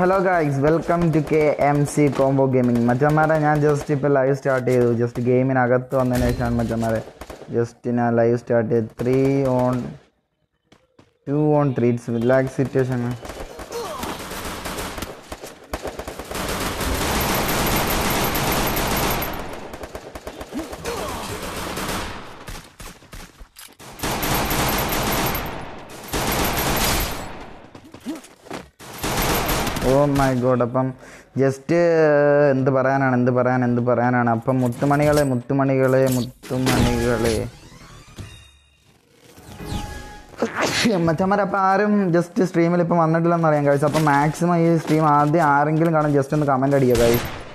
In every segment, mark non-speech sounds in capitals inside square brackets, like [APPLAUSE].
Hello guys welcome to K M C combo gaming മച്ചന്മാരെ ഞാൻ just ഇപ്പോൾ live start ചെയ്തു. ജസ്റ്റ് ഗെയിമിനകത്ത് വന്നതിന് ശേഷമാണ് മച്ചന്മാരെ ജസ്റ്റ് ഞാൻ ലൈവ് സ്റ്റാർട്ട് ചെയ്ത്. Three on two on three it's relax situation oh my god അപ്പം ജസ്റ്റ് എന്ത് പറയാനാണ് എന്ത് പറയാൻ എന്ത് പറയാനാണ്? അപ്പം മുത്തുമണികളെ മുത്തുമണികളെ മുത്തുമണികളെ. മറ്റന്മാർ അപ്പം ആരും ജസ്റ്റ് സ്ട്രീമിൽ ഇപ്പം വന്നിട്ടില്ലെന്ന് അറിയാം കഴിച്ചു അപ്പം മാക്സിമം ഈ സ്ട്രീം ആദ്യം ആരെങ്കിലും കാണാൻ ജസ്റ്റ് ഒന്ന് കമന്റ് അടിക്കുക കൈ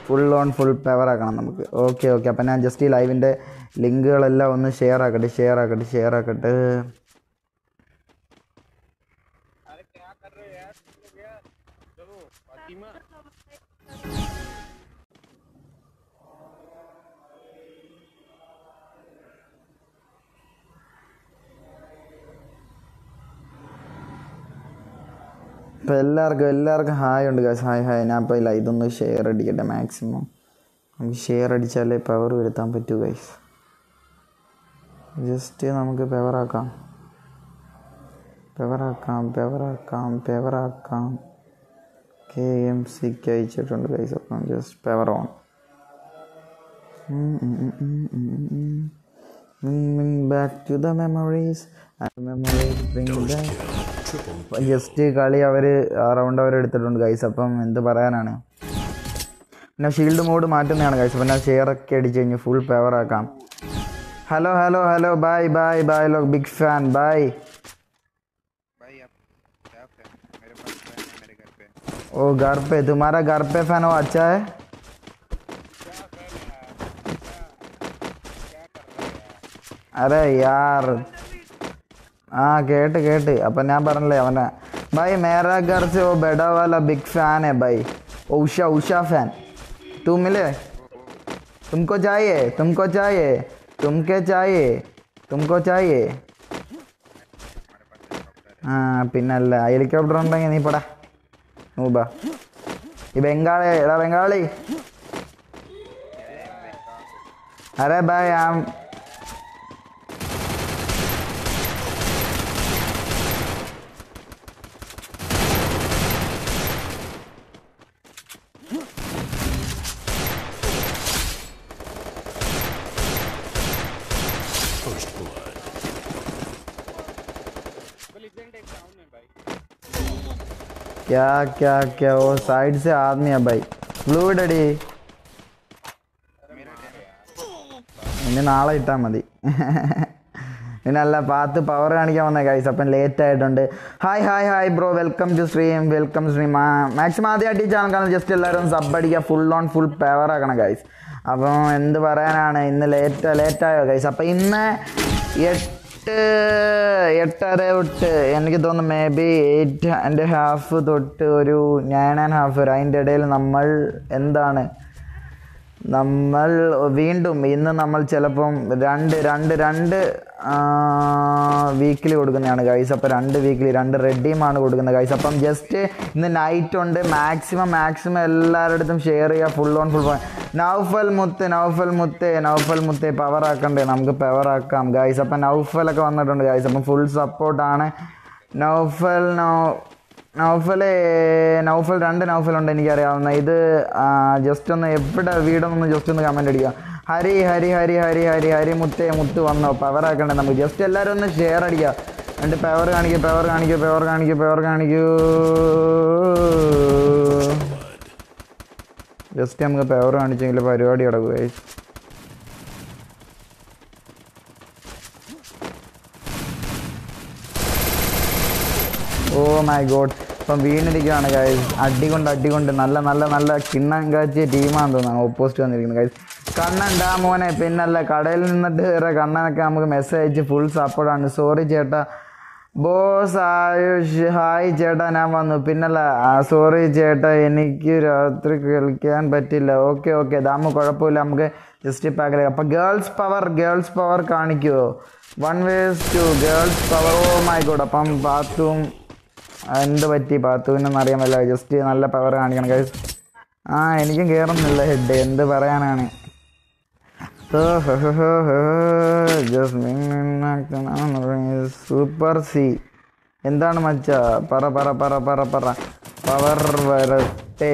ഫുൾ ഓൺ ഫുൾ പവർ ആക്കണം നമുക്ക്. ഓക്കെ ഓക്കെ അപ്പം ഞാൻ ജസ്റ്റ് ഈ ലൈവിന്റെ ലിങ്കുകളെല്ലാം ഒന്ന് ഷെയർ ആക്കട്ടെ ഷെയർ ആക്കട്ടെ ഷെയർ ആക്കട്ടെ. ഇപ്പം എല്ലാവർക്കും എല്ലാവർക്കും ഹായ് ഉണ്ട് ഗൈസ് ഹായ് ഹായ് ഞാൻ ഇപ്പോൾ ഇല്ല ഇതൊന്ന് ഷെയർ അടിക്കട്ടെ മാക്സിമം നമുക്ക് ഷെയർ അടിച്ചാലേ പവർ വരുത്താൻ പറ്റൂ ഗൈസ് ജസ്റ്റ് നമുക്ക് പവറാക്കാം പവറാക്കാം പവറാക്കാം പവറാക്കാം കെ എം സിക്ക് അയച്ചിട്ടുണ്ട് ഗൈസ് അപ്പം just power on back to the memories memories bring back just കളി അവർ റൗണ്ട് അവർ എടുത്തിട്ടുണ്ട് ഗൈസ് അപ്പം എന്ത് പറയാനാണ് പിന്നെ ഷീൽഡ് മോഡ് മാറ്റുന്നതാണ് ഗൈസ് അപ്പം ഞാൻ ഷെയർ ഒക്കെ അടിച്ച് കഴിഞ്ഞ് ഫുൾ പവർ ആക്കാം hello hello hello bye bye bye law big fan by भाई आप क्या फैन मेरे पास फैन है मेरे घर पे ओ घर पे तुम्हारा घर पे फैन हो अच्छा है അരെ യാർ ആ കേട്ട് കേട്ട് അപ്പം ഞാൻ പറഞ്ഞില്ലേ അവനെ भाई मेरा घर से वो बड़ा वाला बिग फैन है भाई उषा उषा फैन तू मिले तुमको चाहिए तुमको चाहिए तुमके चाहिए तुमको चाहिए ആ പിന്നല്ല ഹെലികോപ്റ്റർ ഉണ്ടെങ്കിൽ നീ പടാ നൂബ ഈ ബംഗാളി എടാ ബംഗാളി അരെ ബായ് ആം क्या क्या क्या वो साइड से आदमी है भाई ഫ്ലൂയിഡ് അടി ഇനി നാളെ ഇട്ടാൽ മതി പിന്നല്ല പാത്ത് പവർ കാണിക്കാൻ വന്ന ഗൈസ് അപ്പം ലേറ്റ് ആയിട്ടുണ്ട് hi hi hi bro welcome to stream welcome stream maximum ആദ്യമായിട്ട് ഈ ചാനൽ കാണുന്നത് ജസ്റ്റ് എല്ലാവരും സബ് അടിക്കുക ഫുൾ ഓൺ ഫുൾ പവർ ആക്കണം ഗൈസ് അപ്പം എന്ത് പറയാനാണ് ഇന്ന് ലേറ്റ് ലേറ്റായോ ഗൈസ് അപ്പം ഇന്ന് എട്ട് എട്ടര തൊട്ട്. എനിക്ക് തോന്നുന്നു maybe eight and half തൊട്ട് ഒരു നയൻ ആൻഡ് ഹാഫ് വരെ. അതിന്റെ ഇടയിൽ നമ്മൾ എന്താണ്? നമ്മൾ വീണ്ടും ഇന്ന് നമ്മൾ ചിലപ്പം രണ്ട് രണ്ട് രണ്ട് വീക്കിലി കൊടുക്കുന്നതാണ് ഗൈസ് അപ്പോൾ രണ്ട് വീക്കിലി രണ്ട് റെഡീമാണ് കൊടുക്കുന്നത് ഗൈസ് അപ്പം ജസ്റ്റ് ഇന്ന് നൈറ്റ് ഉണ്ട്. മാക്സിമം മാക്സിമം എല്ലാവരുടെ അടുത്തും ഷെയർ ചെയ്യുക. ഫുൾ ഓൺ ഫുൾ നൗഫൽ മുത്ത് നൗഫൽ മുത്ത് നൗഫൽ മുത്ത് പവർ ആക്കണ്ടേ? നമുക്ക് പവർ ആക്കാം ഗൈസ് അപ്പം നൗഫലൊക്കെ വന്നിട്ടുണ്ട് ഗൈസ് അപ്പം ഫുൾ സപ്പോർട്ടാണ് നൗഫൽ നൗ നൗഫൽ നൗഫൽ രണ്ട് നൗഫലുണ്ട് എനിക്കറിയാവുന്ന. ഇത് ജസ്റ്റ് ഒന്ന് എവിടെ വീടൊന്ന് ജസ്റ്റ് ഒന്ന് കമന്റ് അടിക്കുക. ഹരി ഹരി ഹരി ഹരി ഹരി ഹരി മുത്തേ മുത്ത് വന്നോ. പവർ ആക്കണ്ടേ നമുക്ക്. ജസ്റ്റ് എല്ലാവരും ഒന്ന് ഷെയർ അടിക്കുക എന്നിട്ട് പവർ കാണിക്കൂ പവർ കാണിക്കൂ പവർ കാണിക്കൂ പവർ കാണിക്കൂ. ജസ്റ്റ് നമുക്ക് പവർ കാണിച്ചെങ്കിൽ പരിപാടി അടക്കുക ഓ മൈ ഗോഡ്. ഇപ്പം വീണിരിക്കുകയാണ് ഗൈസ് അടി കൊണ്ട് അടി കൊണ്ട് നല്ല നല്ല നല്ല കിണ്ണം കാച്ചിയ ടീമാണെന്ന് തോന്നുന്നു. ഓപ്പോസിറ്റ് വന്നിരിക്കുന്നത് ഗൈസ് കണ്ണണ്ടാ മോനെ? പിന്നല്ല കടയിൽ നിന്നിട്ട് വരെ കണ്ണനൊക്കെ നമുക്ക് മെസ്സേജ് അയച്ച് ഫുൾ സപ്പോർട്ടാണ് സോറി ചേട്ടാ. ബോസ് ആയുഷ് ഹായ് ചേട്ടാ ഞാൻ വന്നു. പിന്നല്ല സോറി ചേട്ടാ എനിക്ക് രാത്രി കളിക്കാൻ പറ്റില്ല. ഓക്കെ ഓക്കെ ദാമ കുഴപ്പമില്ല. നമുക്ക് ജസ്റ്റ് പാക്കല അപ്പം girls power girls power കാണിക്കുമോ one versus two girls power oh അപ്പം ബാത്റൂം എന്ത് പറ്റി? പാത്തുവിനെന്ന് അറിയാമല്ലോ ജസ്റ്റ് നല്ല പവർ കാണിക്കണം ഗൈസ് ആ എനിക്കും കയറുന്നില്ല ഹെഡ് എന്ത് പറയാനാണ്? Super C. എന്താണ് മച്ച പറ പറ പറ പറ പറ. പവർ വരട്ടെ.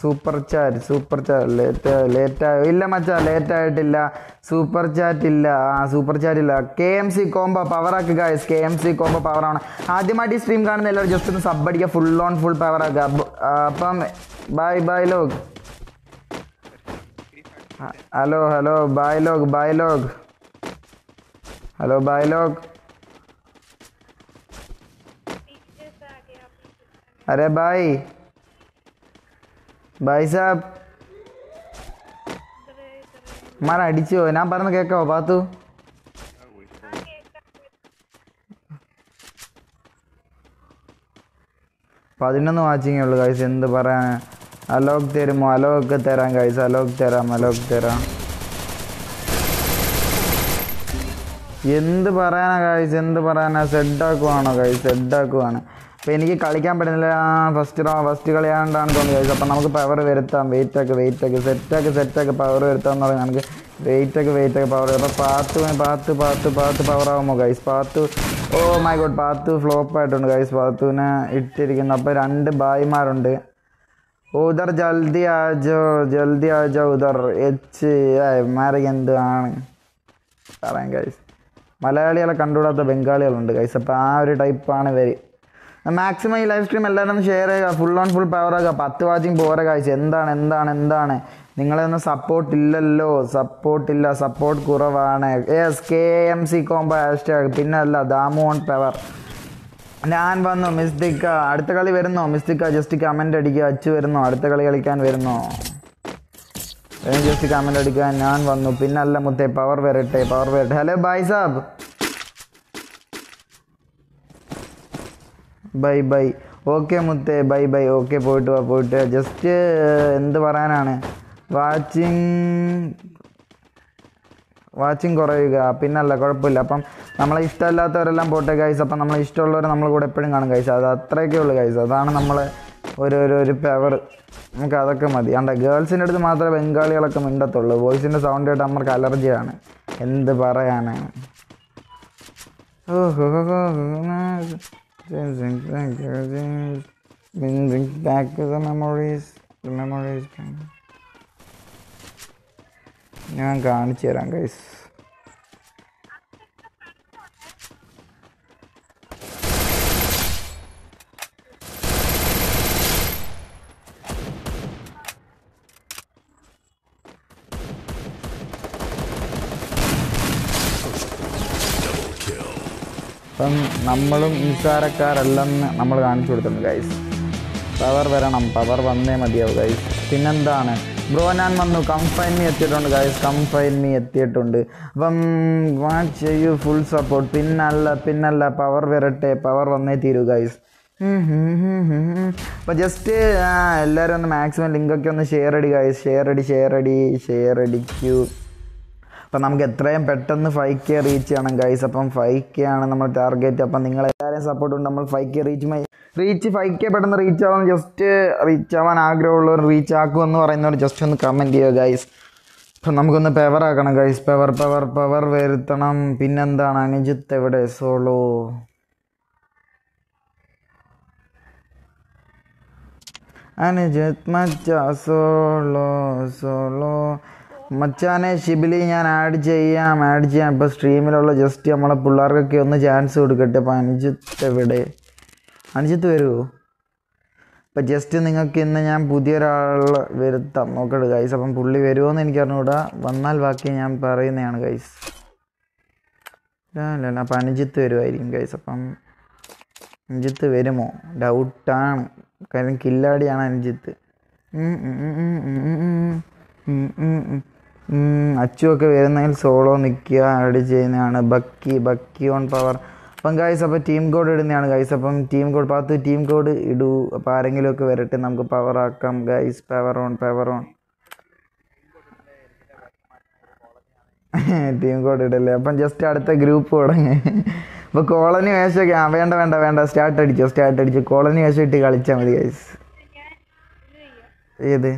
Super chat super chat late late ഇല്ല മച്ച ലേറ്റായിട്ടില്ല സൂപ്പർ ചാറ്റ് ഇല്ല. ആ സൂപ്പർ ചാറ്റ് ഇല്ല. K M C combo power ആക്കുക guys K M C combo power ആണ്. ആദ്യമായിട്ട് ഈ സ്ട്രീം കാണുന്ന എല്ലാവരും ജസ്റ്റ് ഒന്ന് സബ് അടിക്കുക. ഫുൾ ഓൺ ഫുൾ പവർ ആക്കുക. അപ്പം ബൈ ബൈ ലോഗ് हेलो हेलो बाय लोग बाय लोग हेलो बाय लोग अरे भाई ഭായ് സാബ് മാറ അടിച്ചോ ഞാൻ പറഞ്ഞ കേക്കാവോ പാത്തു പതിനൊന്ന് വാച്ചിങ്ങേ ഉള്ളൂ കൈസ് എന്ത് പറയാൻ അലോക് തരുമോ അലോക് തരാം കൈസ് അലോക് തരാം അലോക് തരാം. എന്ത് പറയാനാ കൈസ് എന്ത് പറയാനാ? സെഡാക്കുവാണോ കൈസ് സെഡാക്കുവാണ് അപ്പോൾ എനിക്ക് കളിക്കാൻ പറ്റുന്നില്ല. ഫസ്റ്റ് ഫസ്റ്റ് കളിയാണ്ടാണ് തോന്നുന്നത് കൈസ് അപ്പം നമുക്ക് പവർ വരുത്താം. വെയിറ്റ് ഒക്കെ വെയിറ്റ് ഒക്കെ സെറ്റാക്ക് സെറ്റാക്ക് പവർ വരുത്താന്ന് പറഞ്ഞാൽ നമുക്ക് വെയിറ്റ് ഒക്കെ വെയിറ്റ് ഒക്കെ പവർ അപ്പോൾ path path path path power ആവുമോ guys Pathu oh my god Pathu flop ആയിട്ടുണ്ട് ഗൈസ് പാത്തുവിനെ ഇട്ടിരിക്കുന്നു. അപ്പോൾ രണ്ട് ബായിമാരുണ്ട് ഉദർ ജൽദി ആജോ ജൽദി ആജോ ഉദർ. എച്ച് മാരക എന്താണ് പറയാം ഗൈസ് മലയാളികളെ കണ്ടുകൂടാത്ത ബംഗാളികളുണ്ട് ഗൈസ് അപ്പോൾ ആ ഒരു ടൈപ്പാണ് ഇവർ മാക്സിമം ഈ ലൈവ് സ്ട്രീം എല്ലാവരും ഷെയർ ചെയ്യുക. ഫുൾ ഓൺ ഫുൾ പവർ ആക്കുക. പത്ത് വാച്ചിങ് പോരെ കാഴ്ച എന്താണ് എന്താണ് എന്താണ്? നിങ്ങളൊന്നും സപ്പോർട്ട് ഇല്ലല്ലോ. സപ്പോർട്ട് ഇല്ല. സപ്പോർട്ട് കുറവാണ്. S K M C combo hashtag പിന്നെ അല്ല ദാമു ഓൺ പവർ ഞാൻ വന്നു മിസ്തിക്ക. അടുത്ത കളി വരുന്നോ? മിസ്തിക്ക ജസ്റ്റ് കമന്റ് അടിക്കുക. അച്ചു വരുന്നോ? അടുത്ത കളി കളിക്കാൻ വരുന്നോ? ജസ്റ്റ് കമന്റ് അടിക്കാൻ ഞാൻ വന്നു. പിന്നല്ല മുത്തേ പവർ വരട്ടെ പവർ വരട്ടെ. ഹലോ ബൈ സാബ് ബൈ ബൈ ഓക്കെ മുത്തേ ബൈ ബൈ ഓക്കെ പോയിട്ട് വാ പോയിട്ട് ജസ്റ്റ് എന്ത് പറയാനാണ്? വാച്ചിങ് വാച്ചിങ് കുറയുക പിന്നല്ല കുഴപ്പമില്ല അപ്പം നമ്മളെ ഇഷ്ടമല്ലാത്തവരെല്ലാം പോട്ടെ ഗൈസ് അപ്പം നമ്മളെ ഇഷ്ടമുള്ളവർ നമ്മൾ കൂടെ എപ്പോഴും കാണും ഗൈസ് അത് അത്രയൊക്കെ ഉള്ളു ഗൈസ് അതാണ് നമ്മളെ ഒരു ഒരു ഒരു പവർ നമുക്ക് അതൊക്കെ മതി അണ്ട ഗേൾസിന്റെ അടുത്ത് മാത്രമേ ബംഗാളികളൊക്കെ മിണ്ടത്തുള്ളൂ വോയിസിന്റെ സൗണ്ട് കേട്ട് നമ്മൾക്ക് അലർജിയാണ് എന്ത് പറയാനാണ് മെമ്മോറീസ് to the memories the memories ഞാൻ കാണിച്ചു തരാം ഗൈസ് അപ്പം നമ്മളും നിസ്സാരക്കാരല്ലെന്ന് നമ്മൾ കാണിച്ചു കൊടുത്തിട്ടുണ്ട് ഗൈസ് പവർ വരണം പവർ വന്നേ മതിയാവും ഗൈസ് പിന്നെന്താണ്? ബ്രോ ഞാൻ വന്നു. കംഫൈൻ മീ എത്തിയിട്ടുണ്ട് ഗൈസ് കംഫൈൻ മീ എത്തിയിട്ടുണ്ട്. അപ്പം വാച്ച് ചെയ്യൂ ഫുൾ സപ്പോർട്ട് പിന്നല്ല പിന്നല്ല പവർ വരട്ടെ. പവർ വന്നേ തീരൂ ഗൈസ് അപ്പോൾ ജസ്റ്റ് എല്ലാവരും ഒന്ന് മാക്സിമം ലിങ്കൊക്കെ ഒന്ന് ഷെയർ അടി ഗൈസ് ഷെയർ അടി ഷെയർ അടി ഷെയർ അടിക്കൂ. അപ്പം നമുക്ക് എത്രയും പെട്ടെന്ന് ഫൈവ് കെ റീച്ച് ചെയ്യണം ഗൈസ് അപ്പം ഫൈവ് കെ ആണ് നമ്മൾ ടാർഗറ്റ് അപ്പം നിങ്ങൾ എല്ലാവരെയും സപ്പോർട്ട് ഉണ്ട്. നമ്മൾ five K reach my reach five K പെട്ടെന്ന് റീച്ച് ആവാൻ ജസ്റ്റ് റീച്ച് ആവാൻ ആഗ്രഹമുള്ളവർ റീച്ച് ആക്കുമെന്ന് പറയുന്നവർ ജസ്റ്റ് ഒന്ന് കമന്റ് ചെയ്യുക ഗൈസ് അപ്പം നമുക്കൊന്ന് പവർ ആക്കണം ഗൈസ് പവർ പവർ പവർ വരുത്തണം. പിന്നെന്താണ്? അനുജിത്ത് എവിടെ? സോളോ. അനുജിത്ത് മച്ച സോളോ സോളോ. മച്ചാനെ ഷിബിലി ഞാൻ ആഡ് ചെയ്യാം ആഡ് ചെയ്യാം. ഇപ്പോൾ സ്ട്രീമിലുള്ള ജസ്റ്റ് നമ്മളെ പിള്ളേർക്കൊക്കെ ഒന്ന് ചാൻസ് കൊടുക്കട്ടെ. അപ്പോൾ അനുജിത്ത് എവിടെ? അനുജിത്ത് വരുമോ അപ്പം ജസ്റ്റ് നിങ്ങൾക്ക് ഇന്ന് ഞാൻ പുതിയൊരാൾ വരുത്താം നോക്കട്ടെ ഗൈസ് അപ്പം പുള്ളി വരുമോയെന്ന് എനിക്ക് അറിഞ്ഞുകൂടാ വന്നാൽ ബാക്കി ഞാൻ പറയുന്നതാണ് ഗൈസ് അല്ല അപ്പം അനുജിത്ത് വരുമായിരിക്കും ഗൈസ് അപ്പം അനുജിത്ത് വരുമോ ഡൗട്ടാണ് കാര്യം കില്ലാടിയാണ് അനുജിത്ത് അച്ചുവൊക്കെ വരുന്നതിൽ സോളോ നിൽക്കുക ആഡ് ചെയ്യുന്നതാണ് ബക്കി ബക്കി ഓൺ പവർ അപ്പം ഗൈസ് അപ്പോൾ ടീം കോഡ് ഇടുന്നതാണ് ഗൈസ് അപ്പം ടീം കോഡ് പത്ത് ടീം കോഡ് ഇടൂ. അപ്പോൾ ആരെങ്കിലുമൊക്കെ വരട്ടെ നമുക്ക് പവർ ആക്കാം guys power on power on team code ഇടല്ലേ? അപ്പം ജസ്റ്റ് അടുത്ത ഗ്രൂപ്പ് തുടങ്ങി. അപ്പോൾ കോളനി വേഷമൊക്കെ ആ വേണ്ട വേണ്ട വേണ്ട. സ്റ്റാർട്ട് അടിച്ചോ സ്റ്റാർട്ട് അടിച്ചോ. കോളനി വേഷം ഇട്ട് കളിച്ചാൽ മതി ഗൈസ് ഏത്?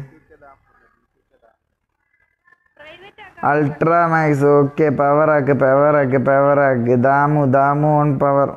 അൾട്രാ മാക്സ് ഓക്കെ പവർ ആക്ക് പവർ ആക്ക് പവർ ആക്ക് Damu Damu on power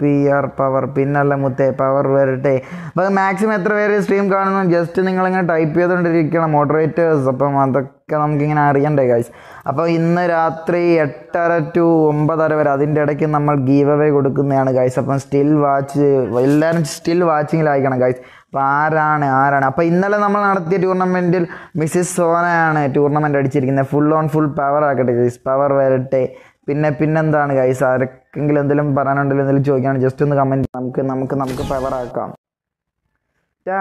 P R power പിന്നല്ല മുത്തേ പവർ വരട്ടെ. അപ്പോൾ മാക്സിമം എത്ര പേര് സ്ട്രീം കാണുന്നു? ജസ്റ്റ് നിങ്ങളിങ്ങനെ ടൈപ്പ് ചെയ്തുകൊണ്ടിരിക്കണം മോഡറേറ്റേഴ്സ് അപ്പം അതൊക്കെ നമുക്കിങ്ങനെ അറിയണ്ടേ ഗൈസ് അപ്പോൾ ഇന്ന് രാത്രി എട്ടര ടു ഒമ്പതര വരെ അതിന്റെ ഇടയ്ക്ക് നമ്മൾ ഗീവ് അവേ കൊടുക്കുന്നതാണ് ഗൈസ് അപ്പം സ്റ്റിൽ വാച്ച് എല്ലാവരും സ്റ്റിൽ വാച്ചിങ്ങിലായിരിക്കണം ഗൈസ് അപ്പോൾ ആരാണ് ആരാണ്? അപ്പോൾ ഇന്നലെ നമ്മൾ നടത്തിയ ടൂർണമെന്റിൽ മിസ്സിസ് സോനയാണ് ടൂർണമെന്റ് അടിച്ചിരിക്കുന്നത്. ഫുൾ ഓൺ ഫുൾ പവർ ആക്കട്ടെ ഗൈസ് പവർ വരട്ടെ. പിന്നെ പിന്നെന്താണ് ഗൈസ് ആർക്കെങ്കിലും എന്തെങ്കിലും പറയാനുണ്ടെങ്കിൽ എന്തെങ്കിലും ചോദിക്കുകയാണ് ജസ്റ്റ് ഒന്ന് കമന്റ് നമുക്ക് നമുക്ക് നമുക്ക് പവർ ആക്കാം. ലവ്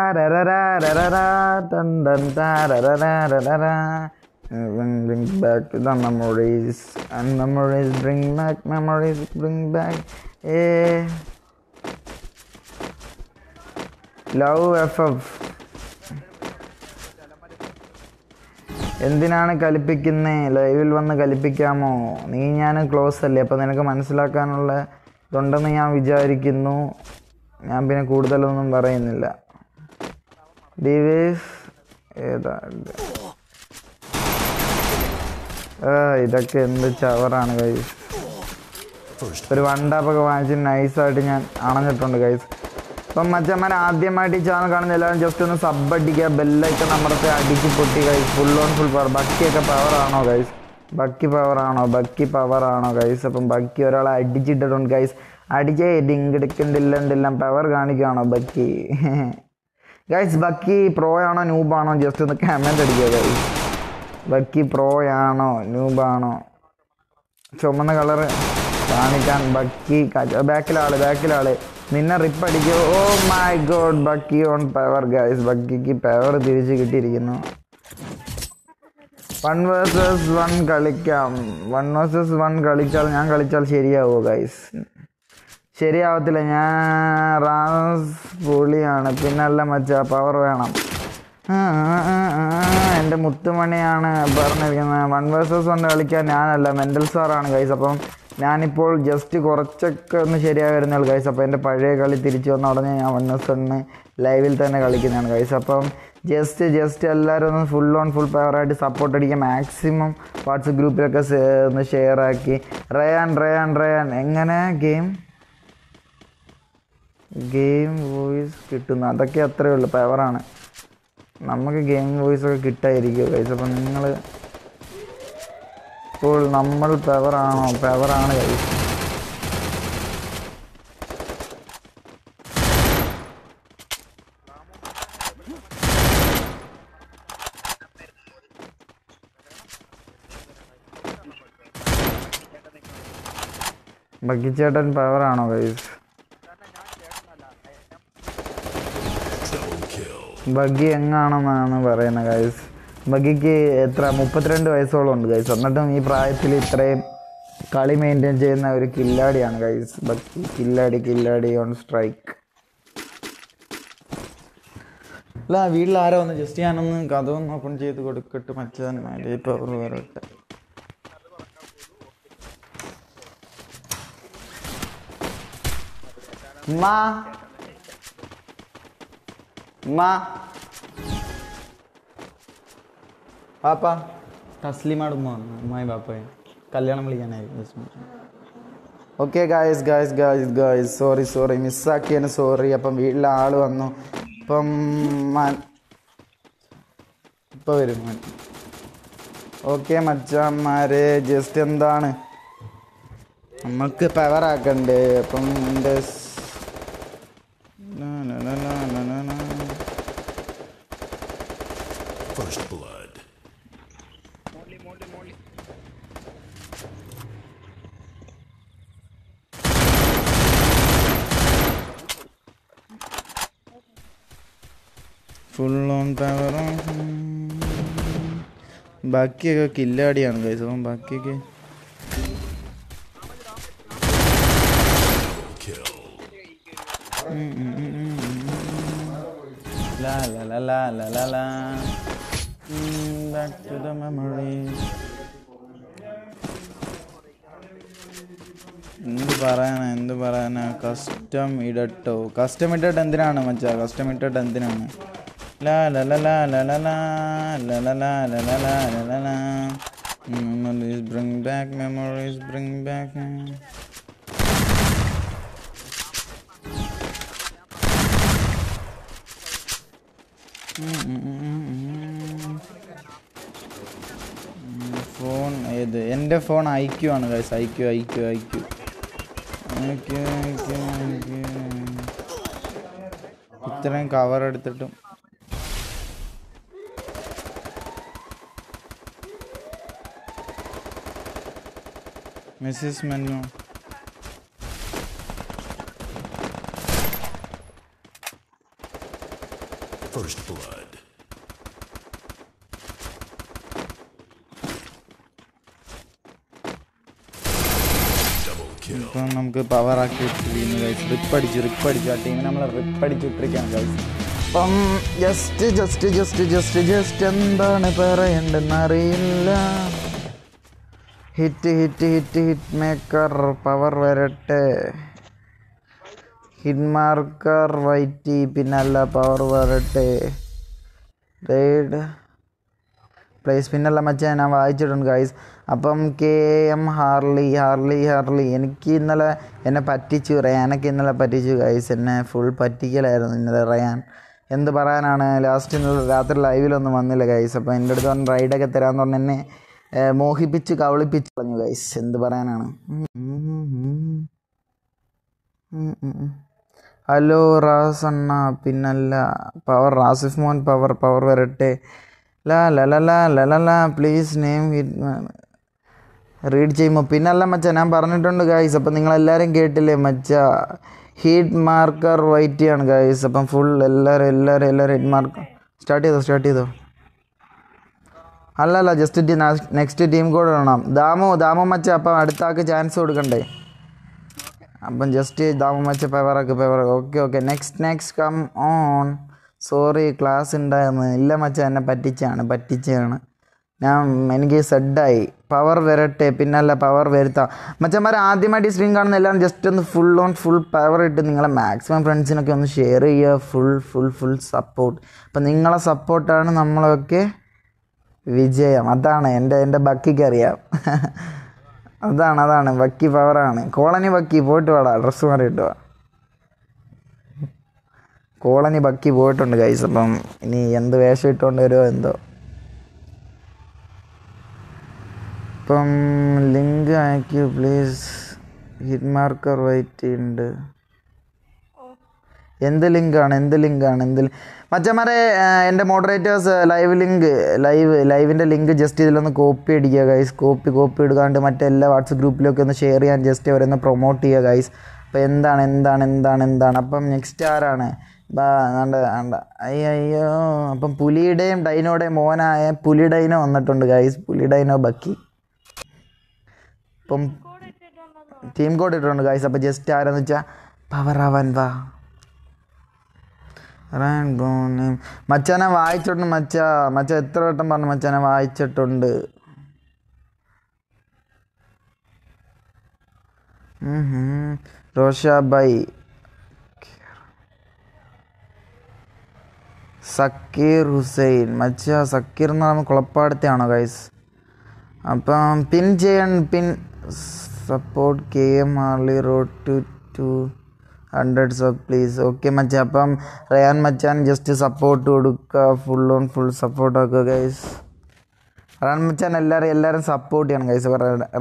ലവ് എഫ് എഫ് എന്തിനാണ് കലിപ്പിക്കുന്നേ? ലൈവിൽ വന്ന് കലിപ്പിക്കാമോ? നീ ഞാൻ ക്ലോസ് അല്ലേ? അപ്പം നിനക്ക് മനസ്സിലാക്കാനുള്ള ഇതുണ്ടെന്ന് ഞാൻ വിചാരിക്കുന്നു. ഞാൻ പിന്നെ കൂടുതലൊന്നും പറയുന്നില്ല. ഡിവേസ് ഏതാ ഇതൊക്കെ എന്ത് ചവറാണ് കൈസ് ഒരു വണ്ടാപ്പൊക്കെ വാങ്ങിച്ച് നൈസായിട്ട് ഞാൻ അണഞ്ഞിട്ടുണ്ട് ഗൈസ് അപ്പം മച്ചന്മാർ ആദ്യമായിട്ട് ഈ ചാനൽ കാണുന്ന എല്ലാവരും ജസ്റ്റ് ഒന്ന് സബ് അടിക്കുക ബെല്ലൊക്കെ നമ്മുടെ അടിച്ച് പൊട്ടി guys full on full power ബക്കിയൊക്കെ power ആണോ ഗൈസ് ബക്കി പവർ ആണോ? ബക്കി പവർ ആണോ ഗൈസ് അപ്പം ബക്കി ഒരാളെ അടിച്ചിട്ടിട്ടുണ്ട് ഗൈസ് അടിച്ചേ ഡിങ്കിടിക്കണ്ടില്ല പവർ കാണിക്കുകയാണോ ബക്കി? [LAUGHS] ഗൈസ് ബക്കി പ്രോ ആണോ നൂബാണോ ജസ്റ്റ് ഒന്ന് ക്യാമറ അടിക്കുക ഗൈസ് ബക്കി പ്രോ ആണോ നൂബാണോ ചുമന്ന കളറ് കാണിക്കാൻ ബക്കി ബാക്കിലാൾ ബാക്കിലാൾ. നിന്നെ റിപ്പ് അടിക്കോ? ഓ my god Bakki on power guys ബക്കിക്ക് power തിരിച്ച് കിട്ടിയിരിക്കുന്നു. വൺ വേഴ്സസ് വൺ കളിക്കാം. വൺ വേഴ്സസ് വൺ കളിച്ചാൽ ഞാൻ കളിച്ചാൽ ശരിയാവുമോ ഗൈസ് ശരിയാവത്തില്ല. ഞാൻ റാസ് പൊളിയാണ്. പിന്നല്ല മച്ച പവർ വേണം. എന്റെ മുത്തുമണിയാണ് പറഞ്ഞിരിക്കുന്നത്. വൺ വേഴ്സസ് വൺ കളിക്കാൻ ഞാനല്ല മെന്റൽ സാറാണ് ഗൈസ് അപ്പം ഞാനിപ്പോൾ ജസ്റ്റ് കുറച്ചൊക്കെ ഒന്ന് ശരിയായി വരുന്നുള്ളൂ ഗൈസ് അപ്പോൾ എന്റെ പഴയ കളി തിരിച്ചു വന്ന ഉടനെ ഞാൻ വൺ സണ്ണ് ലൈവിൽ തന്നെ കളിക്കുന്നതാണ് ഗൈസ് അപ്പം ജസ്റ്റ് ജസ്റ്റ് എല്ലാവരും ഒന്ന് ഫുൾ ഓൺ ഫുൾ പവറായിട്ട് സപ്പോർട്ട് അടിക്കുക. മാക്സിമം വാട്സപ്പ് ഗ്രൂപ്പിലൊക്കെ ഒന്ന് ഷെയർ ആക്കി. റയാൻ റയാൻ റയാൻ എങ്ങനെ? ഗെയിം ഗെയിം വോയിസ് കിട്ടുന്നു. അതൊക്കെ അത്രയേ ഉള്ളൂ. പവറാണ് നമുക്ക് ഗെയിം വോയിസ് ഒക്കെ കിട്ടായിരിക്കും ഗൈസ് അപ്പം നിങ്ങൾ ഇപ്പോൾ നമ്മൾ പെവറാണോ പവറാണ് ഗൈസ് ബക്കിച്ചേട്ടൻ പവറാണോ ഗൈസ് ബഗ്ഗി എങ്ങാണെന്നാണ് പറയുന്നത് ഗൈസ് ബഗ്ഗിക്ക് എത്ര മുപ്പത്തിരണ്ട് വയസ്സോളം ഉണ്ട് ഗൈസ് എന്നിട്ടും ഈ പ്രായത്തിൽ ഇത്രയും കളി മെയിന്റെയിൻ ചെയ്യുന്ന ഒരു കില്ലാടിയാണ് ഗൈസ് ബക്കി കില്ലാടി കില്ലാടി ഓൺ സ്ട്രൈക്ക് അല്ല വീട്ടിൽ ആരോ ഒന്ന് ജസ്റ്റ് ഞാനൊന്ന് കഥ ഒന്ന് ഓപ്പൺ ചെയ്ത് കൊടുക്കട്ടെ. മച്ചാന്മാരെ പവർ വരട്ടെ. മാ ഉമ്മ. പാപ്പ. തസ്ലിമാട് ഉമ്മ വന്നു ഉമ്മായി പാപ്പയെ. കല്യാണം വിളിക്കാനായിരുന്നു okay guys guys guys guys sorry sorry മിസ്സാക്കിയതിന് sorry അപ്പം വീട്ടിലെ ആൾ വന്നു. ഇപ്പം ഇപ്പം വരും ഓക്കെ മച്ചാന്മാരെ ജസ്റ്റ് എന്താണ്? നമുക്ക് പവർ ആക്കണ്ടേ? അപ്പം എന്റെ. First blood. Full on power ബാക്കിയൊക്കെ കില്ലാടിയാണ് ഗൈസ് അപ്പം ബാക്കിയൊക്കെ. എന്ത് പറയാനാ എന്ത് പറയാനാ? കസ്റ്റം ഇടട്ടോ. കസ്റ്റം ഇട്ടിട്ട് എന്തിനാണ് മച്ചാ? കസ്റ്റം ഇട്ടിട്ട് എന്തിനാണ്? ലാ ല ല ല ല ല ലാ, ല ല ല ല ല ല ല ല ലാ. Memories bring back, memories bring back. Phone ഏത് എന്റെ ഫോൺ ഐ ക്യു ആണ് guys I Q I Q I Q ഇത്രയും കവർ എടുത്തിട്ടും മിസ്സിസ് maintenant. First blood. ഇപ്പം നമുക്ക് പവർ ആക്കി വെച്ചിരിക്കുന്നു ഗൈസ് റിപ്പ് അടിച്ചു റിപ്പ് അടിച്ചു. ആ ടീമിനെ നമ്മൾ റിപ്പ് അടിച്ചിട്ടിരിക്കുകയാണ് ഗൈസ് അപ്പം just just just just just എന്താണ് പറയണ്ടെന്ന് അറിയില്ല hit hit hit hit maker power വരട്ടെ. ഹിറ്റ് മാർക്കർ വൈറ്റി പിന്നല്ല പവർ വരട്ടെ. റെയ്ഡ്. പ്ലേസ് പിന്നല്ല മച്ചാ ഞാൻ വായിച്ചിട്ടുണ്ട് ഗൈസ് അപ്പം K M Harley Harley Harley എനിക്ക് ഇന്നലെ എന്നെ പറ്റിച്ചു റയാനൊക്കെ ഇന്നലെ പറ്റിച്ചു ഗൈസ് എന്നെ ഫുൾ പറ്റിക്കലായിരുന്നു ഇന്നലെ റയാൻ. എന്ത് പറയാനാണ്? ലാസ്റ്റ് ഇന്നലെ രാത്രി ലൈവിലൊന്നും വന്നില്ല ഗൈസ് അപ്പോൾ എന്റെ അടുത്ത് വന്ന് റൈഡൊക്കെ തരാമെന്ന് പറഞ്ഞ് എന്നെ മോഹിപ്പിച്ച് കവളിപ്പിച്ച് പറഞ്ഞു ഗൈസ് എന്ത് പറയാനാണ്. ഹലോ റാസ് അണ്ണ. പിന്നല്ല പവർ റാസിഫ് മോൻ പവർ പവർ വരട്ടെ. ലാ ലാ ലാ പ്ലീസ് നെയിം റീഡ് ചെയ്യുമ്പോൾ പിന്നല്ല മച്ച ഞാൻ പറഞ്ഞിട്ടുണ്ട് ഗായ്സ് അപ്പം നിങ്ങളെല്ലാവരും കേട്ടില്ലേ മച്ച? ഹീറ്റ് മാർക്കർ വൈറ്റ് ആണ് ഗായ്സ് അപ്പം ഫുൾ എല്ലാവരും എല്ലാവരും എല്ലാവരും ഹീറ്റ് മാർക്കർ സ്റ്റാർട്ട് ചെയ്തോ സ്റ്റാർട്ട് ചെയ്തോ? അല്ല ജസ്റ്റ് ടീം നെക്സ്റ്റ് ടീം കൂടെ ഇടണം. ദാമു ദാമു മച്ച അപ്പം അടുത്ത ആൾക്ക് ചാൻസ് കൊടുക്കണ്ടേ? അപ്പം ജസ്റ്റ് ദാമു മച്ച പേപ്പറാക്ക് പെവറാക്ക് okay okay next next come on sorry class ഉണ്ടായിരുന്നു ഇല്ല മച്ച എന്നെ പറ്റിച്ചാണ് പറ്റിച്ചാണ്. ഞാൻ എനിക്ക് സെഡായി പവർ വരട്ടെ പിന്നല്ല പവർ വരുത്താം. മച്ചന്മാർ ആദ്യമായിട്ട് സ്ക്രീൻ കാണുന്ന എല്ലാം ജസ്റ്റ് ഒന്ന് ഫുൾ ഓൺ ഫുൾ പവർ ഇട്ട് നിങ്ങളെ മാക്സിമം ഫ്രണ്ട്സിനൊക്കെ ഒന്ന് ഷെയർ ചെയ്യുക. ഫുൾ ഫുൾ ഫുൾ സപ്പോർട്ട് അപ്പം നിങ്ങളെ സപ്പോർട്ടാണ് നമ്മളൊക്കെ വിജയം. അതാണ് എന്റെ എന്റെ ബക്കിക്ക് അറിയാം. അതാണ് അതാണ്. ബക്കി പവറാണ് കോളനി ബക്കി പോയിട്ട് വാടാ. ഡ്രസ്സ് മാറിയിട്ട് വാ. കോളനി ബക്കി പോയിട്ടുണ്ട് കൈസ് അപ്പം ഇനി എന്ത് വേഷം ഇട്ടുകൊണ്ട് വരുമോ എന്തോ. ഇപ്പം ലിങ്ക് അയക്കൂ പ്ലീസ് ഹിറ്റ് മാർക്കർ വൈറ്റ് ഉണ്ട്. എന്ത് ലിങ്കാണ് എന്ത് ലിങ്കാണ് എന്ത് മച്ചന്മാരെ എന്റെ മോഡറേറ്റേഴ്സ് ലൈവ് ലിങ്ക് ലൈവ് ലൈവിന്റെ ലിങ്ക് ജസ്റ്റ് ഇതിലൊന്ന് കോപ്പി അടിക്കുക ഗൈസ് കോപ്പി കോപ്പി എടുക്കാണ്ട് മറ്റെല്ലാ വാട്സപ്പ് ഗ്രൂപ്പിലൊക്കെ ഒന്ന് ഷെയർ ചെയ്യാൻ ജസ്റ്റ് അവരൊന്ന് പ്രൊമോട്ട് ചെയ്യുക ഗൈസ് അപ്പോൾ എന്താണ് എന്താണ് എന്താണ് എന്താണ്? അപ്പം നെക്സ്റ്റ് ആരാണ്? ബാ വേണ്ട ആണ്ട. അയ്യോ അയ്യോ അപ്പം പുലിയുടെയും ഡൈനോടെയും മോനായ പുലി ഡൈനോ വന്നിട്ടുണ്ട് ഗൈസ് പുലി ഡൈനോ ബക്കി. അപ്പം ടീം കോഡ് ഇട്ടിട്ടുണ്ട് ഗൈസ് അപ്പോൾ ജസ്റ്റ് ആരെന്ന് വെച്ചാൽ പവർ ആവാൻ വാ. നെയിം മച്ചാനെ വായിച്ചിട്ടുണ്ട് മച്ച. മച്ച എത്ര വട്ടം പറഞ്ഞു മച്ചാനെ വായിച്ചിട്ടുണ്ട്. റോഷാബായി സക്കീർ ഹുസൈൻ. മച്ച സക്കീർ എന്ന് പറയുമ്പോൾ കുളപ്പാടത്തെയാണോ ഗൈസ് അപ്പം പിൻ ചെയ്യാൻ pin support K M early road to two hundred so please okay മച്ച. അപ്പം റയാൻ മച്ചാൻ ജസ്റ്റ് സപ്പോർട്ട് കൊടുക്കുക ഫുൾ ഓൺ ഫുൾ സപ്പോർട്ട് ആക്കുക ഗൈസ് റയാൻ മച്ചാൻ എല്ലാവരും എല്ലാവരും സപ്പോർട്ട് ചെയ്യണം ഗൈസ്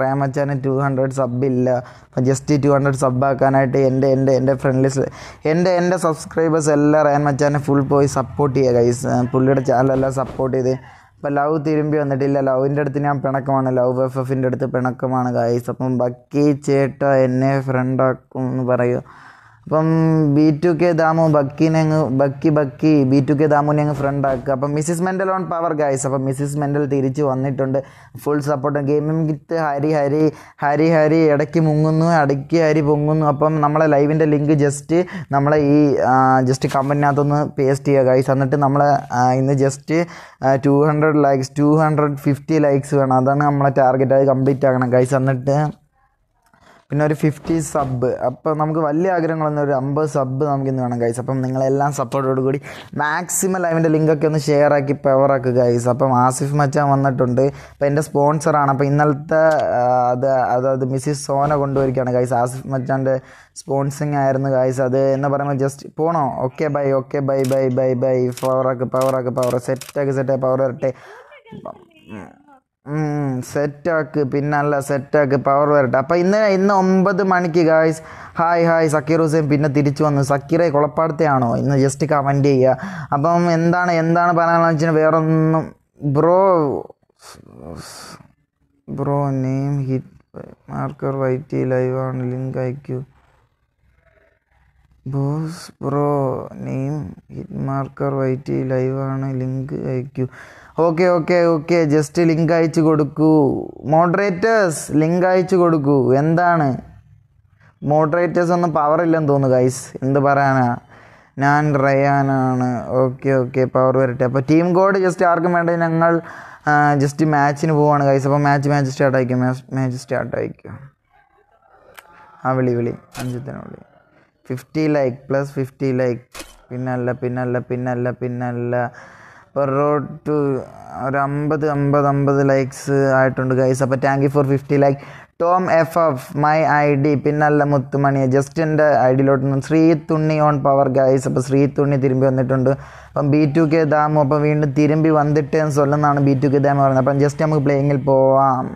റയാൻ മച്ചാന് ടു ഹൺഡ്രഡ് സബ് ഇല്ല. അപ്പം ജസ്റ്റ് ടു ഹൺഡ്രഡ് സബ് ആക്കാനായിട്ട് എന്റെ എന്റെ എന്റെ ഫ്രണ്ട് ലിസ്റ്റ് എന്റെ എന്റെ സബ്സ്ക്രൈബേഴ്സ് എല്ലാം റയാൻ മച്ചാനെ ഫുൾ പോയി സപ്പോർട്ട് ചെയ്യുക ഗൈസ് പുള്ളിയുടെ ചാനലെല്ലാം സപ്പോർട്ട് ചെയ്ത്. ഇപ്പം ലവ് തിരുമ്പി വന്നിട്ടില്ല. ലവിന്റെ അടുത്ത് ഞാൻ പിണക്കമാണ്. ലവ് എഫ് എഫിന്റെ അടുത്ത് പിണക്കമാണ് ഗൈസ് അപ്പം ബക്കി ചേട്ട എന്നെ ഫ്രണ്ടാക്കും എന്ന് പറയൂ. അപ്പം ബി ടു കെ ദാമു ബക്കിനെ അങ്ങ് ബക്കി ബക്കി ബി ടു കെ ദാമുവിനെ അങ്ങ് ഫ്രണ്ട് ആക്കുക. അപ്പം Mrs mental on power guys അപ്പം മിസ്സിസ് മെന്റൽ തിരിച്ച് വന്നിട്ടുണ്ട്. ഫുൾ സപ്പോർട്ട് ഗെയിമിംഗ് കിത്ത് ഹരി ഹരി ഹരി ഹരി ഇടയ്ക്ക് മുങ്ങുന്നു ഇടയ്ക്ക് ഹരി പൊങ്ങുന്നു. അപ്പം നമ്മളെ ലൈവിന്റെ ലിങ്ക് ജസ്റ്റ് നമ്മളെ ഈ ജസ്റ്റ് കമ്പനിനകത്തൊന്ന് പേസ്റ്റ് ചെയ്യുക ഗൈസ് എന്നിട്ട് നമ്മളെ ഇന്ന് just two hundred likes two hundred fifty likes വേണം. അതാണ് നമ്മളെ ടാർഗറ്റ് അത് കംപ്ലീറ്റ് ആകണം ഗൈസ് എന്നിട്ട് പിന്നെ ഒരു ഫിഫ്റ്റി സബ് അപ്പോൾ നമുക്ക് വലിയ ആഗ്രഹങ്ങളൊന്നും ഒരു അമ്പത് സബ് നമുക്ക് ഇന്ന് വേണം ഗൈസ് അപ്പം നിങ്ങളെല്ലാം സപ്പോർട്ടോട് കൂടി മാക്സിമം ലൈവിന്റെ ലിങ്കൊക്കെ ഒന്ന് ഷെയർ ആക്കി പവറാക്കുക ഗൈസ് അപ്പം ആസിഫ് മച്ചാൻ വന്നിട്ടുണ്ട്. അപ്പോൾ എന്റെ സ്പോൺസറാണ് അപ്പോൾ ഇന്നലത്തെ അത് അതായത് മിസ്സിസ് സോന കൊണ്ടുപോയിരിക്കുകയാണ് ഗൈസ് ആസിഫ് മച്ചാന്റെ സ്പോൺസിങ് ആയിരുന്നു ഗൈസ് അത് എന്ന് പറയുമ്പോൾ ജസ്റ്റ് പോണോ? Okay bye okay bye bye bye bye പവറാക്ക് പവറാക്ക് പവർ സെറ്റാക്ക് സെറ്റാക്ക് പവർ വരട്ടെ. സെറ്റാക്ക് പിന്നല്ല സെറ്റാക്ക് പവർ വരട്ടെ. അപ്പം ഇന്ന് ഇന്ന് ഒമ്പത് മണിക്ക് guys hi hi Zakir Hussain പിന്നെ തിരിച്ചു വന്നു. സക്കീറെ കുളപ്പാടത്തെയാണോ? ഇന്ന് ജസ്റ്റ് കമന്റ് ചെയ്യുക അപ്പം എന്താണ് എന്താണ് പറയാനുള്ള വെച്ചാൽ വേറൊന്നും bro bro name hit marker whitey live ആണ് link അയക്കൂ. Boss bro name hit marker whitey live ആണ് link അയക്കൂ. Okay okay okay just link അയച്ചു കൊടുക്കൂ. മോഡറേറ്റേഴ്സ് ലിങ്ക് അയച്ചു കൊടുക്കൂ. എന്താണ്? മോഡറേറ്റേഴ്സ് ഒന്നും പവർ ഇല്ലെന്ന് തോന്നുന്നു ഗൈസ് എന്ത് പറയാനാ? ഞാൻ റയാനാണ്. ഓക്കെ ഓക്കെ പവർ വരട്ടെ. അപ്പോൾ ടീം കോഡ് ജസ്റ്റ് ആർക്കും വേണ്ട. ഞങ്ങൾ ജസ്റ്റ് മാച്ചിന് പോവാണ് ഗൈസ് അപ്പോൾ മാച്ച് മാച്ച് സ്റ്റാർട്ട് ആയിക്കും മാച്ച് സ്റ്റാർട്ട് ആയിക്കും ആ വിളി വിളി. അഞ്ചത്തിന് വിളി fifty like plus fifty like പിന്നല്ല പിന്നല്ല പിന്നല്ല പിന്നല്ല. ഇപ്പോൾ റോഡ് ഒരു അമ്പത് അമ്പത് അമ്പത് ലൈക്സ് ആയിട്ടുണ്ട് ഗൈസ് അപ്പോൾ thank you for fifty like Tom F F my I D പിന്നല്ല മുത്തുമണി ജസ്റ്റ് എന്റെ I ഡിയിലോട്ട് Sree Thunni on power guys അപ്പോൾ ശ്രീ തുണ്ണി തിരുമ്പി വന്നിട്ടുണ്ട്. അപ്പം ബി ടു കെ ദാമു അപ്പം വീണ്ടും തിരുമ്പി വന്നിട്ട് എന്ന് ബി ടു കെ ദാമു പറയുന്നത്. അപ്പം ജസ്റ്റ് നമുക്ക് പ്ലേയിങ്ങിൽ പോവാം.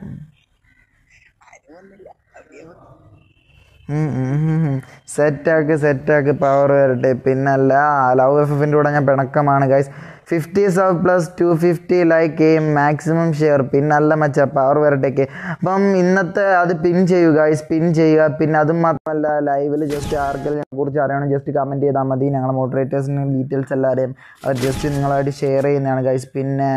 സെറ്റാക്ക് സെറ്റാക്ക് പവർ വരട്ടെ. പിന്നല്ല ലവ് എഫ് എഫിന്റെ കൂടെ ഞാൻ പിണക്കമാണ് guys fifty sub plus two fifty like maximum share പിന്നല്ല മച്ച പവർ വരട്ടേക്ക്. അപ്പം ഇന്നത്തെ അത് പിൻ ചെയ്യുക പിൻ ചെയ്യുക. പിന്നെ അതും മാത്രമല്ല ലൈവിൽ ജസ്റ്റ് ആർക്കെങ്കിലും കുറിച്ച് അറിയണം ജസ്റ്റ് കമന്റ് ചെയ്താൽ മതി. ഞങ്ങളുടെ മോട്ടറേറ്റേഴ്സിന് ഡീറ്റെയിൽസ് എല്ലാവരെയും അവർ ജസ്റ്റ് നിങ്ങളായിട്ട് ഷെയർ ചെയ്യുന്നതാണ് ഗൈസ് പിന്നെ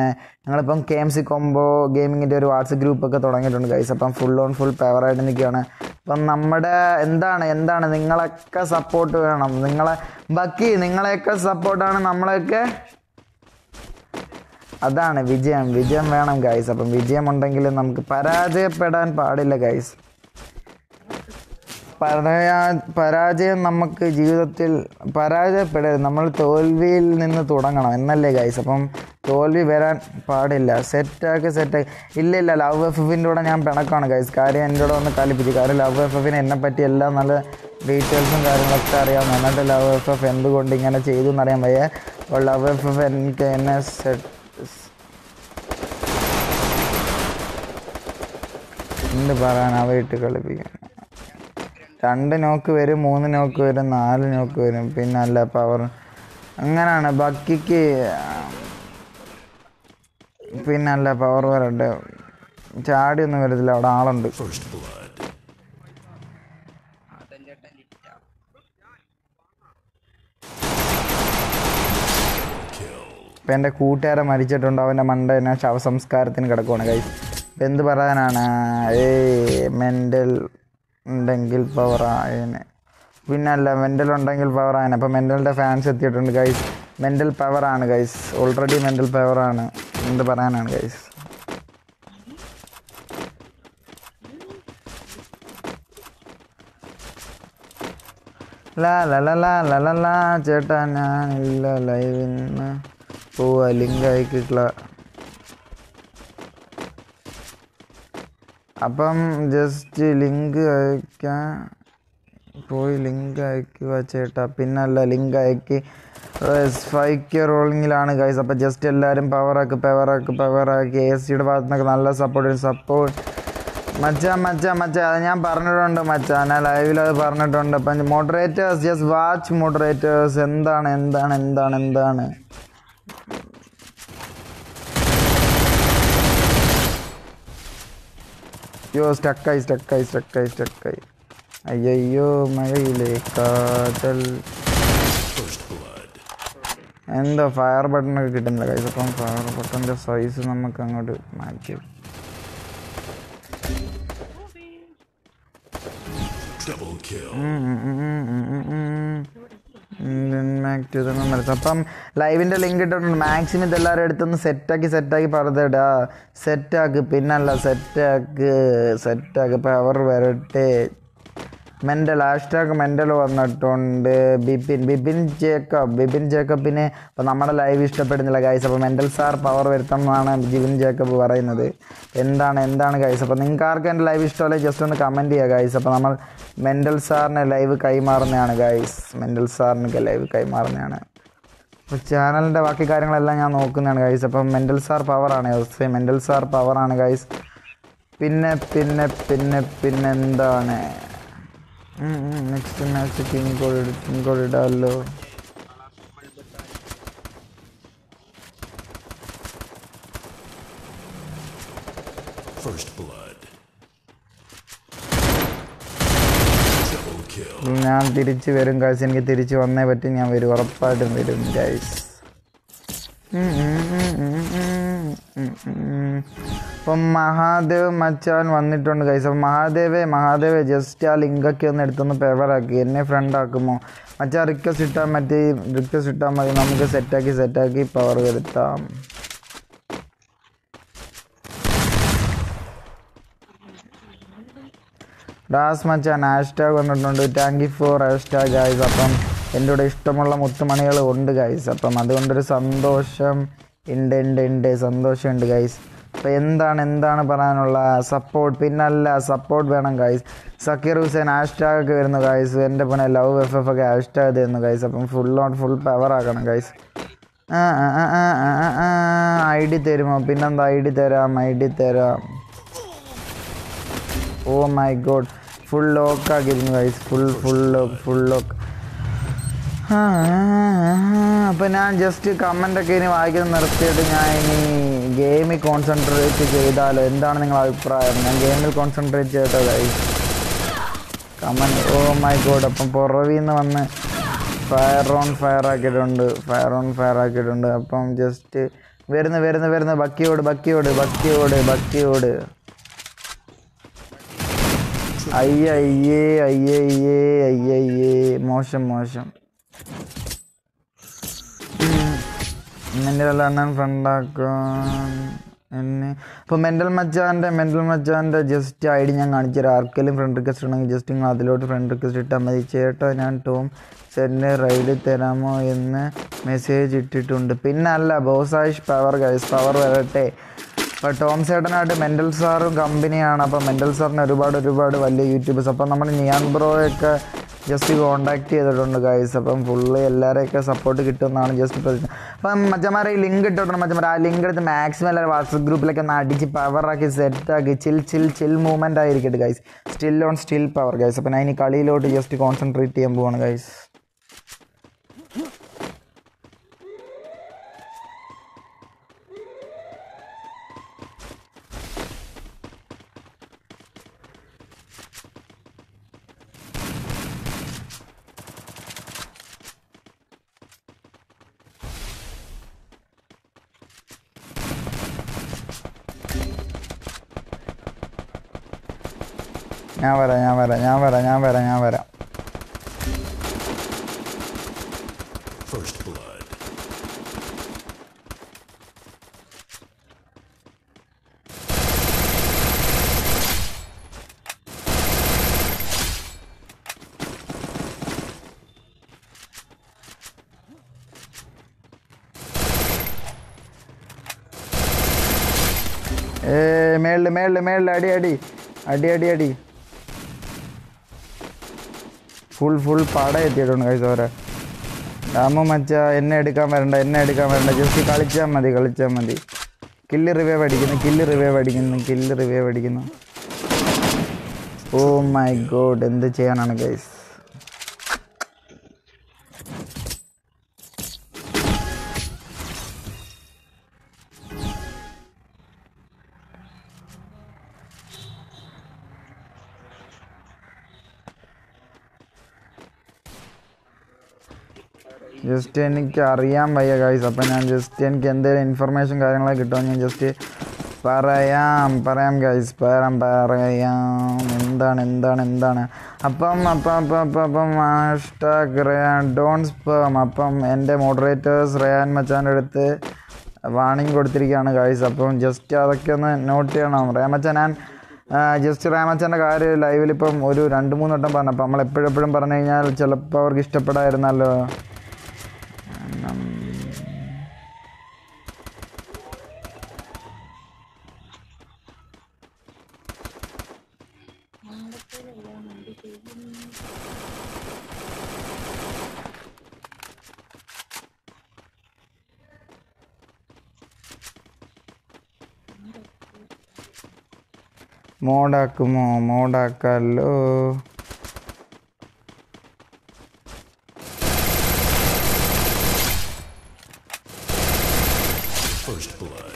ഞങ്ങളിപ്പം കെ എം സി കോംബോ ഗെയിമിങ്ങിന്റെ ഒരു വാട്സപ്പ് ഗ്രൂപ്പൊക്കെ തുടങ്ങിയിട്ടുണ്ട് ഗൈസ് അപ്പം ഫുൾ ഓൺ ഫുൾ പവറായിട്ട് നിൽക്കുകയാണ്. അപ്പം നമ്മുടെ എന്താണ് എന്താണ്? നിങ്ങളൊക്കെ സപ്പോർട്ട് വേണം. നിങ്ങളെ ബാക്കി നിങ്ങളെയൊക്കെ സപ്പോർട്ടാണ് നമ്മളെയൊക്കെ അതാണ് വിജയം. വിജയം വേണം ഗൈസ് അപ്പം വിജയം ഉണ്ടെങ്കിൽ നമുക്ക് പരാജയപ്പെടാൻ പാടില്ല ഗൈസ് പരാ പരാജയം നമുക്ക് ജീവിതത്തിൽ പരാജയപ്പെടരുത്. നമ്മൾ തോൽവിയിൽ നിന്ന് തുടങ്ങണം എന്നല്ലേ ഗൈസ് അപ്പം തോൽവി വരാൻ പാടില്ല. സെറ്റാക്കി സെറ്റാക്കി ഇല്ല ഇല്ല ലവ് എഫ് എഫിന്റെ കൂടെ ഞാൻ പിണക്കാണ് ഗൈസ് കാര്യം എന്റെ കൂടെ ഒന്ന് കളിപ്പിച്ചു കാര്യം ലവ് എഫ് എഫിന് എന്നെ പറ്റി എല്ലാം നല്ല ഡീറ്റെയിൽസും കാര്യങ്ങളൊക്കെ അറിയാം എന്നിട്ട് ലവ് എഫ് എഫ് എന്തുകൊണ്ട് ഇങ്ങനെ ചെയ്തു എന്നറിയാൻ വയ്യ. അപ്പോൾ ലവ് എഫ് എഫ് എനിക്ക് എന്നെ സെറ്റ് എന്ത് പറയാൻ അവയിട്ട് കളിപ്പിക്കാൻ രണ്ട് നോക്ക് വരും മൂന്ന് നോക്ക് വരും നാല് നോക്ക് വരും പിന്നെ അല്ല പവർ അങ്ങനെയാണ് ബക്കിക്ക് പിന്നെ അല്ല പവർ വരട്ടെ. ചാടിയൊന്നും വരത്തില്ല അവിടെ ആളുണ്ട്. ഇപ്പം എന്റെ കൂട്ടുകാരൻ മരിച്ചിട്ടുണ്ട്. അവന്റെ മണ്ട എന്നെ ശവസംസ്കാരത്തിന് കിടക്കുവാണ്. കൈ ഇപ്പം എന്ത് പറയാനാണ്? ഏ മെന്റൽ ഉണ്ടെങ്കിൽ പവർ ആയനെ. പിന്നല്ല മെന്റൽ ഉണ്ടെങ്കിൽ പവർ ആയനെ. അപ്പം മെന്റലിന്റെ ഫാൻസ് എത്തിയിട്ടുണ്ട് ഗൈസ് മെന്റൽ പവറാണ് ഗൈസ് ഓൾറെഡി മെന്റൽ പവറാണ് എന്ത് പറയാനാണ് ഗൈസ് ലാ ലാ ലാ ലാ ലാ ചേട്ടാ ഞാനില്ല ലൈവിന്ന് പോവാ ലിങ്ക് അയക്കില്ല അപ്പം ജസ്റ്റ് ലിങ്ക് അയക്കാൻ പോയി ലിങ്ക് അയക്കുക ചേട്ടാ. പിന്നല്ല ലിങ്ക് അയക്കി ഫൈവ് കെ റോളിങ്ങിലാണ് ഗൈസ് അപ്പം ജസ്റ്റ് എല്ലാവരും പവറാക്കി പവറാക്കി പവറാക്കി എ സിയുടെ ഭാഗത്തു നിന്നൊക്കെ നല്ല സപ്പോർട്ട് സപ്പോർട്ട് മച്ചാ മച്ചാ മച്ചാ അത് ഞാൻ പറഞ്ഞിട്ടുണ്ട് മച്ചാ. ഞാൻ ലൈവിൽ അത് പറഞ്ഞിട്ടുണ്ട്. അപ്പം മോഡറേറ്റേഴ്സ് ജസ്റ്റ് വാച്ച് മോഡറേറ്റേഴ്സ് എന്താണ് എന്താണ് എന്താണ് എന്താണ്? യോ സ്റ്റക്കായി സ്റ്റക്കായി സ്റ്റക്കായി സ്റ്റക്കായി അയ്യോ മഴയിലെ കാതൽ. എന്താ ഫയർ ബട്ടണൊക്കെ കിട്ടുന്നില്ല കൈസ് അപ്പം ഫയർ ബട്ടന്റെ സൈസ് നമുക്ക് അങ്ങോട്ട് മാറ്റി Double kill. അപ്പം ലൈവിന്റെ ലിങ്ക് ഇട്ടിട്ടുണ്ട്. മാക്സിമം ഇതെല്ലാവരും എടുത്തൊന്ന് സെറ്റാക്കി സെറ്റാക്കി പറഞ്ഞിടാ. സെറ്റാക്ക് പിന്നല്ല സെറ്റാക്ക് സെറ്റാക്ക് പവർ വരട്ടെ. മെന്റൽ ഹാഷ്ടാഗ് മെന്റൽ വന്നിട്ടുണ്ട്. ബിപിൻ ബിപിൻ ജേക്കബ് ബിപിൻ ജേക്കബിന് ഇപ്പോൾ നമ്മുടെ ലൈവ് ഇഷ്ടപ്പെടുന്നില്ല ഗൈസ് അപ്പോൾ മെന്റൽ സാർ പവർ വരുത്തം എന്നാണ് ജിബിൻ ജേക്കബ് പറയുന്നത്. എന്താണ് എന്താണ് ഗൈസ് അപ്പോൾ നിങ്ങൾക്ക് ആർക്കും എന്റെ ലൈവ് ഇഷ്ടമല്ലേ? ജസ്റ്റ് ഒന്ന് കമന്റ് ചെയ്യുക ഗൈസ് അപ്പോൾ നമ്മൾ മെന്റൽ സാറിന് ലൈവ് കൈമാറുന്നതാണ് ഗൈസ് മെന്റൽ സാറിനൊക്കെ ലൈവ് കൈമാറുന്നതാണ്. അപ്പോൾ ചാനലിന്റെ ബാക്കി കാര്യങ്ങളെല്ലാം ഞാൻ നോക്കുന്നതാണ് ഗൈസ് അപ്പം മെന്റൽ സാർ പവറാണ് യൂസ് മെന്റൽ സാർ പവറാണ് ഗൈസ് പിന്നെ പിന്നെ പിന്നെ പിന്നെ എന്താണ്? Next match king code king code ഇടാമല്ലോ First blood. Double ഞാൻ തിരിച്ചു വരും ഗൈസ് എനിക്ക് തിരിച്ചു വന്നേ പറ്റും ഞാൻ വരും ഉറപ്പായിട്ടും വരും ഗൈസ് അപ്പം മഹാദേവ് മച്ചാൻ വന്നിട്ടുണ്ട് കൈസ് അപ്പം മഹാദേവേ മഹാദേവേ ജസ്റ്റ് ആ ലിങ്കൊക്കെ ഒന്ന് എടുത്തൊന്ന് പേവറാക്കി എന്നെ ഫ്രണ്ട് ആക്കുമോ? മച്ചാ റിക്വസ്റ്റ് ഇട്ടാൽ മറ്റേ റിക്വസ്റ്റ് ഇട്ടാൽ മതി. നമുക്ക് സെറ്റാക്കി സെറ്റാക്കി പവർ വരുത്താം. ഡാസ് മച്ചാൻ ഹാഷ്ടാഗ് വന്നിട്ടുണ്ട്. താങ്ക് യു ഫോർ ഹാഷ്ടാഗ് ആയിസ് അപ്പം എന്റെ കൂടെ ഇഷ്ടമുള്ള മുത്തുമണികൾ ഉണ്ട് ഗൈസ് അപ്പം അതുകൊണ്ടൊരു സന്തോഷം. ഉണ്ട് ഉണ്ട് ഉണ്ട്. സന്തോഷമുണ്ട് ഗൈസ് അപ്പോൾ എന്താണ് എന്താണ് പറയാനുള്ള സപ്പോർട്ട് പിന്നല്ല സപ്പോർട്ട് വേണം ഗൈസ് സക്കീർ ഹുസൈൻ ഹാഷ്ടാഗ് ഒക്കെ വരുന്നു ഗൈസ് എന്റെ പിന്നെ ലവ് എഫ് എഫ് ഒക്കെ ഹാഷ്ടാഗ് തരുന്നു ഗൈസ് അപ്പം ഫുൾ ഓൺ ഫുൾ പവർ ആക്കണം ഗൈസ് ഐ ഡി തരുമോ? പിന്നെന്താ ഐ ഡി തരാം ഐ ഡി തരാം. Oh my god full lock ആക്കിയിരുന്നു guys full full lock full lock അപ്പം ഞാൻ ജസ്റ്റ് കമന്റ് ഒക്കെ ഇനി വായിക്കുന്നത് നിർത്തിയിട്ട് ഞാൻ ഇനി ഗെയിമിൽ കോൺസെൻട്രേറ്റ് ചെയ്താലോ? എന്താണ് നിങ്ങളുടെ അഭിപ്രായം? ഞാൻ ഗെയിമിൽ കോൺസെൻട്രേറ്റ് ചെയ്തതായി കമന്റ് ഓ മൈ ഗോഡ് അപ്പം പുറവിൽ നിന്ന് വന്ന് ഫയർ ഓൺ ഫയർ ആക്കിയിട്ടുണ്ട്. ഫയർ ഓൺ ഫയർ ആക്കിയിട്ടുണ്ട്. അപ്പം ജസ്റ്റ് വരുന്നു വരുന്നു വരുന്നു. ബക്കിയോട് ബക്കിയോട് ബക്കിയോട് ബക്കിയോട് അയ്യേ അയ്യേ അയ്യേ അയ്യേ അയ്യേ മോശം മോശം. മെന്റൽ അണ്ണൻ ഫ്രണ്ടാക്കാൻ എന്നെ. അപ്പോൾ മെന്റൽ മച്ചാന്റെ മെന്റൽ മച്ചാന്റെ ജസ്റ്റ് ഐ ഡി ഞാൻ കാണിച്ചു തരാം. ആർക്കെങ്കിലും ഫ്രണ്ട് റിക്വസ്റ്റ് ഉണ്ടെങ്കിൽ ജസ്റ്റ് നിങ്ങൾ അതിലോട്ട് ഫ്രണ്ട് റിക്വസ്റ്റ് ഇട്ടാൽ മതി. ചേട്ടാ ഞാൻ ടോം സെന്നെ റൈഡ് തരാമോ എന്ന് മെസ്സേജ് ഇട്ടിട്ടുണ്ട്. പിന്നെ അല്ല ബോസായിഷ് പവർ ഗൈസ് പവർ വരട്ടെ. അപ്പോൾ ടോം സേട്ടനായിട്ട് മെന്റൽ സാറും കമ്പനിയാണ് അപ്പോൾ മെന്റൽ സാറിന് ഒരുപാട് ഒരുപാട് വലിയ യൂട്യൂബേഴ്സ് അപ്പോൾ നമ്മുടെ നിയാൻ ബ്രോയൊക്കെ ജസ്റ്റ് കോണ്ടാക്ട് ചെയ്തിട്ടുണ്ട് ഗൈസ് അപ്പം ഫുള്ള് എല്ലാവരെയൊക്കെ സപ്പോർട്ട് കിട്ടുമെന്നാണ് ജസ്റ്റ് പ്രതീക്ഷ. അപ്പം മച്ചന്മാരെ ഈ ലിങ്ക് ഇട്ടിട്ടുണ്ട് മച്ചന്മാരെ ആ ലിങ്ക് എടുത്ത് മാക്സിമം എല്ലാവരും വാട്സപ്പ് ഗ്രൂപ്പിലൊക്കെ ഒന്ന് അടിച്ച് പവറാക്കി സെറ്റാക്കി ചിൽ ചിൽ ചിൽ മൂവ്മെന്റ് ആയിരിക്കട്ടെ guys still on still power guys അപ്പം ഞാൻ ഇനി കളിയിലോട്ട് ജസ്റ്റ് കോൺസെൻട്രേറ്റ് ചെയ്യാൻ പോവാണ് ഗൈസ് ഞാൻ വരാം ഞാൻ വരാം ഞാൻ വരാം ഞാൻ വരാം ഞാൻ വരാം. മേളിൽ മേളിൽ മേളിൽ അടി അടി അടി അടി അടി. ഫുൾ ഫുൾ പട എത്തിയിട്ടുണ്ട് കൈസ് അവരെ. ഡാമു മച്ച എന്നെ എടുക്കാൻ വരണ്ട എന്നെ എടുക്കാൻ വരണ്ട. ജസ്റ്റ് കളിച്ചാൽ മതി കളിച്ചാൽ മതി. കില്ല് റിവൈവ് അടിക്കുന്നു കില്ല് റിവൈവ് അടിക്കുന്നു കില്ല് റിവൈവ് അടിക്കുന്നു. ഓ മൈ ഗോഡ് എന്ത് ചെയ്യാനാണ് ഗൈസ് ജസ്റ്റ് എനിക്ക് അറിയാൻ വയ്യ ഗൈസ് അപ്പം ഞാൻ ജസ്റ്റ് എനിക്ക് എന്തെങ്കിലും ഇൻഫർമേഷൻ കാര്യങ്ങളൊക്കെ കിട്ടുമോ ഞാൻ ജസ്റ്റ് പറയാം പറയാം ഗൈസ് പറയാം പറയാം. എന്താണ് എന്താണ് എന്താണ്? അപ്പം അപ്പം അപ്പം അപ്പം അപ്പം ഹാഷ്ടാഗ് റയാൻ ഡോൺ സ്പേം അപ്പം എന്റെ മോഡറേറ്റേഴ്സ് റയാൻ മച്ചാന്റെ അടുത്ത് വാണിംഗ് കൊടുത്തിരിക്കുകയാണ് ഗൈസ് അപ്പം ജസ്റ്റ് അതൊക്കെ ഒന്ന് നോട്ട് ചെയ്യണം. റയാൻ മച്ചാൻ ഞാൻ ജസ്റ്റ് റാമച്ചന്റെ കാര്യം ലൈവിൽ ഇപ്പം ഒരു രണ്ട് മൂന്ന് വട്ടം പറഞ്ഞു അപ്പം നമ്മൾ എപ്പോഴും എപ്പോഴും പറഞ്ഞു കഴിഞ്ഞാൽ ചിലപ്പോൾ അവർക്ക് ഇഷ്ടപ്പെടായിരുന്നല്ലോ First blood.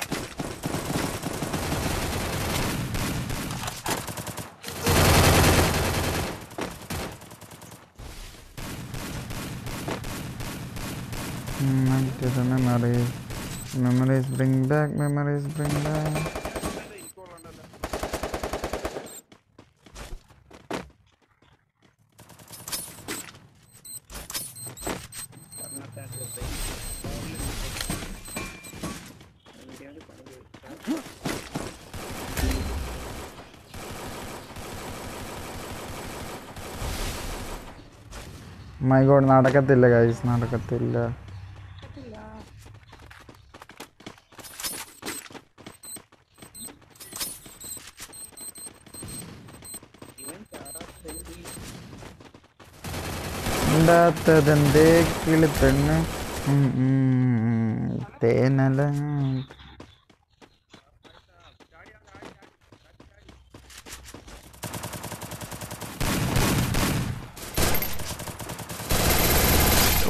Memories bring back, memories bring back. My god നടക്കത്തില്ല ഗൈസ് നടക്കത്തില്ല ഉണ്ടാത്തതെന്തേ കിളിപ്പെണ്ണ് തേനല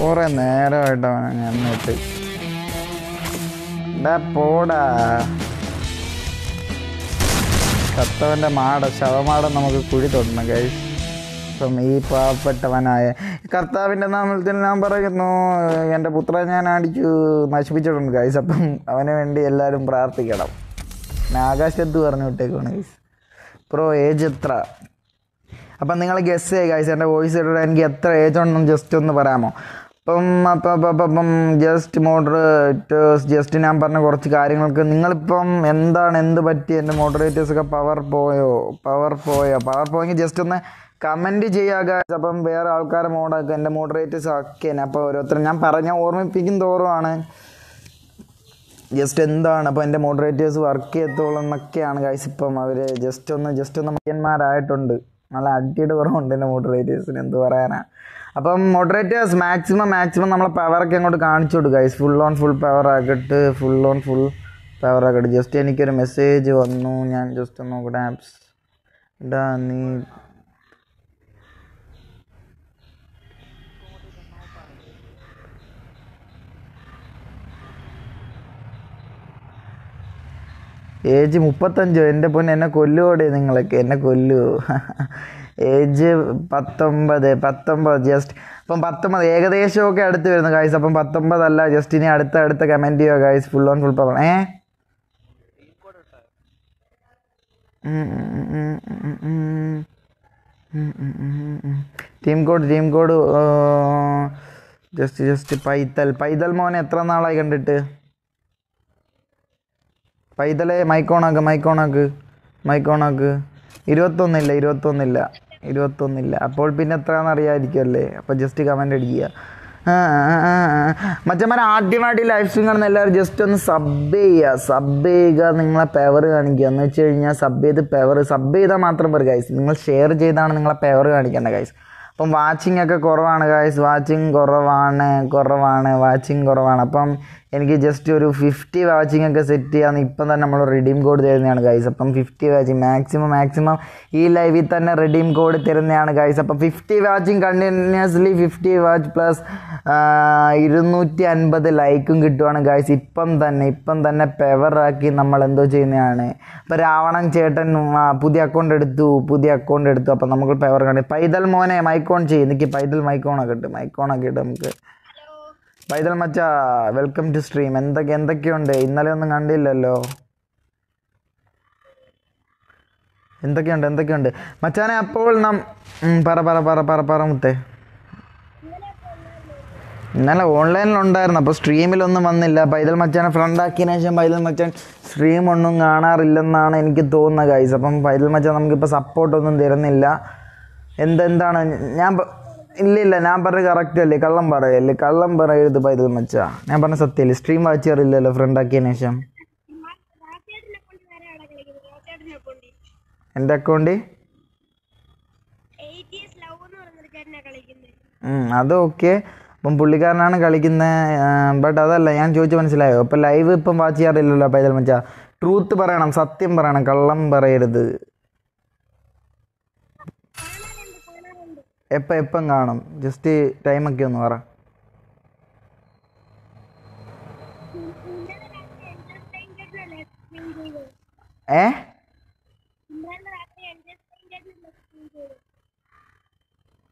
കുറെ നേരമായിട്ട് അവനെ എന്നിട്ട് ഡാ പോടാ. കത്തവന്റെ മാട ശവമാടം നമുക്ക് കുഴി തൊടണം കൈ ഇപ്പം ഈ പാവപ്പെട്ടവനായ കർത്താവിന്റെ നാമത്തിൽ ഞാൻ പറയുന്നു എന്റെ പുത്രൻ ഞാൻ അടിച്ചു നശിപ്പിച്ചിട്ടുണ്ട് ഗൈസ് അപ്പം അവന് വേണ്ടി എല്ലാവരും പ്രാർത്ഥിക്കണം. ഞാൻ ആകാശത്ത് പറഞ്ഞു വിട്ടേക്കാണ് ഗൈസ് പ്രോ ഏജ് എത്ര? അപ്പം നിങ്ങൾ ഗസ് ചെയ്യുക ഗൈസ് എന്റെ വോയിസ് ഇട്ടിട്ട് എനിക്ക് എത്ര ഏജ് ഉണ്ടെന്ന് ജസ്റ്റ് ഒന്ന് പറയാമോ? അപ്പം അപ്പം അപ്പം അപ്പം അപ്പം ജസ്റ്റ് മോഡറേറ്റേഴ്സ് ജസ്റ്റ് ഞാൻ പറഞ്ഞ കുറച്ച് കാര്യങ്ങൾക്ക് നിങ്ങളിപ്പം എന്താണ് എന്ത് പറ്റി? എന്റെ മോഡറേറ്റേഴ്സൊക്കെ പവർ പോയോ? പവർ പോയോ? പവർ പോയെങ്കിൽ ജസ്റ്റ് ഒന്ന് കമന്റ് ചെയ്യുക. അപ്പം വേറെ ആൾക്കാരെ മോഡാക്കുക എന്റെ മോഡറേറ്റേഴ്സ് ആക്കിയേനെ അപ്പോൾ ഓരോരുത്തരും ഞാൻ പറഞ്ഞ ഓർമ്മിപ്പിക്കും തോറുമാണ്. ജസ്റ്റ് എന്താണ്? അപ്പോൾ എന്റെ മോഡറേറ്റേഴ്സ് വർക്ക് ചെയ്യത്തോളം എന്നൊക്കെയാണ് ഗൈസ് ഇപ്പം അവർ ജസ്റ്റ് ഒന്ന് ജസ്റ്റ് ഒന്ന് മയ്യന്മാരായിട്ടുണ്ട്. നല്ല അടിയുടെ കുറവുണ്ട് എന്റെ മോഡറേറ്റേഴ്സിന് എന്ത് പറയാനാ. അപ്പം മോഡറേറ്റേഴ്സ് മാക്സിമം മാക്സിമം നമ്മളെ പവറൊക്കെ അങ്ങോട്ട് കാണിച്ചു കൊടുക്കുക ഫുൾ ഓൺ ഫുൾ പവർ ആക്കിയിട്ട് ഫുൾ ഓൺ ഫുൾ പവർ ആക്കിയിട്ട് ജസ്റ്റ് എനിക്കൊരു മെസ്സേജ് വന്നു. ഞാൻ ജസ്റ്റ് നോക്കട്ടെ ആപ്സ് ഡാ നീ ഏജ് മുപ്പത്തഞ്ചോ? എന്റെ പൊന്നെ എന്നെ കൊല്ലുകൂടെ നിങ്ങളൊക്കെ? എന്നെ കൊല്ലു [LAUGHS] ഏജ് പത്തൊമ്പത് പത്തൊമ്പത് ജസ്റ്റ് അപ്പം പത്തൊമ്പത് ഏകദേശമൊക്കെ അടുത്ത് വരുന്നു ഗായ്സ് അപ്പം പത്തൊമ്പതല്ല ജസ്റ്റ് ഇനി അടുത്ത അടുത്ത കമന്റ് ചെയ്യുക guys full on full power A team code team code just just പൈതൽ പൈതൽ മോനെ എത്ര നാളായി കണ്ടിട്ട് പൈതലെ മൈക്കോണാക്ക് മൈക്കോണാക്ക് മൈക്കോണാക്ക് ഇരുപത്തൊന്നില്ല ഇരുപത്തൊന്നില്ല ഇരുപത്തൊന്നില്ല. അപ്പോൾ പിന്നെ എത്രയാണെന്ന് അറിയാമായിരിക്കുമല്ലേ അപ്പോൾ ജസ്റ്റ് കമന്റ് അടിക്കുക. മച്ചന്മാരെ ആദ്യമായിട്ട് ലൈവ് സ്ട്രീം കാണുന്ന എല്ലാവരും ജസ്റ്റ് ഒന്ന് സബ് ചെയ്യുക. സബ് ചെയ്യുക നിങ്ങളെ പെവർ കാണിക്കുക. എന്ന് വെച്ച് കഴിഞ്ഞാൽ സബ് ചെയ്ത് പെവർ സബ് ചെയ്താൽ മാത്രം പേര് ഗൈസ് നിങ്ങൾ ഷെയർ ചെയ്താണ് നിങ്ങളെ പെവർ കാണിക്കേണ്ടത് ഗൈസ് അപ്പം വാച്ചിങ് ഒക്കെ കുറവാണ് ഗൈസ് വാച്ചിങ് കുറവാണ് കുറവാണ് വാച്ചിങ് കുറവാണ്. അപ്പം എനിക്ക് ജസ്റ്റ് ഒരു ഫിഫ്റ്റി വാച്ചിങ് ഒക്കെ സെറ്റ് ചെയ്യാന്ന് ഇപ്പം തന്നെ നമ്മൾ റിഡീം കോഡ് തരുന്നതാണ് ഗൈസ് അപ്പം ഫിഫ്റ്റി വാച്ചിങ് മാക്സിമം മാക്സിമം ഈ ലൈവിൽ തന്നെ റിഡീം കോഡ് തരുന്നതാണ് ഗൈസ് അപ്പം fifty watching continuously fifty watch plus ഇരുന്നൂറ്റി അൻപത് ലൈക്കും കിട്ടുവാണ് ഗൈസ് ഇപ്പം തന്നെ ഇപ്പം തന്നെ പെവറാക്കി നമ്മൾ എന്തോ ചെയ്യുന്നതാണ്. ഇപ്പം രാവണൻ ചേട്ടൻ പുതിയ അക്കൗണ്ട് എടുത്തു പുതിയ അക്കൗണ്ട് എടുത്തു. അപ്പം നമുക്ക് പെവർ കണ്ടു പൈതൽ മോനെ മൈക്കോൺ ചെയ്യും. എനിക്ക് പൈതൽ മൈക്കോണൊക്കെ ഇട്ട് മൈക്കോണൊക്കെ ഇട്ട് നമുക്ക്. പൈതൽ മച്ച വെൽക്കം ടു സ്ട്രീം എന്തൊക്കെ എന്തൊക്കെയുണ്ട്? ഇന്നലെ ഒന്നും കണ്ടില്ലല്ലോ. എന്തൊക്കെയുണ്ട് എന്തൊക്കെയുണ്ട്? മച്ചാനെ അപ്പോൾ നാം പറ പറ പറ പറ പറ മുത്തേ. ഇന്നലെ ഓൺലൈനിലുണ്ടായിരുന്നു അപ്പോൾ സ്ട്രീമിലൊന്നും വന്നില്ല. പൈതൽ മച്ചാനെ ഫ്രണ്ട് ആക്കിയതിനു ശേഷം പൈതൽ മച്ചാൻ സ്ട്രീം ഒന്നും കാണാറില്ലെന്നാണ് എനിക്ക് തോന്നുന്നത് ഗൈസ് അപ്പം പൈതൽ മച്ചാൻ നമുക്കിപ്പോൾ സപ്പോർട്ടൊന്നും തരുന്നില്ല. എന്തെന്താണ്? ഞാൻ ഇല്ല ഇല്ല ഞാൻ പറഞ്ഞ കറക്റ്റ് അല്ലേ? കള്ളം പറയല്ലേ? കള്ളം പറയരുത് പൈതൽ മച്ച. ഞാൻ പറഞ്ഞ സത്യമല്ലേ സ്ട്രീം വാച്ച് ചെയ്യാറില്ലല്ലോ ഫ്രണ്ട് ആക്കിയതിനു ശേഷം? എന്റെ അക്കൗണ്ട് അത് ഓക്കെ അപ്പം പുള്ളിക്കാരനാണ് കളിക്കുന്നത് ബട്ട് അതല്ല ഞാൻ ചോദിച്ചു മനസ്സിലായോ? ഇപ്പം ലൈവ് ഇപ്പം വാച്ച് ചെയ്യാറില്ലല്ലോ പൈതൽ മച്ച. ട്രൂത്ത് പറയണം സത്യം പറയണം കള്ളം പറയരുത്. എപ്പം എപ്പം കാണും? ജസ്റ്റ് ടൈമൊക്കെ ഒന്ന് പറ. ഏ?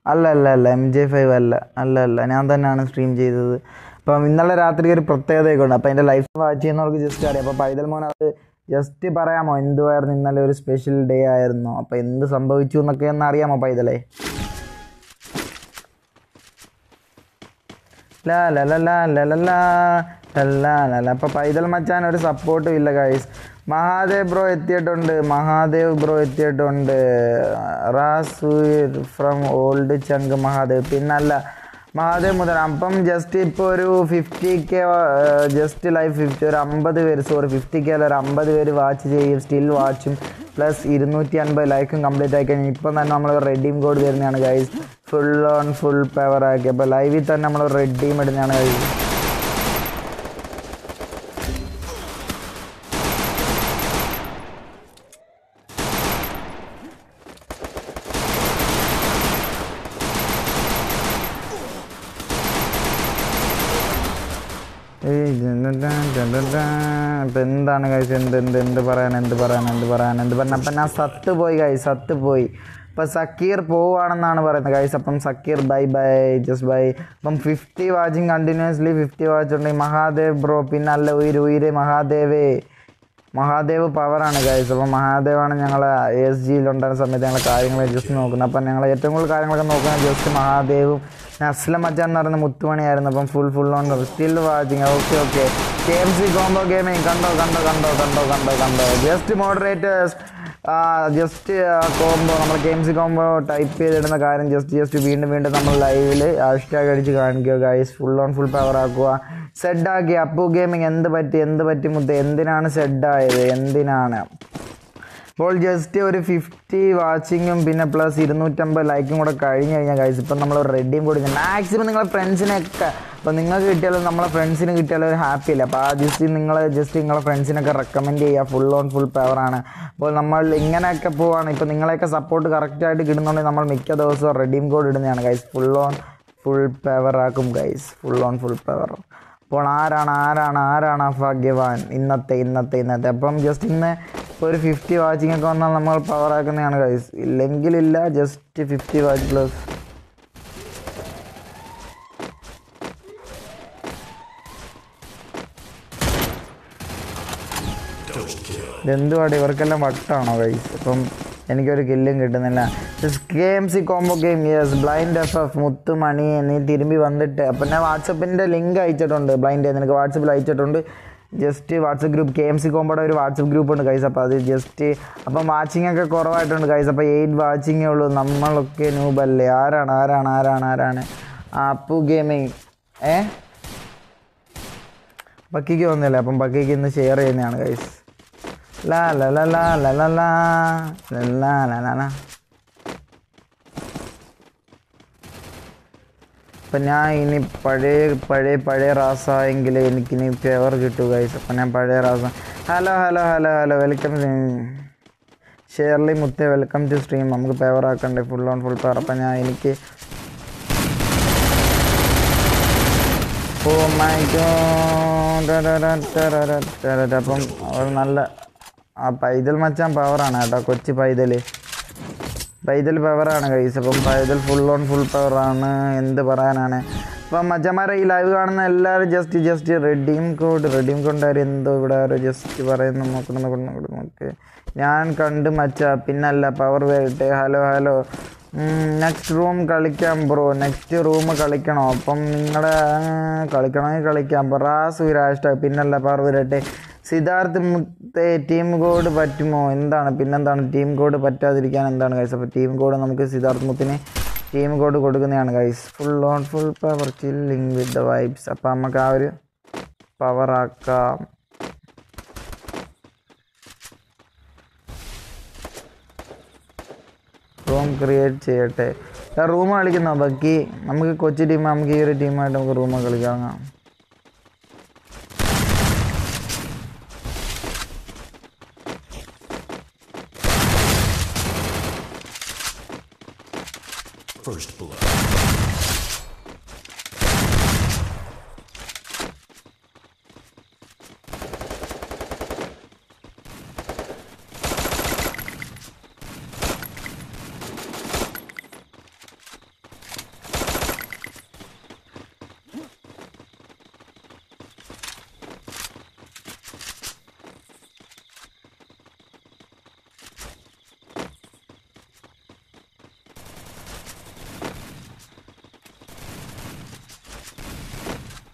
അല്ല അല്ല അല്ല എം ജെ ഫൈവ് അല്ല. അല്ല അല്ല ഞാൻ തന്നെയാണ് സ്ട്രീം ചെയ്തത്. അപ്പം ഇന്നലെ രാത്രി ഒരു പ്രത്യേകതയൊക്കെ ഉണ്ട്. അപ്പം എന്റെ ലൈഫ് വാച്ച് ചെയ്യുന്നവർക്ക് ജസ്റ്റ് അറിയാം. അപ്പോൾ പൈതൽ മോൻ അത് ജസ്റ്റ് പറയാമോ? എന്തുവായിരുന്നു ഇന്നലെ ഒരു സ്പെഷ്യൽ ഡേ ആയിരുന്നു? അപ്പോൾ എന്ത് സംഭവിച്ചു എന്നൊക്കെ ഒന്ന് അറിയാമോ പൈതലേ? അപ്പോൾ പൈതൽ മച്ചാൻ ഒരു സപ്പോർട്ടും ഇല്ല ഗൈസ് മഹാദേവ് ബ്രോ എത്തിയിട്ടുണ്ട് മഹാദേവ് ബ്രോ എത്തിയിട്ടുണ്ട് റാസു ഫ്രം ഓൾഡ് ചങ്ക് മഹാദേവ് പിന്നല്ല മഹാദേവ് മുതൽ. അപ്പം ജസ്റ്റ് ഇപ്പോൾ ഒരു fifty K just life fifty ഒരു അമ്പത് പേര് സോറി ഫിഫ്റ്റി കെ അല്ല ഒരു അമ്പത് പേര് വാച്ച് ചെയ്യും സ്റ്റിൽ വാച്ചും പ്ലസ് ഇരുന്നൂറ്റി അൻപത് ലൈക്കും കംപ്ലീറ്റ് ആയി കഴിഞ്ഞാൽ ഇപ്പം തന്നെ നമ്മൾ റെഡീം കോഡ് വരുന്നതാണ് guys full on full power ആക്കി. അപ്പോൾ ലൈവിൽ തന്നെ നമ്മൾ റെഡീം ഇടുന്നതാണ് ഗൈസ് ഇപ്പം എന്താണ് കഴിച്ച് എന്ത് എന്ത് എന്ത് പറയാൻ എന്ത് പറയാൻ എന്ത് പറയാൻ എന്ത് പറഞ്ഞു അപ്പം ഞാൻ സത്ത് പോയി കൈ സത്ത് പോയി ഇപ്പം സക്കീർ പോവാണെന്നാണ് പറയുന്നത്. കൈസ് അപ്പം Zakir bye bye just bye അപ്പം fifty watching continuously fifty watch ഉണ്ടെങ്കിൽ മഹാദേവ് ബ്രോ പിന്നെ അല്ല ഉയിര് ഉയര് മഹാദേവേ. മഹാദേവ് പവറാണ് കൈസ് അപ്പം മഹാദേവാണ് ഞങ്ങൾ എസ് ജിയിലുണ്ടായിരുന്ന സമയത്ത് ഞങ്ങൾ കാര്യങ്ങൾ ജസ്റ്റ് നോക്കുന്നത്. അപ്പം ഞങ്ങൾ ഏറ്റവും കൂടുതൽ കാര്യങ്ങളൊക്കെ നോക്കുന്നത് ജസ്റ്റ് മഹാദേവും അസ്ലം അച്ഛൻ എന്ന് പറയുന്ന മുത്തുമണിയായിരുന്നു. അപ്പം full full on still watching okay okay K M C combo gaming കണ്ടോ കണ്ടോ കണ്ടോ കണ്ടോ കണ്ടോ കണ്ടോ. ജസ്റ്റ് മോഡറേറ്റേഴ്സ് ജസ്റ്റ് കോംബോ നമ്മൾ കെ കോംബോ ടൈപ്പ് ചെയ്തിടുന്ന കാര്യം ജസ്റ്റ് ജസ്റ്റ് വീണ്ടും വീണ്ടും നമ്മൾ ലൈവിൽ ഹാഷ്ടാഗ് അടിച്ച് കാണിക്കുക guys full on full power ആക്കുക. സെഡ് ആക്കി. അപ്പു ഗെയിമിങ് എന്ത് പറ്റി? എന്ത് പറ്റി മുത്ത്? എന്തിനാണ് സെഡ് ആയത്? എന്തിനാണ്? ഇപ്പോൾ ജസ്റ്റ് ഒരു ഫിഫ്റ്റി വാച്ചിങ്ങും പിന്നെ പ്ലസ് ഇരുന്നൂറ്റമ്പത് ലൈക്കും കൂടെ കഴിഞ്ഞ് കഴിഞ്ഞാൽ കഴിച്ച് ഇപ്പം നമ്മൾ റെഡിയും കൂടി മാക്സിമം നിങ്ങളെ ഫ്രണ്ട്സിനൊക്കെ അപ്പോൾ നിങ്ങൾക്ക് കിട്ടിയാലും നമ്മളെ ഫ്രണ്ട്സിന് കിട്ടിയാലും ഒരു ഹാപ്പി ഇല്ല അപ്പോൾ ആ ജസ്റ്റ് നിങ്ങൾ ജസ്റ്റ് നിങ്ങളെ ഫ്രണ്ട്സിനൊക്കെ റെക്കമെൻഡ് ചെയ്യുക ഫുൾ ഓൺ ഫുൾ പവറാണ് അപ്പോൾ നമ്മൾ ഇങ്ങനെയൊക്കെ പോവാണ്. ഇപ്പോൾ നിങ്ങളെയൊക്കെ സപ്പോർട്ട് കറക്റ്റായിട്ട് കിട്ടുന്നുണ്ടെങ്കിൽ നമ്മൾ മിക്ക ദിവസവും റെഡീം കോഡ് ഇടുന്നതാണ് guys full on full പവറാക്കും guys full on full power അപ്പോൾ ആരാണ് ആരാണ് ആരാണ് ആ ഭാഗ്യവാൻ? ഇന്നത്തെ ഇന്നത്തെ ഇന്നത്തെ. അപ്പം ജസ്റ്റ് ഇന്ന് ഇപ്പോൾ ഒരു ഫിഫ്റ്റി വാച്ചിങ് ഒക്കെ വന്നാൽ നമ്മൾ പവർ ആക്കുന്നതാണ് ഗൈസ് ഇല്ലെങ്കിലില്ല ജസ്റ്റ് ഫിഫ്റ്റി വാച്ച് പ്ലസ് ഇതെന്തുവാടെ? ഇവർക്കെല്ലാം വട്ടാണോ ഗൈസ് അപ്പം എനിക്കൊരു കില്ലും കിട്ടുന്നില്ല. K M C combo game yes blind F F മുത്തുമണി നീ തിരുമ്പി വന്നിട്ട് അപ്പം ഞാൻ വാട്സപ്പിന്റെ ലിങ്ക് അയച്ചിട്ടുണ്ട്. ബ്ലൈൻഡ് നിനക്ക് വാട്സപ്പിൽ അയച്ചിട്ടുണ്ട്. Just WhatsApp group K M C കോമ്പോടെ ഒരു വാട്സപ്പ് ഗ്രൂപ്പ് ഉണ്ട് കൈസ് അപ്പോൾ അത് ജസ്റ്റ് അപ്പം വാച്ചിങ് ഒക്കെ കുറവായിട്ടുണ്ട് കൈസ് അപ്പോൾ എയ്റ്റ് വാച്ചിങ്ങേ ഉള്ളൂ. നമ്മളൊക്കെ ന്യൂബല്ലേ ആരാണ് ആരാണ് ആരാണ് ആരാണ്? അപ്പു ഗെയിമിങ് ഏ? പക്കിക്ക് വന്നില്ല? അപ്പം പക്കിക്ക് ഇന്ന് ഷെയർ ചെയ്യുന്നതാണ് കൈസ് ലാ la la la la la la. La la la la la. അപ്പം ഞാൻ ഇനി പഴയ പഴയ പഴയ റാസായെങ്കിൽ എനിക്കിനി ഫേവർ കിട്ടൂ ഗൈസ് അപ്പം ഞാൻ പഴയ Raza. Hello hello hello hello welcome Shirley മുത്തേ വെൽക്കം ടു സ്ട്രീം നമുക്ക് പേവർ ആക്കണ്ടേ? ഫുൾ ഓൺ ഫുൾ പവർ അപ്പം ഞാൻ എനിക്ക് ഓ മൈ അപ്പം അവർ നല്ല ആ പൈതൽ മച്ചാൻ പവറാണ് കേട്ടോ കൊച്ചി പൈതൽ പൈതൽ പവറാണ് കൈസ് അപ്പം പൈതൽ ഫുൾ ഓൺ ഫുൾ പവറാണ് എന്ത് പറയാനാണ്. അപ്പം മച്ചന്മാരെ ഈ ലൈവ് കാണുന്ന എല്ലാവരും just just redeem code redeem ആരും എന്തോ ഇവിടെ ആരോ ജസ്റ്റ് പറയുന്നു നോക്കണം നോക്കണം നോക്കണം നോക്ക്. ഞാൻ കണ്ട് മച്ച പിന്നല്ല പവർ വരട്ടെ ഹലോ ഹലോ. നെക്സ്റ്റ് റൂം കളിക്കാം ബ്രോ നെക്സ്റ്റ് റൂം കളിക്കണോ. അപ്പം നിങ്ങളുടെ കളിക്കണമെങ്കിൽ കളിക്കാം. റാസ് വിരാഷ്ട പിന്നല്ല പാർവരട്ടെ സിദ്ധാർത്ഥ് മുത്തേ ടീം കോഡ് പറ്റുമോ? എന്താണ്? പിന്നെന്താണ്? ടീം കോഡ് പറ്റാതിരിക്കാൻ എന്താണ് കൈസ് അപ്പോൾ ടീം കോഡ് നമുക്ക് സിദ്ധാർത്ഥ് മുത്തിന് ടീം കോഡ് കൊടുക്കുന്നതാണ് guys full on full power chilling with the vibes അപ്പം നമുക്ക് ആ ഒരു പവർ റൂം ക്രിയേറ്റ് ചെയ്യട്ടെ. റൂം കളിക്കുന്നോ ബാക്കി നമുക്ക് കൊച്ചു ടീം നമുക്ക് ഈ ഒരു ടീമായിട്ട് നമുക്ക് റൂം കളിക്കാം First blood.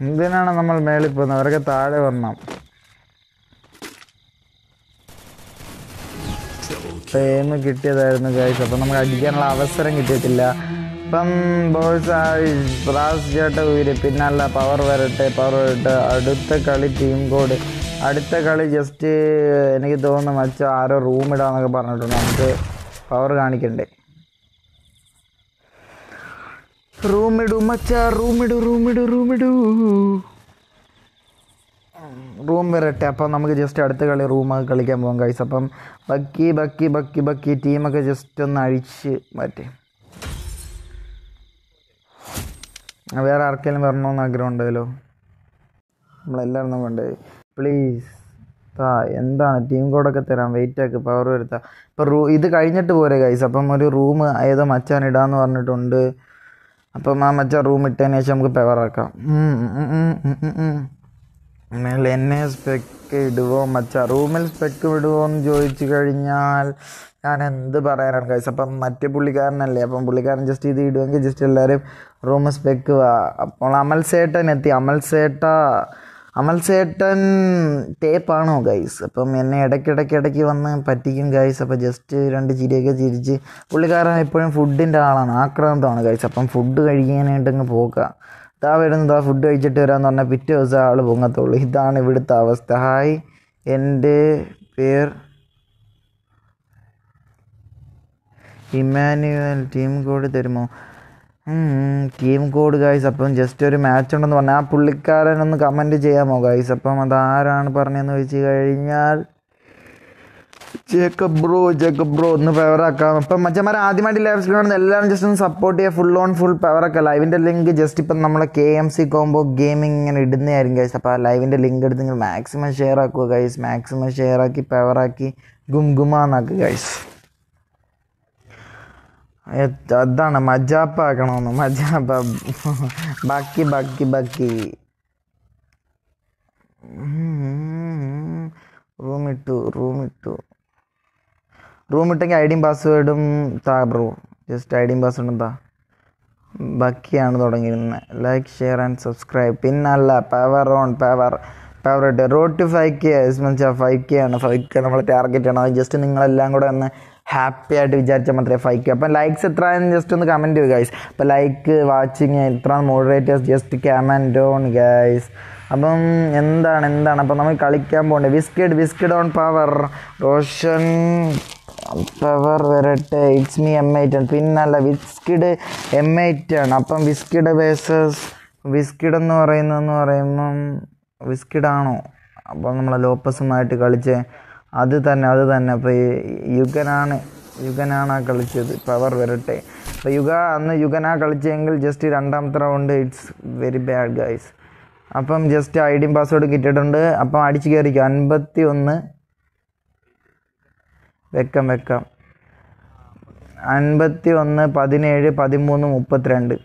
എന്തിനാണ് നമ്മൾ മേളിൽ പോകുന്നത്? അവരൊക്കെ താഴെ വന്നാം ടൈം കിട്ടിയതായിരുന്നു ഗൈസ് അപ്പം നമുക്ക് അടിക്കാനുള്ള അവസരം കിട്ടിയിട്ടില്ല. ഇപ്പം ബോയ്സ് ബ്രാസ് ചേട്ട ഉയര് പിന്നല്ല പവർ വരട്ടെ പവർ വരട്ടെ. അടുത്ത കളി ടീം കോഡ് അടുത്ത കളി ജസ്റ്റ് എനിക്ക് തോന്നുന്നു മച്ച ആരോ റൂം ഇടാന്നൊക്കെ പറഞ്ഞിട്ടുണ്ട്. നമുക്ക് പവർ കാണിക്കണ്ടേ? റൂം ഇടൂ മച്ച റൂമിടു റൂമിടു റൂമിടു. റൂം വരട്ടെ അപ്പം നമുക്ക് ജസ്റ്റ് അടുത്ത കളി റൂമൊക്കെ കളിക്കാൻ പോകാം കഴിച്ച് അപ്പം ബക്കി ബക്കി ബക്കി ബക്കി ടീമൊക്കെ ജസ്റ്റ് ഒന്ന് അഴിച്ച് മാറ്റി. വേറെ ആർക്കെങ്കിലും വരണമെന്ന് ആഗ്രഹം ഉണ്ടല്ലോ നമ്മളെല്ലാവരും വേണ്ടേ പ്ലീസ് താ എന്താണ്? ടീം കോഡൊക്കെ തരാം വെയിറ്റ് ആക്കി പവർ വരുത്താം. ഇപ്പം റൂ ഇത് കഴിഞ്ഞിട്ട് പോരെ കൈസ് അപ്പം ഒരു റൂം ഏതോ മച്ചാൻ ഇടാന്ന് പറഞ്ഞിട്ടുണ്ട്. അപ്പം ആ മച്ചാൻ റൂം ഇട്ടതിന് ശേഷം നമുക്ക് പെവറാക്കാം. മേൽ എന്നെ സ്പെക്ക് ഇടുവോ? മച്ച റൂമിൽ സ്പെക്ക് വിടുവോ എന്ന് ചോദിച്ചു കഴിഞ്ഞാൽ ഞാൻ എന്ത് പറയാനാണ് കഴിച്ചത് അപ്പം മറ്റേ പുള്ളിക്കാരനല്ലേ? അപ്പം പുള്ളിക്കാരൻ ജസ്റ്റ് ഇത് ഇടുമെങ്കിൽ ജസ്റ്റ് എല്ലാവരും റൂം സ്പെക്ക് വാ. അപ്പോൾ അമൽ സേട്ടൻ എത്തി. അമൽ സേട്ട അമൽ സേട്ടൻ ടേപ്പാണോ ഗൈസ് അപ്പം എന്നെ ഇടയ്ക്കിടയ്ക്ക് ഇടയ്ക്ക് വന്ന് പറ്റിക്കും ഗൈസ് അപ്പം ജസ്റ്റ് രണ്ട് ചിരിയൊക്കെ ചിരിച്ച് പുള്ളിക്കാരൻ എപ്പോഴും ഫുഡിന്റെ ആളാണ് ആക്രാന്തമാണ് ഗൈസ് അപ്പം ഫുഡ് കഴിക്കാനായിട്ട് അങ്ങ് പോക്കാം. ഇതാ വരുന്നത് ആ ഫുഡ് കഴിച്ചിട്ട് വരാമെന്ന് പറഞ്ഞാൽ പിറ്റേ ദിവസം ആൾ പൊങ്ങത്തുള്ളൂ. ഇതാണ് ഇവിടുത്തെ അവസ്ഥ. ഹായ് എന്റെ പേർ ഇമാനുവൽ ടീം കോഡ് തരുമോ? ടീം കോഡ് ഗൈസ് അപ്പം ജസ്റ്റ് ഒരു മാച്ച് ഉണ്ടെന്ന് പറഞ്ഞാൽ ആ പുള്ളിക്കാരനൊന്ന് കമന്റ് ചെയ്യാമോ ഗൈസ് അപ്പം അതാരാണ് പറഞ്ഞതെന്ന് വെച്ച് കഴിഞ്ഞാൽ ജേക്കബ് ബ്രോ ജേക്കബ് ബ്രോ ഒന്ന് പവറാക്കാം അപ്പം മച്ചന്മാരെ ആദ്യമായിട്ട് ലൈവ് സ്ട്രീം കാണുന്ന എല്ലാവരും ജസ്റ്റ് ഒന്ന് സപ്പോർട്ട് ചെയ്യുക. ഫുൾ ഓൺ ഫുൾ പവറൊക്കെ ലൈവിന്റെ ലിങ്ക് ജസ്റ്റ് ഇപ്പം നമ്മളെ K M C combo gaming ഇങ്ങനെ ഇടുന്നതായിരിക്കും ഗൈസ് അപ്പോൾ ആ ലൈവിന്റെ ലിങ്ക് എടുത്ത് നിങ്ങൾ മാക്സിമം ഷെയർ ആക്കുക ഗൈസ് മാക്സിമം ഷെയർ ആക്കി പവറാക്കി ഗും ഗുമാന്നാക്കുക ഗൈസ് അതാണ് മജാപ്പ ആക്കണമെന്ന് മജാപ്പ. ബാക്കി ബാക്കി ബാക്കി. റൂമിട്ടു റൂമിട്ടു. റൂമിട്ടെങ്കിൽ ഐ ഡിയും പാസ്വേഡും താ ബ്രോ. ജസ്റ്റ് ഐ ഡിയും പാസ്വേഡും താ. ബാക്കിയാണ് തുടങ്ങിയിരുന്നത് ലൈക്ക് ഷെയർ ആൻഡ് സബ്സ്ക്രൈബ്. പിന്നല്ല പവർ ഓൺ പവർ. പവർ ഇട്ട്. Road to five K five K ആണ്. ഫൈവ് കെ നമ്മൾ ടാർഗറ്റ് ആണ് ജസ്റ്റ് നിങ്ങളെല്ലാം കൂടെ ഒന്ന് ഹാപ്പി ആയിട്ട് വിചാരിച്ചാൽ മാത്രമേ ഫൈവ് കെ അപ്പം ലൈക്സ് എത്ര ജസ്റ്റ് ഒന്ന് കമന്റ് ചെയ്യുക ഗൈസ് അപ്പം ലൈക്ക് വാച്ചിങ് എത്ര moderators just comment on guys അപ്പം എന്താണ് എന്താണ്? അപ്പം നമ്മൾ കളിക്കാൻ പോകണ്ടേ. Whizkid Whizkid on power Roshan power വരട്ടെ. ഇറ്റ്സ് മീ എം എയ്റ്റ് ആണ്. പിന്നല്ല വിസ്കിഡ് എം എയ്റ്റ് ആണ്. അപ്പം വിസ്കിഡ് വേഴ്സസ് വിസ്കിഡ് എന്ന് പറയുന്നതെന്ന് പറയുമ്പം വിസ്കിഡാണോ അപ്പം നമ്മളെ ലോപ്പസുമായിട്ട് കളിച്ച് അത് തന്നെ അത് തന്നെ. അപ്പോൾ യുഗനാണ് യുഗനാണ് ആ കളിച്ചത്. പവർ വരട്ടെ. അപ്പോൾ യുഗ അന്ന് യുഗനാ കളിച്ചെങ്കിൽ ജസ്റ്റ് രണ്ടാമത്തെ round it's very bad guys അപ്പം ജസ്റ്റ് ഐ ഡിയും പാസ്വേഡ് കിട്ടിയിട്ടുണ്ട്. അപ്പം അടിച്ച് കയറിക്കും. അൻപത്തി ഒന്ന് വെക്കാം വെക്കാം. അൻപത്തി ഒന്ന് പതിനേഴ് പതിമൂന്ന് മുപ്പത്തിരണ്ട്.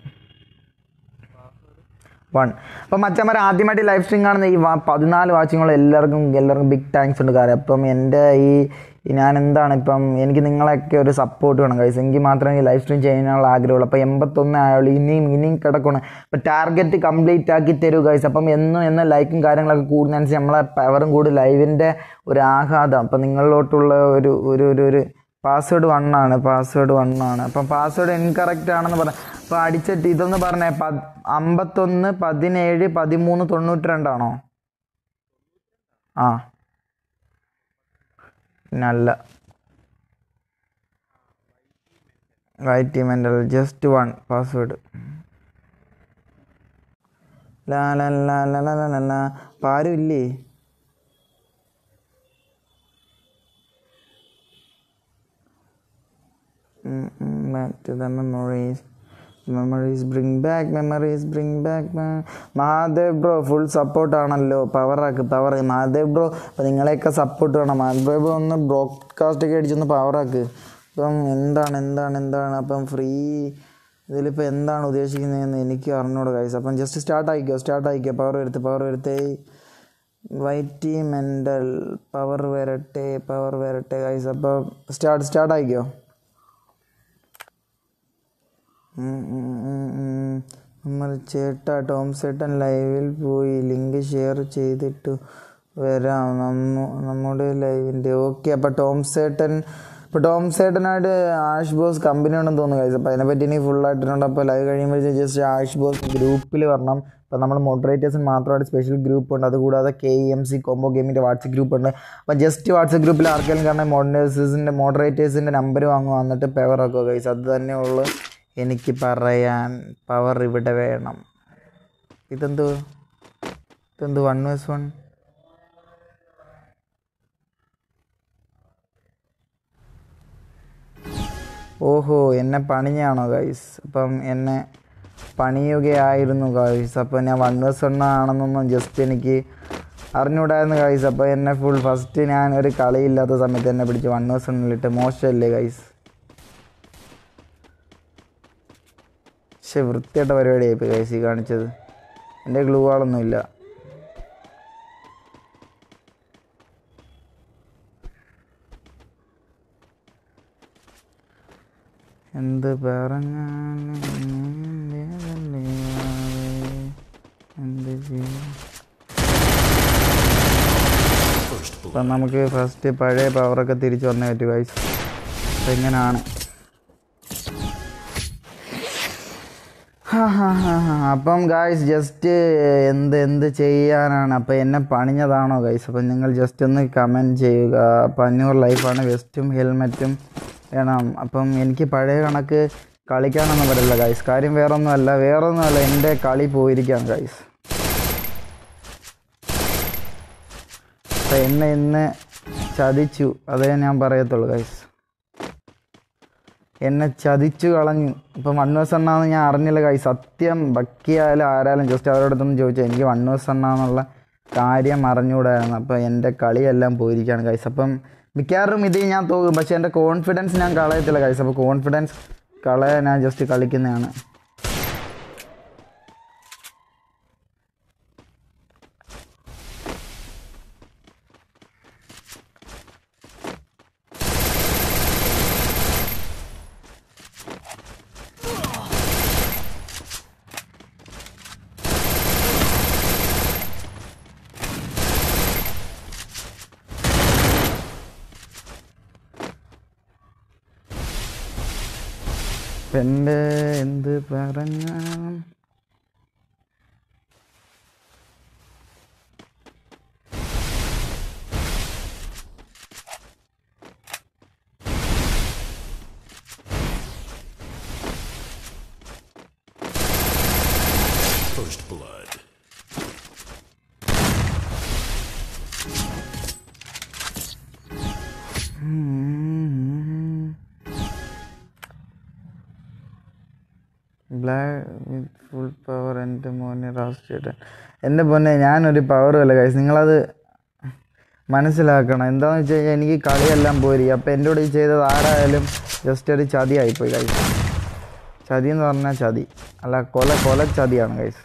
വൺ. അപ്പം മച്ചന്മാർ ആദ്യമായിട്ട് ലൈവ് സ്ട്രീം കാണുന്ന ഈ പതിനാല് വാച്ചിങ്ങൾ എല്ലാവർക്കും എല്ലാവർക്കും ബിഗ് താങ്ക്സ് ഉണ്ട് കാര്യം. അപ്പം എന്റെ ഈ ഞാൻ എന്താണ് ഇപ്പം എനിക്ക് നിങ്ങളൊക്കെ ഒരു സപ്പോർട്ട് വേണം കൈസ് എങ്കിൽ മാത്രമേ ഈ ലൈവ് സ്ട്രീം ചെയ്യാനുള്ള ആഗ്രഹമുള്ളൂ. അപ്പോൾ എൺപത്തൊന്ന് ആയുള്ളൂ. ഇനിയും ഇനിയും കിടക്കണം അപ്പോൾ ടാർഗറ്റ് കംപ്ലീറ്റ് ആക്കി തരൂ കൈസ് അപ്പം എന്നും എന്ന ലൈക്കും കാര്യങ്ങളൊക്കെ കൂടുന്നതനുസരിച്ച് നമ്മളെ പവറും കൂടി ലൈവിന്റെ ഒരു ആഘാതം. അപ്പം നിങ്ങളിലോട്ടുള്ള ഒരു ഒരു ഒരു പാസ്വേഡ് വൺ ആണ് പാസ്വേഡ് വൺ ആണ്. അപ്പം പാസ്വേഡ് ഇൻകറക്റ്റ് ആണെന്ന് പറഞ്ഞു അപ്പോൾ അടിച്ചിട്ട് ഇതൊന്ന് പറഞ്ഞേ പ അമ്പത്തൊന്ന് പതിനേഴ് പതിമൂന്ന് തൊണ്ണൂറ്റി രണ്ടാണോ ആ. നല്ല. Whitey mental just one password ലാ ലാ ഇല്ലേ Mm, mm, back to the memories. Memories bring back memories bring back Mahadev bro full support ആണല്ലോ. പവറാക്ക് പവർ മഹാദേവ് ബ്രോ അപ്പോൾ നിങ്ങളെയൊക്കെ സപ്പോർട്ട് വേണം. മഹാദേവ് ബ്രോ ഒന്ന് ബ്രോഡ്കാസ്റ്റൊക്കെ അടിച്ചൊന്ന് പവറാക്ക് അപ്പം എന്താണ് എന്താണ് എന്താണ്? അപ്പം ഫ്രീ ഇതിലിപ്പോൾ എന്താണ് ഉദ്ദേശിക്കുന്നതെന്ന് എനിക്ക് അറിഞ്ഞൂടെ കൈസ് അപ്പം ജസ്റ്റ് സ്റ്റാർട്ട് ആയിക്കോ സ്റ്റാർട്ട് ആയിക്കോ. പവർ വരുത്ത് പവർ വരുത്തേ. വൈറ്റി മെന്റൽ പവർ വരട്ടെ പവർ വരട്ടെ കൈസ് അപ്പോൾ സ്റ്റാർട്ട് സ്റ്റാർട്ട് ആയിക്കോ ഉം, ഉം, ഉം, ഉം. നമ്മൾ ചേട്ടാ ടോം ചേട്ടൻ ലൈവിൽ പോയി ലിങ്ക് ഷെയർ ചെയ്തിട്ട് വരാം. നമ്മ നമ്മുടെ ലൈവിന്റെ ഓക്കെ. അപ്പോൾ ടോം ചേട്ടൻ ഇപ്പോൾ ടോം ചേട്ടനായിട്ട് ആഷ് ബോസ് കമ്പനി ഉണ്ടെന്ന് തോന്നുന്നു കഴിച്ചു അപ്പോൾ അതിനെപ്പറ്റി ഇനി ഫുൾ ആയിട്ടുണ്ട് അപ്പോൾ ലൈവ് കഴിയുമ്പോഴത്തേക്ക് ജസ്റ്റ് ആഷ് ബോസ് ഗ്രൂപ്പിൽ വരണം. അപ്പോൾ നമ്മൾ മോഡറേറ്റേഴ്സിന് മാത്രമായിട്ട് സ്പെഷ്യൽ ഗ്രൂപ്പ് ഉണ്ട്. അതുകൂടാതെ കെ എം സി കോംബോ ഗെയിമിന്റെ വാട്സപ്പ് ഗ്രൂപ്പ് ഉണ്ട്. അപ്പോൾ ജസ്റ്റ് വാട്സപ്പ് ഗ്രൂപ്പിൽ ആർക്കെങ്കിലും കാരണം മോഡറേറ്റേഴ്സിന്റെ മോഡറേറ്റേഴ്സിന്റെ നമ്പർ വാങ്ങുക. എന്നിട്ട് പെവറൊക്കെ കഴിച്ചു അത് തന്നെ ഉള്ളു. എനിക്ക് പറയാൻ പവർ ഇവിടെ വേണം. ഇതെന്തോ? ഇതെന്ത്? വൺ വേഴ്സ് വൺ ഓഹോ എന്നെ പണിഞ്ഞാണോ ഗൈസ് അപ്പം എന്നെ പണിയുകയായിരുന്നു ഗൈസ് അപ്പോൾ ഞാൻ വൺ വേഴ്സ് വൺ ആണെന്നൊന്നും ജസ്റ്റ് എനിക്ക് അറിഞ്ഞൂടായിരുന്നു ഗൈസ് അപ്പോൾ എന്നെ ഫുൾ ഫസ്റ്റ് ഞാൻ ഒരു കളിയില്ലാത്ത സമയത്ത് എന്നെ പിടിച്ച് വൺ വേഴ്സ് വണ്ണിലിട്ട് മോശമല്ലേ ഗൈസ് പക്ഷെ വൃത്തിയായിട്ട പരിപാടിയായി ഇപ്പോൾ കൈസി കാണിച്ചത്. എന്റെ ഗ്ലൂ ആളൊന്നുമില്ല എന്ത് പറഞ്ഞാലും എന്ത് ചെയ്യും? നമുക്ക് ഫസ്റ്റ് പഴയ പവറൊക്കെ തിരിച്ചു വന്നേ പറ്റൂ വൈസ് അപ്പം ഇങ്ങനെയാണ് അപ്പം ഗായ്സ് ജസ്റ്റ് എന്ത് എന്ത് ചെയ്യാനാണ്? അപ്പം എന്നെ പണിഞ്ഞതാണോ ഗൈസ് അപ്പം നിങ്ങൾ ജസ്റ്റ് ഒന്ന് കമന്റ് ചെയ്യുക. പന്നൂർ ലൈഫാണ് വെസ്റ്റും ഹെൽമെറ്റും വേണം. അപ്പം എനിക്ക് പഴയ കണക്ക് കളിക്കാനൊന്നും പറ്റില്ല ഗൈസ് കാര്യം വേറൊന്നുമല്ല. വേറൊന്നുമല്ല. എന്റെ കളി പോയിരിക്കാം ഗൈസ് അപ്പം എന്നെ ഇന്ന് ചതിച്ചു. അതേ ഞാൻ പറയത്തുള്ളൂ ഗൈസ് എന്നെ ചതിച്ചു കളഞ്ഞു. ഇപ്പം വേഴ്സ് എണ്ണാന്ന് ഞാൻ അറിഞ്ഞില്ല കൈ സത്യം ബക്കിയായാലും ആരായാലും ജസ്റ്റ് അവരുടെ അടുത്തൊന്നും ചോദിച്ചാൽ എനിക്ക് വേഴ്സ് എണ്ണാന്നുള്ള കാര്യം അറിഞ്ഞുകൂടായിരുന്നു അപ്പം എന്റെ കളിയെല്ലാം പോയിരിക്കുകയാണ് കൈസ് അപ്പം മിക്കവാറും ഇത് ഞാൻ തോന്നും. പക്ഷേ എന്റെ കോൺഫിഡൻസ് ഞാൻ കളയത്തില്ല കൈസ് അപ്പോൾ കോൺഫിഡൻസ് കളയാൻ ഞാൻ ജസ്റ്റ് കളിക്കുന്നതാണ്. എന്റെ എന്ത് പറഞ്ഞാലും First blood. Black with full power എന്റെ മോനെ റാസ്റ്റേട്ടൻ എന്റെ പൊന്നെ ഞാനൊരു പവർ അല്ല കൈസ് നിങ്ങളത് മനസ്സിലാക്കണം. എന്താണെന്ന് വെച്ച് കഴിഞ്ഞാൽ എനിക്ക് കളിയെല്ലാം പോരി. അപ്പോൾ എന്റെ കൂടെ ഈ ചെയ്തത് ആരായാലും ജസ്റ്റ് ഒരു ചതിയായിപ്പോയി കഴിച്ചു ചതി എന്ന് പറഞ്ഞാൽ ചതി. അല്ല കൊല കൊല ചതിയാണ് കൈസ്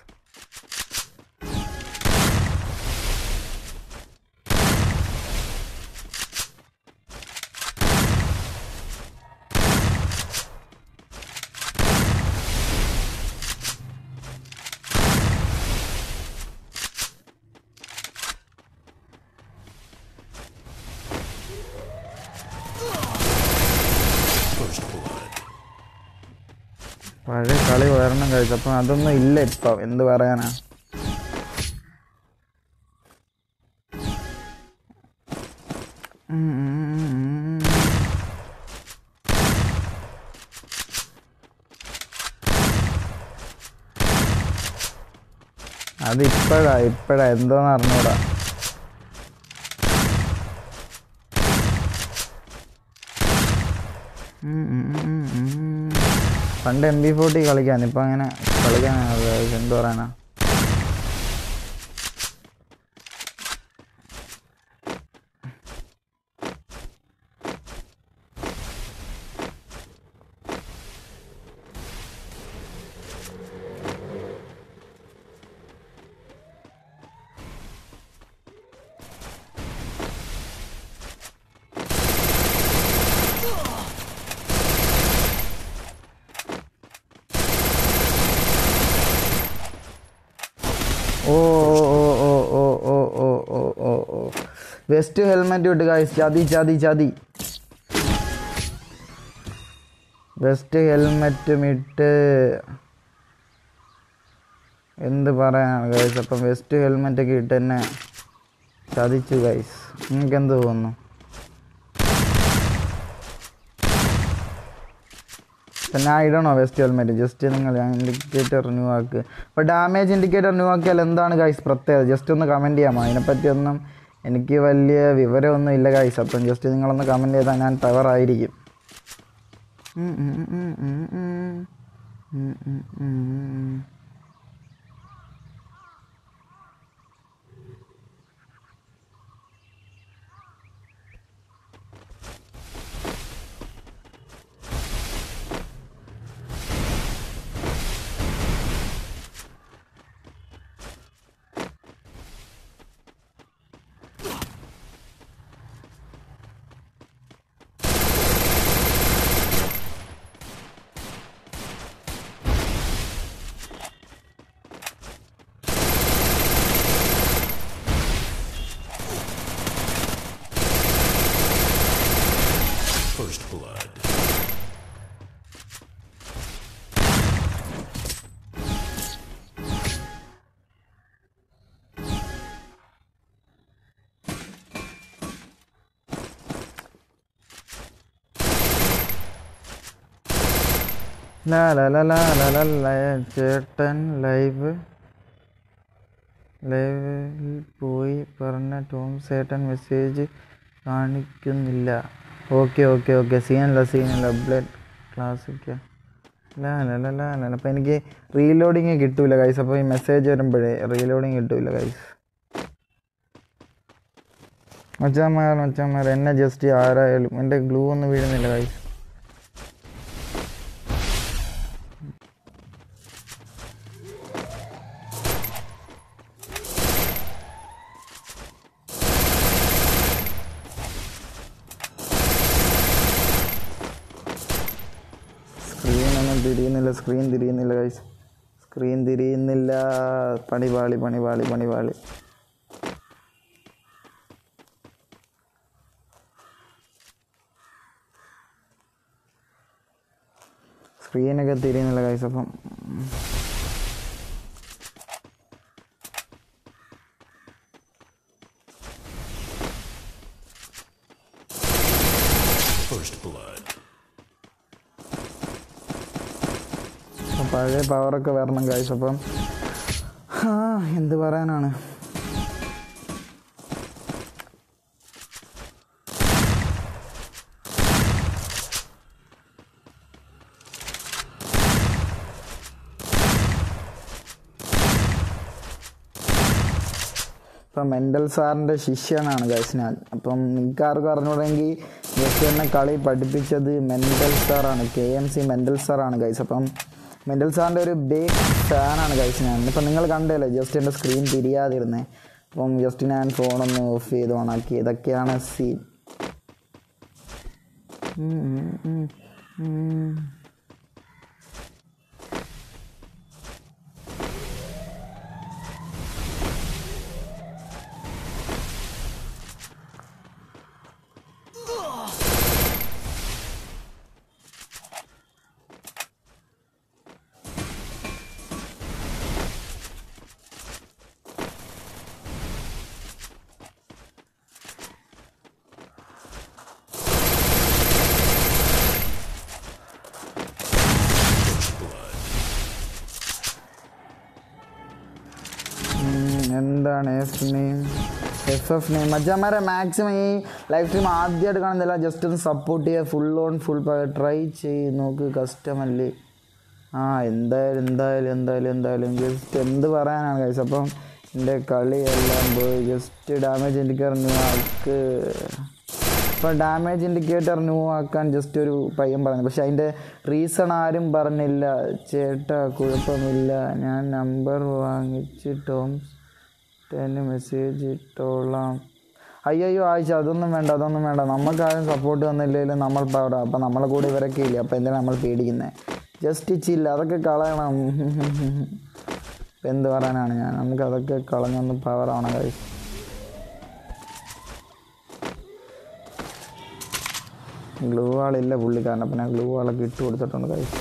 ഗൈസ് അപ്പം അതൊന്നും ഇല്ല ഇപ്പം. എന്ത് പറയാനാ? അതിപ്പോഴാ ഇപ്പോഴാ. എന്തോന്ന് അറിഞ്ഞൂടാ. പണ്ട് എം ബി ഫോർട്ടി കളിക്കാൻ ഇപ്പം അങ്ങനെ കളിക്കാൻ എന്ത് പറയാനാ? വെസ്റ്റ് ഹെൽമെറ്റ് ഇട്ട് ഗായ്സ് ചതി ചതി ചതി. വെസ്റ്റ് ഹെൽമെറ്റും ഇട്ട്. എന്ത് പറയാനാണ് ഗൈസ് അപ്പം വെസ്റ്റ് ഹെൽമെറ്റ് ഒക്കെ ഇട്ട് എന്നെ ചതിച്ചു ഗൈസ് നിങ്ങൾക്ക് എന്ത് തോന്നുന്നു? പിന്നെ ഇടണോ വെസ്റ്റ് ഹെൽമെറ്റ് ജസ്റ്റ് നിങ്ങൾ ഇൻഡിക്കേറ്റർ ന്യൂ ആക്ക്. അപ്പോൾ ഡാമേജ് ഇൻഡിക്കേറ്റർ ന്യൂ ആക്കിയാൽ എന്താണ് ഗൈസ് പ്രത്യേകത? ജസ്റ്റ് ഒന്ന് കമന്റ് ചെയ്യാമോ? അതിനെപ്പറ്റിയൊന്നും എനിക്ക് വലിയ വിവരമൊന്നും ഇല്ല ഗൈസ് അപ്പം ജസ്റ്റ് നിങ്ങളൊന്ന് കമന്റ് ചെയ്താൽ ഞാൻ ഉം, ചേട്ടൻ ലൈവ് ലൈവിൽ പോയി പറഞ്ഞ ടോം ചേട്ടൻ മെസ്സേജ് കാണിക്കുന്നില്ല ഓക്കെ ഓക്കെ ഓക്കെ സീനല്ല സീനല്ല ബ്ലഡ് ക്ലാസ്സിക്ക ലാ ലാ ലാ ലാ ലാ അപ്പം എനിക്ക് റീലോഡിങ് കിട്ടൂല കൈസ് അപ്പോൾ ഈ മെസ്സേജ് വരുമ്പോഴേ റീലോഡിങ് കിട്ടൂല കൈസ് മച്ചാമാർ മച്ചാമാർ എന്നെ ജസ്റ്റ് ആരായാലും എന്റെ ഗ്ലൂ ഒന്നും വീഴുന്നില്ല ഗൈസ് സ്ക്രീൻ ഒന്നും തിരിയുന്നില്ല സ്ക്രീൻ തിരിയുന്നില്ല ഗൈസ് സ്ക്രീൻ തിരിയുന്നില്ല. പണിപാളി പണിപാളി പണിപാളി സ്ക്രീനൊക്കെ തിരിയുന്നില്ല ഗൈസ് അപ്പം. First blood. അപ്പം പഴയ പവറൊക്കെ വരണം ഗൈസ് അപ്പം. എന്ത് പറയാനാണ്? ഇപ്പം മെന്റൽ സാറിന്റെ ശിഷ്യനാണ് ഗൈസ് ഞാൻ. അപ്പം നിങ്ങൾക്ക് ആർക്കും അറിഞ്ഞൂടെങ്കിൽ ജസ്റ്റ് എന്നെ കളി പഠിപ്പിച്ചത് മെന്റൽ സാറാണ് കെ എം സി മെന്റൽ സാറാണ് ഗൈസ് അപ്പം മെന്റൽ സാറിന്റെ ഒരു ബേക്ക് ഫാനാണ് കഴിച്ച് ഞാൻ. ഇപ്പം നിങ്ങൾ കണ്ടല്ലോ ജസ്റ്റ് എന്റെ സ്ക്രീൻ തിരിയാതിരുന്നേ. അപ്പം ജസ്റ്റ് ഞാൻ ഫോണൊന്ന് ഓഫ് ചെയ്ത് ഓണാക്കി. ഇതൊക്കെയാണ് സീൻ എഫ് എഫ് നെയിം മച്ചാമാരെ മാക്സിമം ഈ ലൈവ് സ്ട്രീം ആദ്യമായിട്ട് കാണുന്നില്ല ജസ്റ്റ് ഒന്ന് സപ്പോർട്ട് ചെയ്യുക ഫുൾ ഓൺ ഫുൾ ട്രൈ ചെയ്ത് നോക്ക് കസ്റ്റമല്ലേ ആ എന്തായാലും എന്തായാലും എന്തായാലും എന്തായാലും. ജസ്റ്റ് എന്ത് പറയാനാണ് കഴിച്ചത് അപ്പം എന്റെ കളിയെല്ലാം പോയി. ജസ്റ്റ് ഡാമേജ് ഇൻഡിക്കേറ്റർ ന്യൂ ആക്ക്. ഇപ്പം ഡാമേജ് ഇൻഡിക്കേറ്റർ ന്യൂ ആക്കാൻ ജസ്റ്റ് ഒരു പയ്യൻ പറഞ്ഞു. പക്ഷെ അതിന്റെ റീസൺ ആരും പറഞ്ഞില്ല. ചേട്ടാ കുഴപ്പമില്ല. ഞാൻ നമ്പർ വാങ്ങിച്ച് ടോംസ് ടെന് മെസ്സേജ് ഇട്ടോളാം. അയ്യോ ആഴ്ച അതൊന്നും വേണ്ട അതൊന്നും വേണ്ട. നമുക്കാരും സപ്പോർട്ട് തന്നില്ലെങ്കിലും നമ്മൾ പവർ അപ്പം നമ്മളെ കൂടെ ഇവരൊക്കെ ഇല്ലേ? അപ്പം എന്തിനാണ് നമ്മൾ പേടിക്കുന്നത് ജസ്റ്റ് ചില്ല അതൊക്കെ കളയണം. ഇപ്പം എന്ത് പറയാനാണ് ഞാൻ? നമുക്ക് അതൊക്കെ കളഞ്ഞൊന്ന് പവർ ആവണം കഴിച്ചു ഗ്ലൂ വാളില്ല പുള്ളിക്കാരൻ അപ്പം ഞാൻ ഗ്ലൂ വാളൊക്കെ ഇട്ട് കൊടുത്തിട്ടുണ്ട് കഴിച്ചു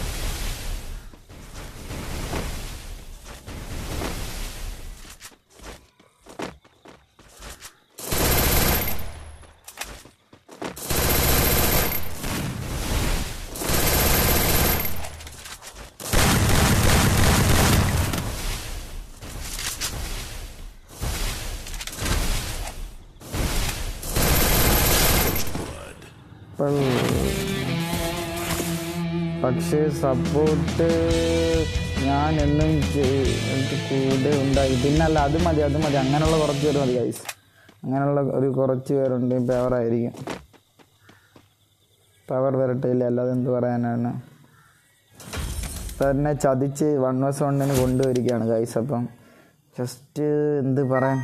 പക്ഷേ സപ്പോർട്ട് ഞാൻ എന്നും കൂടെ ഉണ്ടായി. പിന്നല്ല അത് മതി അത് മതി. അങ്ങനെയുള്ള കുറച്ച് പേര് മതി ഗൈസ് അങ്ങനെയുള്ള ഒരു കുറച്ച് പേരുണ്ട് പവർ ആയിരിക്കും. പവർ വരട്ടെ ഇല്ല അല്ലാതെ എന്ത് പറയാനാണ്? തന്നെ ചതിച്ച് വൺ വസ് വണ്ണിന് കൊണ്ടുവരികയാണ് ഗൈസ് അപ്പം. ജസ്റ്റ് എന്ത് പറയാൻ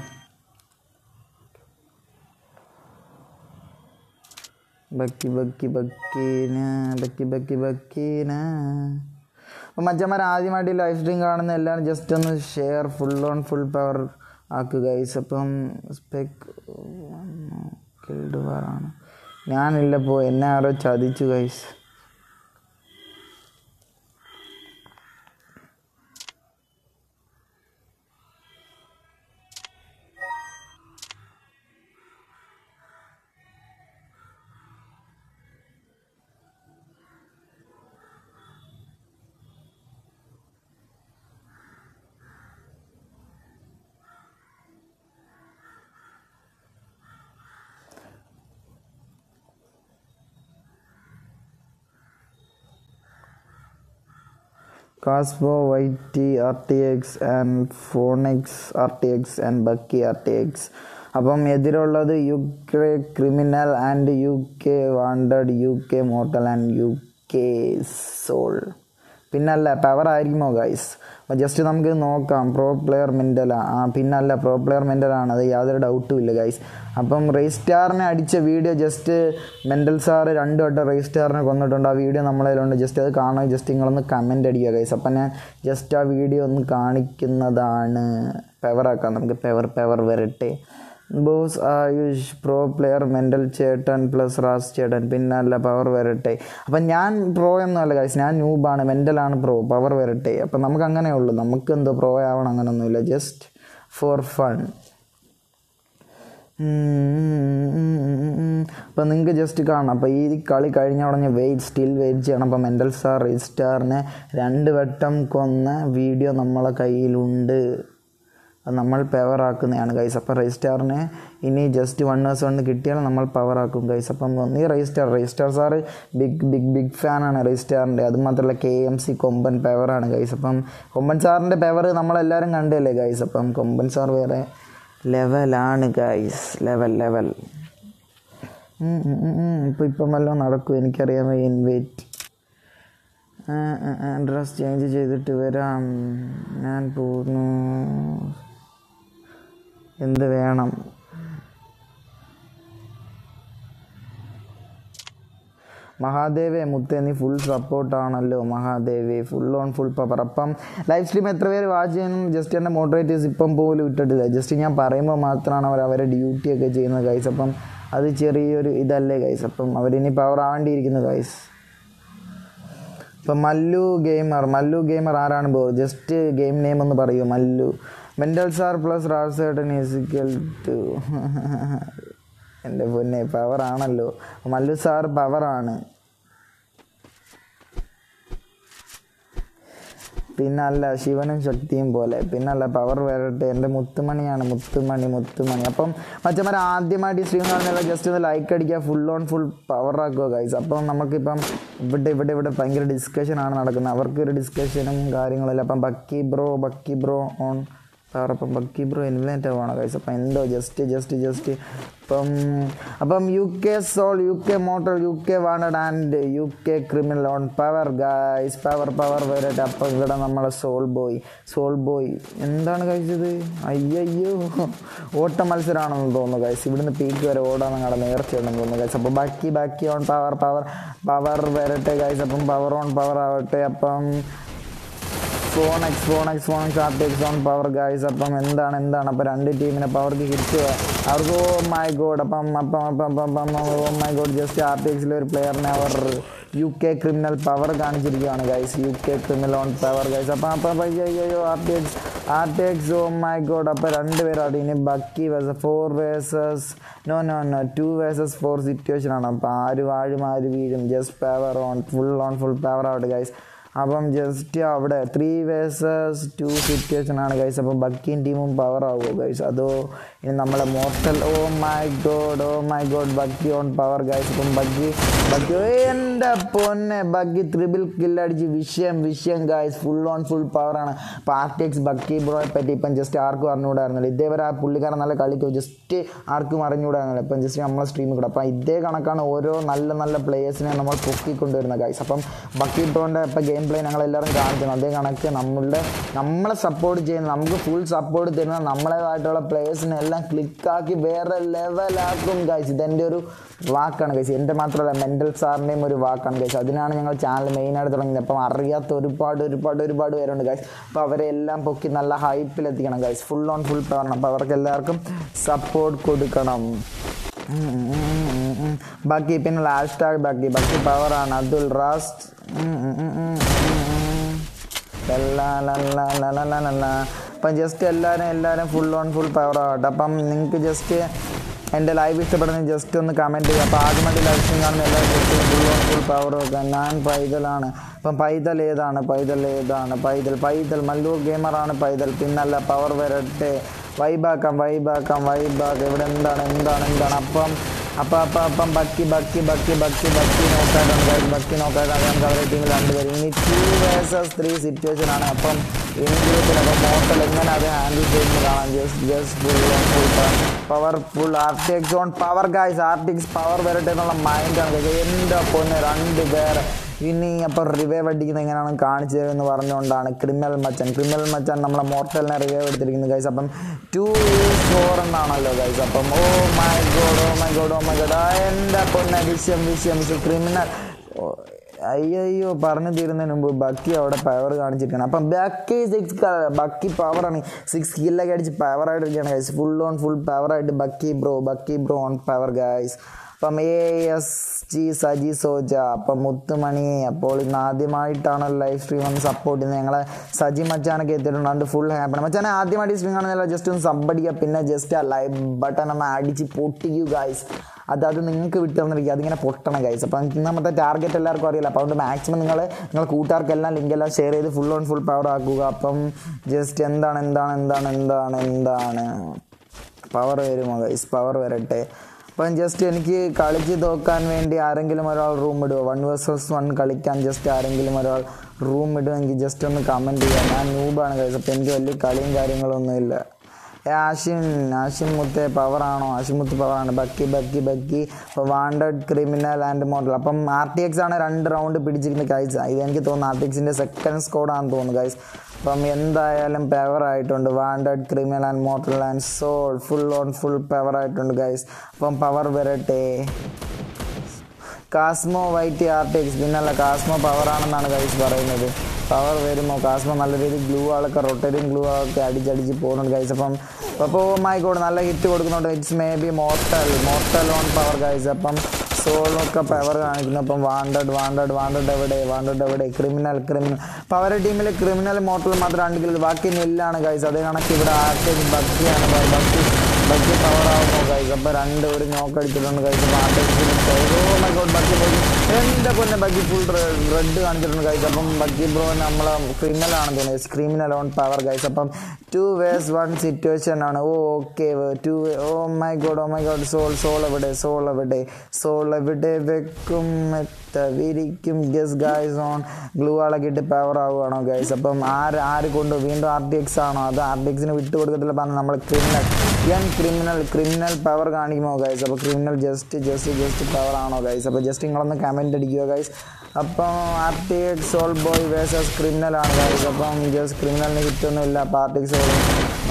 ബക്കി ബക്കി ബക്കീന ബക്കി ബക്കി ബക്കീന. അപ്പം മച്ചന്മാർ ആദ്യമായിട്ട് ലൈവ് സ്ട്രീം കാണുന്ന എല്ലാവരും ജസ്റ്റ് ഒന്ന് share full on full power ആക്കുക ഗൈസ് അപ്പം സ്പെക് കിൽഡ് വാറാണ് ഞാനില്ലപ്പോൾ എന്നെ ആരോ ചതിച്ചു guys Caspo YT RTX and Phoenix RTX and Bucky RTX അപ്പം എതിരുള്ളത് U K criminal and U K wanted U K mortal and U K soul പിന്നല്ല power ആയിരിക്കുമോ ഗൈസ് അപ്പോൾ ജസ്റ്റ് നമുക്ക് നോക്കാം. പ്രോ പ്ലെയർ മെന്റല ആ. പിന്നല്ല പ്രോ പ്ലെയർ മെന്റലാണ് അത് യാതൊരു ഡൗട്ടും ഇല്ല ഗൈസ് അപ്പം റെയ്സ്റ്റാറിനെ അടിച്ച വീഡിയോ ജസ്റ്റ് മെന്റൽ സാറ് രണ്ട് വട്ടം റെയ്സ്റ്റാറിനെ കൊന്നിട്ടുണ്ട്. ആ വീഡിയോ നമ്മളതിലുണ്ട്. ജസ്റ്റ് അത് കാണുക ജസ്റ്റ് നിങ്ങളൊന്ന് കമന്റ് അടിക്കുക ഗൈസ് അപ്പം ഞാൻ ജസ്റ്റ് ആ വീഡിയോ ഒന്ന് കാണിക്കുന്നതാണ്. പെവറാക്കാം നമുക്ക് പവർ പവർ വരട്ടെ. Boss Ayush pro player mental ചേട്ടൻ പ്ലസ് റാസ് ചേട്ടൻ. പിന്നെ അല്ല പവർ വരട്ടെ. അപ്പം ഞാൻ പ്രോ എന്നല്ല കാശ് ഞാൻ ന്യൂബാണ് മെന്റലാണ് പ്രോ പവർ വരട്ടെ. അപ്പം നമുക്ക് അങ്ങനെ ഉള്ളൂ. നമുക്ക് എന്തോ പ്രോ ആവണം അങ്ങനെയൊന്നുമില്ല ജസ്റ്റ് ഫോർ ഫൺ അപ്പം നിങ്ങൾക്ക് ജസ്റ്റ് കാണാം. അപ്പോൾ ഈ കളി കഴിഞ്ഞ ഉടനെ വെയിറ്റ് സ്റ്റിൽ വെയിറ്റ് ചെയ്യണം. അപ്പോൾ മെന്റൽ സ്റ്റാർ രജിസ്റ്റാറിനെ രണ്ട് വട്ടം കൊന്ന വീഡിയോ നമ്മളെ കയ്യിലുണ്ട്. നമ്മൾ പവർ ആക്കുന്നതാണ് ഗൈസ് അപ്പോൾ രജിസ്റ്റാറിനെ ഇനി ജസ്റ്റ് വൺ ഇയേഴ്സ് വൺ കിട്ടിയാൽ നമ്മൾ പവർ ആക്കും ഗൈസ് അപ്പം ഒന്നീ രജിസ്റ്റാർ രജിസ്റ്റാർ സാറ് ബിഗ് ബിഗ് ബിഗ് ഫാനാണ് രജിസ്റ്റാറിന്റെ അത് മാത്രമല്ല കെ എം സി കൊമ്പൻ പവറാണ് ഗൈസ് അപ്പം കൊമ്പൻ സാറിന്റെ പവർ നമ്മളെല്ലാവരും കണ്ടല്ലേ ഗൈസ് അപ്പം കൊമ്പൻ സാർ വേറെ ലെവലാണ് ഗൈസ് ലെവൽ ലെവൽ ഇപ്പം ഇപ്പം വല്ലതും നടക്കും എനിക്കറിയാമോ ഇൻവൈറ്റ് ഡ്രസ് ചേഞ്ച് ചെയ്തിട്ട് വരാം. ഞാൻ പോകുന്നു എന്ത് വേണം? മഹാദേവേ മുത്തേ നീ ഫുൾ സപ്പോർട്ടാണല്ലോ മഹാദേവേ ഫുൾ ഓൺ ഫുൾ പവർ അപ്പം ലൈവ് സ്ട്രീം എത്ര പേര് വാച്ച് ചെയ്യുന്നു? ജസ്റ്റ് എന്റെ മോഡറേറ്റേഴ്സ് ഇപ്പം പോലും ഇട്ടിട്ടില്ല. ജസ്റ്റ് ഞാൻ പറയുമ്പോൾ മാത്രമാണ് അവർ അവരെ ഡ്യൂട്ടിയൊക്കെ ചെയ്യുന്നത് ഗൈസ് അപ്പം അത് ചെറിയൊരു ഇതല്ലേ ഗൈസ് അപ്പം അവരിനി പവർ ആവേണ്ടിയിരിക്കുന്നു ഗൈസ് ഇപ്പം മല്ലു ഗെയിമർ മല്ലു ഗെയിമർ ആരാണ് ബോ ജസ്റ്റ് ഗെയിം നെയിം ഒന്ന് പറയൂ മല്ലു. മെന്റൽ ആർ പ്ലസ് റാസേട്ടൻ ഈസിക്കൽ ടു എന്റെ പൊന്നെ പവർ ആണല്ലോ. മല്ലു സാർ പവറാണ് പിന്നല്ല ശിവനും ശക്തിയും പോലെ. പിന്നല്ല പവർ വരട്ടെ. എന്റെ മുത്തുമണിയാണ് മുത്തുമണി മുത്തുമണി. അപ്പം മറ്റന്മാർ ആദ്യമായിട്ട് ഈ സ്ട്രീം ജസ്റ്റ് ഒന്ന് ലൈക്ക് അടിക്കുക ഫുൾ ഓൺ ഫുൾ പവർ ആക്കുക ഗൈസ് അപ്പം നമുക്കിപ്പം ഇവിടെ ഇവിടെ ഇവിടെ ഭയങ്കര ഡിസ്കഷനാണ് നടക്കുന്നത്. അവർക്കൊരു ഡിസ്കഷനും കാര്യങ്ങളും അപ്പം Bucky bro Bucky bro on അപ്പം ബക്കി ബ്രോ ഇൻവെന്റ് ആണ് കൈസ് അപ്പം എന്തോ ജസ്റ്റ് ജസ്റ്റ് ജസ്റ്റ് അപ്പം അപ്പം U K soul U K mortal U K wanted and U K criminal on power guys power power വരട്ടെ. അപ്പം ഇവിടെ നമ്മളെ സോൾ ബോയ് സോൾ ബോയ് എന്താണ് കഴിച്ചത് അയ്യോ ഓട്ട മത്സരമാണെന്ന് തോന്നുന്നു ഗൈസ് ഇവിടുന്ന് പീക്ക് വരെ ഓടാൻ നിങ്ങളുടെ നേർച്ചയുണ്ടെന്ന് തോന്നുന്നു ഗൈസ് അപ്പോൾ Bucky Bucky on power power power വരട്ടെ ഗൈസ് അപ്പം പവർ ഓൺ പവർ ആവട്ടെ. അപ്പം phone X phone X phone ഷാർട്ട് X phone power guys അപ്പം എന്താണ് എന്താണ്? അപ്പം രണ്ട് ടീമിനെ പവർക്ക് ഹിറ്റ് അവർക്ക് ഓ മൈ ഗോഡ് അപ്പം അപ്പം അപ്പം അപ്പം ഓ my god just R T എക്സിലെ ഒരു പ്ലെയറിനെ അവർ U K criminal power കാണിച്ചിരിക്കുകയാണ് guys U K criminal on power guys അപ്പം അപ്പം അയ്യോ R T X R T X oh my god അപ്പം രണ്ട് പേരാണ് ഇനി Bucky versus four versus no no no two versus four situation ആണ്. അപ്പം ആര് വാഴും ആര് വീഴും. Just power on full on full power ആവട്ടെ ഗൈസ് അപ്പം ജസ്റ്റ് അവിടെ ത്രീ വേഴ്സസ് ടു സിറ്റുവേഷൻ ആണ് ഗൈസ് അപ്പം ബക്കിയും ടീമും പവർ ആവുമോ ഗൈസ് അതോ ഇനി നമ്മളെ mortal oh my god oh my god Bucky on power guys ഇപ്പം ബഗ്ഗി ബഗ്ഗി എന്റെ പൊന്നെ ബഗ്ഗി ത്രിബിൾ കില്ലടിച്ച് വിഷയം വിഷയം ഗൈസ് ഫുൾ ഓൺ ഫുൾ പവറാണ് പാർട്ടിക്സ് ബക്കി ബ്രോയെ പറ്റി ഇപ്പം ജസ്റ്റ് ആർക്കും അറിഞ്ഞുകൂടായിരുന്നില്ല. ഇതേവരെ ആ പുള്ളിക്കാരൻ നല്ല കളിക്കും. ജസ്റ്റ് ആർക്കും അറിഞ്ഞുകൂടായിരുന്നില്ല. ഇപ്പം ജസ്റ്റ് നമ്മളെ സ്ട്രീമിൽ കൂടെ. അപ്പം ഇതേ കണക്കാണ് ഓരോ നല്ല നല്ല പ്ലേയേഴ്സിനെ നമ്മൾ പൊക്കിക്കൊണ്ടുവരുന്നത് ഗൈസ് അപ്പം ബക്കി ബ്രോന്റെ ഇപ്പം ഗെയിം പ്ലേ ഞങ്ങൾ എല്ലാവരും കാണിക്കുന്നു. അതേ കണക്ക് നമ്മളുടെ നമ്മളെ സപ്പോർട്ട് ചെയ്യുന്ന നമുക്ക് ഫുൾ സപ്പോർട്ട് തരുന്ന നമ്മളേതായിട്ടുള്ള പ്ലേയേഴ്സിനെ എല്ലാം ക്ലിക്കാക്കി വേറെ ലെവലാക്കും കഴിച്ച് ഇതെന്റെ ഒരു വാക്കാണ് കഴിച്ച് എന്റെ മാത്രമല്ല മെന്റൽ സാറിന്റെയും ഒരു വാക്കാണ് കഴിച്ച് അതിനാണ് ഞങ്ങൾ ചാനൽ മെയിനായിട്ട് തുടങ്ങിയത്. അപ്പം അറിയാത്ത ഒരുപാട് ഒരുപാട് ഒരുപാട് പേരുണ്ട് കഴിച്ച് അപ്പോൾ അവരെ എല്ലാം പൊക്കി നല്ല ഹൈപ്പിലെത്തിക്കണം കഴിച്ച് ഫുൾ ഓൺ ഫുൾ പവറാണ് അപ്പോൾ അവർക്ക് എല്ലാവർക്കും സപ്പോർട്ട് കൊടുക്കണം. ബാക്കി പിന്നെ ലാസ്റ്റ് ടാഗ് ബാക്കി ബാക്കി പവറാണ് അതുൽ റാസ്റ്റ്. അപ്പം ജസ്റ്റ് എല്ലാവരും എല്ലാവരും ഫുൾ ഓൺ ഫുൾ പവർ ആവട്ടെ. അപ്പം നിങ്ങൾക്ക് ജസ്റ്റ് എന്റെ ലൈവ് ഇഷ്ടപ്പെടുന്ന ജസ്റ്റ് ഒന്ന് കമന്റ് ചെയ്യുക. അപ്പോൾ ആദ്യമായിട്ട് ലൈവ് സ്ട്രീം കാണുന്ന എല്ലാവരും ഫുൾ ഓൺ ഫുൾ പവർ വെക്കുക ഞാൻ പൈതലാണ് അപ്പം പൈതൽ ഏതാണ്? പൈതൽ ഏതാണ്? പൈതൽ പൈതൽ. മല്ലൂർ ഗെയിമറാണ് പൈതൽ. പിന്നല്ല പവർ വരട്ടെ. വൈബാക്കാം വൈബാക്കാം വൈബാക്കാം ഇവിടെ എന്താണ്? എന്താണ്? എന്താണ്? അപ്പം അപ്പം അപ്പം അപ്പം ബക്കി ബക്കി ബക്കി ബക്കി ബക്കി നോക്കായിട്ടാണ് guys. ബക്കി നോക്കായിട്ടാണ് അവരുടെ ടീമിൽ രണ്ടുപേരും. ഇനി ടു വേഴ്സസ് ത്രീ സിറ്റുവേഷൻ ആണ്. അപ്പം എങ്കിലും അപ്പം മോട്ടൽ എങ്ങനെ അത് ഹാൻഡിൽ ചെയ്യുന്നത് കാണാം. Just just full full power RTX on power guys RTX power വരട്ടെ എന്നുള്ള മൈൻഡാണ് എന്താ പൊന്ന് രണ്ട് പേര് ഇനി അപ്പോൾ റിവൈവ് അടിക്കുന്നത് എങ്ങനെയാണ് കാണിച്ചു തരുമെന്ന് പറഞ്ഞുകൊണ്ടാണ് ക്രിമിനൽ മച്ചൻ ക്രിമിനൽ മച്ചൻ നമ്മളെ മോർട്ടലിനെ റിവൈവ് എടുത്തിരിക്കുന്നത് ഗൈസ് അപ്പം ടു ഫോർ എന്നാണല്ലോ ഗൈസ് അപ്പം ഓ my god oh my god oh my god എന്റെ പൊന്നെ വിഷയം വിഷയം വിഷയം ക്രിമിനൽ അയ്യോ പറഞ്ഞു തീരുന്നതിന് മുമ്പ് ബക്കി അവിടെ പവർ കാണിച്ചിരിക്കണം അപ്പം ബക്കി സിക്സ് ബക്കി പവറാണ് സിക്സ് കില്ലൊക്കെ അടിച്ച് പവറായിട്ടിരിക്കുകയാണ് guys full on full പവറായിട്ട് Bucky bro Bucky bro on power guys അപ്പം എ എസ് ജി സജി സോജ. അപ്പം മുത്തുമണി അപ്പോൾ ഇന്ന് ആദ്യമായിട്ടാണ് ലൈവ് സ്ട്രീം ഒന്ന് സപ്പോർട്ട് ചെയ്യുന്നത്. ഞങ്ങളെ സജി മച്ചാനൊക്കെ എത്തിയിട്ടുണ്ട്. അതുകൊണ്ട് ഫുൾ ഹാപ്പിയാണ് മച്ചാനെ ആദ്യമായിട്ട് സ്ട്രീം കാണുന്നില്ല ജസ്റ്റ് ഒന്ന് സബ്ബടിക്കുക പിന്നെ ജസ്റ്റ് ആ ലൈവ് ബട്ടൺ ഒന്ന് അടിച്ച് പൊട്ടിക്കൂ ഗൈസ് അത് അത് നിങ്ങൾക്ക് വിട്ടു തന്നിരിക്കുക അതിങ്ങനെ പൊട്ടണം ഗൈസ് അപ്പം ഇന്നത്തെ ടാർഗറ്റ് എല്ലാവർക്കും അറിയില്ല. അപ്പോൾ അതുകൊണ്ട് മാക്സിമം നിങ്ങൾ നിങ്ങൾ കൂട്ടുകാർക്കെല്ലാം ലിങ്ക് എല്ലാം ഷെയർ ചെയ്ത് ഫുൾ ഓൺ ഫുൾ പവർ ആക്കുക. അപ്പം ജസ്റ്റ് എന്താണ് എന്താണ് എന്താണ് എന്താണ് എന്താണ്? പവർ വരുമോ ഗൈസ് പവർ വരട്ടെ. അപ്പം ജസ്റ്റ് എനിക്ക് കളിച്ച് തോക്കാൻ വേണ്ടി ആരെങ്കിലും ഒരാൾ റൂം ഇടുമോ വൺ വേഴ്സസ് വൺ കളിക്കാൻ ജസ്റ്റ് ആരെങ്കിലും ഒരാൾ റൂം ഇടുമെങ്കിൽ ജസ്റ്റ് ഒന്ന് കമന്റ് ചെയ്യാം. ഞാൻ നൂബാണ് കഴിച്ചത് അപ്പോൾ എനിക്ക് വലിയ കളിയും കാര്യങ്ങളൊന്നും ഇല്ല. ഏ ആഷിൻ ആഷിൻ മുത്തെ പവറാണോ ആഷിൻ മുത്ത് പവറാണ് ബക്കി ബക്കി ബക്കി. ഇപ്പോൾ വാണ്ടഡ് ക്രിമിനൽ ആൻഡ് മോഡൽ അപ്പം ആർ ടി എക്സ് ആണ് രണ്ട് റൗണ്ട് പിടിച്ചിരിക്കുന്നത് ഗൈസ് ഇത് എനിക്ക് തോന്നുന്നു ആർ ടി എക്സിന്റെ സെക്കൻഡ് സ്കോഡാണെന്ന് തോന്നുന്നു ഗൈസ് അപ്പം എന്തായാലും പവർ ആയിട്ടുണ്ട്. Wanted criminal and mortal and soul full on full power ആയിട്ടുണ്ട് ഗൈസ് അപ്പം പവർ വരട്ടെ. കാസ്മോ വൈറ്റ് ആർടെക്സ് പിന്നല്ല കാസ്മോ പവർ ആണെന്നാണ് ഗൈസ് പറയുന്നത്. പവർ വരുമോ കാസ്മ നല്ല രീതിയിൽ ഗ്ലൂ ആളൊക്കെ റൊട്ടേറ്റിംഗ് ഗ്ലൂ ആളൊക്കെ അടിച്ചടിച്ച് പോകുന്നുണ്ട് ഗൈസ് അപ്പം അപ്പോൾ മായിക്കോട് നല്ല ഹിറ്റ് കൊടുക്കുന്നുണ്ട്. It's maybe mortal mortal on power guys അപ്പം സോളൊക്കെ പവർ കാണിക്കുന്നു. അപ്പം വാണ്ടഡ് വാണ്ടഡ് വാണ്ടഡ് എവിടെ വാണ്ടഡ് എവിടെ? ക്രിമിനൽ ക്രിമിനൽ അവരുടെ ടീമിൽ ക്രിമിനൽ മോർട്ടൽ മാത്രം ആണെങ്കിൽ ബാക്കി നെല്ലാണ് ഗൈസ് അതേ കണക്ക് ഇവിടെ ആർക്കും ബക്കിയാണ് ബക്കി ബക്കി ആവുമോ കൈസ് അപ്പോൾ രണ്ട് ഒരു നോക്ക് അടിച്ചിട്ടുണ്ട് കഴിക്കും ഗോഡ് ബക്കി പോയി എന്റെ പൊന്നെ ബക്കി ഫുൾ റെഡ് കാണിച്ചിട്ടുണ്ട് കഴിച്ചു അപ്പം ബക്കി ബ്രോ നമ്മളെ ക്രിമിനൽ ആണ് തോന്നുന്നത് ക്രിമിനൽ ഓൺ പവർ കഴിച്ചു അപ്പം ടു വേസ് വൺ സിറ്റുവേഷൻ ആണ്. ഓ okay to oh my god oh my god Soul Soul എവിടെ സോൾ എവിടെ? സോൾ എവിടെ വെക്കും? വിരിക്കും. ഗസ് ഗൈസ് ഓൺ ഗ്ലൂ ആളൊക്കെ ഇട്ട് പവർ ആവുകയാണോ ഗൈസ് അപ്പം ആര് ആര് കൊണ്ടു വീണ്ടും ആർ ഡി എക്സ് ആണോ? അത് ആർ ഡി എക്സിന് വിട്ടു കൊടുക്കത്തില്ല പറഞ്ഞാൽ നമ്മൾ criminal young criminal criminal power കാണിക്കുമോ guys അപ്പോൾ criminal just just just power ആണോ ഗൈസ് അപ്പോൾ ജസ്റ്റ് നിങ്ങളൊന്ന് കമന്റ് അടിക്കുക ഗൈസ് അപ്പം R T X soul boy versus criminal ആണ് ഗൈസ് അപ്പം ജസ്റ്റ് ക്രിമിനലിന് ഹിറ്റൊന്നും ഇല്ല. അപ്പോൾ ആർട്ടിക് സോൾ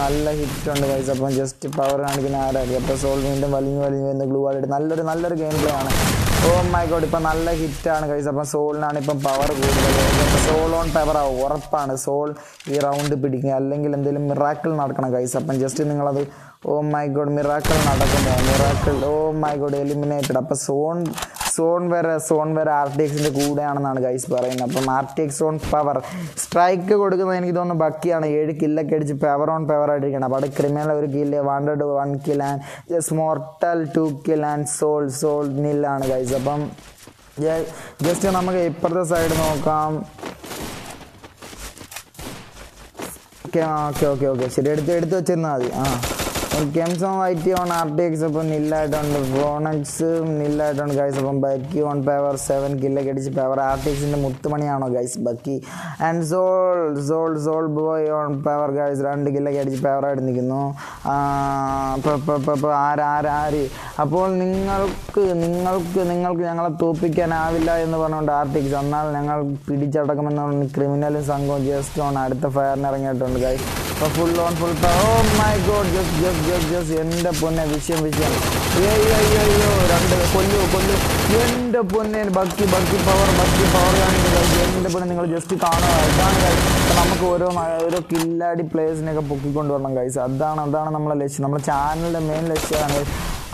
നല്ല ഹിറ്റുണ്ട് ഗൈസ് അപ്പം ജസ്റ്റ് പവർ കാണിക്കുന്ന ആരായിരിക്കും അപ്പോൾ സോൾ വീണ്ടും വലിഞ്ഞു വലിഞ്ഞു വരുന്ന ഗ്ലൂ ആയിട്ട് നല്ലൊരു നല്ലൊരു ഗെയിം പ്ലേ ആണ്. ഓ മൈ ഗോഡ് ഇപ്പം നല്ല ഹിറ്റാണ് ഗൈസ് അപ്പം സോളിനാണ് ഇപ്പം പവർ കൂടുതൽ സോൾ ഓൺ പവർ ആവും ഉറപ്പാണ്. സോൾ ഈ റൗണ്ട് പിടിക്കുക അല്ലെങ്കിൽ എന്തെങ്കിലും മിറാക്കിൾ നടക്കണം ഗൈസ് അപ്പം ജസ്റ്റ് നിങ്ങളത് ഓ മൈ ഗോഡ് മിറാക്കൾ നടക്കുന്നു. Miracle oh my god eliminated അപ്പം സോൺ സോൺ വരെ സോൺ വരെ ആർ ടി എക്സിന്റെ കൂടെയാണെന്നാണ് ഗൈസ് പറയുന്നത്. അപ്പം R T X on power strike കൊടുക്കുന്നത് എനിക്ക് തോന്നുന്നു ബക്കിയാണ് ഏഴ് കില്ലൊക്കെ അടിച്ച് പവർ ഓൺ പവർ ആയിട്ടിരിക്കണം അപ്പോൾ അവിടെ ക്രിമിനൽ ഒരു kill wanted one kill and just mortal two kill and soul soul നില്ലാണ് guys അപ്പം ജസ്റ്റ് നമുക്ക് ഇപ്പുറത്തെ സൈഡ് നോക്കാം. ഓക്കെ ഓക്കെ ഓക്കെ ഓക്കെ ശരി എടുത്ത് എടുത്ത് വെച്ചിരുന്നാൽ മതി. ആ. Whitey on R T X അപ്പം നില്ലായിട്ടുണ്ട് ഫോണക്സ് നില്ലായിട്ടുണ്ട് ഗൈസ് അപ്പം ബക്കി ഓൺ പവർ സെവൻ കില്ലൊക്കെ അടിച്ച് പവർ ആർ ടി എക്സിന്റെ മുത്തുമണിയാണോ guys Bucky and soul soul soul boy on power guys രണ്ട് കില്ലൊക്കെ അടിച്ച് പവറായിട്ട് നിൽക്കുന്നു. ഇപ്പോൾ ആര് ആര് ആര്? അപ്പോൾ നിങ്ങൾക്ക് നിങ്ങൾക്ക് നിങ്ങൾക്ക് ഞങ്ങളെ തോപ്പിക്കാനാവില്ല എന്ന് പറഞ്ഞുകൊണ്ട് ആർ ടി എക്സ് എന്നാൽ ഞങ്ങൾ പിടിച്ചടക്കുമെന്ന് ക്രിമിനലും സംഘവും ജസ്റ്റ് ഓൺ അടുത്ത ഫയറിന് ഇറങ്ങിയിട്ടുണ്ട് ഗൈസ് അപ്പോൾ full on full oh my god just just just ജസ് എന്റെ പൊന്നെ വിഷയം വിഷയം. അയ്യോ രണ്ട് കൊല്ലു കൊല്ലു. എന്റെ പൊന്നെ ബക്കി ബക്കി പവർ ബക്കി പവർ കാണിക്കുന്നത് എന്റെ പൊന്നെ നിങ്ങൾ ജസ്റ്റ് കാണുക. നമുക്ക് ഓരോ ഓരോ കില്ലാടി പ്ലേയേഴ്സിനെയൊക്കെ പൊക്കിക്കൊണ്ട് വരണം കൈസ് അതാണ് അതാണ് നമ്മളെ ലക്ഷ്യം. നമ്മുടെ ചാനലിന്റെ മെയിൻ ലക്ഷ്യമാണ്.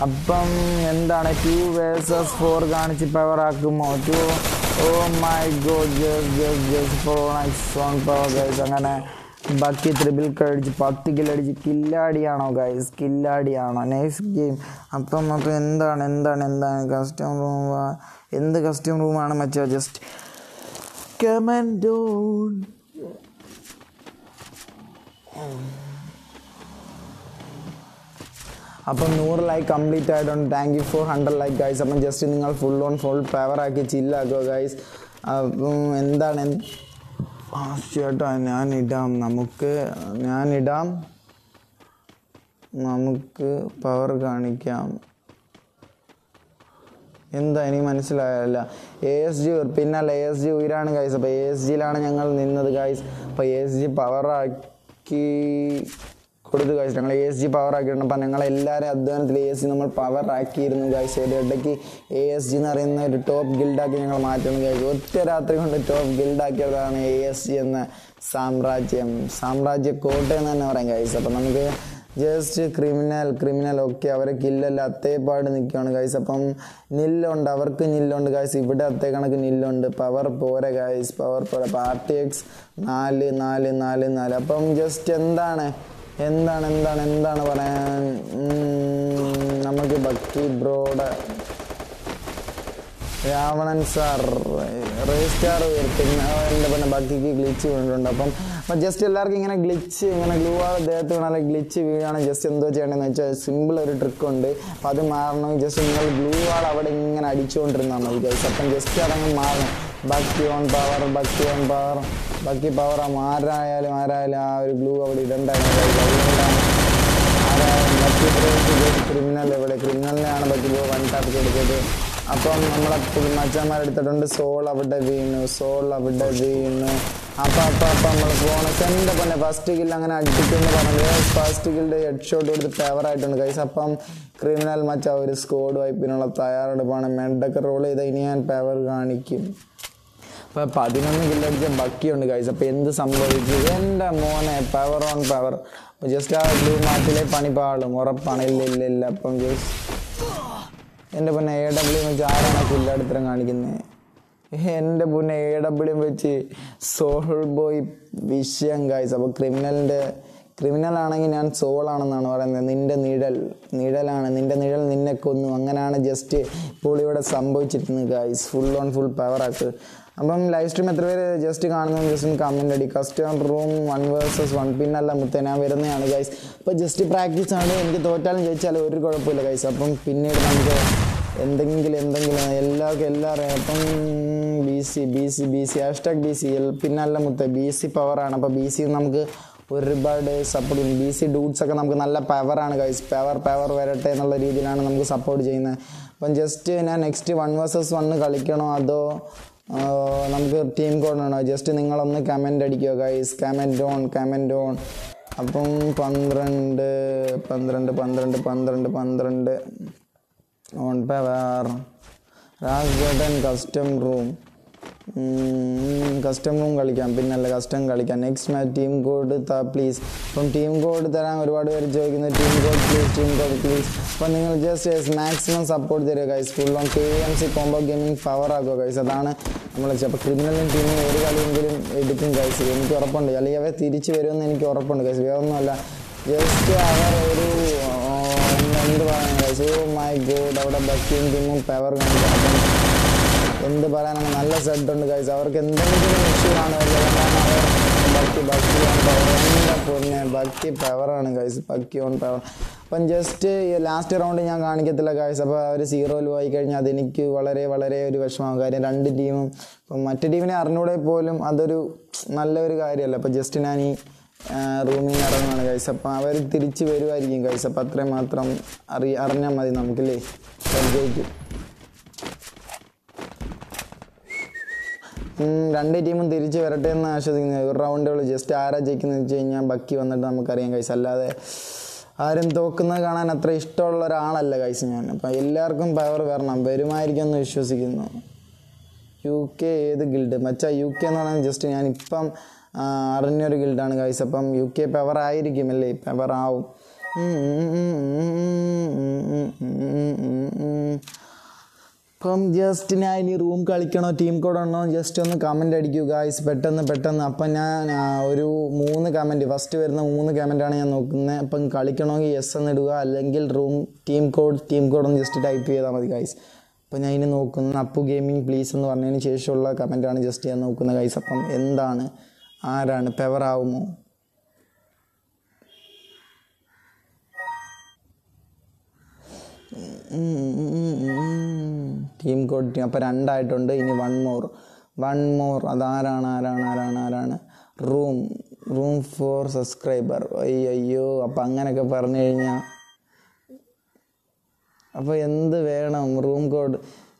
അപ്പം എന്താണ്? ടു വേഴ്സസ് ഫോർ കാണിച്ച് power ആക്കുമോ? Two oh my god just just just four on power guys അങ്ങനെ ബാക്കി ത്രിബിൾ കഴിച്ച് പത്ത് കില്ലടിച്ച് കില്ലാടിയാണോ ഗൈസ് കില്ലാടിയാണോ? നൈസ് ഗെയിം അപ്പം അപ്പം എന്താണ് എന്താണ് എന്താണ്? കസ്റ്റം റൂം എന്ത് കസ്റ്റം റൂമാണ് മറ്റോ ജസ്റ്റ് കമൻഡോ അപ്പം നൂറ് ലൈക്ക് കംപ്ലീറ്റ് ആയിട്ടുണ്ട് thank you for hundred like guys അപ്പം ജസ്റ്റ് നിങ്ങൾ ഫുൾ ഓൺ ഫുൾ പവർ ആക്കി ചില്ലാക്കുക ഗൈസ് അപ്പം എന്താണ് ആ ചേട്ടാ ഞാനിടാം. നമുക്ക് ഞാനിടാം. നമുക്ക് പവർ കാണിക്കാം. എന്താ എനിക്ക് മനസ്സിലായല്ല എ എസ് ജി പിന്നല്ല എ എസ് ജി ഉയരാണ് ഗൈസ് അപ്പോൾ എ എസ് ജിയിലാണ് ഞങ്ങൾ നിന്നത് ഗൈസ് അപ്പോൾ എ എസ് ജി പവറാക്കി കൊടുത്തു ഗൈസ് ഞങ്ങൾ എ എസ് ജി പവർ ആക്കിയിട്ടുണ്ട്. അപ്പം ഞങ്ങളെല്ലാവരും അധ്വാനത്തിൽ എ എസ് ജി നമ്മൾ പവർ ആക്കിയിരുന്നു ഗൈസ് ഒരു ഇടയ്ക്ക് എ എസ് ജി എന്ന് പറയുന്ന ഒരു ടോപ്പ് ഗിൽഡാക്കി ഞങ്ങൾ മാറ്റുന്നു ഗൈസ് ഒറ്റ രാത്രി കൊണ്ട് ടോപ്പ് ഗിൽഡാക്കിയതാണ് എ എസ് ജി എന്ന സാമ്രാജ്യം. സാമ്രാജ്യ കോട്ട എന്ന് തന്നെ പറയാം ഗൈസ് അപ്പം നമുക്ക് ജസ്റ്റ് ക്രിമിനൽ ക്രിമിനൽ ഒക്കെ അവരെ കില്ലല്ല അത്തേപ്പാട് നിൽക്കുകയാണ് ഗൈസ് അപ്പം നില്ലുണ്ട് അവർക്ക് നില്ലുണ്ട് ഗൈസ് ഇവിടെ അത്തേ കണക്ക് നില്ലുണ്ട്. പവർ പോരെ ഗൈസ് പവർ പോരെ. പാർട്ടി എക്സ് നാല് നാല് നാല് നാല്. അപ്പം ജസ്റ്റ് എന്താണ് എന്താണ് എന്താണ് എന്താണ് പറയാൻ? നമുക്ക് ബക്കി ബ്രോഡ് രാവണൻ സാർ റേസ്റ്റാർ ഉയർത്തുന്ന എന്റെ പിന്നെ ബക്കിക്ക് ഗ്ലിച്ച് വീണിട്ടുണ്ട്. അപ്പം അപ്പം ജസ്റ്റ് എല്ലാവർക്കും ഇങ്ങനെ ഗ്ലിച്ച് ഇങ്ങനെ ഗ്ലൂ ആ ദേഹത്ത് വീണാൽ ഗ്ലിച്ച് വീഴാണ് ജസ്റ്റ് എന്തോ ചെയ്യണമെന്ന് വെച്ചാൽ സിമ്പിൾ ഒരു ട്രിക്ക് ഉണ്ട്. അപ്പം അത് മാറണമെങ്കിൽ ജസ്റ്റ് നിങ്ങൾ ഗ്ലൂ ആൾ അവിടെ ഇങ്ങനെ അടിച്ചുകൊണ്ടിരുന്നാൽ മതി അപ്പം ജസ്റ്റ് അതങ്ങ് മാറണം. Bucky on power Bucky on power. Bucky power ആരായാലും ആരായാലും ആ ഒരു ഗ്ലൂ അവിടെ ഇടണ്ടായിരുന്നു. ആരായാലും ബക്കി ക്രിമിനൽ എവിടെ? ക്രിമിനലിനെയാണ് ബാക്കി ഗ്ലൂ വൺ ടാപ്പ് കൊടുത്തത് അപ്പം നമ്മളെ മച്ചാന്മാരെടുത്തിട്ടുണ്ട് സോൾ അവിടെ വീണു സോൾ അവിടെ വീണു. അപ്പം അപ്പം അപ്പം നമ്മൾ ബോണസ് എന്റെ പോലെ ഫസ്റ്റ് കില്ല് അങ്ങനെ അടിക്കുമെന്ന് പറഞ്ഞത് ഫസ്റ്റ് കില്ല് ഹെഡ് ഷോട്ട് കൊടുത്ത് ഫേവർ ആയിട്ടുണ്ട് കൈസ് അപ്പം ക്രിമിനൽ മച്ച ഒരു സ്കോഡ് വൈപ്പിനുള്ള തയ്യാറെടുപ്പാണ്. മെഡൊക്കെ റോൾ ചെയ്ത് ഇനി ഞാൻ പവർ കാണിക്കും. അപ്പോൾ പതിനൊന്ന് കില്ലടിച്ച ബക്കിയുണ്ട് ഗൈസ് അപ്പോൾ എന്ത് സംഭവിച്ചു എന്റെ മോനെ? പവർ ഓൺ പവർ ജസ്റ്റ് ആ ബ്ലൂ പണി പാളും ഉറപ്പാണ്. ഇല്ല ഇല്ല ഇല്ല. അപ്പം ജസ്റ്റ് എന്റെ പിന്നെ എ ഡബ്ല്യു വെച്ച് ആരാണ് കില്ലടുത്തരം കാണിക്കുന്നത് എന്റെ പിന്നെ എ ഡബ്ല്യു വെച്ച് സോൾ ബോയ് വിഷയം കായ്സ് അപ്പോൾ ക്രിമിനലിന്റെ ക്രിമിനൽ ആണെങ്കിൽ ഞാൻ സോളാണെന്നാണ് പറയുന്നത്. നിന്റെ നിഴൽ നിഴലാണ്. നിന്റെ നിഴൽ നിന്നെ കൊന്നു. അങ്ങനെയാണ് ജസ്റ്റ് ഇപ്പോൾ ഇവിടെ സംഭവിച്ചിരുന്നത് guys full on full power ആക്ക്. അപ്പം ലൈവ് സ്ട്രീം എത്ര പേര് ജസ്റ്റ് കാണുന്നു ജസ്റ്റ് ഒന്ന് കമന്റ് അടി. Custom room one versus one പിന്നല്ല മുത്തേ ഞാൻ വരുന്നതാണ് ഗൈസ് അപ്പോൾ ജസ്റ്റ് പ്രാക്ടീസ് ആണ്. എനിക്ക് തോറ്റാലും ജയിച്ചാലും ഒരു കുഴപ്പമില്ല ഗൈസ് അപ്പം പിന്നീട് നമുക്ക് എന്തെങ്കിലും എന്തെങ്കിലും എല്ലാവർക്കും എല്ലാവരും അപ്പം B C B C B C hashtag B C പിന്നല്ല മുത്തേ ബി സി പവറാണ് അപ്പോൾ ബി സി നമുക്ക് ഒരുപാട് സപ്പോർട്ട് ചെയ്യും ബി സി ഡൂട്ട്സ് ഒക്കെ നമുക്ക് നല്ല പവറാണ് ഗൈസ് പവർ പവർ വരട്ടെ എന്നുള്ള രീതിയിലാണ് നമുക്ക് സപ്പോർട്ട് ചെയ്യുന്നത്. അപ്പം ജസ്റ്റ് ഞാൻ നെക്സ്റ്റ് വൺ വേഴ്സസ് വണ്ണ് കളിക്കണോ അതോ നമുക്ക് ടീം കോഡാണോ ജസ്റ്റ് നിങ്ങളൊന്ന് കമന്റ് അടിക്കുക guys comment on comment on അപ്പം പന്ത്രണ്ട് പന്ത്രണ്ട് പന്ത്രണ്ട് പന്ത്രണ്ട് പന്ത്രണ്ട്. On power Raj garden custom room custom room കളിക്കാം. പിന്നെ അല്ല കസ്റ്റം കളിക്കാം. നെക്സ്റ്റ് മാച്ച് ടീം കോഡ് താ പ്ലീസ് അപ്പം ടീം കോഡ് തരാൻ ഒരുപാട് പേര് ചോദിക്കുന്നു. Team code please team code please അപ്പം നിങ്ങൾ ജസ്റ്റ് മാക്സിമം സപ്പോർട്ട് തരിക guys full on K M C combo gaming power ആക്കുക ഗൈസ് അതാണ് നമ്മൾ അപ്പോൾ ക്രിമിനലും ടീമും ഒരു കളിയെങ്കിലും എടുക്കും ഗൈസ് എനിക്ക് ഉറപ്പുണ്ട്. അല്ലെങ്കിൽ അവർ തിരിച്ചു വരുമെന്ന് എനിക്ക് ഉറപ്പുണ്ട് ഗൈസ് വേറൊന്നുമല്ല. ജസ്റ്റ് അവർ ഒരു എന്ത് പറയുന്നത് ഗൈസ് ഓ മൈ ഗോഡ് അവിടെ ബക്കിയും ടീമും പവർ അപ്പം എന്ത് പറയാനാണ്? നല്ല ഉണ്ട് ഗൈസ് അവർക്ക് എന്തെങ്കിലും ഇഷ്യൂ ആണ് അതുകൊണ്ടാണ് അവർ ഭക്തി ഭക്തി ഓൺ പവർ പവറാണ് ഗൈസ് ഭക്തി ഓൺ പവർ അപ്പം ജസ്റ്റ് ലാസ്റ്റ് റൗണ്ട് ഞാൻ കാണിക്കത്തില്ല ഗൈസ് അപ്പോൾ അവർ സീറോയിൽ പോയി കഴിഞ്ഞാൽ അതെനിക്ക് വളരെ വളരെ ഒരു വിഷമമാകും കാര്യം രണ്ട് ടീമും ഇപ്പം മറ്റു ടീമിനെ അറിഞ്ഞൂടെ പോലും അതൊരു നല്ലൊരു കാര്യമല്ല. അപ്പോൾ ജസ്റ്റ് ഞാൻ ഈ റൂമിൽ നിന്ന് ഇറങ്ങുകയാണ് ഗൈസ് അപ്പം അവർ തിരിച്ച് വരുമായിരിക്കും ഗൈസ് അപ്പം അത്രയും മാത്രം അറി അറിഞ്ഞാൽ മതി നമുക്കില്ലേ? ജയിക്കും രണ്ട് ടീമും തിരിച്ച് വരട്ടെ എന്ന് ആശ്വസിക്കുന്നത് ഒരു റൗണ്ടുകൾ ജസ്റ്റ് ആരാ ജയിക്കുന്നത് വെച്ച് കഴിഞ്ഞാൽ ബക്കി വന്നിട്ട് നമുക്കറിയാം കൈസ് അല്ലാതെ ആരും തോക്കുന്നത് കാണാൻ അത്ര ഇഷ്ടമുള്ള ഒരാളല്ല കൈസ് ഞാൻ. അപ്പം എല്ലാവർക്കും പവർ വരണം. വരുമായിരിക്കും എന്ന് വിശ്വസിക്കുന്നു. യു കെ ഏത് ഗിൽഡ് മച്ചാ യു കെ എന്ന് പറയുന്നത് ജസ്റ്റ് ആ, അറിഞ്ഞൊരു ഗിൽഡാണ് കൈസ് അപ്പം യു കെ പവർ ആയിരിക്കും അല്ലേ? പവർ ആവും. അപ്പം ജസ്റ്റ് ഞാൻ ഇനി റൂം കളിക്കണോ ടീം കോഡ് ഉണ്ടോ ജസ്റ്റ് ഒന്ന് കമന്റ് അടിക്കൂ ഗായ്സ് പെട്ടെന്ന് പെട്ടെന്ന്. അപ്പം ഞാൻ ഒരു മൂന്ന് കമന്റ് ഫസ്റ്റ് വരുന്ന മൂന്ന് കമന്റാണ് ഞാൻ നോക്കുന്നത്. അപ്പം കളിക്കണമെങ്കിൽ യെസ് എന്ന് ഇടുക. അല്ലെങ്കിൽ room team code team code ഒന്ന് ജസ്റ്റ് ടൈപ്പ് ചെയ്താൽ മതി ഗായ്സ് അപ്പം ഞാൻ ഇനി നോക്കുന്നത് അപ്പു ഗെയിമിംഗ് പ്ലീസ് എന്ന് പറഞ്ഞതിന് ശേഷമുള്ള കമന്റാണ് ജസ്റ്റ് ഞാൻ നോക്കുന്നത് ഗൈസ് അപ്പം എന്താണ്? ആരാണ്? പെവർ ടീം കോഡ് ടീം അപ്പോൾ രണ്ടായിട്ടുണ്ട്. ഇനി വൺ മോർ വൺ മോർ അതാരാണ്? ആരാണ്? ആരാണ്? ആരാണ്? റൂം റൂം ഫോർ സബ്സ്ക്രൈബർ അയ്യോ അപ്പം അങ്ങനെയൊക്കെ പറഞ്ഞു കഴിഞ്ഞാൽ അപ്പോൾ എന്ത് വേണം? Room code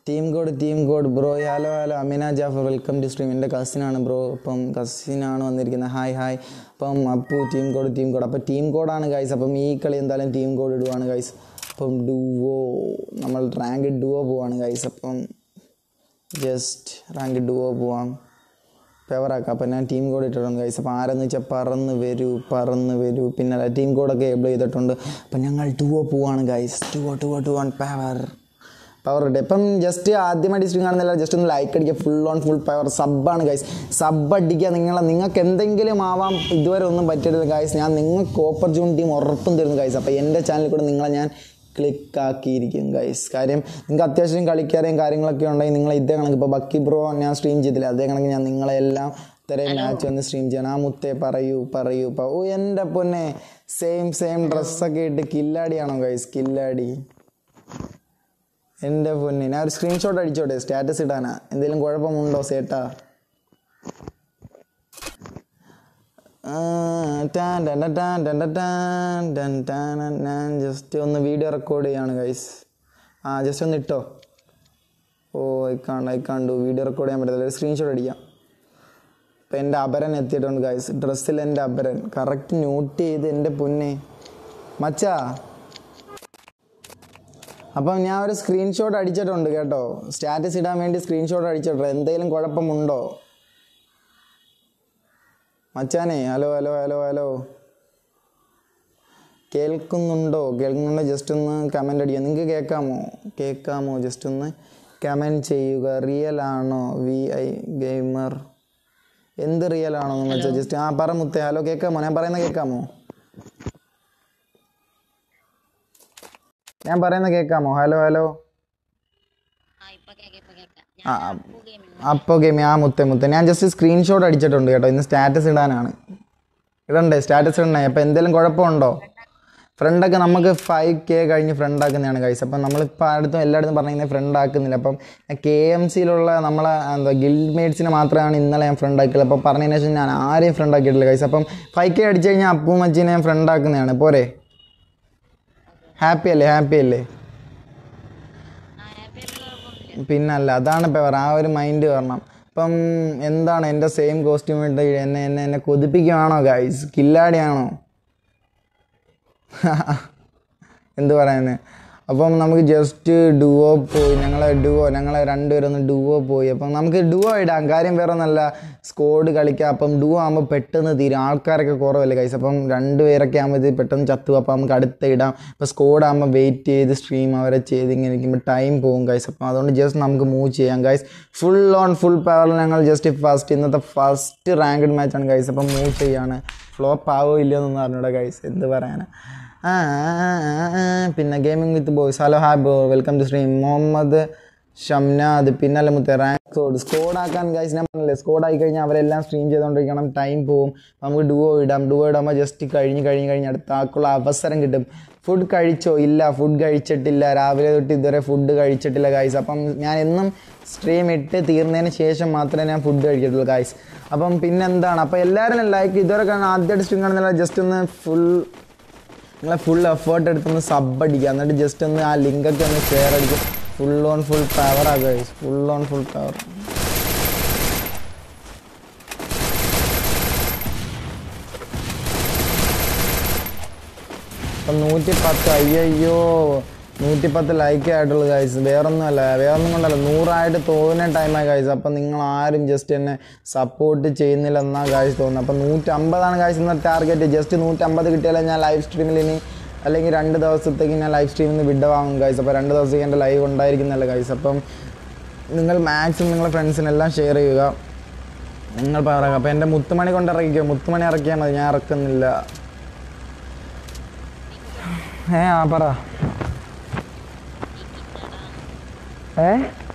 team code team code bro hello hello Amina Jafar welcome to stream എന്റെ കസിനാണ് ബ്രോ അപ്പം കസിനാണ് വന്നിരിക്കുന്നത്. ഹായ് ഹായ് അപ്പം Appu team code team code അപ്പോൾ ടീം കോഡാണ് ഗൈസ് അപ്പം ഈ കളി എന്തായാലും ടീം കോഡ് ഇടുവാണ് ഗൈസ് അപ്പം ഡുവോ നമ്മൾ റാങ്ക് ഡുവോ പോവാണ് ഗൈസ് അപ്പം ജസ്റ്റ് റാങ്ക് ഡുവോ പോവാം. ഫേവറാക്കാം അപ്പം ഞാൻ ടീം കോഡ് ഇട്ടിട്ടുണ്ട് ഗൈസ് അപ്പം ആരെന്ന് വെച്ചാൽ പറന്ന് വരൂ പറന്ന് വരൂ. പിന്നെ ടീം കോഡൊക്കെ എബിൾ ചെയ്തിട്ടുണ്ട്. അപ്പം ഞങ്ങൾ ടുവോ പോവാണ് guys duo duo two one power power ഇട്ട്. ഇപ്പം ജസ്റ്റ് ആദ്യമായിട്ട് സ്ട്രീം കാണുന്നില്ല ജസ്റ്റ് ഒന്ന് ലൈക്ക് അടിക്കുക. ഫുൾ ഓൺ ഫുൾ പവർ സബ്ബാണ് ഗൈസ് സബ് അടിക്കുക. നിങ്ങളെ നിങ്ങൾക്ക് എന്തെങ്കിലും ആവാം. ഇതുവരെ ഒന്നും പറ്റരുത് ഗൈസ് ഞാൻ നിങ്ങൾക്ക് ഓപ്പർച്യൂണിറ്റിയും ഉറപ്പും തരുന്നു ഗൈസ് അപ്പോൾ എന്റെ ചാനലിൽ കൂടെ നിങ്ങളെ ഞാൻ ക്ലിക്ക് ആക്കിയിരിക്കും ഗൈസ് കാര്യം നിങ്ങൾക്ക് അത്യാവശ്യം കളിക്കാരെയും കാര്യങ്ങളൊക്കെ ഉണ്ടെങ്കിൽ നിങ്ങൾ ഇതേ കണക്ക്. ഇപ്പോൾ ബക്കി ബ്രോ ഞാൻ സ്ട്രീം ചെയ്തില്ല. അതേ കണക്ക് ഞാൻ നിങ്ങളെല്ലാം ഇത്രയും മാച്ച് വന്ന് സ്ട്രീം ചെയ്യണം. ആ മുത്തേ പറയൂ പറയൂ ഓ എന്റെ പൊന്നെ. സെയിം സെയിം ഡ്രസ്സൊക്കെ ഇട്ട് കില്ലാടിയാണോ ഗൈസ് കില്ലാടി. എന്റെ പൊന്നെ. ഞാൻ ഒരു സ്ക്രീൻഷോട്ട് അടിച്ചോട്ടെ? സ്റ്റാറ്റസ് ഇടാനാ. എന്തെങ്കിലും കുഴപ്പമുണ്ടോ സേട്ടാ? ജസ്റ്റ് ഒന്ന് വീഡിയോ റെക്കോർഡ് ചെയ്യാണ് ഗൈസ് ആ ജസ്റ്റ് ഒന്ന് ഇട്ടോ ഓ I can't I can't video record ചെയ്യാൻ പറ്റത്തില്ല സ്ക്രീൻഷോട്ട് അടിക്കാം ഇപ്പം എന്റെ അപരൻ എത്തിയിട്ടുണ്ട് ഗൈസ് ഡ്രസ്സിൽ എന്റെ അപരൻ കറക്റ്റ് നോട്ട് ചെയ്ത് എന്റെ പൊന്നെ മച്ചാ അപ്പം ഞാൻ ഒരു സ്ക്രീൻഷോട്ട് അടിച്ചിട്ടുണ്ട് കേട്ടോ സ്റ്റാറ്റസ് ഇടാൻ വേണ്ടി സ്ക്രീൻഷോട്ട് അടിച്ചിട്ടുണ്ട് എന്തെങ്കിലും കുഴപ്പമുണ്ടോ മച്ചാനെ ഹലോ ഹലോ ഹലോ ഹലോ. കേൾക്കുന്നുണ്ടോ? കേൾക്കുന്നുണ്ടോ? ജസ്റ്റ് ഒന്ന് കമന്റ് അടിക്കുക. നിങ്ങൾക്ക് കേൾക്കാമോ? കേൾക്കാമോ? ജസ്റ്റ് ഒന്ന് കമന്റ് ചെയ്യുക. റിയൽ ആണോ? V I gamer. എന്ത് റിയൽ ആണോ എന്ന് വെച്ചാൽ ജസ്റ്റ് ആ പറ മുത്തേ. ഹലോ കേൾക്കാമോ? ഞാൻ പറയുന്ന കേൾക്കാമോ? ഞാൻ പറയുന്ന കേൾക്കാമോ? Hello hello. ആ അപ്പോൾ ഗെയിം ആ മുത്തേ മുത്തേ. ഞാൻ ജസ്റ്റ് സ്ക്രീൻഷോട്ട് അടിച്ചിട്ടുണ്ട് കേട്ടോ. ഇന്ന് സ്റ്റാറ്റസ് ഇടാനാണ്. ഇടണ്ടേ? സ്റ്റാറ്റസ് ഇടണേ. അപ്പോൾ എന്തെങ്കിലും കുഴപ്പമുണ്ടോ? ഫ്രണ്ടൊക്കെ നമുക്ക് ഫൈവ് കെ കഴിഞ്ഞ് ഫ്രണ്ട് ആക്കുന്നതാണ് കൈസ് അപ്പം നമ്മളിപ്പോൾ അടുത്തും എല്ലായിടത്തും പറഞ്ഞിങ്ങനെ ഫ്രണ്ട് ആക്കുന്നില്ല. അപ്പം കെ എം സിയിലുള്ള നമ്മളെ എന്താ ഗിൽഡ് മേറ്റ്സിനെ മാത്രമാണ് ഇന്നലെ ഞാൻ ഫ്രണ്ട് ആക്കിയുള്ളത് അപ്പം പറഞ്ഞതിന് ശേഷം ഞാൻ ആരെയും ഫ്രണ്ട് ആക്കിയിട്ടില്ല കൈസ് അപ്പം ഫൈവ് കെ അടിച്ചു കഴിഞ്ഞാൽ അപ്പൂ മച്ചിനെ ഞാൻ ഫ്രണ്ട് ആക്കുന്നതാണ്. പോരെ? ഹാപ്പി അല്ലേ? ഹാപ്പി അല്ലേ ആ ഹാപ്പി ആയിട്ടുള്ള കുഴപ്പമൊന്നുമില്ല പിന്നല്ല അതാണ് പെവർ ആ ഒരു മൈൻഡ് വരണം ഇപ്പം എന്താണ് എന്റെ സെയിം കോസ്റ്റ്യൂം ഇട്ട് എന്നെ എന്നെ എന്നെ കൊതിപ്പിക്കുകയാണോ ഗൈസ് കില്ലാടിയാണോ? [LAUGHS] എന്ത് പറയാന് അപ്പം നമുക്ക് ജസ്റ്റ് ഡുവോ പോയി ഞങ്ങളെ ഡുവോ ഞങ്ങളെ രണ്ടുപേരൊന്ന് ഡുവോ പോയി. അപ്പം നമുക്ക് ഡുവോ ഇടാം. കാര്യം വേറെ നല്ല സ്കോഡ് കളിക്കാം. അപ്പം ഡുവോ ആകുമ്പോൾ പെട്ടെന്ന് തീരും. ആൾക്കാരൊക്കെ കുറവല്ലേ കൈസ് അപ്പം രണ്ടുപേരൊക്കെ ആകുമ്പോൾ ഇത് പെട്ടെന്ന് ചത്തു. അപ്പം നമുക്ക് അടുത്ത് ഇടാം. ഇപ്പോൾ സ്കോഡ് ആകുമ്പോൾ വെയിറ്റ് ചെയ്ത് സ്ട്രീം അവരെ ചെയ്ത് ഇങ്ങനെ ഇരിക്കുമ്പോൾ ടൈം പോകും കൈസ് അപ്പം അതുകൊണ്ട് ജസ്റ്റ് നമുക്ക് മൂവ് ചെയ്യാം കൈസ് ഫുൾ ഓൺ ഫുൾ പവറിൽ ഞങ്ങൾ ജസ്റ്റ് ഫസ്റ്റ് ഇന്നത്തെ ഫസ്റ്റ് റാങ്ക്ഡ് മാച്ചാണ് കൈസ് അപ്പം മൂവ് ചെയ്യാണ്. ഫ്ലോപ്പ് ആവോ ഇല്ലയോ എന്നൊന്നും അറിഞ്ഞൂടെ കൈസ് എന്ത് പറയാനാ. ആ, ആ, ആ, ആ, പിന്നെ ഗെയിമിംഗ് വിത്ത് ബോയ്സ് ഹലോ ഹാ bro welcome to stream Muhammad Shamnad പിന്നല്ല മുത്തേ റാങ്ക് സ്കോഡ് സ്കോഡ് ആക്കാൻ ഗൈസ് ഞാൻ പറഞ്ഞില്ലേ? സ്കോഡ് ആയി കഴിഞ്ഞാൽ അവരെല്ലാം സ്ട്രീം ചെയ്തുകൊണ്ടിരിക്കണം ടൈം പോവും. നമുക്ക് ഡുവോ ഇടാം. ഡുവോ ഇടുമ്പോൾ ജസ്റ്റ് കഴിഞ്ഞ് കഴിഞ്ഞ് കഴിഞ്ഞ് അടുത്ത ആക്കുള്ള അവസരം കിട്ടും. ഫുഡ് കഴിച്ചോ? ഇല്ല. ഫുഡ് കഴിച്ചിട്ടില്ല. രാവിലെ തൊട്ട് ഇതുവരെ ഫുഡ് കഴിച്ചിട്ടില്ല ഗൈസ് അപ്പം ഞാൻ എന്നും സ്ട്രീം ഇട്ട് തീർന്നതിന് ശേഷം മാത്രമേ ഞാൻ ഫുഡ് കഴിക്കത്തുള്ളൂ ഗൈസ് അപ്പം പിന്നെന്താണ്? അപ്പോൾ എല്ലാവരും ലൈക്ക് ഇതുവരെ ആദ്യമായിട്ട് സ്ട്രീം കാണുന്നില്ല ജസ്റ്റ് ഒന്ന് ഫുൾ നിങ്ങളെ ഫുൾ എഫേർട്ട് എടുത്തൊന്ന് സബ് അടിക്കുക. എന്നിട്ട് ജസ്റ്റ് ഒന്ന് ആ ലിങ്കൊക്കെ ഒന്ന് ഷെയർ അടിക്കുക ഫുൾ ഓൺ ഫുൾ പവർ ആകുക ഫുൾ ഓൺ ഫുൾ പവർ അപ്പം നൂറ്റി പത്ത് അയ്യോ നൂറ്റി പത്ത് ലൈക്ക് ആയിട്ടുള്ള ഗൈസ് വേറൊന്നുമല്ല വേറൊന്നും കൊണ്ടല്ല. നൂറായിട്ട് തോന്നുന്ന ടൈമായി ഗൈസ് അപ്പം നിങ്ങൾ ആരും ജസ്റ്റ് എന്നെ സപ്പോർട്ട് ചെയ്യുന്നില്ല എന്നാണ് ഗൈസ് തോന്നുന്നത് അപ്പം നൂറ്റമ്പതാണ് ഗൈസ് ഇന്നത്തെ ടാർഗറ്റ് ജസ്റ്റ് നൂറ്റമ്പത് കിട്ടിയാലേ ഞാൻ ലൈവ് സ്ട്രീമിൽ ഇനി അല്ലെങ്കിൽ രണ്ട് ദിവസത്തേക്ക് ഞാൻ ലൈവ് സ്ട്രീമിൽ നിന്ന് വിടവാങ്ങും ഗൈസ് അപ്പോൾ രണ്ട് ദിവസത്തേക്ക് എന്റെ ലൈവ് ഉണ്ടായിരിക്കുന്നല്ല ഗൈസ് അപ്പം നിങ്ങൾ മാക്സിമം നിങ്ങളുടെ ഫ്രണ്ട്സിനെല്ലാം ഷെയർ ചെയ്യുക. നിങ്ങൾ പറയുക അപ്പോൾ എന്റെ മുത്തുമണി കൊണ്ട് ഇറക്കിക്കോ. മുത്തുമണി ഇറക്കിയാൽ മതി. ഞാൻ ഇറക്കുന്നില്ല. ഏ ആ പറ. ഏ?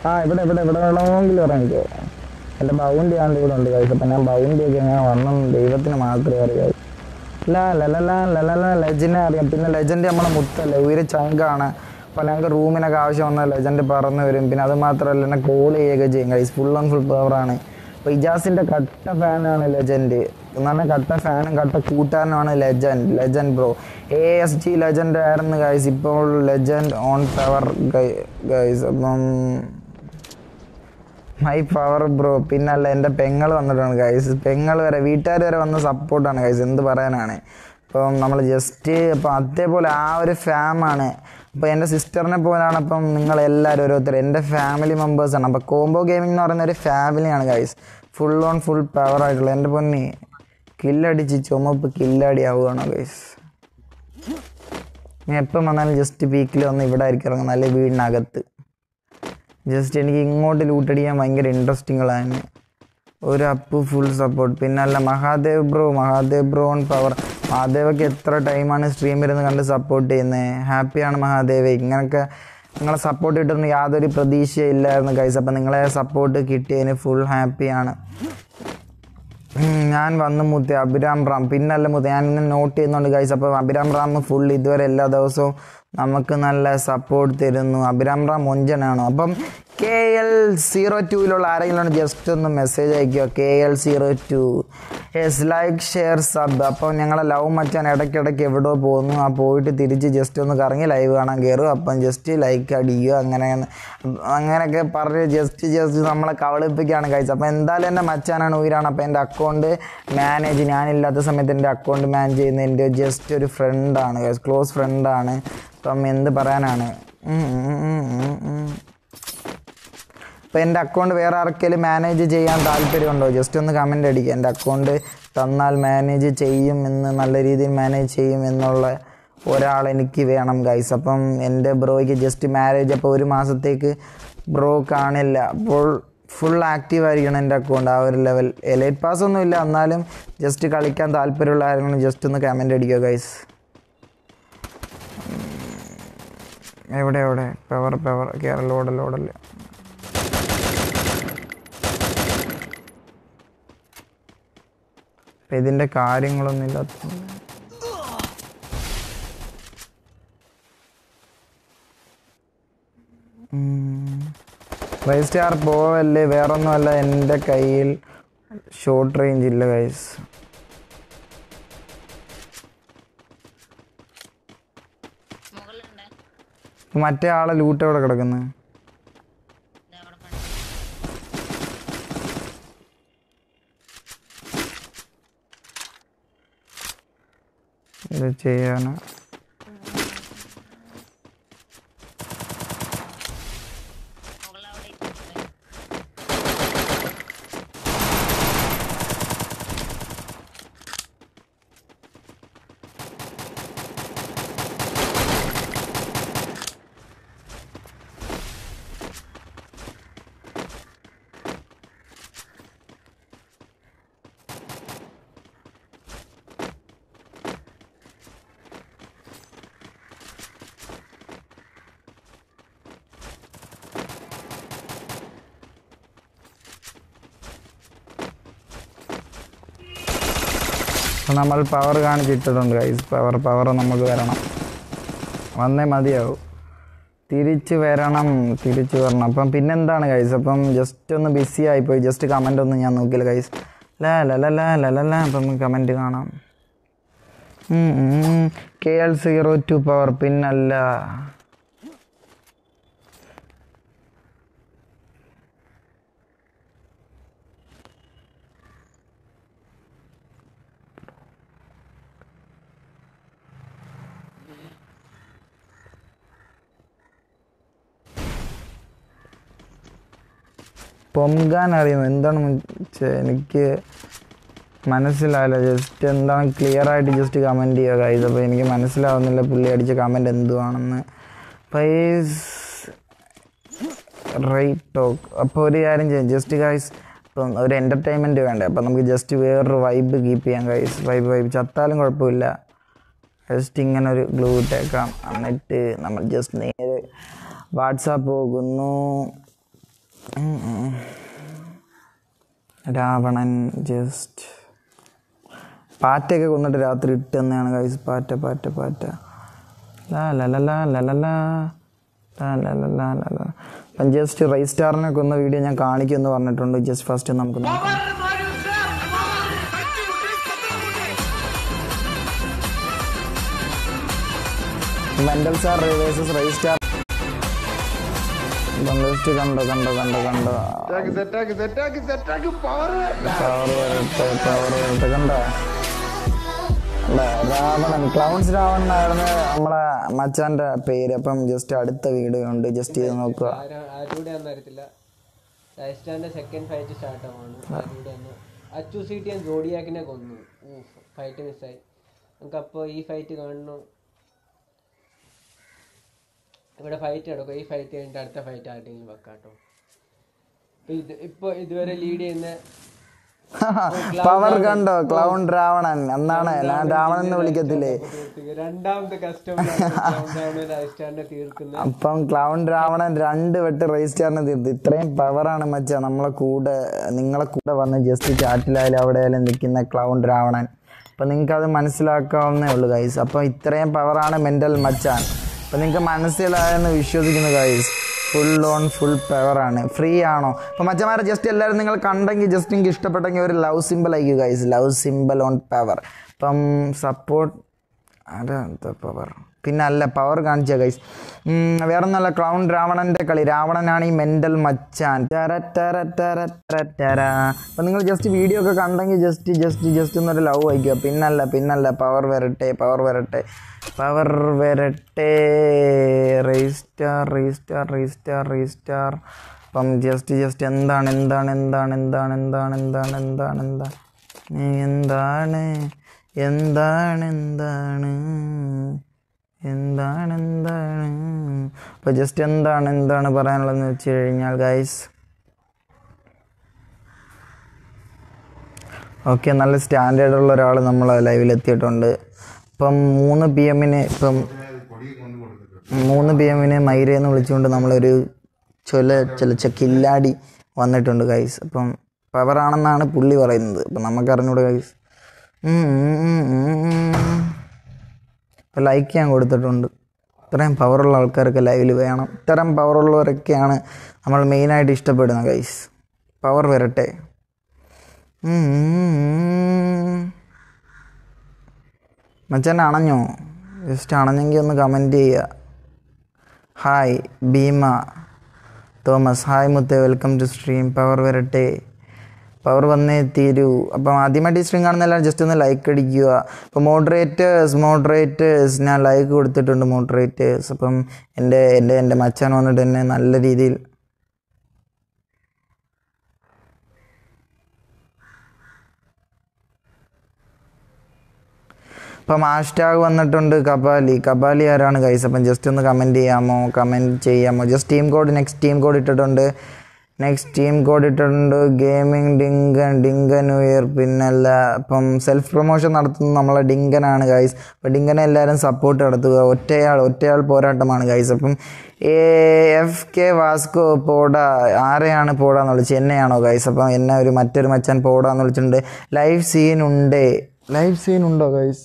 ആ ഇവിടെ ഇവിടെ ഇവിടെ വേണമെങ്കിലും ഇറങ്ങിക്കോ. എന്റെ ബൗണ്ടി ആണ് ഇവിടെ ഉണ്ട് കഴിച്ചു അപ്പം ഞാൻ ബൗണ്ടിയൊക്കെ എങ്ങനെ വന്നു. ദൈവത്തിന് മാത്രമേ അറിയാവൂ. ല ല ലലലാ ലെജൻഡ് അറിയാം. പിന്നെ ലെജൻഡ് നമ്മളെ മുത്തല്ലേ? ഉയര ചങ്കാണ്. അപ്പോൾ ഞങ്ങൾക്ക് റൂമിനൊക്കെ ആവശ്യം വന്നാൽ ലെജൻഡ് പറന്ന് വരും. പിന്നെ അത് മാത്രമല്ല എന്നെ കോൾ ചെയ്യുകയൊക്കെ ചെയ്യും കഴിച്ച് ഫുൾ ആൻഡ് ഫുൾ പവറാണ് അപ്പോൾ ഇജാസിന്റെ കട്ട ഫാനാണ് ലെജൻഡ്. എന്ന് പറഞ്ഞാൽ കട്ട ഫാനും കട്ട കൂട്ടാനാണ് legend. Legend bro. A S G legend ആയിരുന്നു ഗൈസ് ഇപ്പോൾ ലെജൻഡ് ഓൺ പവർ ഗൈസ്. അപ്പം മൈ പവർ ബ്രോ. പിന്നല്ല എന്റെ പെങ്ങൾ വന്നിട്ടാണ് ഗൈസ് പെങ്ങൾ വരെ വീട്ടുകാർ വരെ വന്ന സപ്പോർട്ടാണ് ഗൈസ് എന്ത് പറയാനാണ്. അപ്പം നമ്മൾ ജസ്റ്റ് അപ്പം അതേപോലെ ആ ഒരു ഫാമാണ് അപ്പോൾ എന്റെ സിസ്റ്ററിനെ പോലാണ് അപ്പം നിങ്ങൾ എല്ലാവരും ഓരോരുത്തർ എന്റെ ഫാമിലി മെമ്പേഴ്സാണ് അപ്പോൾ കോംബോ ഗെയിമിംഗ് എന്ന് പറയുന്ന ഒരു ഫാമിലിയാണ് guys full on full power ആയിട്ടുള്ള എന്റെ പൊന്നി. കില്ലടിച്ച് ചുമപ്പ് കില്ലടി ആവുകയാണോ ഗൈസ് ഞാൻ എപ്പം വന്നാലും ജസ്റ്റ് പീക്കിൽ വന്ന് ഇവിടെ ആയിരിക്കും ഇറങ്ങുന്നത് അല്ലെങ്കിൽ വീടിനകത്ത്. ജസ്റ്റ് എനിക്ക് ഇങ്ങോട്ട് ലൂട്ടടിക്കാൻ ഭയങ്കര ഇൻട്രസ്റ്റിംഗ് ഉള്ളതാണ് ഒരു അപ്പ് ഫുൾ സപ്പോർട്ട് പിന്നെ അല്ല Mahadev bro Mahadev bro on power മഹാദേവൊക്കെ എത്ര ടൈമാണ് സ്ട്രീം ഇരുന്ന് കണ്ട് സപ്പോർട്ട് ചെയ്യുന്നത് ഹാപ്പിയാണ് മഹാദേവ്. ഇങ്ങനൊക്കെ നിങ്ങളെ സപ്പോർട്ട് കിട്ടുന്ന യാതൊരു പ്രതീക്ഷയില്ലായിരുന്നു കൈസ് അപ്പം നിങ്ങളെ സപ്പോർട്ട് കിട്ടിയതിന് ഫുൾ ഹാപ്പിയാണ്. ഞാൻ വന്ന് മുത്തി അഭിരാം റാം. പിന്നല്ല മുത്തി ഞാൻ ഇങ്ങനെ നോട്ട് ചെയ്യുന്നുണ്ട് ഗൈസ് അപ്പോൾ അഭിരാം റാം ഫുൾ ഇതുവരെ എല്ലാ ദിവസവും നമുക്ക് നല്ല സപ്പോർട്ട് തരുന്നു. അഭിരാം റാം ഒഞ്ചനാണോ? അപ്പം കെ എൽ സീറോ ടുവിലുള്ള ആരെങ്കിലും ജസ്റ്റ് ഒന്ന് മെസ്സേജ് അയക്കുക K L zero two S like share sub അപ്പോൾ ഞങ്ങളെ ലവ് മച്ചാൻ ഇടയ്ക്കിടയ്ക്ക് എവിടെ പോകുന്നു. ആ പോയിട്ട് തിരിച്ച് ജസ്റ്റ് ഒന്ന് കറങ്ങി ലൈവ് കാണാൻ കയറും അപ്പം ജസ്റ്റ് ലൈക്ക് അടിക്കുക അങ്ങനെ അങ്ങനെയൊക്കെ പറഞ്ഞ് ജസ്റ്റ് ജസ്റ്റ് നമ്മളെ കവളിപ്പിക്കുകയാണ് കഴിച്ചത് അപ്പം എന്തായാലും എന്റെ മച്ചാനാണ് ഉയരാണ്. അപ്പോൾ എന്റെ അക്കൗണ്ട് മാനേജ് ഞാനില്ലാത്ത സമയത്ത് എന്റെ അക്കൗണ്ട് മാനേജ് ചെയ്യുന്ന എന്റെ ജസ്റ്റ് ഒരു ഫ്രണ്ടാണ് ക്ലോസ് ഫ്രണ്ടാണ് അപ്പം എന്ത് പറയാനാണ്. അപ്പോൾ എന്റെ അക്കൗണ്ട് വേറെ ആർക്കെങ്കിലും മാനേജ് ചെയ്യാൻ താല്പര്യമുണ്ടോ? ജസ്റ്റ് ഒന്ന് കമന്റ് അടിക്കുക എന്റെ അക്കൗണ്ട് തന്നാൽ മാനേജ് ചെയ്യും എന്ന് നല്ല രീതിയിൽ മാനേജ് ചെയ്യും എന്നുള്ള ഒരാൾ എനിക്ക് വേണം ഗൈസ് അപ്പം എന്റെ ബ്രോയ്ക്ക് ജസ്റ്റ് മാരേജ് അപ്പോൾ ഒരു മാസത്തേക്ക് ബ്രോ കാണില്ല അപ്പോൾ ഫുൾ ആക്റ്റീവ് ആയിരിക്കണം എന്റെ അക്കൗണ്ട് ആ ഒരു ലെവൽ എലൈറ്റ് പാസ് ഒന്നും ഇല്ല. എന്നാലും ജസ്റ്റ് കളിക്കാൻ താല്പര്യമുള്ള ആരെങ്കിലും ജസ്റ്റ് ഒന്ന് കമന്റ് അടിക്കുക ഗൈസ് എവിടെ എവിടെ? പവർ പവർ കേരള ലോഡൽ ലോഡൽ അപ്പം ഇതിന്റെ കാര്യങ്ങളൊന്നും ഇല്ലാത്ത ഫൈവ് സ്റ്റാർ പോവല്ലേ? വേറൊന്നുമല്ല എന്റെ കയ്യിൽ ഷോർട്ട് റേഞ്ച് ഇല്ല ഗൈസ് മറ്റേ ആളെ ലൂട്ട് എവിടെ കിടക്കുന്നു? ഇത് ചെയ്യാൻ അപ്പം നമ്മൾ പവർ കാണിച്ചിട്ടിട്ടുണ്ട് ഗൈസ് പവർ പവർ നമുക്ക് വരണം. വന്നേ മതിയാവും. തിരിച്ച് വരണം തിരിച്ച് വരണം. അപ്പം പിന്നെന്താണ് ഗൈസ് അപ്പം ജസ്റ്റ് ഒന്ന് ബിസി ആയിപ്പോയി. ജസ്റ്റ് കമന്റ് ഒന്നും ഞാൻ നോക്കിയില്ല ഗൈസ് ല ല ല ല ല ല അപ്പം കമന്റ് കാണാം. K L zero two power പിന്നല്ല. പൊങ്കാൻ അറിയുന്നു എന്താണ് എനിക്ക് മനസ്സിലായില്ല. ജസ്റ്റ് എന്താണ് ക്ലിയർ ആയിട്ട് ജസ്റ്റ് കമന്റ് ചെയ്യുക ഗൈസ് അപ്പോൾ എനിക്ക് മനസ്സിലാവുന്നില്ല പുള്ളി അടിച്ച കമന്റ് എന്തുവാണെന്ന്. പൈസ് റൈറ്റ് ടോക്ക് അപ്പോൾ ഒരു കാര്യം ചെയ്യാം. ജസ്റ്റ് ഗൈസ് ഇപ്പം ഒരു എന്റർടൈൻമെന്റ് വേണ്ടേ? അപ്പം നമുക്ക് ജസ്റ്റ് വേറൊരു വൈബ് കീപ്പ് ചെയ്യാം ഗൈസ് വൈബ് വൈബ് ചത്താലും കുഴപ്പമില്ല. ജസ്റ്റ് ഇങ്ങനെ ഒരു ഗ്ലൂ ഇട്ടേക്കാം. എന്നിട്ട് നമ്മൾ ജസ്റ്റ് നേരെ വാട്സാപ്പ് പോകുന്നു. രാവണൻ ജസ്റ്റ് പാറ്റയൊക്കെ കൊന്നിട്ട് രാത്രി ഇട്ട് തന്നെയാണ് കൈസ് പാറ്റ പാറ്റ. പാറ്റ. അപ്പം ജസ്റ്റ് റൈ സ്റ്റാറിനെ കൊന്ന വീഡിയോ ഞാൻ കാണിക്കുമെന്ന് പറഞ്ഞിട്ടുണ്ട്. ജസ്റ്റ് ഫസ്റ്റ് നമുക്ക് നോക്കാം. മെന്റൽ സ്റ്റാർ വേഴ്സസ് റൈ സ്റ്റാർ ജസ്റ്റ് കണ്ടോ കണ്ടോ കണ്ടോ കണ്ടോ. പവർ വരട്ടെ പവർ വരട്ടെ. കണ്ടോ? രാവണൻ ക്ലൗൺസ് രാവണൻ ആയിരുന്നു നമ്മളെ മച്ചാന്റെ പേര്. അപ്പം ജസ്റ്റ് അടുത്ത വീഡിയോ ഉണ്ട്. ജസ്റ്റ് ചെയ്ത് നോക്കുക. Second fight start Achu seat ഞാൻ ജോഡിയാക്കിനെ കൊന്നു. ഫൈറ്റ് മിസ്സായി നമുക്കപ്പോൾ ഈ ഫൈറ്റ് കാണണം. ഇവിടെ ഫൈറ്റ് നടക്കും. ഈ ഫൈറ്റ് കഴിഞ്ഞിട്ട് അടുത്ത ഫൈറ്റ് ആർക്കെങ്കിലും വെക്കാം കേട്ടോ ഇത് ഇപ്പൊ ഇതുവരെ ലീഡ് ചെയ്യുന്ന [LAUGHS] പവർ കണ്ടോ? ക്ലൗൺ രാവണൻ. എന്നാണ് ഞാൻ രാവണൻ എന്ന് വിളിക്കത്തില്ലേ? രണ്ടാമത്തെ കസ്റ്റമർ അപ്പം ക്ലൗൺ രാവണൻ രണ്ട് വെട്ട് റേസ്റ്റാറിന് തീർത്ത്. ഇത്രയും പവറാണ് മച്ച. നമ്മളെ കൂടെ നിങ്ങളെ കൂടെ വന്ന് ജസ്റ്റ് ചാറ്റിലായാലും അവിടെയായാലും നിൽക്കുന്ന ക്ലൗൺ രാവണൻ. അപ്പം നിങ്ങൾക്ക് അത് മനസ്സിലാക്കാവുന്നേ ഉള്ളൂ ഗൈസ് അപ്പോൾ ഇത്രയും പവറാണ് മെന്റൽ മച്ചാൻ. അപ്പം നിങ്ങൾക്ക് മനസ്സിലായെന്ന് വിശ്വസിക്കുന്ന ഗൈസ് ഫുൾ ഓൺ ഫുൾ പവറാണ് ഫ്രീ ആണോ? അപ്പം മച്ചന്മാരെ ജസ്റ്റ് എല്ലാവരും നിങ്ങൾ കണ്ടെങ്കിൽ ജസ്റ്റ് നിങ്ങൾക്ക് ഇഷ്ടപ്പെട്ടെങ്കിൽ ഒരു ലവ് സിമ്പിൾ ആയിരിക്കും guys love simple on power അപ്പം സപ്പോർട്ട് അതാണ് പവർ പിന്നെ അല്ല പവർ കാണിച്ച ഗൈസ് വേറെ ഒന്നല്ല ക്ലൗൺ രാവണന്റെ കളി. രാവണനാണ് ഈ മെന്റൽ മച്ചാൻ. അപ്പം നിങ്ങൾ ജസ്റ്റ് വീഡിയോ ഒക്കെ കണ്ടെങ്കിൽ ജസ്റ്റ് ജസ്റ്റ് ജസ്റ്റ് ഒന്നൊരു ലവ് അയക്കുക പിന്നല്ല പിന്നല്ല പവർ വരട്ടെ പവർ വരട്ടെ. പവർ വരട്ടെ. റീസ്റ്റാർ റീസ്റ്റാർ റീസ്റ്റാർ റീസ്റ്റാർ അപ്പം ജസ്റ്റ് ജസ്റ്റ് എന്താണ് എന്താണ് എന്താണ് എന്താണ് എന്താണ് എന്താണ് എന്താണ് എന്താണ്? എന്താണ് എന്താണ് എന്താണ്? എന്താണ് എന്താണ്? അപ്പോൾ ജസ്റ്റ് എന്താണ് എന്താണ് പറയാനുള്ളതെന്ന് വെച്ച് കഴിഞ്ഞാൽ ഗൈസ് ഓക്കെ നല്ല സ്റ്റാൻഡേർഡ് ഉള്ള ഒരാൾ നമ്മൾ ലൈവിൽ എത്തിയിട്ടുണ്ട്. ഇപ്പം മൂന്ന് പി എമ്മിന് ഇപ്പം മൂന്ന് പി എമ്മിന് മൈരയെന്ന് വിളിച്ചുകൊണ്ട് നമ്മളൊരു ചൊല ചില കില്ലാടി വന്നിട്ടുണ്ട് ഗൈസ് അപ്പം പവറാണെന്നാണ് പുള്ളി പറയുന്നത്. അപ്പം നമുക്കറിഞ്ഞൂടെ ഗൈസ് ഇപ്പം ലൈക്ക് ഞാൻ കൊടുത്തിട്ടുണ്ട്. ഇത്രയും പവറുള്ള ആൾക്കാർക്ക് ലൈവിൽ വേണം. ഇത്തരം പവറുള്ളവരൊക്കെയാണ് നമ്മൾ മെയിനായിട്ട് ഇഷ്ടപ്പെടുന്നത് ഗൈസ് പവർ വരട്ടെ. മച്ചാൻ അണഞ്ഞോ? ജസ്റ്റ് അണഞ്ഞെങ്കിൽ ഒന്ന് കമന്റ് ചെയ്യുക. Hi Bheema Thomas. ഹായ് മുത്തേ. വെൽക്കം ടു സ്ട്രീം പവർ വരട്ടെ. പവർ വന്നേ തീരൂ അപ്പം ആദ്യമായിട്ട് ഈ സ്ട്രീം കാണുന്ന എല്ലാവരും ജസ്റ്റ് ഒന്ന് ലൈക്ക് അടിക്കുക. അപ്പോൾ മോഡറേറ്റേഴ്സ് മോഡറേറ്റേഴ്സ് ഞാൻ ലൈക്ക് കൊടുത്തിട്ടുണ്ട് മോഡറേറ്റേഴ്സ് അപ്പം എന്റെ എന്റെ എന്റെ മച്ചാൻ വന്നിട്ട് എന്നെ നല്ല രീതിയിൽ അപ്പം ഹാഷ്ടാഗ് വന്നിട്ടുണ്ട് കപാലി. കപാലി ആരാണ് ഗൈസ് അപ്പം ജസ്റ്റ് ഒന്ന് കമന്റ് ചെയ്യാമോ? കമന്റ് ചെയ്യാമോ? Just team code next team code ഇട്ടിട്ടുണ്ട്. നെക്സ്റ്റ് ടീം കോഡ് ഇട്ടിട്ടുണ്ട്. ഗെയിമിംഗ് ഡിങ്കൻ ഡിങ്കൻ ഇയർ പിന്നല്ല അപ്പം സെൽഫ് പ്രൊമോഷൻ നടത്തുന്നത് നമ്മളെ ഡിങ്കനാണ് ഗൈസ് അപ്പം ഡിങ്കനെ എല്ലാവരും സപ്പോർട്ട് നടത്തുക. ഒറ്റയാൾ ഒറ്റയാൾ പോരാട്ടമാണ് ഗൈസ് അപ്പം എ എഫ് കെ വാസ്കോ പോട ആരെയാണ് പോടാന്ന് വിളിച്ചത്? എന്നെയാണോ ഗൈസ് അപ്പം എന്നെ ഒരു മറ്റൊരു മച്ചാൻ പോടാന്ന് വിളിച്ചിട്ടുണ്ട്. ലൈവ് സീൻ ഉണ്ടേ? ലൈവ് സീൻ ഉണ്ടോ ഗൈസ്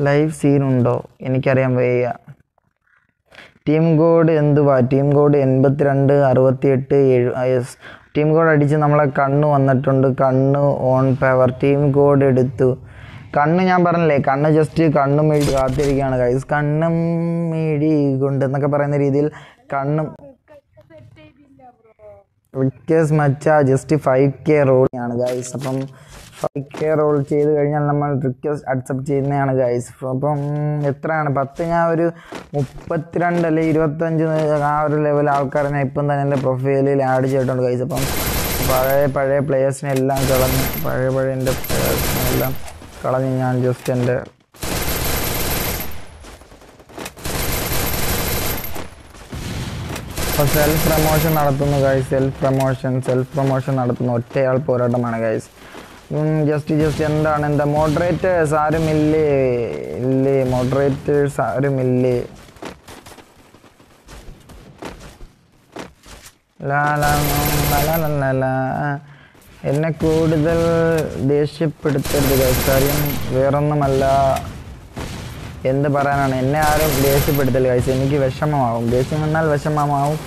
ലൈവ് സീൻ ഉണ്ടോ? എനിക്കറിയാൻ വയ്യ. ടീം കോഡ് എന്തുവാ? ടീം കോഡ് എൺപത്തിരണ്ട് അറുപത്തിയെട്ട് ഏഴ് എസ് ടീം കോഡ് അടിച്ച് നമ്മളെ കണ്ണ് വന്നിട്ടുണ്ട്. കണ്ണ് ഓൺ പവർ ടീം കോഡ് എടുത്തു. കണ്ണ് ഞാൻ പറഞ്ഞില്ലേ കണ്ണ് ജസ്റ്റ് കണ്ണും മേടി കാത്തിരിക്കുകയാണ് കൈസ് കണ്ണും മേടി കൊണ്ട് എന്നൊക്കെ പറയുന്ന രീതിയിൽ കണ്ണും വിക്കേഴ്സ് മച്ച ജസ്റ്റ് ഫൈവ് കെ റോഡിയാണ് ഗൈസ് അപ്പം കെ റോൾ ചെയ്ത് കഴിഞ്ഞാൽ നമ്മൾ റിക്വസ്റ്റ് അക്സെപ്റ്റ് ചെയ്യുന്നതാണ് ഗൈസ് അപ്പം എത്രയാണ്? പത്ത് ഞാൻ ഒരു മുപ്പത്തിരണ്ട് അല്ലെങ്കിൽ ഇരുപത്തഞ്ച് ആ ഒരു ലെവൽ ആൾക്കാരെ ഞാൻ ഇപ്പം തന്നെ എന്റെ പ്രൊഫൈലിൽ ആഡ് ചെയ്തിട്ടുണ്ട് ഗൈസ് അപ്പം പഴയ പഴയ പ്ലേയേഴ്സിനെ എല്ലാം കളഞ്ഞ് പഴയ പഴയ എന്റെ പ്ലേയേഴ്സിനെ എല്ലാം കളഞ്ഞ് ഞാൻ ജസ്റ്റ് എന്റെ അപ്പോൾ സെൽഫ് പ്രൊമോഷൻ നടത്തുന്നു guys self promotion self promotion നടത്തുന്നു ഒറ്റയാൾ പോരാട്ടമാണ് ഗൈസ് ജസ്റ്റ് ജസ്റ്റ് എന്താണ്? എന്താ മോഡറേറ്റേഴ്സ് ആരും ഇല്ലേ? മോഡറേറ്റേഴ്സ് ആരും ഇല്ലേ? ലാ ലാ ലാ ലാ ലാ ലാ ലാ. എന്നെ കൂടുതൽ ദേഷ്യപ്പെടുത്തരുത് കാര്യം വേറൊന്നുമല്ല. എന്ത് പറയാനാണ്? എന്നെ ആരും ദേഷ്യപ്പെടുത്തൽ കൈസ എനിക്ക് വിഷമമാവും. ദേഷ്യം എന്നാൽ വിഷമമാവും.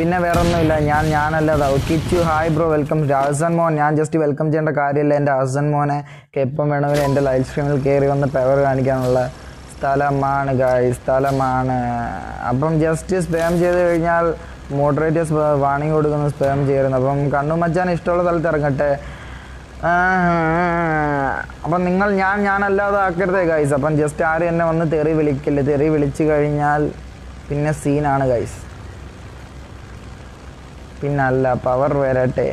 പിന്നെ വേറെ ഒന്നുമില്ല ഞാൻ ഞാനല്ല Kichu hi bro welcome Hasan മോൻ. ഞാൻ ജസ്റ്റ് വെൽക്കം ചെയ്യേണ്ട കാര്യമില്ല. എന്റെ ഹസൻ മോനെ എപ്പം വേണമെങ്കിലും എന്റെ ലൈവ് സ്ട്രീമിൽ കയറി വന്ന് പവർ കാണിക്കാനുള്ള സ്ഥലമാണ് ഗായ് സ്ഥലമാണ്. അപ്പം ജസ്റ്റ് സ്പാം ചെയ്ത് കഴിഞ്ഞാൽ മോഡറേറ്റേഴ്സ് വാണിംഗ് കൊടുക്കുന്ന സ്പേം ചെയ്യരുന്നു അപ്പം കണ്ണു മച്ചാൻ ഇഷ്ടമുള്ള സ്ഥലത്ത് ഇറങ്ങട്ടെ. അപ്പം നിങ്ങൾ ഞാൻ ഞാനല്ലാതെ ആക്കരുതേ ഗൈസ് അപ്പം ജസ്റ്റ് ആരും എന്നെ വന്ന് തെറി വിളിക്കില്ല. തെറി വിളിച്ചു കഴിഞ്ഞാൽ പിന്നെ സീനാണ് ഗൈസ് പിന്നല്ല പവർ വരട്ടെ.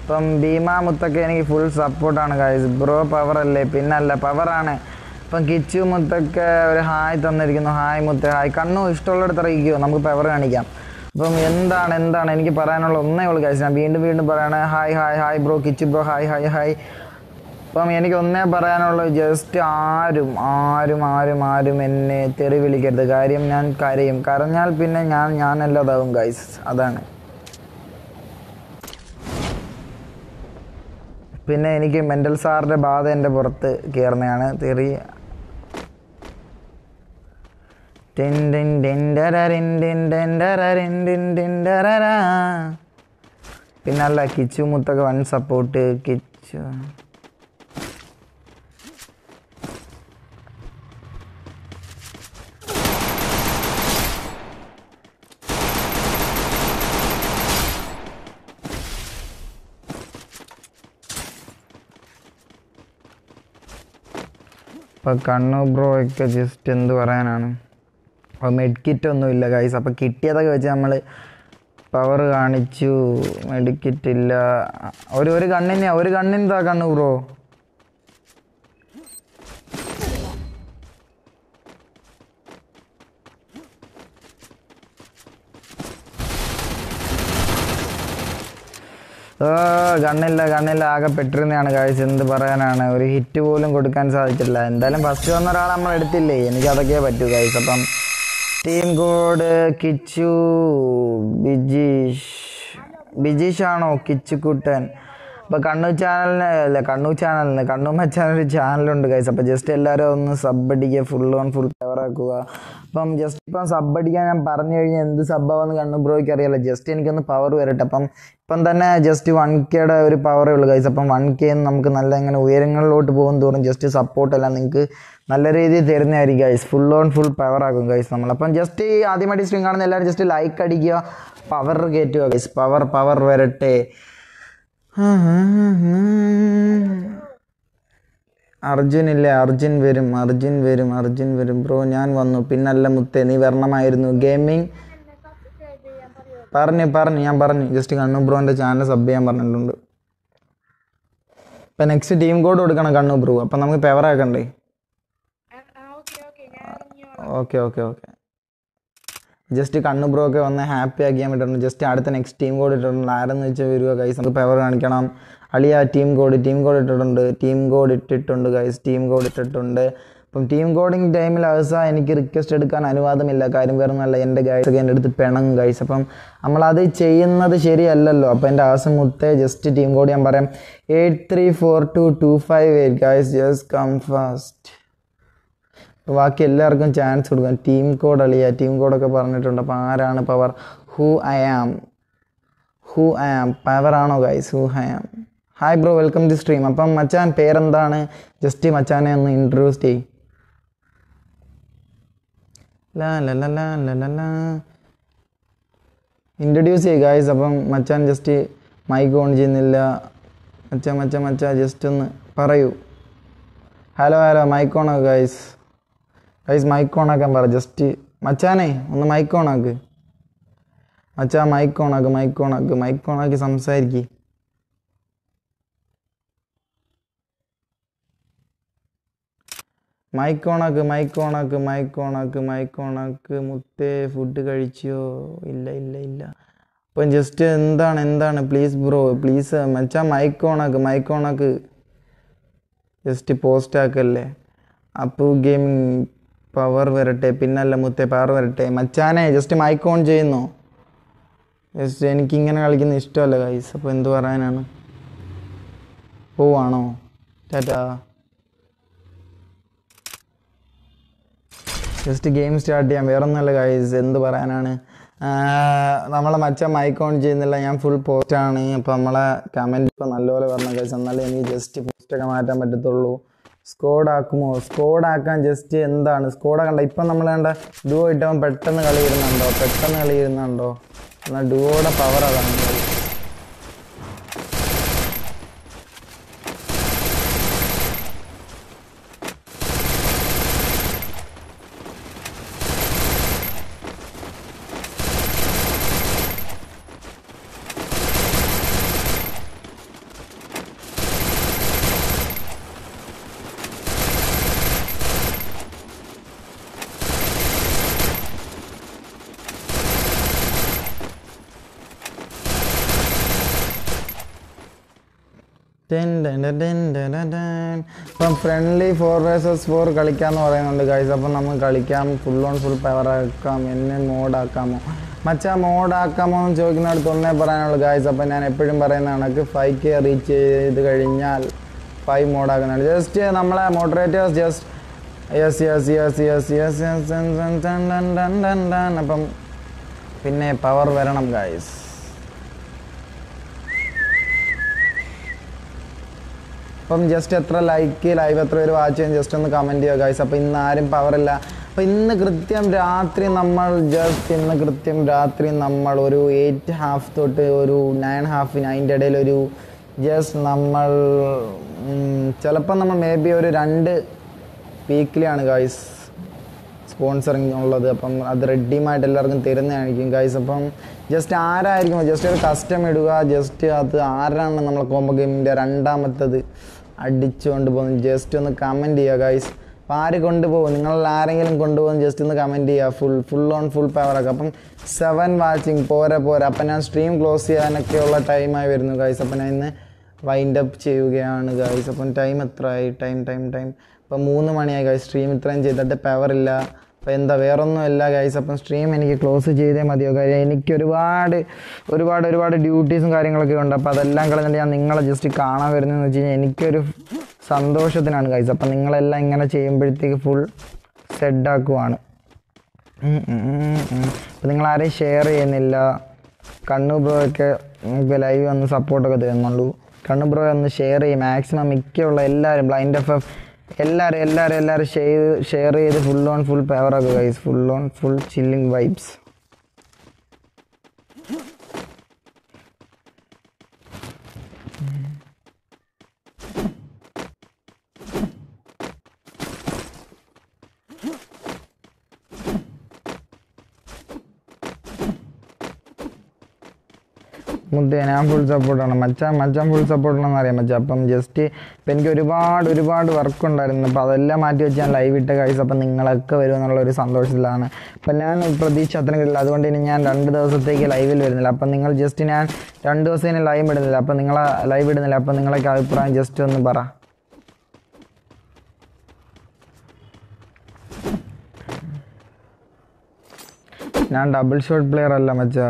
ഇപ്പം ഭീമാ മുത്തൊക്കെ എനിക്ക് ഫുൾ സപ്പോർട്ടാണ് ഗൈസ് ബ്രോ പവർ അല്ലേ? പിന്നല്ല പവറാണ് ഇപ്പം കിച്ചു മുത്തൊക്കെ ഒരു ഹായ് തന്നിരിക്കുന്നു. ഹായ് മുത്ത ഹായ് കണ്ണു ഇഷ്ടമുള്ളിടത്ത് അറിയിക്കുമോ നമുക്ക് പവർ കാണിക്കാം. അപ്പം എന്താണ് എന്താണ്? എനിക്ക് പറയാനുള്ള ഒന്നേ ഉള്ളൂ ഗൈസ് ഞാൻ വീണ്ടും വീണ്ടും പറയണേ hi hi hi bro Kichu bro hi hi hi അപ്പം എനിക്ക് ഒന്നേ പറയാനുള്ളൂ ജസ്റ്റ് ആരും ആരും ആരും ആരും എന്നെ തെറി വിളിക്കരുത്. കാര്യം ഞാൻ കരയും. കരഞ്ഞാൽ പിന്നെ ഞാൻ ഞാനല്ലാതാവും ഗൈസ് അതാണ്. പിന്നെ എനിക്ക് മെന്റൽ സാറിന്റെ ബാധ എന്റെ പുറത്ത് കയറുന്നതാണ് തെറി. പിന്നല്ല കിച്ചു മുത്തൊക്കെ വൺ സപ്പോർട്ട് കിച്ചു. ഇപ്പം കണ്ണു ബ്രോ ഒക്കെ ജസ്റ്റ് എന്ത് പറയാനാണ്? അപ്പോൾ മെഡ് കിറ്റ് ഒന്നും ഇല്ല ഗൈസ് അപ്പോൾ കിട്ടിയതൊക്കെ വെച്ച് നമ്മൾ പവർ കാണിച്ചു. മെഡിക്കിറ്റ് ഇല്ല. ഒരു ഒരു കണ്ണിന് ഒരു കണ്ണിന് കണ്ണു ബ്രോ. കണ്ണില്ല കണ്ണില്ല ആകെ പെട്ടിരുന്നതാണ് കാഴ്ച എന്ത് പറയാനാണ്? ഒരു ഹിറ്റ് പോലും കൊടുക്കാൻ സാധിച്ചില്ല എന്തായാലും ഫസ്റ്റ് വന്ന ഒരാൾ നമ്മൾ എടുത്തില്ലേ? എനിക്ക് അതൊക്കെ പറ്റൂ കാഴ്ച അപ്പം ടീം കോഡ് കിച്ചു ബിജീഷ് ആണോ? കിച്ചുക്കുട്ടൻ അപ്പോൾ കണ്ണൂർ ചാനലിന് അല്ല കണ്ണൂർ ചാനലിന് കണ്ണൂർ മച്ചാൻ ഒരു ചാനലുണ്ട് കൈസ് അപ്പോൾ ജസ്റ്റ് എല്ലാവരും ഒന്ന് സബ് അടിക്കുക ഫുൾ ഓൺ ഫുൾ കവർ ആക്കുക. അപ്പം ജസ്റ്റ് ഇപ്പം സബ് അടിക്കാൻ ഞാൻ പറഞ്ഞു കഴിഞ്ഞാൽ എന്ത് സബ്ബാവെന്ന് കണ്ണൂർ ബ്രോയ്ക്ക് അറിയാലോ. ജസ്റ്റ് എനിക്കൊന്ന് പവർ വരട്ടെ. അപ്പം ഇപ്പം തന്നെ ജസ്റ്റ് വൺ കെയുടെ ഒരു പവറേ ഉള്ളൂ കൈസ് അപ്പം വൺ കെ നമുക്ക് നല്ല ഇങ്ങനെ ഉയരങ്ങളിലോട്ട് പോകും തോറും ജസ്റ്റ് സപ്പോർട്ടെല്ലാം നിങ്ങൾക്ക് നല്ല രീതിയിൽ തരുന്നതായിരിക്കും guys full on full power ആക്കും ഗൈസ് നമ്മൾ അപ്പം ജസ്റ്റ് ഈ ആദ്യമായിട്ട് സ്ട്രീം കാണുന്ന എല്ലാവരും ജസ്റ്റ് ലൈക്ക് അടിക്കുക പവർ കയറ്റുക ഗൈസ് പവർ പവർ വരട്ടെ. അർജുൻ ഇല്ലേ? അർജുൻ വരും അർജുൻ വരും അർജുൻ വരും. ബ്രോ ഞാൻ വന്നു. പിന്നല്ല മുത്തേ നീ വരണമായിരുന്നു. ഗെയിമിംഗ് പറഞ്ഞു പറഞ്ഞു ഞാൻ പറഞ്ഞു. ജസ്റ്റ് കണ്ണു ബ്രോന്റെ ചാനൽ സബ് ചെയ്യാൻ പറഞ്ഞിട്ടുണ്ട്. ഇപ്പം നെക്സ്റ്റ് ടീം കോഡ് കൊടുക്കണം കണ്ണു ബ്രോ അപ്പം നമുക്ക് power ആക്കണ്ടേ? Okay okay okay just Kannu bro ഒക്കെ വന്ന് ഹാപ്പി ആക്കിയാൻ പറ്റുന്നു ജസ്റ്റ് അടുത്ത നെക്സ്റ്റ് ടീം കോഡ് ഇട്ടിട്ടുണ്ട്. ആരെന്ന് വെച്ചാൽ വരിക ഗൈസ് നമുക്ക് പവർ കാണിക്കണം. അളിയ ടീം കോഡ് ടീം കോഡ് ഇട്ടിട്ടുണ്ട്. ടീം കോഡ് ഇട്ടിട്ടുണ്ട് ഗൈസ് ടീം കോഡ് ഇട്ടിട്ടുണ്ട്. അപ്പം ടീം കോഡിങ് ടൈമിൽ അവസ എനിക്ക് റിക്വസ്റ്റ് എടുക്കാൻ അനുവാദമില്ല. കാര്യം വേറെ നല്ല എന്റെ ഗൈസ് ഒക്കെ എന്റെ അടുത്ത് പിണങ്ങും ഗൈസ് അപ്പം നമ്മളത് ചെയ്യുന്നത് ശരിയല്ലല്ലോ. അപ്പം എന്റെ ആവശ്യം മുത്തേ ജസ്റ്റ് ടീം കോഡ് ഞാൻ പറയാം. Eight three four two two five eight guys just come fast ബാക്കി എല്ലാവർക്കും ചാൻസ് കൊടുക്കാം. ടീം കോഡ് അളിയ. ടീം കോഡൊക്കെ പറഞ്ഞിട്ടുണ്ട്. അപ്പോൾ ആരാണ് power who I am who I am power ആണോ guys who I am hi bro welcome to stream അപ്പം മച്ചാൻ പേരെന്താണ്? ജസ്റ്റ് മച്ചാനെ ഒന്ന് ഇൻട്രൊഡ്യൂസ് ചെയ് ഇൻട്രൊഡ്യൂസ് ചെയ്യുക ഗായ്സ് അപ്പം മച്ചാൻ ജസ്റ്റ് മൈക്ക് ഓൺ ചെയ്യുന്നില്ല. മച്ച മച്ച മച്ച ജസ്റ്റ് ഒന്ന് പറയൂ. ഹലോ ഹലോ മൈക്ക് ഓൺ ആക്കുക ഗായ്സ് ഗൈസ് മൈക്ക് ഓൺ ആക്കാൻ പറ. ജസ്റ്റ് മച്ചാനേ ഒന്ന് മൈക്ക് ഓൺ ആക്ക്. മച്ചാ മൈക്ക് ഓൺ ആക്ക് മൈക്ക് ഓൺ ആക്ക്. മൈക്ക് ഓൺ ആക്കി സംസാരിക്ക്. മൈക്ക് ഓണാക്ക് മൈക്ക് ഓണാക്ക് മൈക്ക് ഓണാക്ക് മൈക്ക് ഓണാക്ക് മുത്തേ ഫുഡ് കഴിച്ചോ? ഇല്ല ഇല്ല ഇല്ല. അപ്പം ജസ്റ്റ് എന്താണ് എന്താണ്? പ്ലീസ് ബ്രോ പ്ലീസ് മച്ചാ മൈക്ക് ഓണാക്ക് മൈക്ക് ഓണാക്ക് ജസ്റ്റ് പോസ്റ്റ് ആക്കല്ലേ? അപ്പു ഗെയിമിങ് പവർ വരട്ടെ പിന്നല്ല മുത്തേ പവർ വരട്ടെ. മച്ചാനെ ജസ്റ്റ് മൈക്ക് ഓൺ ചെയ്യുന്നു? ജസ്റ്റ് എനിക്കിങ്ങനെ കളിക്കുന്ന ഇഷ്ടമല്ല ഗൈസ് അപ്പോൾ എന്ത് പറയാനാണ്? പോവാണോ? ടാറ്റാ. ജസ്റ്റ് ഗെയിം സ്റ്റാർട്ട് ചെയ്യാം. വേറെ ഒന്നുമല്ല ഗൈസ് എന്ത് പറയാനാണ്? നമ്മളെ മച്ച മൈക്ക് ഓൺ ചെയ്യുന്നില്ല. ഞാൻ ഫുൾ പോസ്റ്റ് ആണ്. അപ്പോൾ നമ്മളെ കമന്റ് ഇപ്പോൾ നല്ലപോലെ പറഞ്ഞു ഗൈസ് എന്നാലേ എനിക്ക് ജസ്റ്റ് പോസ്റ്റൊക്കെ മാറ്റാൻ പറ്റത്തുള്ളൂ. സ്കോഡ് ആക്കുമോ? സ്കോഡ് ആക്കാൻ ജസ്റ്റ് എന്താണ്? സ്കോഡ് ആക്കണ്ട. ഇപ്പം നമ്മൾ കണ്ട ഡുവോ ഇട്ടവൻ പെട്ടെന്ന് കളി ഇരുന്നുണ്ടോ പെട്ടെന്ന് കളി ഇരുന്നുണ്ടോ എന്നാൽ ഡുവോയുടെ പവർ അതാണ്. ഇപ്പം ഫ്രണ്ട്ലി ഫോർ വേഴ്സസ് ഫോർ കളിക്കാമെന്ന് പറയുന്നുണ്ട് ഗൈസ് അപ്പം നമുക്ക് കളിക്കാം ഫുൾ ഓൺ ഫുൾ പവർ ആക്കാം എന്നെ മോഡാക്കാമോ മച്ചാ മോഡാക്കാമോ എന്ന് ചോദിക്കുന്നിടത്ത് ഒന്നേ പറയാനുള്ളൂ ഗൈസ് അപ്പം ഞാൻ എപ്പോഴും പറയുന്ന കണക്ക് ഫൈവ് കെ റീച്ച് ചെയ്ത് കഴിഞ്ഞാൽ ഫൈവ് മോഡാക്കുന്നുണ്ട് ജസ്റ്റ് നമ്മളെ moderators just yes yes yes yes yes yes അപ്പം പിന്നെ പവർ വരണം ഗൈസ് അപ്പം ജസ്റ്റ് എത്ര ലൈക്ക് ലൈവ് എത്ര പേര് വാച്ച് ചെയ്യാൻ ജസ്റ്റ് ഒന്ന് കമന്റ് ചെയ്യുക ഗൈസ് അപ്പോൾ ഇന്ന് ആരും പവറില്ല അപ്പോൾ ഇന്ന് കൃത്യം രാത്രി നമ്മൾ ജസ്റ്റ് ഇന്ന് കൃത്യം രാത്രി നമ്മൾ ഒരു എയ്റ്റ് ഹാഫ് തൊട്ട് ഒരു നയൻ ഹാഫിന് അതിന്റെ ഇടയിൽ ഒരു ജസ്റ്റ് നമ്മൾ ചിലപ്പോൾ നമ്മൾ മേ ബി ഒരു രണ്ട് വീക്കിലാണ് ഗൈസ് സ്പോൺസറിങ് ഉള്ളത്. അപ്പം അത് റെഡിയുമായിട്ട് എല്ലാവർക്കും തരുന്നതായിരിക്കും ഗൈസ് അപ്പം ജസ്റ്റ് ആരായിരിക്കും? ജസ്റ്റ് ഒരു കസ്റ്റം ഇടുക ജസ്റ്റ് അത് ആരാണ് നമ്മളെ കോമ്പോ ഗെയിമിന്റെ രണ്ടാമത്തത്? അടിച്ചുകൊണ്ട് പോകുന്നത് ജസ്റ്റ് ഒന്ന് കമന്റ് ചെയ്യുക ഗൈസ് അപ്പോൾ ആര് കൊണ്ടുപോകും? നിങ്ങളിൽ ആരെങ്കിലും കൊണ്ടുപോകും ജസ്റ്റ് ഒന്ന് കമന്റ് ചെയ്യുക. ഫുൾ ഫുൾ ഓൺ ഫുൾ പവറൊക്കെ അപ്പം സെവൻ വാച്ചിങ് പോരെ പോരെ. അപ്പം ഞാൻ സ്ട്രീം ക്ലോസ് ചെയ്യാനൊക്കെയുള്ള ടൈമായി വരുന്നു ഗൈസ് അപ്പം ഞാൻ ഇന്ന് വൈൻഡ് അപ്പ് ചെയ്യുകയാണ് ഗൈസ് അപ്പം ടൈം എത്രയായി? ടൈം ടൈം ടൈം ഇപ്പം മൂന്ന് മണിയായി ഗൈസ് സ്ട്രീം ഇത്രയും ചെയ്തിട്ട് പവറില്ല അപ്പോൾ എന്താ വേറൊന്നുമല്ല ഗൈസ് അപ്പം സ്ട്രീം എനിക്ക് ക്ലോസ് ചെയ്തേ മതിയോ? കാര്യം എനിക്ക് ഒരുപാട് ഒരുപാട് ഒരുപാട് ഡ്യൂട്ടീസും കാര്യങ്ങളൊക്കെ ഉണ്ട്. അപ്പോൾ അതെല്ലാം കളഞ്ഞിട്ട് ഞാൻ നിങ്ങളെ ജസ്റ്റ് കാണാൻ വരുന്നതെന്ന് വെച്ച് കഴിഞ്ഞാൽ എനിക്കൊരു സന്തോഷത്തിനാണ് ഗൈസ് അപ്പം നിങ്ങളെല്ലാം ഇങ്ങനെ ചെയ്യുമ്പോഴത്തേക്ക് ഫുൾ സെഡാക്കുവാണ് അപ്പം നിങ്ങളാരെയും ഷെയർ ചെയ്യുന്നില്ല. കണ്ണു ബ്രോ ഒക്കെ നമുക്ക് ലൈവ് വന്ന് സപ്പോർട്ടൊക്കെ തരുന്നുള്ളൂ. കണ്ണു ബ്രോ ഒന്ന് ഷെയർ ചെയ്യും. മാക്സിമം മിക്കുള്ള എല്ലാവരും ബ്ലൈൻഡ് എഫ് എഫ് എല്ലാവരും എല്ലാവരും എല്ലാവരും ഷെയർ ഷെയർ ചെയ്ത് full on full പവറൊക്കെ guys full on full chilling vibes മുത്തേ ഞാൻ ഫുൾ സപ്പോർട്ടാണ് മച്ചാൻ മച്ചാൻ ഫുൾ സപ്പോർട്ടാണെന്ന് അറിയാം മച്ചാ. അപ്പം ജസ്റ്റ് ഇപ്പം എനിക്ക് ഒരുപാട് ഒരുപാട് വർക്ക് ഉണ്ടായിരുന്നു. അപ്പോൾ അതെല്ലാം മാറ്റി വെച്ച് ഞാൻ ലൈവ് ഇട്ട കാഴ്ച അപ്പം നിങ്ങളൊക്കെ വരും എന്നുള്ള ഒരു സന്തോഷത്തിലാണ്. അപ്പം ഞാൻ പ്രതീക്ഷ അത്രയും കിട്ടില്ല. അതുകൊണ്ട് ഇനി ഞാൻ രണ്ട് ദിവസത്തേക്ക് ലൈവിൽ വരുന്നില്ല. അപ്പം നിങ്ങൾ ജസ്റ്റ് ഞാൻ രണ്ട് ദിവസം ഇനി ലൈവ് ഇടുന്നില്ല. അപ്പം നിങ്ങളെ ലൈവ് ഇടുന്നില്ല. അപ്പം നിങ്ങളൊക്കെ അഭിപ്രായം ജസ്റ്റ് ഒന്ന് പറ. ഞാൻ ഡബിൾ ഷോട്ട് പ്ലെയർ അല്ല മച്ചാ.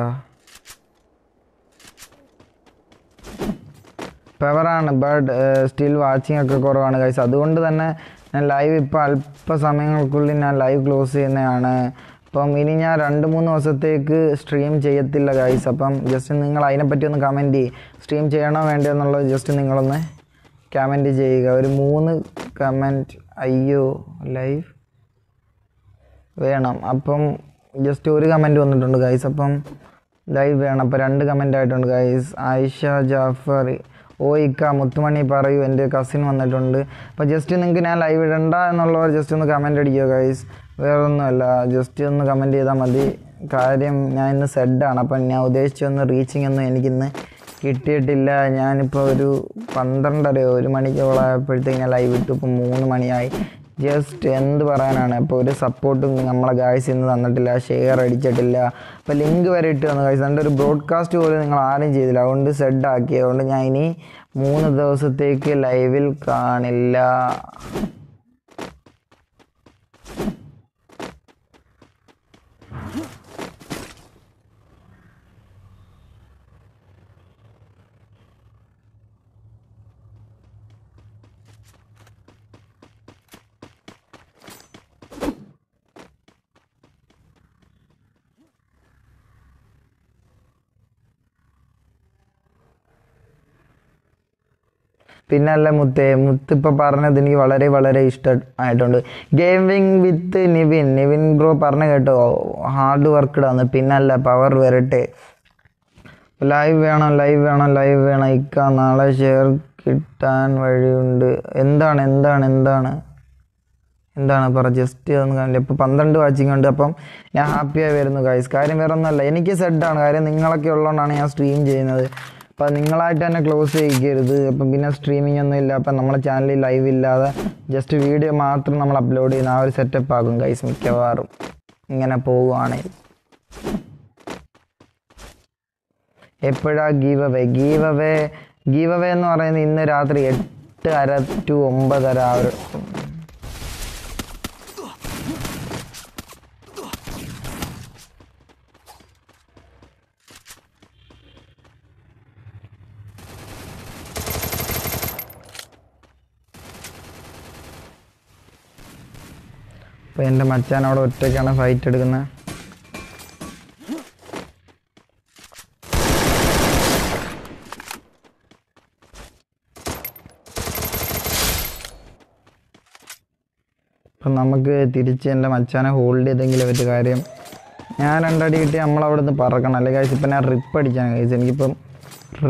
പവറാണ് ബട്ട് സ്റ്റിൽ വാച്ചിങ് ഒക്കെ കുറവാണ് കൈസ് അതുകൊണ്ട് തന്നെ ഞാൻ ലൈവ് ഇപ്പോൾ അല്പസമയങ്ങൾക്കുള്ളിൽ ഞാൻ ലൈവ് ക്ലോസ് ചെയ്യുന്നതാണ്. അപ്പം ഇനി ഞാൻ രണ്ട് മൂന്ന് ദിവസത്തേക്ക് സ്ട്രീം ചെയ്യത്തില്ല ഗൈസ് അപ്പം ജസ്റ്റ് നിങ്ങൾ അതിനെപ്പറ്റി ഒന്ന് കമന്റ് ചെയ്യും. സ്ട്രീം ചെയ്യണോ വേണ്ടോ എന്നുള്ളത് ജസ്റ്റ് നിങ്ങളൊന്ന് കമന്റ് ചെയ്യുക. ഒരു മൂന്ന് കമന്റ് അയ്യോ ലൈവ് വേണം. അപ്പം ജസ്റ്റ് ഒരു കമന്റ് വന്നിട്ടുണ്ട് ഗൈസ് അപ്പം ലൈവ് വേണം. അപ്പം രണ്ട് കമന്റ് ആയിട്ടുണ്ട് ഗൈസ് ആയിഷ ജാഫർ ഓ ഇക്ക മുത്തുമണി പറയൂ എന്റെ കസിൻ വന്നിട്ടുണ്ട്. അപ്പോൾ ജസ്റ്റ് നിങ്ങൾക്ക് ഞാൻ ലൈവ് ഇടണ്ട എന്നുള്ളവർ ജസ്റ്റ് ഒന്ന് കമന്റ് അടിക്കുക ഗൈസ് വേറെ ഒന്നുമല്ല ജസ്റ്റ് ഒന്ന് കമന്റ് ചെയ്താൽ മതി. കാര്യം ഞാൻ ഇന്ന് സെഡാണ് അപ്പം ഞാൻ ഉദ്ദേശിച്ചൊന്ന് റീച്ചിങ് ഒന്നും എനിക്കിന്ന് കിട്ടിയിട്ടില്ല. ഞാനിപ്പോൾ ഒരു പന്ത്രണ്ടര ഒരു മണിക്കോളായപ്പോഴത്തേക്ക് ഞാൻ ലൈവ് ഇട്ടു. ഇപ്പോൾ മൂന്ന് മണിയായി. ജസ്റ്റ് എന്ത് പറയാനാണ്? ഇപ്പോൾ ഒരു സപ്പോർട്ടും നമ്മളെ ഗായ്സ് ഇന്ന് തന്നിട്ടില്ല ഷെയർ അടിച്ചിട്ടില്ല. ഇപ്പോൾ ലിങ്ക് വരെ ഇട്ട് തന്നു ഗായ്സ് എന്റെ ഒരു ബ്രോഡ്കാസ്റ്റ് പോലും നിങ്ങൾ ആരും ചെയ്തില്ല. അതുകൊണ്ട് സെഡ് ആക്കി. അതുകൊണ്ട് ഞാൻ ഇനി മൂന്ന് ദിവസത്തേക്ക് ലൈവിൽ കാണില്ല. പിന്നെ അല്ല മുത്തേ മുത്ത് ഇപ്പം പറഞ്ഞത് എനിക്ക് വളരെ വളരെ ഇഷ്ടമായിട്ടുണ്ട് gaming with Nivin Nivin bro പറഞ്ഞു കേട്ടോ ഹാർഡ് വർക്ക്ഡാന്ന് പിന്നല്ല പവർ വരട്ടെ. ലൈവ് വേണം ലൈവ് വേണം ലൈവ് വേണം. ഇക്ക നാളെ ഷെയർ കിട്ടാൻ വഴിയുണ്ട്. എന്താണ് എന്താണ് എന്താണ്? എന്താണ് പറ ജസ്റ്റ് ഒന്ന് കാണില്ല ഇപ്പോൾ പന്ത്രണ്ട് വാച്ചിങ് ഉണ്ട്. അപ്പം ഞാൻ ഹാപ്പിയായി വരുന്നു കാര്യം വേറെ ഒന്നുമല്ല എനിക്ക് സെഡാണ് കാര്യം നിങ്ങളൊക്കെ ഉള്ളതുകൊണ്ടാണ് ഞാൻ സ്ട്രീം ചെയ്യുന്നത്. അപ്പം നിങ്ങളായിട്ട് തന്നെ ക്ലോസ് ചെയ്യിക്കരുത്. അപ്പം പിന്നെ സ്ട്രീമിംഗ് ഒന്നും ഇല്ല. അപ്പം നമ്മളെ ചാനലിൽ ലൈവ് ഇല്ലാതെ ജസ്റ്റ് വീഡിയോ മാത്രം നമ്മൾ അപ്ലോഡ് ചെയ്യുന്ന ആ ഒരു സെറ്റപ്പ് ആകും കൈസ് മിക്കവാറും. ഇങ്ങനെ പോവുകയാണെങ്കിൽ. എപ്പോഴാ give away give away give away എന്ന് പറയുന്നത് ഇന്ന് രാത്രി എട്ട് അര ടു ഒമ്പതര ആ ഒരു അപ്പോൾ എന്റെ മച്ചാൻ അവിടെ ഒറ്റയ്ക്കാണ് ഫൈറ്റ് എടുക്കുന്നത് അപ്പം നമുക്ക് തിരിച്ച് എന്റെ മച്ചാനെ ഹോൾഡ് ചെയ്തെങ്കിലും ഒരു കാര്യം. ഞാൻ രണ്ടടി കിട്ടി നമ്മളവിടുന്ന് പറക്കണം. അല്ലെങ്കിൽ കഴിച്ച് ഇപ്പം ഞാൻ റിപ്പ് അടിച്ചാണ് കഴിച്ച് എനിക്കിപ്പം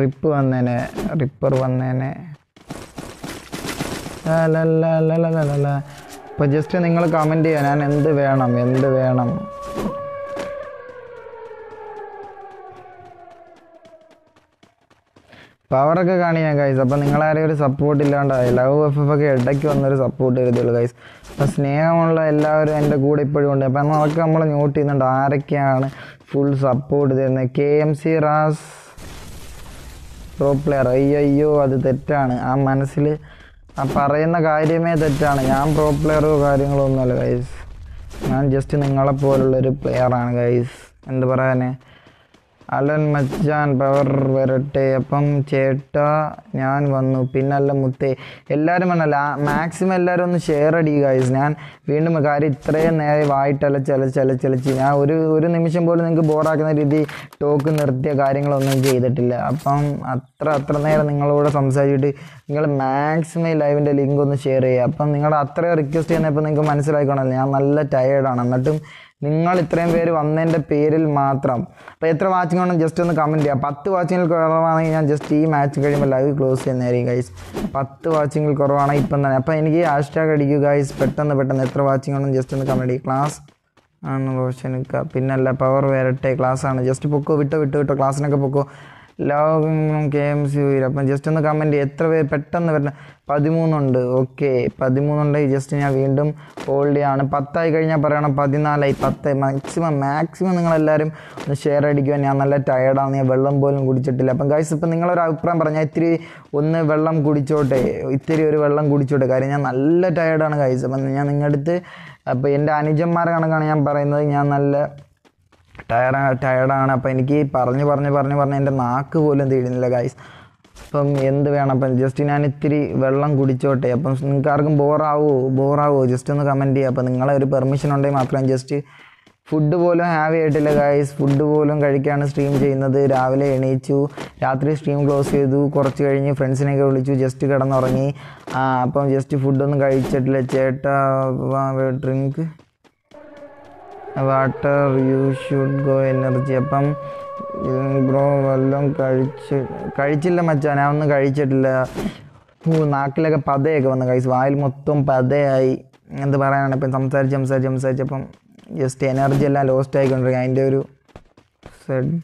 റിപ്പ് വന്നേനെ. റിപ്പർ വന്നേനെ. ഇപ്പോൾ ജസ്റ്റ് നിങ്ങൾ കമന്റ് ചെയ്യുക ഞാൻ എന്ത് വേണം? എന്ത് വേണം? പവറൊക്കെ കാണിയാൽ ഗൈസ് അപ്പം നിങ്ങളാരെയും ഒരു സപ്പോർട്ട് ഇല്ലാണ്ടായി. ലവ് എഫ് എഫ് ഒക്കെ ഇടയ്ക്ക് വന്നൊരു സപ്പോർട്ട് ചെയ്തുള്ളൂ ഗൈസ് അപ്പം സ്നേഹമുള്ള എല്ലാവരും എന്റെ കൂടെ ഇപ്പോഴും ഉണ്ട്. അപ്പം അതൊക്കെ നമ്മൾ നോട്ട് ചെയ്യുന്നുണ്ട്. ആരൊക്കെയാണ് ഫുൾ സപ്പോർട്ട് തരുന്നത്? കെ എം സി റാസ് പ്രോ പ്ലെയർ അയ്യോ അത് തെറ്റാണ്. ആ മനസ്സിൽ ആ പറയുന്ന കാര്യമേ തെറ്റാണ്. ഞാൻ പ്രോ പ്ലെയറോ കാര്യങ്ങളോ ഒന്നുമല്ല ഗൈസ് ഞാൻ ജസ്റ്റ് നിങ്ങളെപ്പോലുള്ളൊരു പ്ലെയറാണ് ഗൈസ് എന്ത് പറയാന്? അലൻ മച്ചാൻ പവർ വരട്ടെ. അപ്പം ചേട്ടാ ഞാൻ വന്നു. പിന്നല്ല മുത്തേ എല്ലാവരും വന്നല്ല? മാക്സിമം എല്ലാവരും ഒന്ന് ഷെയർ അടിയുക ഗൈസ് ഞാൻ വീണ്ടും കാര്യം ഇത്രയും നേരെ വായിട്ടല്ല ചലച്ചലച്ചലച്ച് ഞാൻ ഒരു ഒരു നിമിഷം പോലും നിങ്ങൾക്ക് ബോറാക്കുന്ന രീതി ടോക്ക് നിർത്തിയ കാര്യങ്ങളൊന്നും ചെയ്തിട്ടില്ല. അപ്പം അത്ര അത്ര നേരം നിങ്ങളോട് സംസാരിച്ചിട്ട് നിങ്ങൾ മാക്സിമം ലൈവിന്റെ ലിങ്ക് ഒന്ന് ഷെയർ ചെയ്യുക. അപ്പം നിങ്ങളുടെ അത്രയും റിക്വസ്റ്റ് ചെയ്യുന്നപ്പോൾ നിങ്ങൾക്ക് മനസ്സിലാക്കണമല്ലോ ഞാൻ നല്ല ടയേർഡാണ് എന്നിട്ടും നിങ്ങൾ ഇത്രയും പേര് വന്നതിന്റെ പേരിൽ മാത്രം. അപ്പോൾ എത്ര വാച്ചിങ് വേണം ജസ്റ്റ് ഒന്ന് കമന്റ് ചെയ്യുക പത്ത് വാച്ചിങ്ങിൽ കുറവാണെങ്കിൽ ഞാൻ ജസ്റ്റ് ഈ മാച്ച് കഴിയുമ്പോൾ ലൈവ് ക്ലോസ് ചെയ്യുന്നതായിരിക്കും ഗൈസ് പത്ത് വാച്ചിങ്ങിൽ കുറവാണെങ്കിൽ ഇപ്പം തന്നെ. അപ്പോൾ എനിക്ക് ഹാഷ്ടാഗ് അടിക്കുക ഗൈസ് പെട്ടെന്ന് പെട്ടെന്ന് എത്ര വാച്ചിങ് വേണം ജസ്റ്റ് ഒന്ന് കമന്റ് ചെയ്യുക ക്ലാസ് ആണ് റോഷനിക്ക പിന്നല്ല പവർ വരട്ടെ ക്ലാസ്സാണ് ജസ്റ്റ് പൊക്കോ വിട്ടോ വിട്ടോ വിട്ടോ. ക്ലാസ്സിനൊക്കെ പൊക്കോ. ലോകം കെ എം സി അപ്പം ജസ്റ്റ് ഒന്ന് കമന്റ് എത്ര പേര് പെട്ടെന്ന് വരണം പതിമൂന്നുണ്ട്. ഓക്കെ പതിമൂന്നുണ്ടെങ്കിൽ ജസ്റ്റ് ഞാൻ വീണ്ടും ഹോൾഡ് ചെയ്യാണ്. പത്തായി കഴിഞ്ഞാൽ പറയണം പതിനാലായി പത്ത്. മാക്സിമം മാക്സിമം നിങ്ങളെല്ലാവരും ഒന്ന് ഷെയർ അടിക്കുക ഞാൻ നല്ല ടയർഡാണ് ഞാൻ വെള്ളം പോലും കുടിച്ചിട്ടില്ല. അപ്പം ഗൈസ് ഇപ്പം നിങ്ങളൊരു അഭിപ്രായം പറഞ്ഞാൽ ഇത്തിരി ഒന്ന് വെള്ളം കുടിച്ചോട്ടെ. ഇത്തിരി ഒരു വെള്ളം കുടിച്ചോട്ടെ. കാര്യം ഞാൻ നല്ല ടയർഡാണ് ഗൈസ് അപ്പം ഞാൻ നിങ്ങളുടെ അടുത്ത് അപ്പോൾ എന്റെ അനുജന്മാരെ കണക്കാണ് ഞാൻ പറയുന്നത്. ഞാൻ നല്ല ടയർഡാണ് ടയർഡാണ്. അപ്പോൾ എനിക്ക് പറഞ്ഞ് പറഞ്ഞ് പറഞ്ഞ് പറഞ്ഞ് എന്റെ നാക്ക് പോലും തീരുന്നില്ല ഗൈസ് അപ്പം എന്ത് വേണം? അപ്പം ജസ്റ്റ് ഞാൻ ഇത്തിരി വെള്ളം കുടിച്ചോട്ടെ. അപ്പം നിങ്ങൾക്ക് ആർക്കും ബോറാവോ? ബോറാവോ? ജസ്റ്റ് ഒന്ന് കമന്റ് ചെയ്യുക അപ്പം നിങ്ങളെ ഒരു പെർമിഷൻ ഉണ്ടെങ്കിൽ മാത്രം ജസ്റ്റ് ഫുഡ് പോലും ഹാവ് ആയിട്ടില്ല ഗൈസ് ഫുഡ് പോലും കഴിക്കാണ് സ്ട്രീം ചെയ്യുന്നത്. രാവിലെ എണീച്ചു. രാത്രി സ്ട്രീം ക്ലോസ് ചെയ്തു. കുറച്ച് കഴിഞ്ഞ് ഫ്രണ്ട്സിനെയൊക്കെ വിളിച്ചു. ജസ്റ്റ് കിടന്നുറങ്ങി. അപ്പം ജസ്റ്റ് ഫുഡൊന്നും കഴിച്ചിട്ടില്ല. ചേട്ടാ drink water you should go energy അപ്പം ബ്രോ വല്ലതും കഴിച്ച് കഴിച്ചില്ല മച്ചാ. ഞാൻ ഒന്നും കഴിച്ചിട്ടില്ല. ഓ നാക്കിലൊക്കെ പതയൊക്കെ വന്നു കഴിച്ചു വായിൽ മൊത്തം പതയായി. എന്ത് പറയാനാണ്? ഇപ്പം സംസാരിച്ച് സംസാരിച്ച് സംസാരിച്ചപ്പം ജസ്റ്റ് എനർജി എല്ലാം ലോസ്റ്റ് ആയിക്കൊണ്ടിരിക്കും അതിന്റെ ഒരു സെഡ്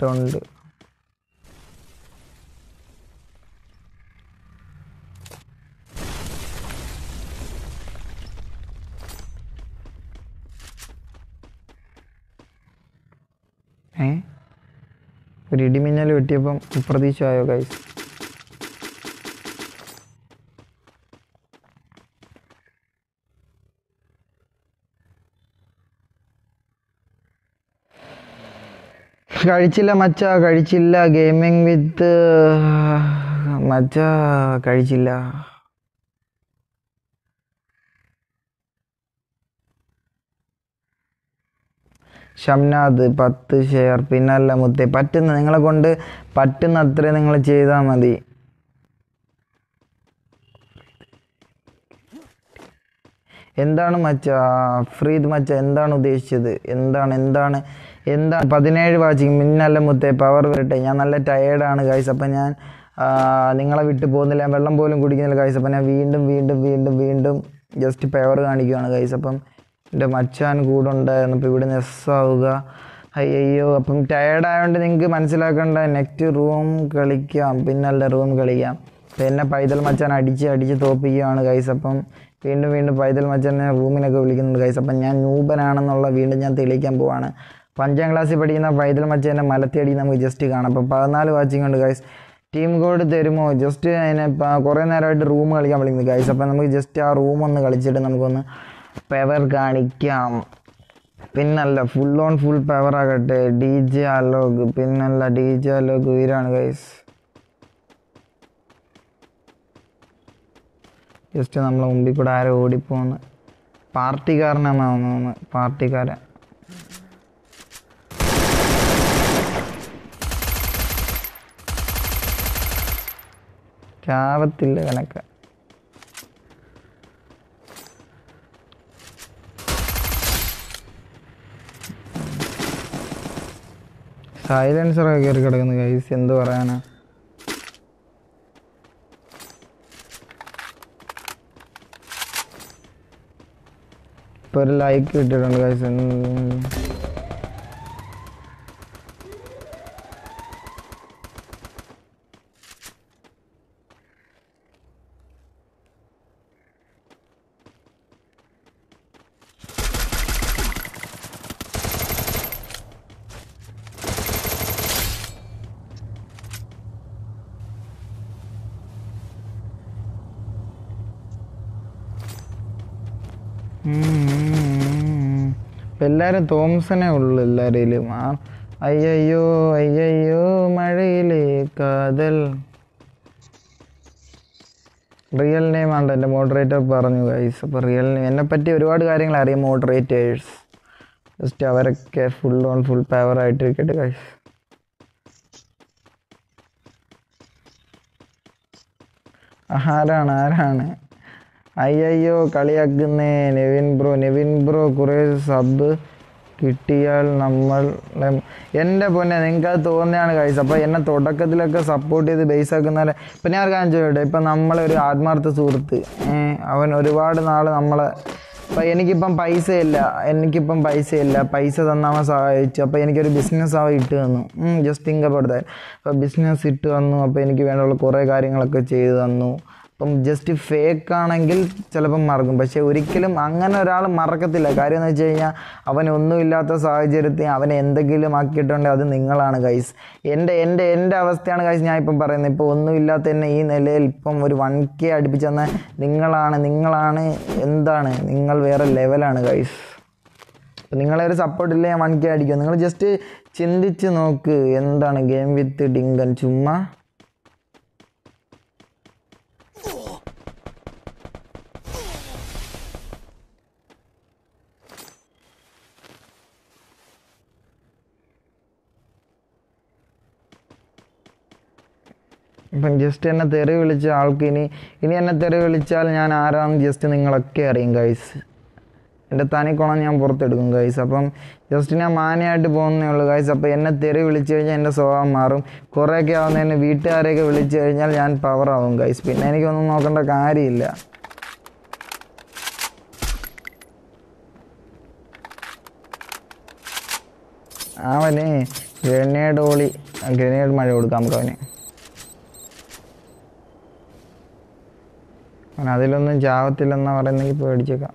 ഏ? ഒരു ഇടിമിന്നൽ വെട്ടിയപ്പം പ്രതീക്ഷയായോ കൈസ് കഴിച്ചില്ല മച്ച. കഴിച്ചില്ല. ഗെയിമിംഗ് വിത്ത് മച്ച കഴിച്ചില്ല. ഷംനാദ് പത്ത് ഷെയർ പിന്നല്ല മുത്തേ പറ്റുന്ന നിങ്ങളെ കൊണ്ട് പറ്റുന്ന അത്രയും നിങ്ങൾ ചെയ്താൽ മതി. എന്താണ് മച്ച ഫ്രീദ് മച്ച എന്താണ് ഉദ്ദേശിച്ചത്? എന്താണ് എന്താണ് എന്താണ്? പതിനേഴ് വാച്ചിങ് മിന്നല്ല മുത്തേ പവർ വരട്ടെ. ഞാൻ നല്ല ടയേർഡാണ് ഗൈസ് അപ്പം ഞാൻ നിങ്ങളെ വിട്ടു പോകുന്നില്ല. വെള്ളം പോലും കുടിക്കുന്നില്ല ഗൈസ് അപ്പം ഞാൻ വീണ്ടും വീണ്ടും വീണ്ടും വീണ്ടും ജസ്റ്റ് പവർ കാണിക്കുകയാണ് ഗൈസ് അപ്പം എന്റെ മച്ചാൻ കൂടെ ഉണ്ടായിരുന്നു. അപ്പോൾ ഇവിടെ ആവുക അയ്യോ അപ്പം ടയേർഡ് ആയതുകൊണ്ട് നിങ്ങൾക്ക് മനസ്സിലാക്കേണ്ട. നെക്സ്റ്റ് റൂം കളിക്കാം. പിന്നല്ല റൂം കളിക്കാം. അപ്പം എന്നെ പൈതൽ മച്ചാൻ അടിച്ച് അടിച്ച് തോപ്പിക്കുകയാണ് ഗൈസ് അപ്പം വീണ്ടും വീണ്ടും പൈതൽ മച്ചാനെ റൂമിനൊക്കെ വിളിക്കുന്നുണ്ട് ഗൈസ് അപ്പം ഞാൻ നൂപനാണെന്നുള്ള വീണ്ടും ഞാൻ തെളിയിക്കാൻ പോവാണ്. അഞ്ചാം ക്ലാസ്സിൽ പഠിക്കുന്ന പൈതൽ മച്ചാനെ മലത്തിയടി നമുക്ക് ജസ്റ്റ് കാണാം. അപ്പം പതിനാല് വാച്ചിങ് ഉണ്ട് ഗൈസ് ടീം കോഡ് തരുമോ? ജസ്റ്റ് അതിനെ കുറേ നേരമായിട്ട് റൂം കളിക്കാൻ വിളിക്കുന്നു ഗൈസ് അപ്പം നമുക്ക് ജസ്റ്റ് ആ റൂം ഒന്ന് കളിച്ചിട്ട് നമുക്കൊന്ന് പവർ കാണിക്കാം. പിന്നല്ല ഫുൾ ഓൺ ഫുൾ പവർ ആകട്ടെ. ഡി ജെ അലോക് പിന്നല്ല ഡി ജെ അലോക് വീരാണ് ഗൈസ് ജസ്റ്റ് നമ്മളെ മുമ്പിൽ കൂടെ ആരോ ഓടിപ്പോന്ന്. പാർട്ടിക്കാരനാണെന്ന് പാർട്ടിക്കാരൻ. ചാവത്തില്ല കണക്ക്. സൈലൻസറൊക്കെ കയറി കിടക്കുന്നു കൈസ് എന്ത് പറയാനാ? ഇപ്പൊ ഒരു ലൈക്ക് കിട്ടിയിട്ടുണ്ട് കൈസ് എല്ലാവരും തോംസനെ ഉള്ളു എല്ലാവരെയും ആ അയ്യയ്യോ അയ്യയ്യോ മഴയിലെ കാതൽ. റിയൽ നെയിം ആണ് എന്റെ മോഡറേറ്റർ പറഞ്ഞു ഗൈസ് അപ്പോൾ റിയൽ നെയിം എന്നെ പറ്റി ഒരുപാട് കാര്യങ്ങൾ അറിയാം മോഡറേറ്റേഴ്സ് ജസ്റ്റ് അവരൊക്കെ ഫുൾ ഓൺ ഫുൾ പവർ ആയിട്ടിരിക്കട്ടെ ഗൈസ് ആരാണ് ആരാണ്? അയ്യയ്യോ കളിയാക്കുന്നേ. നെവിൻ ബ്രോ നെവിൻ ബ്രോ കുറേ സബ് കിട്ടിയാൽ നമ്മൾ എന്റെ പൊന്നെ നിങ്ങൾക്ക് അത് തോന്നിയാണ് കഴിച്ചത് അപ്പോൾ എന്നെ തുടക്കത്തിലൊക്കെ സപ്പോർട്ട് ചെയ്ത് ബേസ് ആക്കുന്നവരെ ഇപ്പം ഞാൻ കാര്യം ചോദിക്കട്ടെ? ഇപ്പം നമ്മളൊരു ആത്മാർത്ഥ സുഹൃത്ത്. അവൻ ഒരുപാട് നാൾ നമ്മളെ അപ്പം എനിക്കിപ്പം പൈസ ഇല്ല എനിക്കിപ്പം പൈസ ഇല്ല പൈസ തന്നാൽ സഹായിച്ചു. അപ്പോൾ എനിക്കൊരു ബിസിനസ് അവൻ ഇട്ട് തന്നു. ജസ്റ്റ് തിങ്ക് അബൌട്ട് ദാറ്റ് അപ്പോൾ ബിസിനസ് ഇട്ട് തന്നു. അപ്പോൾ എനിക്ക് വേണ്ടുള്ള കുറേ കാര്യങ്ങളൊക്കെ ചെയ്തു തന്നു. അപ്പം ജസ്റ്റ് ഫേക്ക് ആണെങ്കിൽ ചിലപ്പം മറക്കും. പക്ഷെ ഒരിക്കലും അങ്ങനെ ഒരാൾ മറക്കത്തില്ല. കാര്യം എന്ന് വെച്ച് കഴിഞ്ഞാൽ അവൻ ഒന്നുമില്ലാത്ത സാഹചര്യത്തിൽ അവനെ എന്തെങ്കിലും ആക്കിയിട്ടുണ്ടെങ്കിൽ അത് നിങ്ങളാണ് ഗൈസ് എന്റെ എന്റെ എന്റെ അവസ്ഥയാണ് ഗൈസ് ഞാൻ ഇപ്പം പറയുന്നത്. ഇപ്പോൾ ഒന്നുമില്ലാത്ത എന്നെ ഈ നിലയിൽ ഇപ്പം ഒരു വൺ കെ അടുപ്പിച്ച് തന്ന നിങ്ങളാണ് നിങ്ങളാണ് എന്താണ്? നിങ്ങൾ വേറെ ലെവലാണ് ഗൈസ് നിങ്ങളെ ഒരു സപ്പോർട്ട് ഇല്ല വൺ കെ അടിക്കും. നിങ്ങൾ ജസ്റ്റ് ചിന്തിച്ച് നോക്ക്. എന്താണ് ഗെയിം വിത്ത് ഡിങ്കൻ ചുമ്മാ ഇപ്പം ജസ്റ്റ് എന്നെ തെറി വിളിച്ച ആൾക്ക് ഇനി ഇനി എന്നെ തെറി വിളിച്ചാൽ ഞാൻ ആരാണെന്ന് ജസ്റ്റ് നിങ്ങളൊക്കെ അറിയും ഗൈസ് എന്റെ തനിക്കുണം ഞാൻ പുറത്തെടുക്കും ഗൈസ് അപ്പം ജസ്റ്റ് ഞാൻ മാനയായിട്ട് പോകുന്നേ ഉള്ളൂ ഗൈസ് അപ്പോൾ എന്നെ തെറി വിളിച്ചു കഴിഞ്ഞാൽ എന്റെ സ്വഭാവം മാറും. കുറേയൊക്കെ ആവുന്ന എന്നെ വീട്ടുകാരെയൊക്കെ വിളിച്ചു കഴിഞ്ഞാൽ ഞാൻ പവറാവും ഗൈസ് പിന്നെ എനിക്കൊന്നും നോക്കേണ്ട കാര്യമില്ല. അവന് ഗ്രനേഡ് ഓളി ഗ്രനേഡ് മഴ കൊടുക്കാം നമുക്ക് അവന്. അതിലൊന്നും ചാവത്തില്ലെന്നാ പറയുന്നെങ്കിൽ പേടിച്ചേക്കാം.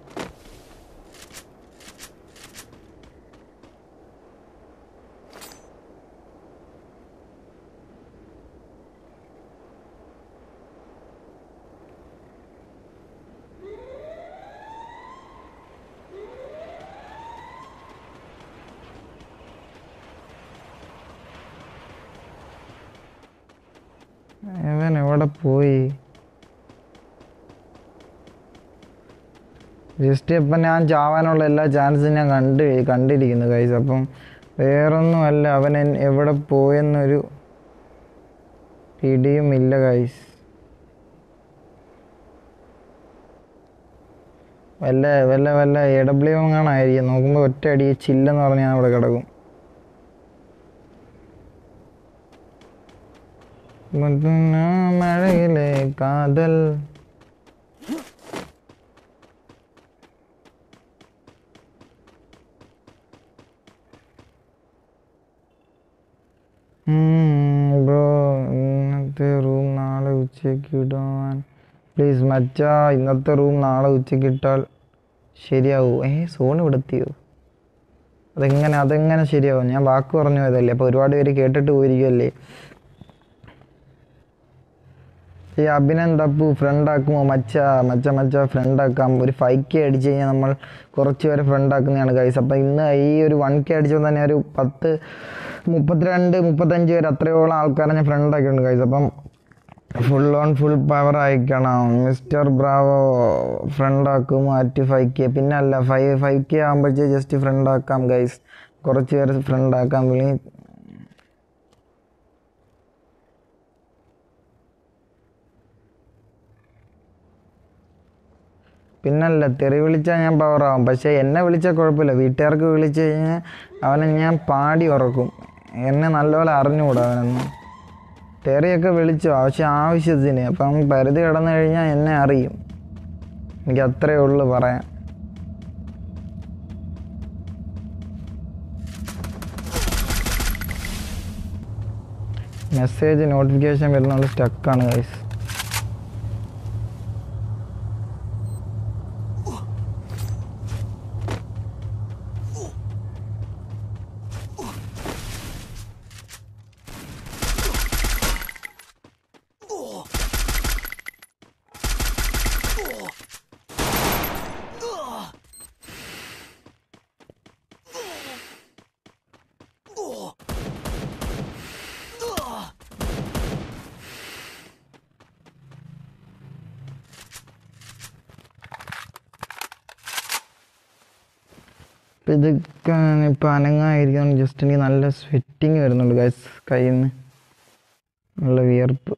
ഇവൻ എവിടെ പോയി? ജസ്റ്റ് ഇപ്പം ഞാൻ ചാവാനുള്ള എല്ലാ ചാൻസും ഞാൻ കണ്ട് കണ്ടിരിക്കുന്നു കൈസ് അപ്പം വേറൊന്നുമല്ല അവൻ എവിടെ പോയെന്നൊരു പിടിയുമില്ല കൈസ് വല്ല വല്ല വല്ല എ ഡബ്ല്യു കാണായിരിക്കും നോക്കുമ്പോൾ ഒറ്റ അടി ചില്ലെന്ന് പറഞ്ഞ് ഞാൻ അവിടെ കിടക്കും. മഴയിലെ കാതൽ. ബ്രോ ഇന്നത്തെ റൂം നാളെ ഉച്ചയ്ക്ക് പ്ലീസ് മച്ചാ ഇന്നത്തെ റൂം നാളെ ഉച്ചയ്ക്ക് ഇട്ടാൽ ശരിയാവൂ. ഏ സോൺ ഇവിടെത്തിയോ അതെങ്ങനെ അതെങ്ങനെ ശരിയാവും? ഞാൻ വാക്ക് പറഞ്ഞു പോയതല്ലേ അപ്പോൾ ഒരുപാട് പേര് കേട്ടിട്ട് പോയിരിക്കുമല്ലേ ഈ അഭിനന്ദപ്പു ഫ്രണ്ടാക്കുമോ മച്ച മച്ച മച്ച ഫ്രണ്ട് ആക്കാം ഒരു ഫൈവ് കെ അടിച്ച് കഴിഞ്ഞാൽ നമ്മൾ കുറച്ച് പേരെ ഫ്രണ്ട് ആക്കുന്നതാണ് ഗൈസ് അപ്പം ഇന്ന് ഈ ഒരു വൺ കെ അടിച്ചപ്പോൾ തന്നെ ഒരു പത്ത് മുപ്പത്തിരണ്ട് മുപ്പത്തഞ്ച് പേര് അത്രയോളം ആൾക്കാരെ ഞാൻ ഫ്രണ്ട് ആക്കിയിട്ടുണ്ട് ഗൈസ് അപ്പം ഫുൾ ഓൺ ഫുൾ പവർ അയക്കണം മിസ്റ്റർ ബ്രാവോ ഫ്രണ്ട് ആക്കും അറ്റ് ഫൈവ് കെ പിന്നെ അല്ല ഫൈവ് ഫൈവ് കെ ആകുമ്പോഴത്തേ ജസ്റ്റ് ഫ്രണ്ട് ആക്കാം ഗൈസ് കുറച്ച് പേര് ഫ്രണ്ട് ആക്കാം വിളി പിന്നല്ല തെറി വിളിച്ചാൽ ഞാൻ പവറാവും പക്ഷേ എന്നെ വിളിച്ചാൽ കുഴപ്പമില്ല. വീട്ടുകാർക്ക് വിളിച്ചു കഴിഞ്ഞാൽ അവനെ ഞാൻ പാടി ഉറക്കും. എന്നെ നല്ലപോലെ അറിഞ്ഞുകൂടാ അവനൊന്നും. തെറിയൊക്കെ വിളിച്ചു? പക്ഷെ ആവശ്യത്തിന്. അപ്പം പരിധി കടന്നു കഴിഞ്ഞാൽ എന്നെ അറിയും. എനിക്ക് അത്രയേ ഉള്ളൂ പറയാൻ. മെസ്സേജ് നോട്ടിഫിക്കേഷൻ വരുന്നുള്ള സ്റ്റക്കാണ് ഗൈസ് ഇപ്പം ഇതൊക്കെ ഇപ്പം അനങ്ങായിരിക്കണം ജസ്റ്റ് എനിക്ക് നല്ല സ്വെറ്റിങ് വരുന്നുണ്ട് ഗൈസ് കയ്യിൽ നിന്ന് നല്ല വിയർപ്പ്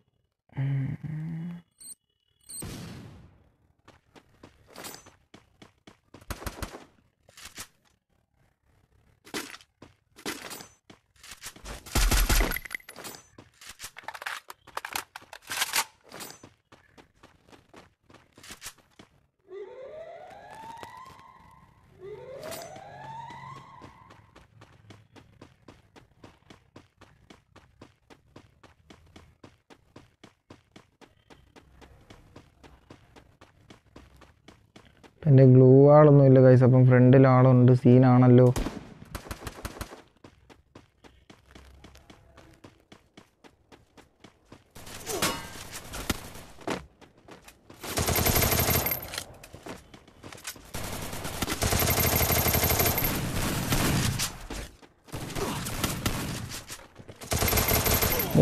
എന്റെ ഗ്ലൂ ആളൊന്നും ഇല്ല ഗൈസ് അപ്പം ഫ്രണ്ടിൽ ആളുണ്ട് സീനാണല്ലോ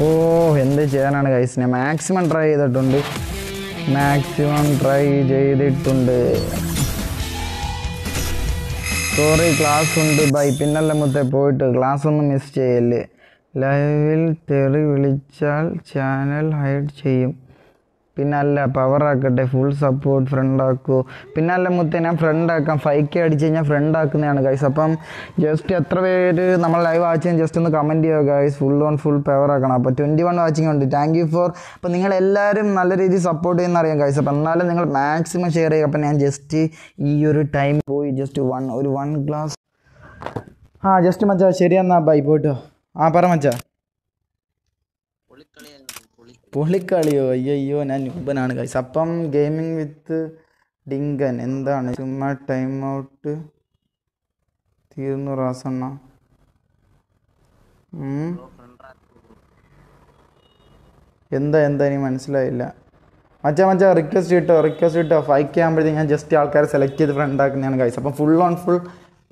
ഓ എന്ത് ചെയ്യാനാണ് ഗൈസ് ഞാൻ മാക്സിമം ട്രൈ ചെയ്തിട്ടുണ്ട്. മാക്സിമം ട്രൈ ചെയ്തിട്ടുണ്ട്. സോറി ക്ലാസ് ഉണ്ട്. ബൈ പിന്നല്ല മുത്തേ പോയിട്ട്. ക്ലാസ് ഒന്നും മിസ് ചെയ്യല്ലേ. ലൈവിൽ തെറി വിളിച്ചാൽ ചാനൽ ഹൈഡ് ചെയ്യും. പിന്നല്ല പവർ ആക്കട്ടെ ഫുൾ സപ്പോർട്ട് ഫ്രണ്ട് ആക്കുമോ പിന്നല്ല മുത്തേ ഞാൻ ഫ്രണ്ട് ആക്കാം ഫൈവ് കെ അടിച്ച് കഴിഞ്ഞാൽ ഫ്രണ്ട് ആക്കുന്നതാണ് ഗൈസ് അപ്പം ജസ്റ്റ് എത്ര പേര് നമ്മൾ ലൈവ് വാച്ചിങ് ജസ്റ്റ് ഒന്ന് കമന്റ് ചെയ്യുക guys full on full power ആക്കണം. അപ്പോൾ ട്വന്റി വൺ വാച്ചിങ് ഉണ്ട്. താങ്ക് യു ഫോർ അപ്പോൾ നിങ്ങൾ എല്ലാവരും നല്ല രീതിയിൽ സപ്പോർട്ട് ചെയ്യുന്ന അറിയാം ഗൈസ് അപ്പോൾ എന്നാലും നിങ്ങൾ മാക്സിമം ഷെയർ ചെയ്യുക. അപ്പം ഞാൻ ജസ്റ്റ് ഈ ഒരു ടൈം പോയി ജസ്റ്റ് വൺ ഒരു വൺ ഗ്ലാസ് ആ ജസ്റ്റ് മച്ചാ ശരി എന്നാ ബൈ പോയിട്ടോ. ആ പറ മച്ചാ. പൊളിക്കളിയോ അയ്യോ ഞാൻ ന്യൂബനാണ് ഗൈസ് അപ്പം ഗെയിമിംഗ് വിത്ത് ഡിങ്കൻ എന്താണ്? ചുമ്മാ ടൈം ഔട്ട് തീർന്നു റാസണ്ണ. എന്താ എന്താ ഇനി മനസ്സിലായില്ല. മച്ചാ മച്ചാ റിക്വസ്റ്റ് കിട്ടോ റിക്വസ്റ്റ് കിട്ടോ ഫൈവ് കെ ഞാൻ ജസ്റ്റ് ആൾക്കാരെ സെലക്ട് ചെയ്ത് ഫ്രണ്ട് ആക്കുന്നതാണ് ഗൈസ് അപ്പം ഫുൾ ഓൺ ഫുൾ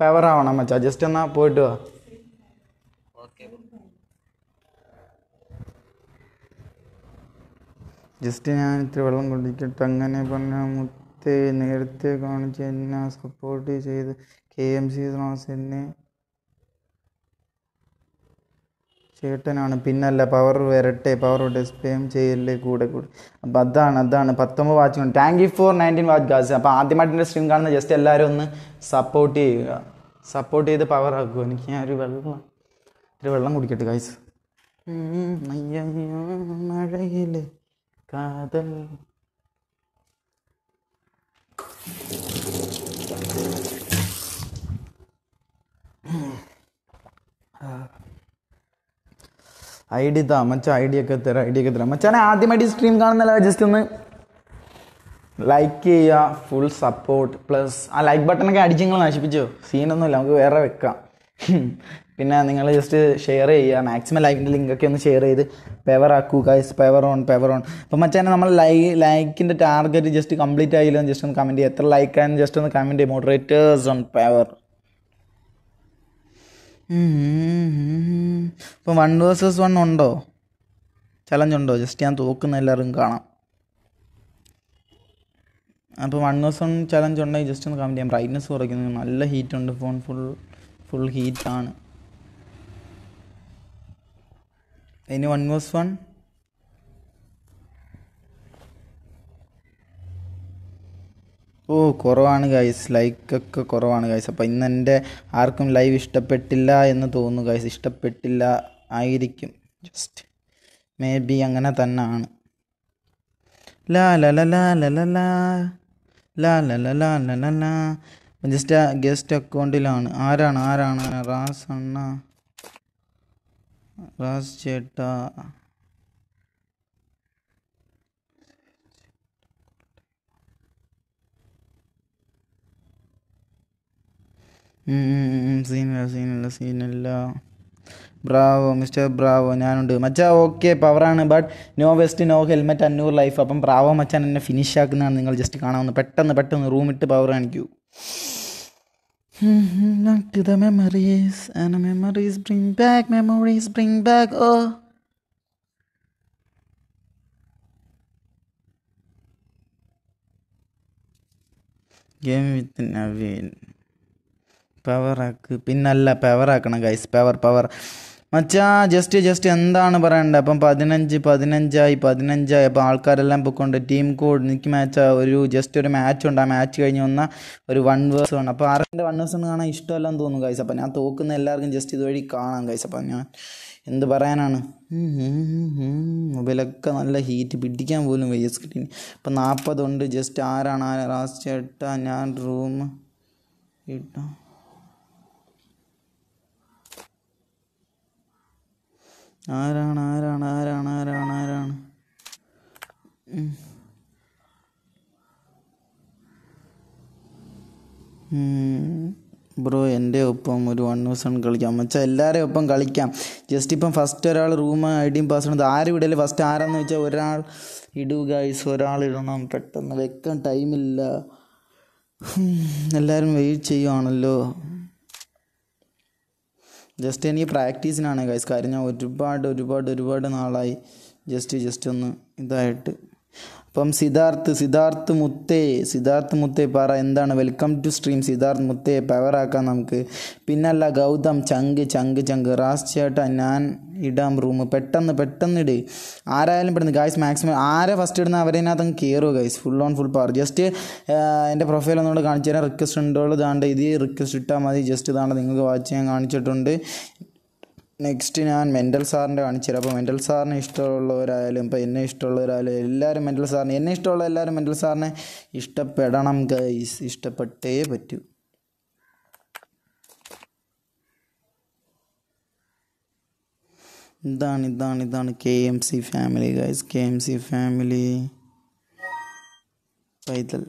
പവർ ആവണം മച്ചാ. ജസ്റ്റ് എന്നാൽ പോയിട്ട് വാ. ജസ്റ്റ് ഞാൻ ഇത്തിരി വെള്ളം കുടിക്കട്ടെ അങ്ങനെ പറഞ്ഞ മുത്തേ നേരത്തെ കാണിച്ച് എന്നെ സപ്പോർട്ട് ചെയ്ത് കെ എം സി തോമസ് എന്നെ ചേട്ടനാണ്. പിന്നല്ല പവർ വരട്ടെ പവർ ഡിസ്പ്ലേയും ചെയ്യല്ലേ കൂടെ കൂടെ. അപ്പം അതാണ് അതാണ്. പത്തൊമ്പത് watch thank you for nineteen watch guys അപ്പോൾ ആദ്യമായിട്ട് എന്റെ സ്ട്രീം കാണുന്ന ജസ്റ്റ് എല്ലാവരും ഒന്ന് സപ്പോർട്ട് ചെയ്യുക. സപ്പോർട്ട് ചെയ്ത് പവർ ആക്കുക. എനിക്ക് ഞാൻ ഒരു വെള്ളം ഒരു വെള്ളം കുടിക്കട്ടെ ഗായ്സ് അയ്യോ മഴയിൽ. കാതൽ. ഐ ഡി താ മച്ച ഐ ഡി ഒക്കെ തരാം ഐ ഡി ഒക്കെ തരാം. മച്ചാനെ ആദ്യമായിട്ട് സ്ട്രീം കാണുന്നല്ല ജസ്റ്റ് ഒന്ന് ലൈക്ക് ചെയ്യുക ഫുൾ സപ്പോർട്ട് പ്ലസ് ആ ലൈക്ക് ബട്ടണൊക്കെ അടിച്ച് നിങ്ങൾ നശിപ്പിച്ചോ. സീനൊന്നുമില്ല നമുക്ക് വേറെ വെക്കാം. പിന്നെ നിങ്ങൾ ജസ്റ്റ് ഷെയർ ചെയ്യുക. മാക്സിമം ലൈക്കിന്റെ ലിങ്കൊക്കെ ഒന്ന് ഷെയർ ചെയ്ത് power ആക്കൂ guys power on power on അപ്പം മച്ചാനെ നമ്മൾ ലൈ ലൈക്കിന്റെ ടാർഗറ്റ് ജസ്റ്റ് കംപ്ലീറ്റ് ആയില്ലോ ജസ്റ്റ് ഒന്ന് കമന്റ് ചെയ്യുക. എത്ര ലൈക്കാന്ന് ജസ്റ്റ് ഒന്ന് കമന്റ് ചെയ്യും മോഡറേറ്റേഴ്സ് ഓൺ പെവർ ഇപ്പം വൺ വേഴ്സസ് വൺ ഉണ്ടോ? ചലഞ്ച് ഉണ്ടോ? ജസ്റ്റ് ഞാൻ തോക്കുന്ന എല്ലാവരും കാണാം. അപ്പോൾ വൺ വേഴ്സ് വൺ ചലഞ്ച് ഉണ്ടെങ്കിൽ ജസ്റ്റ് ഒന്ന് കമന്റ് ചെയ്യാം. ബ്രൈറ്റ്നസ് കുറയ്ക്കുന്നു. നല്ല ഹീറ്റ് ഉണ്ട്. ഫോൺ ഫുൾ ഫുൾ ഹീറ്റാണ് ഇനി വൺ വേഴ്സ് വൺ ഓ കുറവാണ് ഗൈസ് ലൈക്കൊക്കെ കുറവാണ് ഗൈസ് അപ്പോൾ ഇന്ന് എന്റെ ആർക്കും ലൈവ് ഇഷ്ടപ്പെട്ടില്ല എന്ന് തോന്നുന്നു ഗൈസ് ഇഷ്ടപ്പെട്ടില്ല ആയിരിക്കും ജസ്റ്റ് മേ ബി അങ്ങനെ തന്നെയാണ് ലാ ല ല ലാ ല ല ലാ ലാ ല ല ലാ ല ല ലാ ജസ്റ്റ് ഗസ്റ്റ് അക്കൗണ്ടിലാണ് ആരാണ് ആരാണ് റാസ് അണ്ണ റാസ് ചേട്ട. സീനില്ല സീനില്ല സീനില്ല. ബ്രാവോ മിസ്റ്റർ ബ്രാവോ ഞാനുണ്ട്. മച്ചാ ഓക്കെ പവറാണ് but no vest no helmet Annur life അപ്പം ബ്രാവോ മച്ചാൻ എന്നെ ഫിനിഷ് ആക്കുന്നതാണ്. നിങ്ങൾ ജസ്റ്റ് കാണാവുന്നത് പെട്ടെന്ന് പെട്ടെന്ന് റൂമിട്ട് പവർ കാണിക്കൂ. Back to the memories and the memories bring back memories bring back oh game with Naveen പവറാക്ക് പിന്നല്ല പവറാക്കണം ഗൈസ് പവർ പവർ മച്ചാ ജസ്റ്റ് ജസ്റ്റ് എന്താണ് പറയണ്ടത് അപ്പം പതിനഞ്ച് പതിനഞ്ചായി പതിനഞ്ചായി. അപ്പോൾ ആൾക്കാരെല്ലാം പൊക്കൊണ്ട് ടീം കോഡ് എനിക്ക് മാച്ച ഒരു ജസ്റ്റ് ഒരു മാച്ച് ഉണ്ട്. ആ മാച്ച് കഴിഞ്ഞ് വന്ന ഒരു വൺ വേഴ്സ് ആണ്. അപ്പോൾ ആറിന്റെ വൺ വേഴ്സ് കാണാൻ ഇഷ്ടമല്ലെന്ന് തോന്നുന്നു ഗൈസ് അപ്പോൾ ഞാൻ തോക്കുന്ന എല്ലാവർക്കും ജസ്റ്റ് ഇതുവഴി കാണാം ഗൈസ് അപ്പം ഞാൻ എന്ത് പറയാനാണ്? മൊബൈലൊക്കെ നല്ല ഹീറ്റ് പിടിക്കാൻ പോലും വയ്യ സ്ക്രീൻ ഇപ്പം നാൽപ്പതുണ്ട് ജസ്റ്റ് ആരാണ് ആരാ ലാസ്റ്റ് ഞാൻ റൂം ഇട്ടോ? ആരാണ് ആരാണ് ആരാണ് ആരാണ് ആരാണ്? ബ്രോ എന്റെ ഒപ്പം ഒരു വൺ ദിവസം കളിക്കാം. മച്ചാ എല്ലാവരെയും ഒപ്പം കളിക്കാം. ജസ്റ്റ് ഇപ്പം ഫസ്റ്റ് ഒരാൾ റൂം ഐ ഡിയും പാസ്വേഡ് ആരും ഇടൽ ഫസ്റ്റ് ആരാന്ന് വെച്ചാൽ ഒരാൾ ഇടൂ ഗൈസ് ഒരാൾ ഇടണം. പെട്ടെന്ന് വെക്കാൻ ടൈമില്ല എല്ലാവരും വെയിറ്റ് ചെയ്യുവാണല്ലോ. ജസ്റ്റ് എനിക്ക് പ്രാക്ടീസിനാണ് ഗൈസ് കാര്യം ഞാൻ ഒരുപാട് ഒരുപാട് ഒരുപാട് നാളായി ജസ്റ്റ് ജസ്റ്റ് ഒന്ന് ഇതായിട്ട്. അപ്പം സിദ്ധാർത്ഥ് സിദ്ധാർത്ഥ് മുത്തേ സിദ്ധാർത്ഥ് മുത്തേ പറ എന്താണ്? വെൽക്കം ടു സ്ട്രീം സിദ്ധാർത്ഥ് മുത്തേ. പവറാക്കാം നമുക്ക്. പിന്നല്ല ഗൗതം ചങ്ക് ചങ്ക് ചങ്ക്. റാസ് ചേട്ടാ ഞാൻ ഇടാം റൂം. പെട്ടെന്ന് പെട്ടെന്ന് ഇട്. ആരായാലും പെട്ടെന്ന്. ഗായ്സ് മാക്സിമം ആരെ ഫസ്റ്റ് ഇടുന്ന അവരതിനകത്ത് അങ്ങ് കയറുമോ guys full on full power just എന്റെ പ്രൊഫൈൽ ഒന്നുകൂടെ കാണിച്ചു തരാം. റിക്വസ്റ്റ് ഉണ്ടോ ഇതാണ്ട് ഇത് റിക്വസ്റ്റ് ഇട്ടാൽ മതി. ജസ്റ്റ് ഇതാണ്ട് നിങ്ങൾക്ക് വാച്ച് ചെയ്യാൻ കാണിച്ചിട്ടുണ്ട്. നെക്സ്റ്റ് ഞാൻ മെന്റൽ സാറിന്റെ കാണിച്ചു തരാം. അപ്പോൾ മെന്റൽ സാറിനെ ഇഷ്ടമുള്ളവരായാലും ഇപ്പോൾ എന്നെ ഇഷ്ടമുള്ളവരായാലും എല്ലാവരും മെന്റൽ സാറിനെ എന്നെ ഇഷ്ടമുള്ള എല്ലാവരും മെന്റൽ സാറിനെ ഇഷ്ടപ്പെടണം ഗൈസ് ഇഷ്ടപ്പെട്ടേ പറ്റൂ. ഇതാണ് ഇതാണ് ഇതാണ് K M C family guys K M C family Paithal.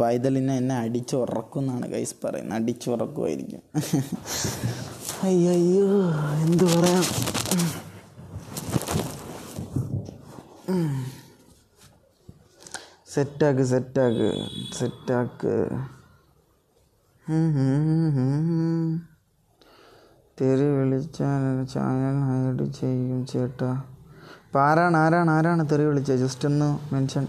പൈതലിനെ എന്നെ അടിച്ചുറക്കും എന്നാണ് ഗൈസ് പറയുന്നത്. അടിച്ചുറക്കുമായിരിക്കും അയ്യോ എന്തു പറയാം. സെറ്റാക്ക് സെറ്റാക്ക് സെറ്റാക്ക്. തെറി വിളിച്ചാൽ ചാനൽ ഹൈഡ് ചെയ്യും ചേട്ടാ. അപ്പം ആരാണ് ആരാണ് ആരാണ് തെറി വിളിച്ചത് ജസ്റ്റ് ഒന്ന് മെൻഷൻ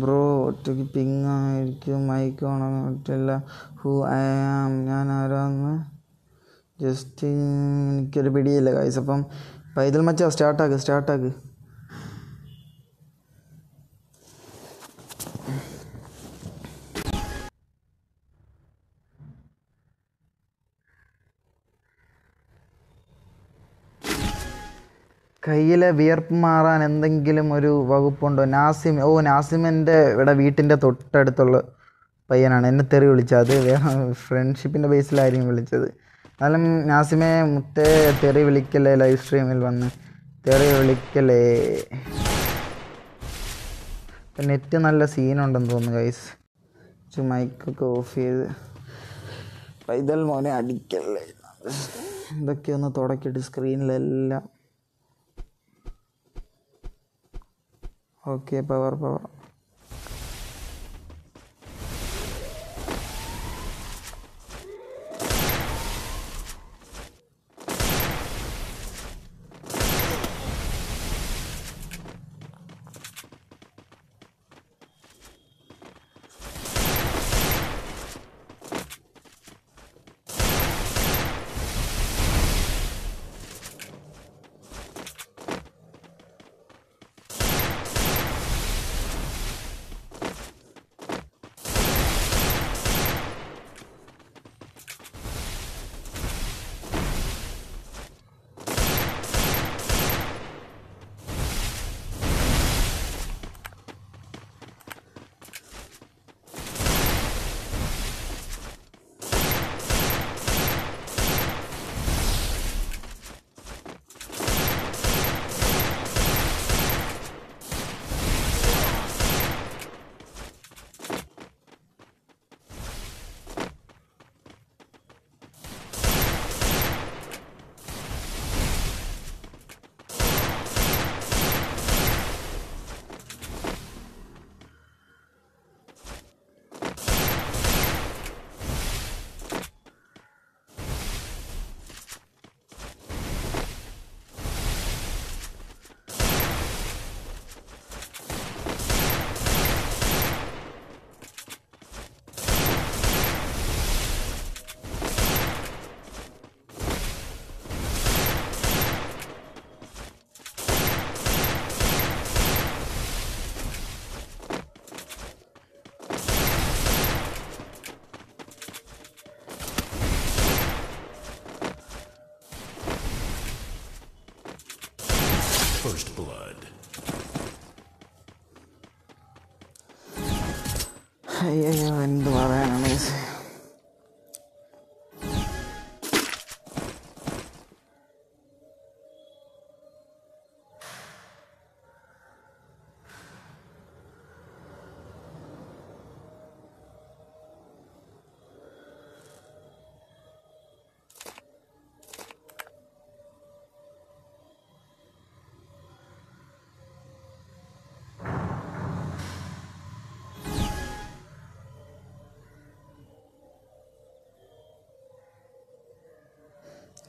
ബ്രോ ഒറ്റയ്ക്ക് പിങ് ആയിരിക്കും മൈക്ക് ഓണാൻ പറ്റില്ല ഹു ഐ ആം ഞാൻ ആരാന്ന്? ജസ്റ്റ് എനിക്കൊരു പിടിയില്ല കായ്സ് അപ്പം പൈതൽ മച്ചാ സ്റ്റാർട്ടാക്ക് സ്റ്റാർട്ടാക്ക് കയ്യിലെ വിയർപ്പ് മാറാൻ എന്തെങ്കിലും ഒരു വകുപ്പുണ്ടോ? നാസിം ഓ നാസിമിന്റെ ഇവിടെ വീട്ടിന്റെ തൊട്ടടുത്തുള്ള പയ്യനാണ്. എന്നെ തെറി വിളിച്ചത് അത് ഫ്രണ്ട്ഷിപ്പിന്റെ ബേസിലായിരിക്കും വിളിച്ചത്. എന്നാലും നാസിമെ മുത്തേ തെറി വിളിക്കല്ലേ ലൈവ് സ്ട്രീമിൽ വന്ന്? തെറി വിളിക്കല്ലേ? ഇപ്പം നെറ്റ് നല്ല സീനുണ്ടെന്ന് തോന്നുന്നു ഗൈസ് മൈക്കൊക്കെ ഓഫ് ചെയ്ത്. പൈതൽ മോനെ അടിക്കല്ലേ? ഇതൊക്കെ ഒന്ന് തുടക്കിയിട്ട് സ്ക്രീനിലെല്ലാം ഓക്കെ പവർ പവർ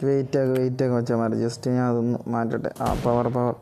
വെയിറ്റ് ആക്കുക വെയിറ്റ് ആക്കുക വെച്ചാൽ ജസ്റ്റ് ഞാൻ അതൊന്ന് മാറ്റട്ടെ. ആ പവർ പവർ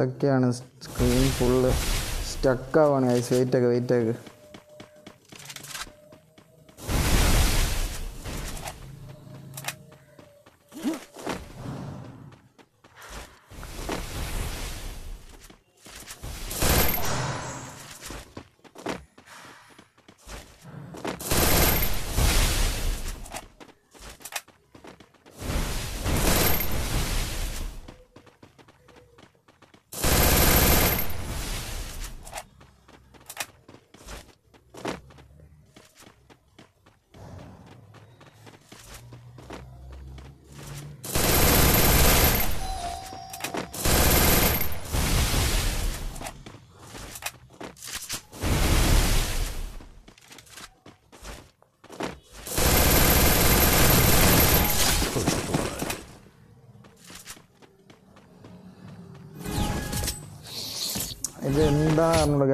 ഇതൊക്കെയാണ് സ്ക്രീൻ ഫുള്ള് സ്റ്റക്കാവാണ് ഗൈസ് വെയിറ്റ് ആക്കുക വെയിറ്റ്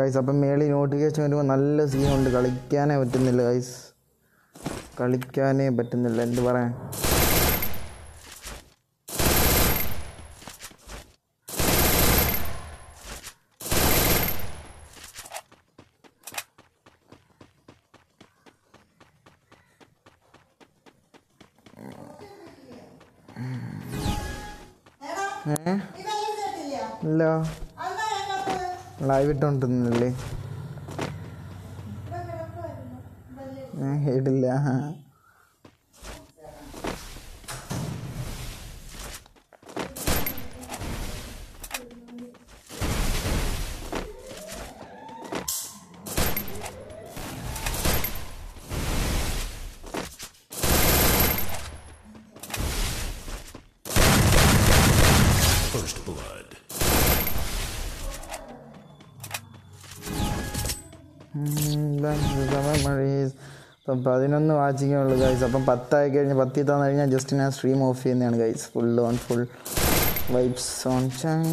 ഗൈസ് അപ്പം മേളിൽ നോട്ടിഫിക്കേഷൻ വരുമ്പോൾ നല്ല സീനുണ്ട് കളിക്കാനേ പറ്റുന്നില്ല ഗൈസ് കളിക്കാനേ പറ്റുന്നില്ല. എന്ത് പറയാൻ ഏ ഇല്ല ലൈവ് അപ്പം പത്തായി കഴിഞ്ഞ് പത്തി തന്നു കഴിഞ്ഞാൽ ജസ്റ്റ് ഞാൻ സ്ട്രീം ഓഫ് ചെയ്യുന്നതാണ് guys full on full vibes on ചാൻ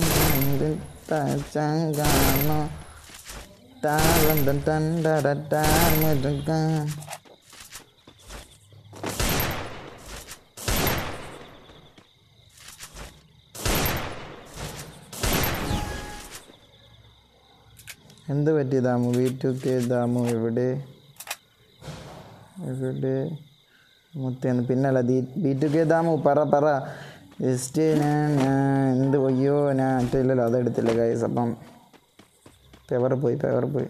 എന്ത് പറ്റി Damu? V two K Damu എവിടെ? എവിടെ? മുത്തേന്ന്. പിന്നല്ല ദീ ബി കേതാമോ പറ. പറ ജസ്റ്റ് ഞാൻ എന്ത് അയ്യോ ഞാൻ ഇല്ലല്ലോ അതെടുത്തില്ല കൈസ് അപ്പം പെവർ പോയി പെവർ പോയി.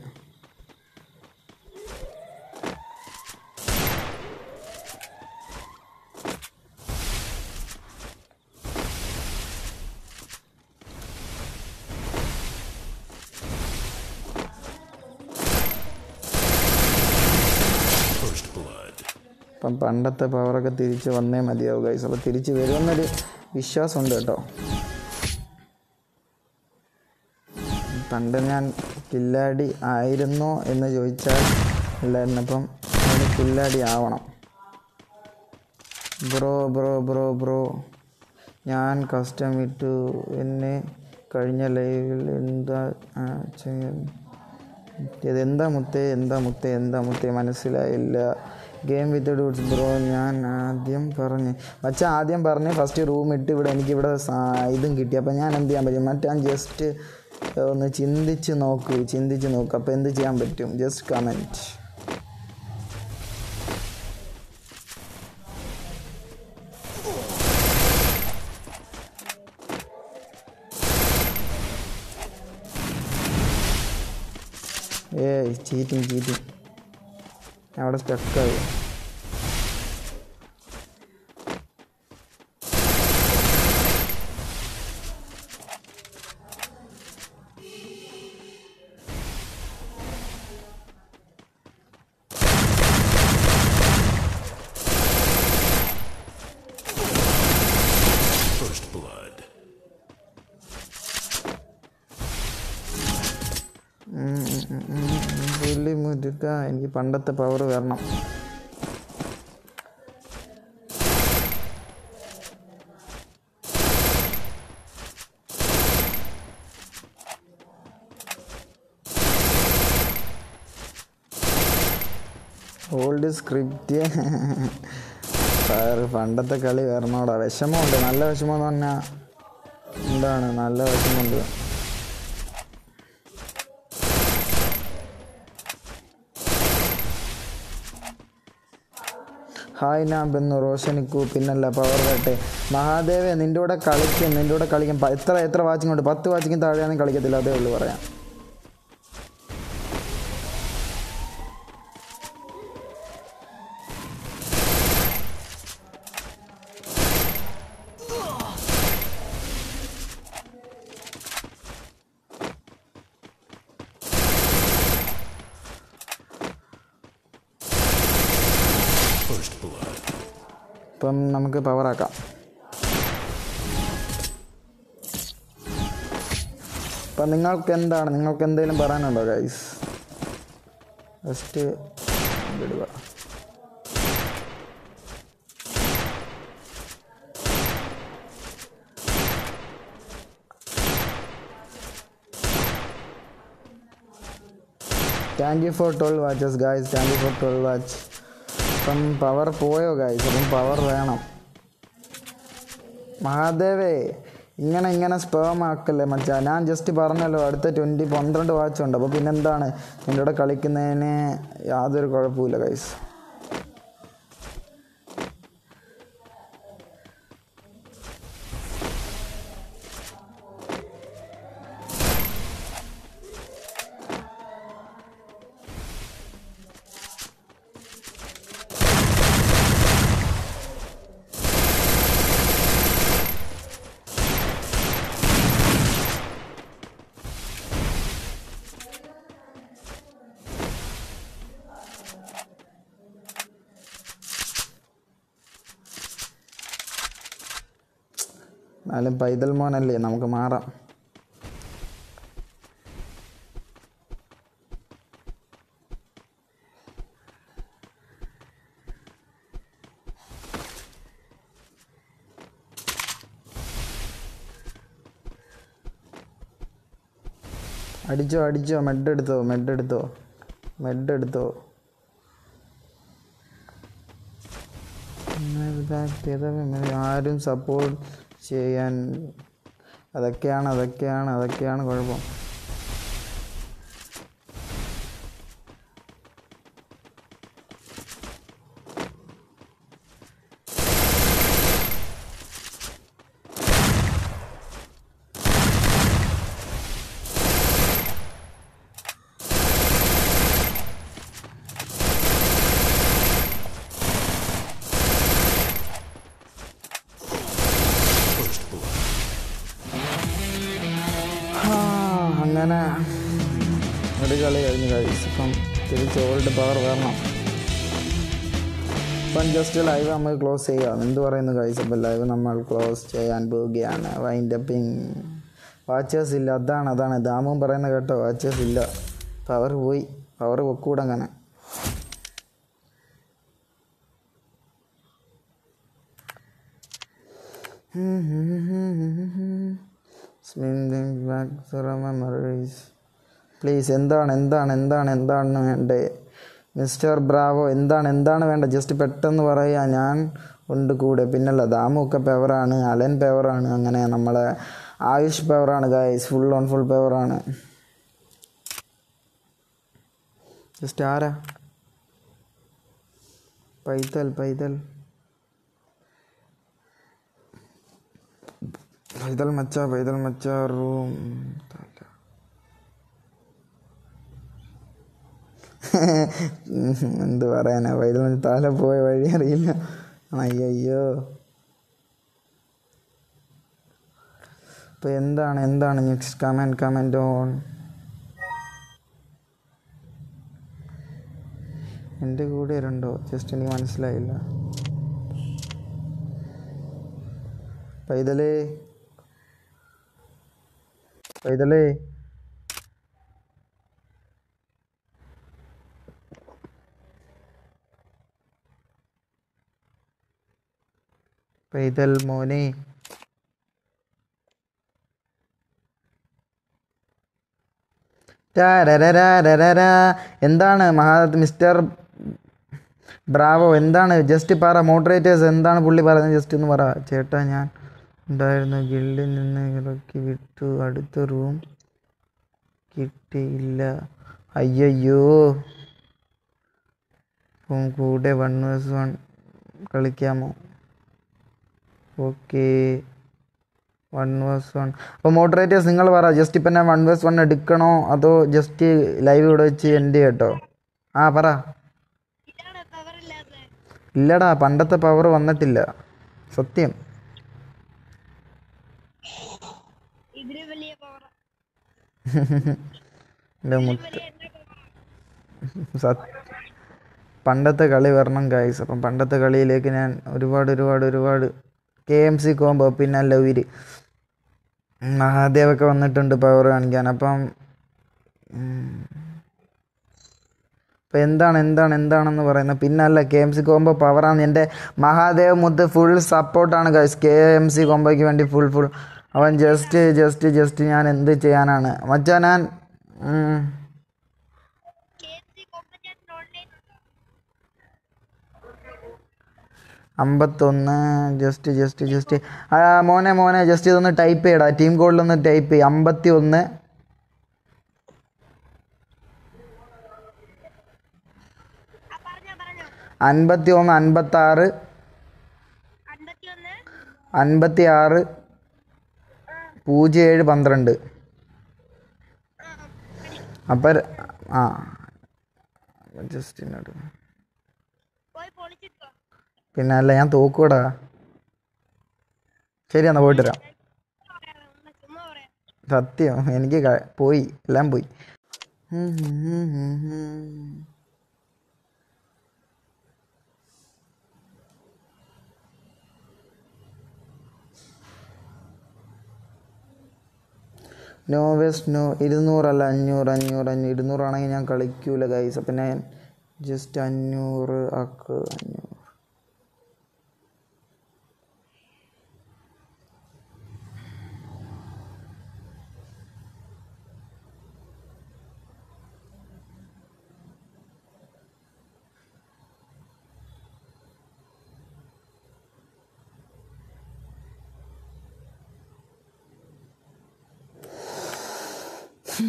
അപ്പം പണ്ടത്തെ പവറൊക്കെ തിരിച്ച് വന്നേ മതിയാവും ഗൈസ് അപ്പോൾ തിരിച്ച് വരുമെന്നൊരു വിശ്വാസമുണ്ട് കേട്ടോ. പണ്ട് ഞാൻ കില്ലാടി ആയിരുന്നോ എന്ന് ചോദിച്ചാൽ ഇല്ലായിരുന്നു. അപ്പം കില്ലാടി ആവണം. Bro bro bro bro. ഞാൻ കസ്റ്റം ഇട്ടു. എന്നെ കഴിഞ്ഞ ലൈവിൽ എന്താ ചെയ്യുന്നത് എന്താ മുത്തേ എന്താ മുത്തേ എന്താ മുത്തേ? മനസ്സിലായില്ല. ഗെയിം വിത്ത് ഡൂട്ട്സ് ബ്രോ ഞാൻ ആദ്യം പറഞ്ഞ്. മച്ചാ ആദ്യം പറഞ്ഞ് ഫസ്റ്റ് റൂം ഇട്ട് ഇവിടെ എനിക്കിവിടെ ഇതും കിട്ടി. അപ്പം ഞാൻ എന്ത് ചെയ്യാൻ പറ്റും? മറ്റാൻ ജസ്റ്റ് ഒന്ന് ചിന്തിച്ച് നോക്ക്. ചിന്തിച്ച് നോക്ക്. അപ്പോൾ എന്ത് ചെയ്യാൻ പറ്റും? ജസ്റ്റ് കമന്റ് ഏയ് ചീറ്റിങ് ചീറ്റിങ് അവിടെ സ്റ്റക്കായി പണ്ടത്തെ പവർ വരണം. ഓൾഡ് സ്ക്രിപ്റ്റ് പണ്ടത്തെ കളി വരണോടാ. വിഷമമുണ്ട്. നല്ല വിഷമം എന്ന് പറഞ്ഞാൽ എന്താണ്? നല്ല വിഷമമുണ്ട്. ഹായ് ബെന്നു റോഷനിക്കു പിന്നല്ല പവർ കട്ടെ മഹാദേവ നിന്റെ കൂടെ കളിക്കും നിന്റെ കൂടെ കളിക്കും. എത്ര എത്ര വാച്ചിങ് ഉണ്ട്? പത്ത് വാച്ചിങ് താഴെയാണെങ്കിൽ കളിക്കത്തില്ല അതേ ഉള്ളൂ പറയാം. അപ്പം നിങ്ങൾക്ക് എന്താണ് നിങ്ങൾക്ക് എന്തെങ്കിലും പറയാനുണ്ടോ ഗൈസ് ഫസ്റ്റ് വിടുക thank you for twelve watches guys thank you for twelve watch അപ്പം പവർ പോയോ ഗായ്സ് അപ്പം പവർ വേണം. മഹാദേവേ ഇങ്ങനെ ഇങ്ങനെ സ്പേം ആക്കല്ലേ മച്ചാ. ഞാൻ ജസ്റ്റ് പറഞ്ഞല്ലോ അടുത്ത ട്വന്റി പന്ത്രണ്ട് വാച്ച് ഉണ്ട്. അപ്പോൾ പിന്നെന്താണ്? എന്റെ കൂടെ കളിക്കുന്നതിന് യാതൊരു കുഴപ്പമില്ല ഗൈസ് എന്നാലും പൈതൽ മോനല്ലേ നമുക്ക് മാറാം. അടിച്ചോ അടിച്ചോ മെഡ് എടുത്തോ മെഡ് എടുത്തോ മെഡ് എടുത്തോ. ആരും സപ്പോർട്ട് ചെയ്യാൻ. അതൊക്കെയാണ് അതൊക്കെയാണ് അതൊക്കെയാണ് കുഴപ്പം. ക്ലോസ് ചെയ്യാം എന്ത് പറയുന്നു ഗൈസ് അപ്പം ലൈവ് നമ്മൾ ക്ലോസ് ചെയ്യാൻ പോവുകയാണ്. വൈൻഡ് അപ്പിങ് വാച്ചേഴ്സ് ഇല്ല. അതാണ് അതാണ്. ദാമും പറയുന്ന കേട്ടോ വാച്ചേഴ്സ് ഇല്ല. പവർ പോയി. പവർ പൊക്കൂടങ്ങനെ പ്ലീസ് എന്താണ് എന്താണ് എന്താണ് എന്താണ് വേണ്ടേ? മിസ്റ്റർ ബ്രാവോ എന്താണ് എന്താണ് വേണ്ട ജസ്റ്റ് പെട്ടെന്ന് പറയുക ഞാൻ ഉണ്ട് കൂടെ. പിന്നല്ല ദാമൊക്കെ പെവറാണ് അലൻ പെവറാണ് അങ്ങനെ നമ്മളെ ആയുഷ് പെവറാണ് ഗൈസ് ഫുൾ ഓൺ ഫുൾ പെവറാണ് ജസ്റ്റ് ആരാ? പൈതൽ പൈതൽ. പൈതൽ മച്ച പൈതൽ മച്ച റൂം എന്ത് പറയാനാ? മച്ച താല പോയ വഴി അറിയില്ല. അയ്യോ അപ്പൊ എന്താണ്? എന്താണ് നെക്സ്റ്റ് കമന്റ് കമന്റ് ഓൺ എന്റെ കൂടെ രണ്ടോ ജസ്റ്റ് എനിക്ക് മനസ്സിലായില്ല. പൈതലേ. പൈതലേ. പൈതൽ മോനെ. എന്താണ് മഹാ മിസ്റ്റർ ബ്രാവോ? എന്താണ്? ജസ്റ്റ് പറ മോഡറേറ്റേഴ്സ് എന്താണ് പുള്ളി പറയുന്നത്? ജസ്റ്റ് ഒന്ന് പറ. ചേട്ടാ ഞാൻ ഉണ്ടായിരുന്നു ഗിൽഡിൽ നിന്ന് ഇറക്കി വിട്ടു. അടുത്ത റൂം കിട്ടിയില്ല. അയ്യയ്യോ. കൂടെ വൺ വേഴ്സ് വൺ കളിക്കാമോ? ഓക്കെ. വൺ വേഴ്സ് വൺ അപ്പോൾ മോഡറേറ്റേഴ്സ് നിങ്ങൾ പറ ജസ്റ്റ് ഇപ്പം ഞാൻ വൺ വേഴ്സ് വൺ എടുക്കണോ? അതോ ജസ്റ്റ് ലൈവ് ഇവിടെ വെച്ച് എന്റെ കേട്ടോ ആ പറ. ഇല്ലടാ പണ്ടത്തെ പവർ വന്നിട്ടില്ല. സത്യം. പണ്ടത്തെ കളി വരണം കായ്സ് അപ്പം പണ്ടത്തെ കളിയിലേക്ക് ഞാൻ ഒരുപാട് ഒരുപാട് ഒരുപാട് കെ എം സി കോമ്പോ പിന്നെ ലവീര് മഹാദേവൊക്കെ വന്നിട്ടുണ്ട് പവർ കാണിക്കാൻ. അപ്പം. അപ്പം എന്താണ് എന്താണ് എന്താണെന്ന് പറയുന്നത്? പിന്നെ അല്ല കെ എം സി കോമ്പോ പവറാണ് എന്റെ മഹാദേവ് മുത്ത് ഫുൾ സപ്പോർട്ടാണ് ഗൈസ് കെ എം സി കോമ്പോയ്ക്ക് വേണ്ടി ഫുൾ ഫുൾ അവൻ ജസ്റ്റ് ജസ്റ്റ് ജസ്റ്റ് ഞാൻ എന്ത് ചെയ്യാനാണ്? മച്ചാ ഞാൻ അമ്പത്തൊന്ന് ജസ്റ്റ് ജസ്റ്റ് ജസ്റ്റ് മോനെ മോനെ ജസ്റ്റ് ഇതൊന്ന് ടൈപ്പ് ചെയ്യടാ. ടീം കോഡിലൊന്ന് ടൈപ്പ് ചെയ്യ. അമ്പത്തി ഒന്ന് അൻപത്തി ഒന്ന് അൻപത്തി ആറ് അൻപത്തി ആറ് പൂജ്യം ഏഴ് പന്ത്രണ്ട്. അപ്പം ആ. ജസ്റ്റ് ഇങ്ങോട്ട് പിന്നെ അല്ല ഞാൻ തോക്കൂടാ ശരി എന്നാ പോയിട്ട് വരാം. സത്യം എനിക്ക് പോയി എല്ലാം പോയി. നോ വെസ്റ്റ് നോ ഇരുന്നൂറല്ല അഞ്ഞൂറ് അഞ്ഞൂറ് അഞ്ഞൂറ് ഇരുന്നൂറാണെങ്കിൽ ഞാൻ കളിക്കൂല ഗൈസ് അപ്പം ഞാൻ ജസ്റ്റ് അഞ്ഞൂറ് ആക്ക് അഞ്ഞൂറ്. La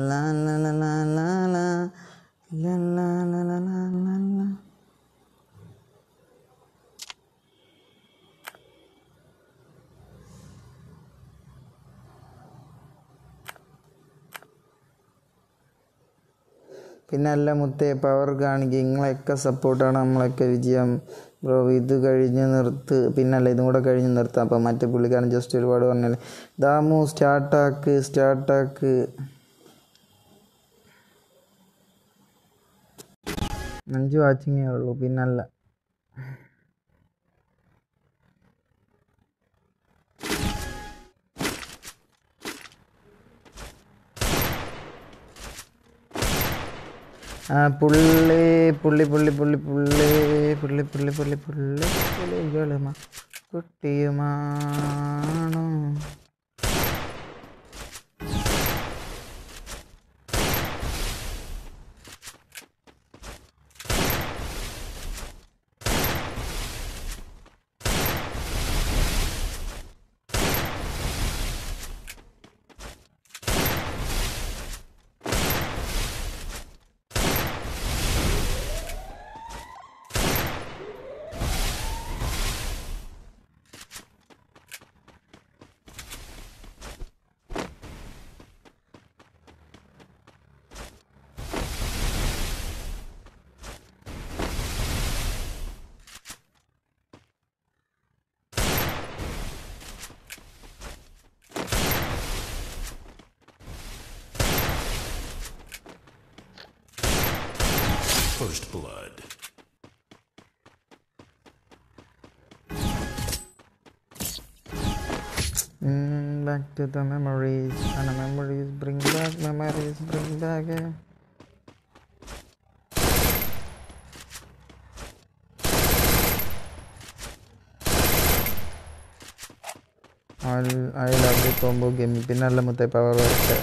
la la la la la la la la la la la la la പിന്നെ അല്ല മുത്തേ പവർ കാണിക്കുക നിങ്ങളെയൊക്കെ സപ്പോർട്ടാണ് നമ്മളൊക്കെ വിജയം ബ്രോ ഇത് കഴിഞ്ഞ് നിർത്ത്. പിന്നല്ല ഇതും കൂടെ കഴിഞ്ഞ് നിർത്താം. അപ്പം മറ്റേ പുള്ളിക്കാരൻ ജസ്റ്റ് ഒരുപാട് പറഞ്ഞല്ലേ ദാമു സ്റ്റാർട്ടാക്ക് സ്റ്റാർട്ടാക്ക് അഞ്ച് വാച്ചിങ്ങേ ഉള്ളൂ പിന്നല്ല. പുള്ളി പുള്ളി പുള്ളി പുള്ളി പുള്ളി പുള്ളി പുള്ളി പുള്ളി പുള്ളി പുള്ളികളുമാ കുട്ടിയുമാണോ to the memories and the memories bring back memories bring back eh? I, love the combo game Pinala mo tayo power work ka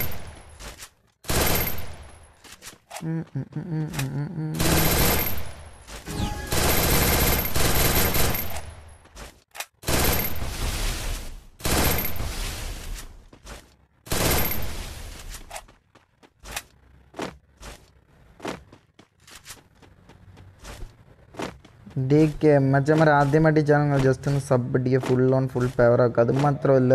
mm -mm -mm -mm -mm -mm. ഉം. മച്ചമ്മർ ആദ്യമായിട്ട് ചാനൽ ജസ്റ്റ് ഒന്ന് sub അടിക്കുക full on full power ആക്കുക അത് മാത്രമല്ല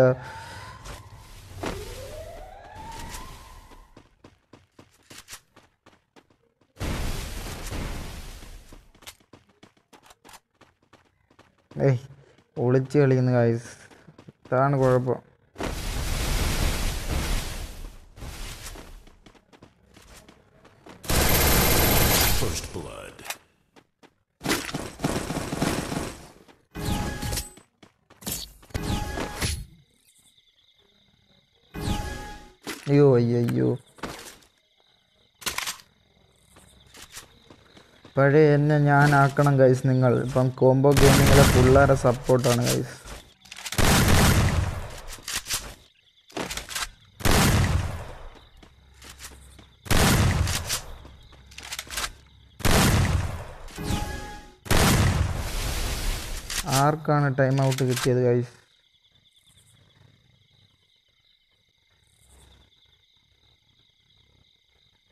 ഏയ് ഒളിച്ച് കളിക്കുന്ന കായ്സ് ഇതാണ് കുഴപ്പം അയ്യോ പഴയ എന്നെ ആക്കണം ഗൈസ് നിങ്ങൾ. ഇപ്പം കോംബോ ഗെയിമിങ്ങിലെ പിള്ളേരെ സപ്പോർട്ടാണ് ഗൈസ് ആർക്കാണ് ടൈം ഔട്ട് കിട്ടിയത് ഗൈസ്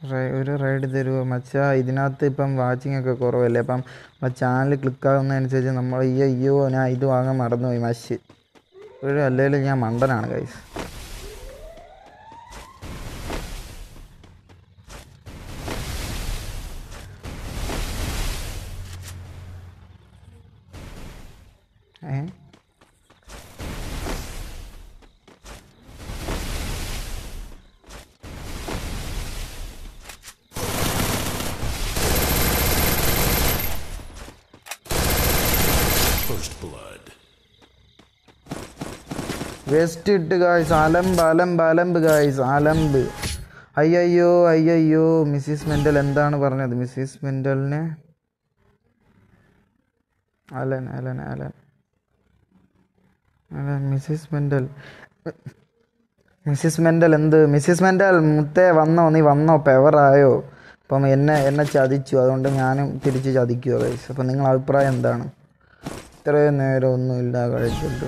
റൈ- ഒരു റൈഡ് തരുമോ മച്ചാ ഇതിനകത്ത് ഇപ്പം വാച്ചിങ് ഒക്കെ കുറവല്ലേ? അപ്പം ചാനൽ ക്ലിക്ക് ആകുന്നതനുസരിച്ച് നമ്മൾ ഈ അയ്യോ ഞാൻ ഇത് വാങ്ങാൻ മറന്നുപോയി. മച്ച് ഒരു ഞാൻ മണ്ടനാണ് കൈസ് ഏ First blood. വെസ്റ്റ് ഇട്ട് ഗായ്സ് അലമ്പ് അലമ്പ് അലമ്പ് ഗായ്സ് അലമ്പ്. അയ്യയ്യോ അയ്യയ്യോ. മിസ്സിസ് മെന്റൽ എന്താണ് പറഞ്ഞത്? Mrs മെന്റലിന് Alan Alan Alan. Alan Mrs mental Mrs mental എന്ത്? മിസ്സിസ് മെന്റൽ മുത്തേ വന്നോ? നീ വന്നോ? പെവറായോ അപ്പം എന്നെ എന്നെ ചതിച്ചു. അതുകൊണ്ട് ഞാനും തിരിച്ച് ചതിക്കുക ഗൈസ് അപ്പം നിങ്ങളുടെ അഭിപ്രായം എന്താണ്? ഇത്രയും നേരം ഒന്നുമില്ല കഴിച്ചിട്ട്.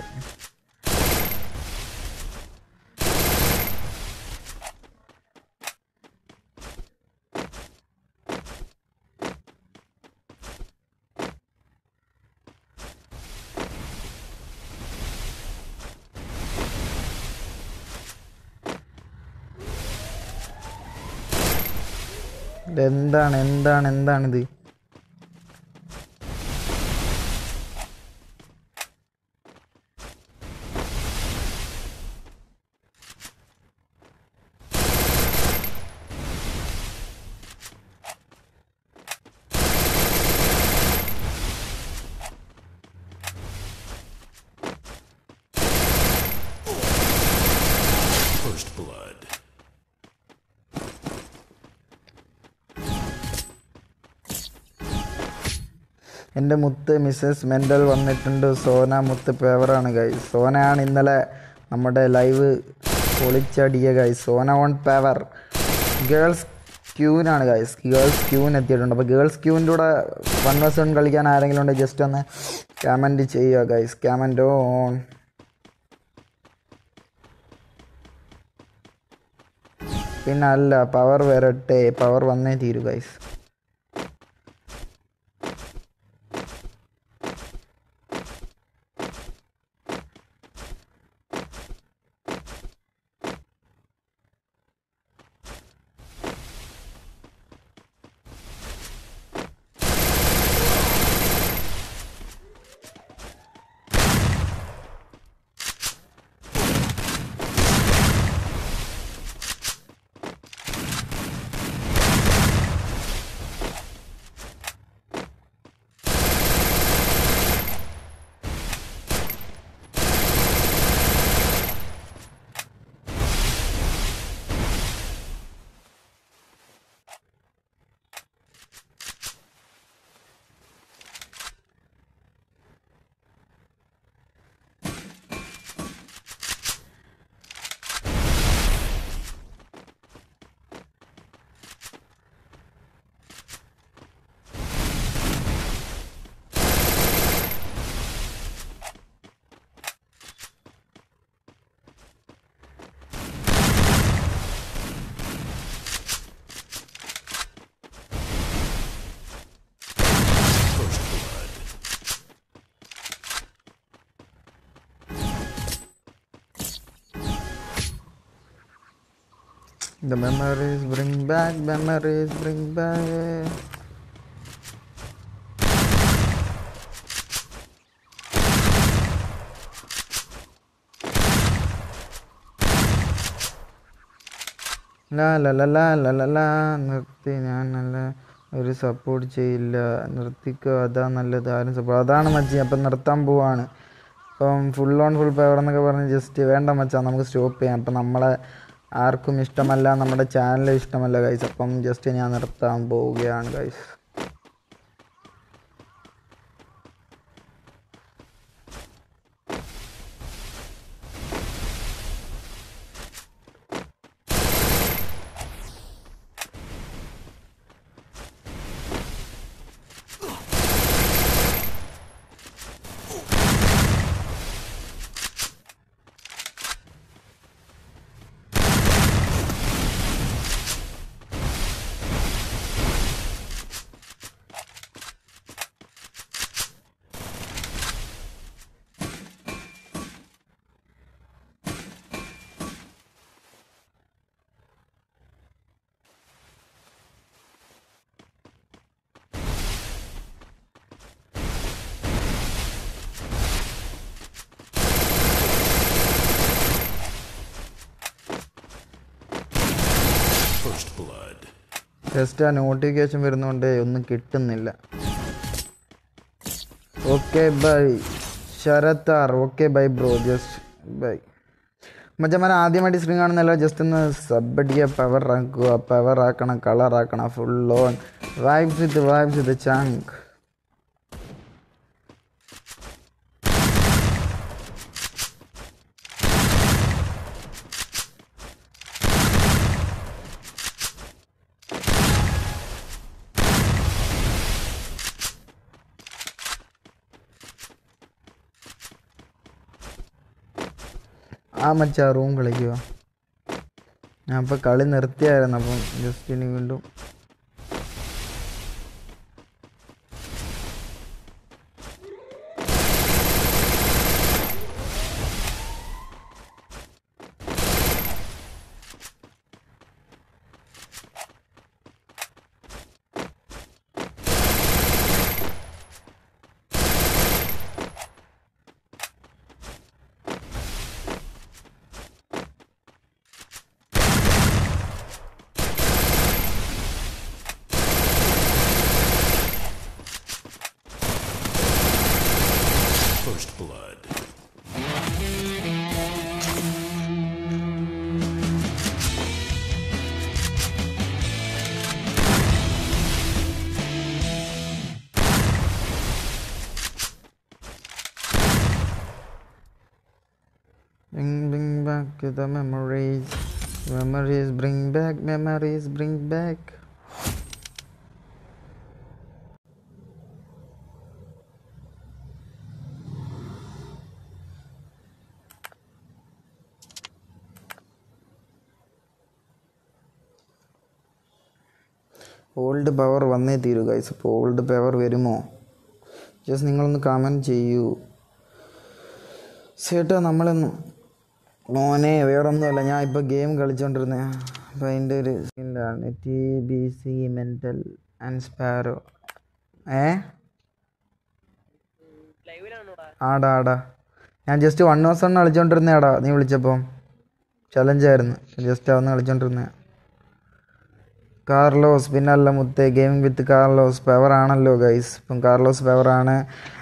എന്താണ് എന്താണ് എന്താണിത് എന്റെ മുത്ത് മിസ്സസ് മെന്റൽ വന്നിട്ടുണ്ട്. സോന മുത്ത് പേവറാണ് ഗൈസ് സോനയാണ് ഇന്നലെ നമ്മുടെ live പൊളിച്ചടിയ guys Sona on power girls ക്യൂവിനാണ് guys girls ക്യൂവിന് എത്തിയിട്ടുണ്ട്. അപ്പോൾ ഗേൾസ് ക്യൂവിന്റെ കൂടെ വൺ വേഴ്സ് വൺ കളിക്കാൻ ആരെങ്കിലും ഉണ്ടെങ്കിൽ ജസ്റ്റ് ഒന്ന് കമന്റ് ചെയ്യുക ഗൈസ് കമന്റ് ഓൺ പിന്നെ അല്ല പവർ വരട്ടെ. പവർ വന്നേ തീരൂ guys memories bring back, memories bring back. ലാ ല ല ലാ ല ല നിർത്തി. ഞാൻ നല്ല ഒരു സപ്പോർട്ട് ചെയ്യില്ല. നിർത്തിക്കോ? അതാ നല്ലത്. ആരും സപ്പോർട്ട് അതാണ് മച്ചി അപ്പം നിർത്താൻ പോവാണ്. ഇപ്പം ഫുൾ ഓൺ ഫുൾ പവർ എന്നൊക്കെ പറഞ്ഞ് ജസ്റ്റ് വേണ്ട മച്ചാ. നമുക്ക് സ്റ്റോപ്പ് ചെയ്യാം. അപ്പം നമ്മളെ ആർക്കും ഇഷ്ടമല്ല നമ്മുടെ ചാനൽ ഇഷ്ടമല്ല ഗൈസ് അപ്പം ജസ്റ്റ് ഞാൻ നിർത്താൻ പോവുകയാണ് ഗൈസ് First blood. ജസ്റ്റ് ആ നോട്ടിഫിക്കേഷൻ വരുന്നതുകൊണ്ട് ഒന്നും കിട്ടുന്നില്ല. Okay bye ശരത്താർ okay bye bro just bye മച്ചന്മാരെ ആദ്യമായിട്ട് സ്ക്രീൻ കാണുന്നല്ലോ ജസ്റ്റ് ഒന്ന് സബ് അടിക്കുക പവർ ആക്കുക പവർ ആക്കണം കളർ ആക്കണം full on vibes with vibes with ചങ്ക് ആ മച്ചാ റൂം കളിക്കുക ഞാൻ ഇപ്പോൾ കളി നിർത്തിയായിരുന്നു അപ്പം ജസ്റ്റ് ഇനി വീണ്ടും വന്നേ തീരൂ ഗൈസ് അപ്പോൾ ഓൾഡ് പവർ വരുമോ? ജസ്റ്റ് നിങ്ങളൊന്ന് കമന്റ് ചെയ്യൂ. ചേട്ടാ നമ്മളൊന്നും മോനെ വേറൊന്നുമല്ല. ഞാൻ ഇപ്പോൾ ഗെയിം കളിച്ചുകൊണ്ടിരുന്നേ അപ്പോൾ അതിന്റെ ഒരു എന്താണ് T B C mental and sparrow ഏ? ആടാ ആടാ. ഞാൻ ജസ്റ്റ് വൺ ഹവേഴ്സ് ആണ് കളിച്ചുകൊണ്ടിരുന്നേടാ നീ വിളിച്ചപ്പം. ചലഞ്ചായിരുന്നു ജസ്റ്റ് അവന്ന് കളിച്ചുകൊണ്ടിരുന്നേ കാർലോസ് പിന്നല്ല മുത്തേ ഗെയിമിംഗ് വിത്ത് കാർലോസ് പവർ ആണല്ലോ ഗൈസ്. ഇപ്പം കാർലോസ് പവറാണ്.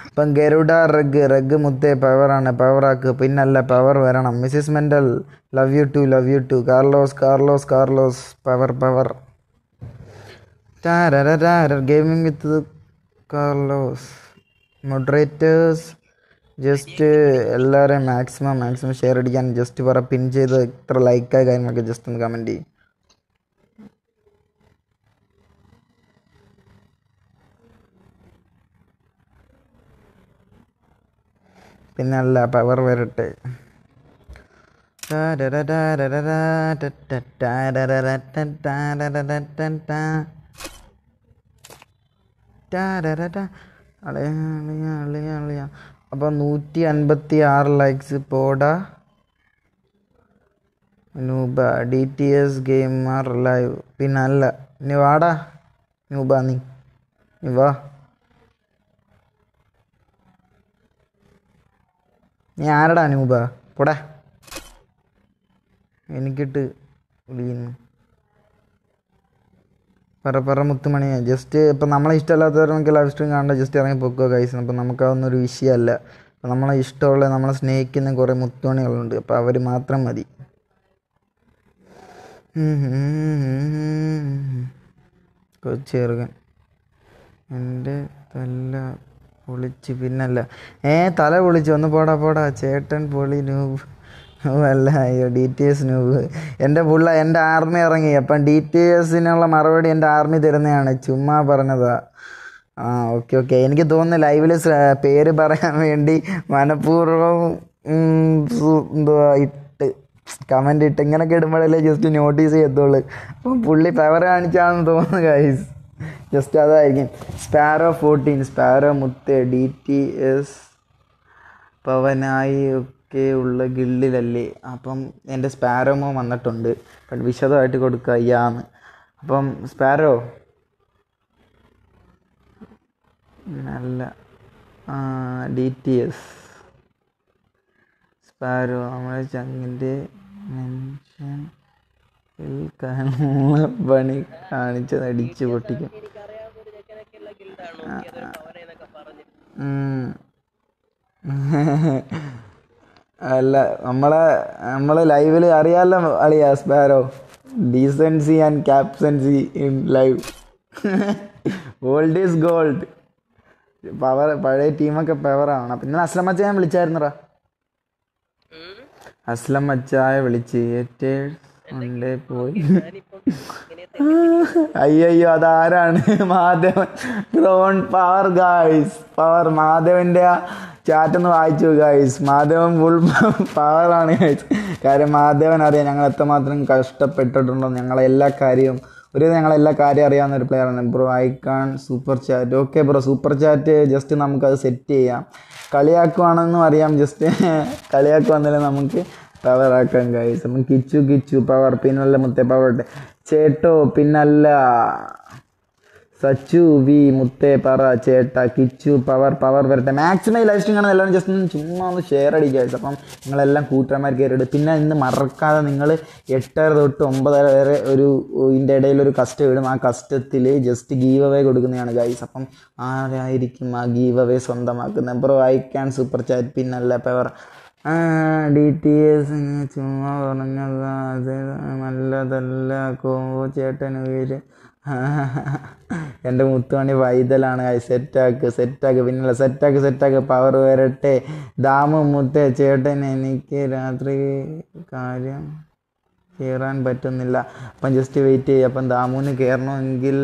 ഇപ്പം ഗരുഡ റഗ് റഗ് മുത്തേ പവറാണ്. പവറാക്ക് പിന്നല്ല പവർ വരണം. Mrs mental love you too love you too. Carlos Carlos Carlos power power. Gaming with Carlos. Moderators just എല്ലാവരെയും മാക്സിമം മാക്സിമം ഷെയർ അടിക്കാൻ ജസ്റ്റ് പറ പിൻ ചെയ്ത് ഇത്ര ലൈക്കായ കാര്യങ്ങളൊക്കെ ജസ്റ്റ് ഒന്ന് കമന്റ് ചെയ്യും. പിന്നെ അല്ല പവർ വരട്ടെ. അപ്പോൾ നൂറ്റി അൻപത്തി ആറ് ലൈക്സ് പോടാ. നൂബ D T S gamer live പിന്നല്ല നീ വാടാ. നൂബ നീ നീ വാ. നീ ആരടാ അനൂപ? പോടാ. എനിക്കിട്ട് വിളിക്കുന്നു. പറ പറ മുത്തുമണി. ജസ്റ്റ് ഇപ്പം നമ്മളെ ഇഷ്ടമല്ലാത്തവർ നമുക്ക് ലൈവ് സ്ട്രീം കാണണ്ട. ജസ്റ്റ് ഇറങ്ങി പൊക്കോ കൈസ് അപ്പം നമുക്കതൊന്നും ഒരു വിഷയമല്ല. അപ്പം നമ്മളെ ഇഷ്ടമുള്ള നമ്മളെ സ്നേഹിക്കുന്ന കുറേ മുത്തുമണികളുണ്ട്. അപ്പോൾ അവർ മാത്രം മതി. കൊച്ചേറുകൻ എന്റെ തല പൊളിച്ച് പിന്നല്ല. ഏ തല പൊളിച്ച് ഒന്ന് പോടാ പോടാ. ചേട്ടൻ പൊളി നൂബ് അല്ല അയ്യോ ഡി ടി എസ് നൂബ് എന്റെ പുള്ള എന്റെ ആർമി ഇറങ്ങി. അപ്പം ഡി ടി എസിനുള്ള മറുപടി എന്റെ ആർമി തരുന്നതാണ്. ചുമ്മാ പറഞ്ഞതാ. ആ ഓക്കെ ഓക്കെ എനിക്ക് തോന്നുന്നു ലൈവിൽ പേര് പറയാൻ വേണ്ടി മനഃപൂർവം എന്തുവാ ഇട്ട് കമന്റ് ഇട്ട് ഇങ്ങനെയൊക്കെ ഇടുമ്പോഴല്ലേ ജസ്റ്റ് നോട്ടീസ് ചെയ്യത്തുള്ളൂ. അപ്പം പുള്ളി പവർ കാണിച്ചാണെന്ന് തോന്നുന്നു ഗൈസ് ജസ്റ്റ് അതായിരിക്കും. സ്പാരോ ഫോർട്ടീൻ സ്പാരോ മുത്ത് ഡി ടി എസ് പവനായി ഒക്കെ ഉള്ള ഗിള്ളിലല്ലേ അപ്പം എന്റെ സ്പാരോമോ വന്നിട്ടുണ്ട്. ബട്ട് വിശദമായിട്ട് കൊടുക്കുക അയ്യാന്ന്. അപ്പം സ്പാരോ നല്ല ഡി ടി എസ് സ്പാരോ നമ്മുടെ ചങ്ങിന്റെ മെൻഷൻ പണി കാണിച്ചത് അടിച്ച് പൊട്ടിക്കും. അല്ല നമ്മളെ നമ്മളെ ലൈവിൽ അറിയാലോ അളിയാ sparrow decency and ക്യാപ്സൻസി in live gold is gold power പഴയ ടീമൊക്കെ പവറാണ് പിന്നെ അസ്ലം മച്ചായ വിളിച്ചായിരുന്നറാ അസ്ലം മച്ചായ വിളിച്ച് ഏറ്റേഴ്സ് ഉണ്ടേ പോയി. അയ്യോ അതാരാണ്? Madhavan. Drone power guys power മാധവന്റെ ആ ചാറ്റ് ഒന്ന് വായിച്ചു ഗായ്സ് മാധവൻ ഫുൾ പവറാണ് ഗായ്സ് കാര്യം മാധവൻ അറിയാം ഞങ്ങൾ എത്രമാത്രം കഷ്ടപ്പെട്ടിട്ടുണ്ടോ. ഞങ്ങളെ എല്ലാ കാര്യവും ഒരു ഞങ്ങളെല്ലാ കാര്യം അറിയാവുന്ന ഒരു പ്ലെയർ ആണ്. Bro I can super chat okay bro super chat just നമുക്കത് സെറ്റ് ചെയ്യാം. കളിയാക്കുവാണെന്നും അറിയാം ജസ്റ്റ് കളിയാക്കുവാന്നല്ലേ നമുക്ക് പവർ ആക്കാൻ ഗൈസ് നമുക്ക് കിച്ചു കിച്ചു. പവർ പിന്നല്ല മുത്തേ പവർ ചേട്ടോ പിന്നല്ല സച്ചു വി മുത്തേ പറ ചേട്ട കിച്ചു പവർ പവർ വരട്ടെ. മാക്സിമം ഈ ലൈവ് സ്ട്രീം കാണുന്ന എല്ലാവരും ജസ്റ്റ് ഒന്ന് ചുമ്മാ ഒന്ന് ഷെയർ അടിക്കുക. അപ്പം നിങ്ങളെല്ലാം കൂട്ടന്മാർ കയറിയിട്ട് പിന്നെ ഇന്ന് മറക്കാതെ നിങ്ങൾ എട്ടര തൊട്ട് ഒമ്പതര വരെ ഒരു ഇതിന്റെ ഇടയിൽ ഒരു കസ്റ്റം ഇടും. ആ കസ്റ്റത്തിൽ ജസ്റ്റ് ഗീവ് അവേ കൊടുക്കുന്നതാണ് ഗൈസ് അപ്പം ആരായിരിക്കും ആ give away സ്വന്തമാക്കുന്നത്? Bro I can super chat പിന്നല്ല പവർ ഡി ടി എസ് ചുമ്മാ പറഞ്ഞതാ. അത് നല്ലതല്ല. കോമ്പോ ചേട്ടന് പേര്. [LAUGHS] എന്റെ മുത്തുമണി വൈതലാണ് സെറ്റാക്ക് സെറ്റാക്ക് പിന്നല്ല സെറ്റാക്ക് സെറ്റാക്ക് പവർ വരട്ടെ. ദാമ മുത്തേ ചേട്ടൻ എനിക്ക് രാത്രി കാര്യം കയറാൻ പറ്റുന്നില്ല. അപ്പം ജസ്റ്റ് വെയിറ്റ് ചെയ്യുക അപ്പം ദാമുവിന് കയറണമെങ്കിൽ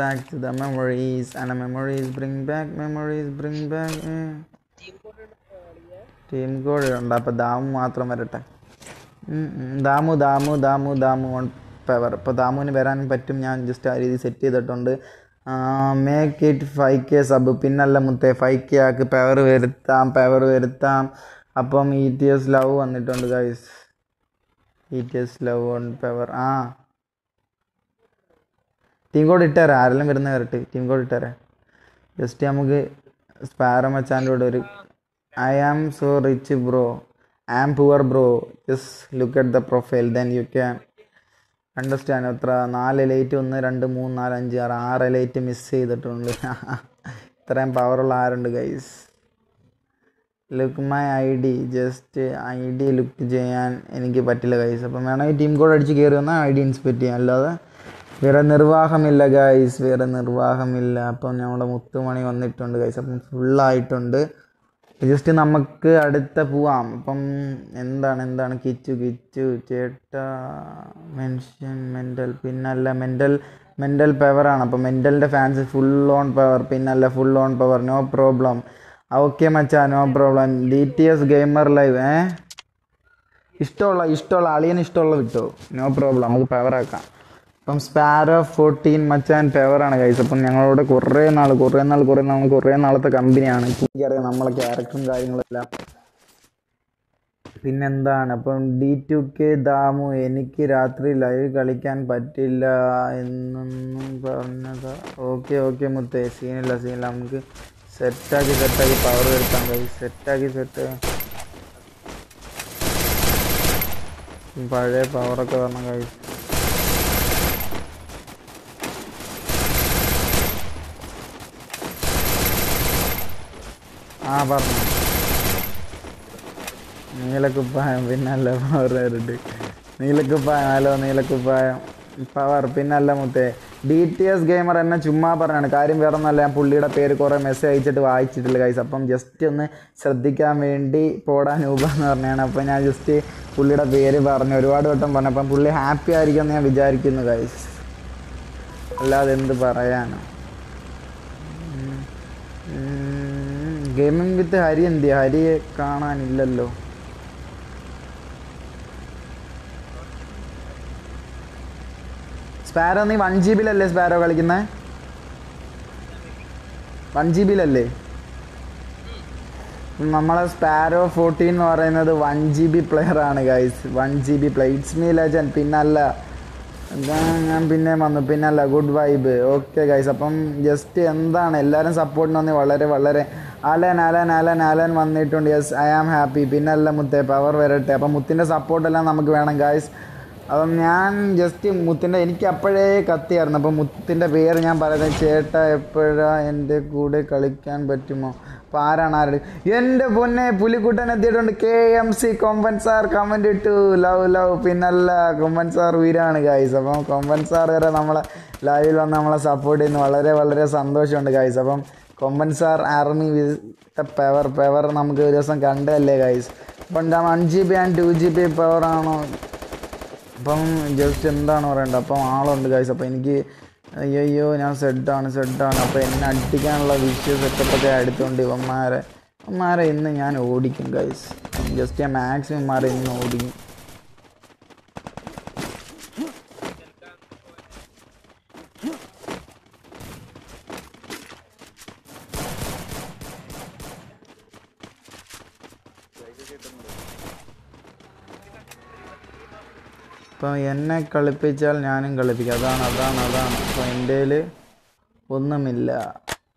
back to the memories and memories bring back memories bring back team code ഉണ്ട് അപ്പോൾ ദാമു മാത്രം വരട്ടെ. ദാമു ദാമു ദാമു ദാമു ഓൺ പവർ ഇപ്പോൾ ദാമുവിന് വരാൻ പറ്റും. ഞാൻ ജസ്റ്റ് ആ രീതി സെറ്റ് ചെയ്തിട്ടുണ്ട്. Make it five K sub പിന്നല്ല മുത്തേ ഫൈവ് കെ ആക്ക് പവർ വരുത്താം പവർ വരുത്താം. അപ്പം ഇ ടി എസ് ലവ് വന്നിട്ടുണ്ട് guys E T S love on power ആ. ടീം കോഡ് ഇട്ടുതരാം ആരെല്ലാം വരുന്ന വരട്ടെ. ടീം കോഡ് ഇട്ടുതരാം ജസ്റ്റ് നമുക്ക് സ്പാരം വെച്ചാന്റെ കൂടെ ഒരു I am so rich bro I am poor bro just look at the profile then you can understand എത്ര? നാല് ലൈറ്റ് ഒന്ന് രണ്ട് മൂന്ന് നാല് അഞ്ച് ആറ്. ആറ് ലൈറ്റ് മിസ് ചെയ്തിട്ടുണ്ട്. [LAUGHS] ഇത്രയും പവറുള്ള ആരുണ്ട് guys look my I D just I D look ചെയ്യാൻ എനിക്ക് പറ്റില്ല ഗൈസ് അപ്പം വേണമെങ്കിൽ ടീം കോഡ് അടിച്ച് കയറി വന്നാൽ ഐ ഡി ഇൻസ്പെക്ട് ചെയ്യാം. അല്ലാതെ വേറെ നിർവാഹമില്ല ഗൈസ് വേറെ നിർവാഹമില്ല. അപ്പം നമ്മുടെ മുത്തുമണി വന്നിട്ടുണ്ട് ഗൈസ് അപ്പം ഫുള്ളായിട്ടുണ്ട് ജസ്റ്റ് നമുക്ക് അടുത്ത പോവാം. അപ്പം എന്താണ് എന്താണ്? കിച്ചു കിച്ചു ചേട്ട മെൻഷൻ മെന്റൽ പിന്നല്ല മെന്റൽ മെന്റൽ പവറാണ് അപ്പം മെന്റലിന്റെ ഫാൻസ് ഫുൾ ഓൺ പവർ പിന്നല്ല full on power no problem okay മച്ചാ no problem D T S gamer live ഏ? ഇഷ്ടമുള്ള ഇഷ്ടമുള്ള അളിയൻ ഇഷ്ടമുള്ള വിട്ടോ? നോ പ്രോബ്ലം നമുക്ക് പവറാക്കാം അപ്പം സ്പാരോ ഫോർട്ടീൻ മച്ചാൻ ഫേവറാണ് കൈസ് അപ്പം ഞങ്ങളോട് കുറേ നാൾ കുറേ നാൾ കുറേ നാൾ കുറേ നാളത്തെ കമ്പനിയാണ് എനിക്കറിയാം നമ്മളെ ക്യാരക്ടറും കാര്യങ്ങളെല്ലാം. പിന്നെന്താണ്? അപ്പം ഡി ടു കെ ദാമു എനിക്ക് രാത്രി ലൈവ് കളിക്കാൻ പറ്റില്ല എന്നൊന്നും പറഞ്ഞതാ. ഓക്കെ ഓക്കെ മുത്തേ. സീനില്ല സീനില്ല. നമുക്ക് സെറ്റാക്കി സെറ്റാക്കി പവർ വരുത്താൻ കഴിയും സെറ്റാക്കി സെറ്റ് പഴയ പവറൊക്കെ വരണം കഴിയും ആ പറഞ്ഞു. നീലക്കുപ്പായം പിന്നല്ല പവർ വരുന്നുണ്ട് നീലക്കുപ്പായം ഹലോ നീലക്കുപ്പായം? പവർ പിന്നല്ല മുത്തേ. ഡി ടി എസ് ഗെയിമർ എന്നെ ചുമ്മാ പറഞ്ഞാണ്. കാര്യം വേറെ ഒന്നല്ല ഞാൻ പുള്ളിയുടെ പേര് കുറേ മെസ്സേജ് അയച്ചിട്ട് വായിച്ചിട്ടില്ല കൈസ് അപ്പം ജസ്റ്റ് ഒന്ന് ശ്രദ്ധിക്കാൻ വേണ്ടി പോടാൻ രൂപ എന്ന് പറഞ്ഞാണ്. അപ്പം ഞാൻ ജസ്റ്റ് പുള്ളിയുടെ പേര് പറഞ്ഞു. ഒരുപാട് വട്ടം പറഞ്ഞു. അപ്പം പുള്ളി ഹാപ്പി ആയിരിക്കും എന്ന് ഞാൻ വിചാരിക്കുന്നു കൈസ് അല്ലാതെ എന്ത് പറയാനോ? ഗെയിമിംഗ് വിത്ത് ഹരി എന്ത് ഹരിയെ കാണാനില്ലല്ലോ. സ്പാരോ നീ വൺ ജി ബിയിലല്ലേ സ്പാരോ കളിക്കുന്നത് വൺ ജി ബിയിലല്ലേ നമ്മളെ സ്പാരോ ഫോർട്ടീൻ എന്ന് പറയുന്നത് വൺ ജി ബി പ്ലെയർ ആണ് guys one G B player it's me legend പിന്നല്ല. ഞാൻ പിന്നെ വന്നു. പിന്നല്ല ഗുഡ് വൈബ് ഓക്കെ ഗൈസ് അപ്പം ജസ്റ്റ് എന്താണ്? എല്ലാവരും സപ്പോർട്ടിന് വന്നി. വളരെ വളരെ അലൻ അലൻ അലൻ അലൻ വന്നിട്ടുണ്ട്. യെസ് ഐ ആം ഹാപ്പി പിന്നല്ല മുത്തേ പവർ വരട്ടെ. അപ്പം മുത്തിന്റെ സപ്പോർട്ടെല്ലാം നമുക്ക് വേണം ഗായ്സ് അപ്പം ഞാൻ ജസ്റ്റ് മുത്തിന്റെ എനിക്ക് അപ്പോഴേ കത്തിയായിരുന്നു. അപ്പം മുത്തിന്റെ പേര് ഞാൻ പറയുന്നത് ചേട്ട എപ്പോഴാ എന്റെ കൂടെ കളിക്കാൻ പറ്റുമോ? അപ്പോൾ ആരാണ് ആരുടെ? എന്റെ പൊന്നെ പുലിക്കുട്ടൻ എത്തിയിട്ടുണ്ട്. K M C Komban sir comment ഇട്ടു. ലവ് ലവ് പിന്നല്ല കൊമ്പൻ സാർ വീരാണ് ഗായ്സ് അപ്പം കൊമ്പൻ സാർ വരെ നമ്മളെ ലൈവിൽ വന്ന് നമ്മളെ സപ്പോർട്ട് ചെയ്യുന്നു. വളരെ വളരെ സന്തോഷമുണ്ട് ഗായ്സ് അപ്പം Komban sir army with power power നമുക്ക് ഒരു ദിവസം കണ്ടതല്ലേ ഗൈസ് അപ്പം one G B and two G B power ആണോ? അപ്പം ജസ്റ്റ് എന്താണ് പറയേണ്ടത്? അപ്പം ആളുണ്ട് ഗൈസ് അപ്പം എനിക്ക് അയ്യോ ഞാൻ സെഡാണ് സെഡാണ് അപ്പം എന്നെ അടിക്കാനുള്ള വിഷയ സെറ്റപ്പൊക്കെ അടുത്തുകൊണ്ട് ഇവന്മാരെ. ഇവന്മാരെ ഇന്ന് ഞാൻ ഓടിക്കും ഗൈസ് ജസ്റ്റ് ഞാൻ മാക്സിമം ഇവന്മാരെ ഇന്ന് ഓടിക്കും. അപ്പം എന്നെ കളിപ്പിച്ചാൽ ഞാനും കളിപ്പിക്കും. അതാണ് അതാണ് അതാണ്. അപ്പോൾ എന്റെ ഒന്നുമില്ല.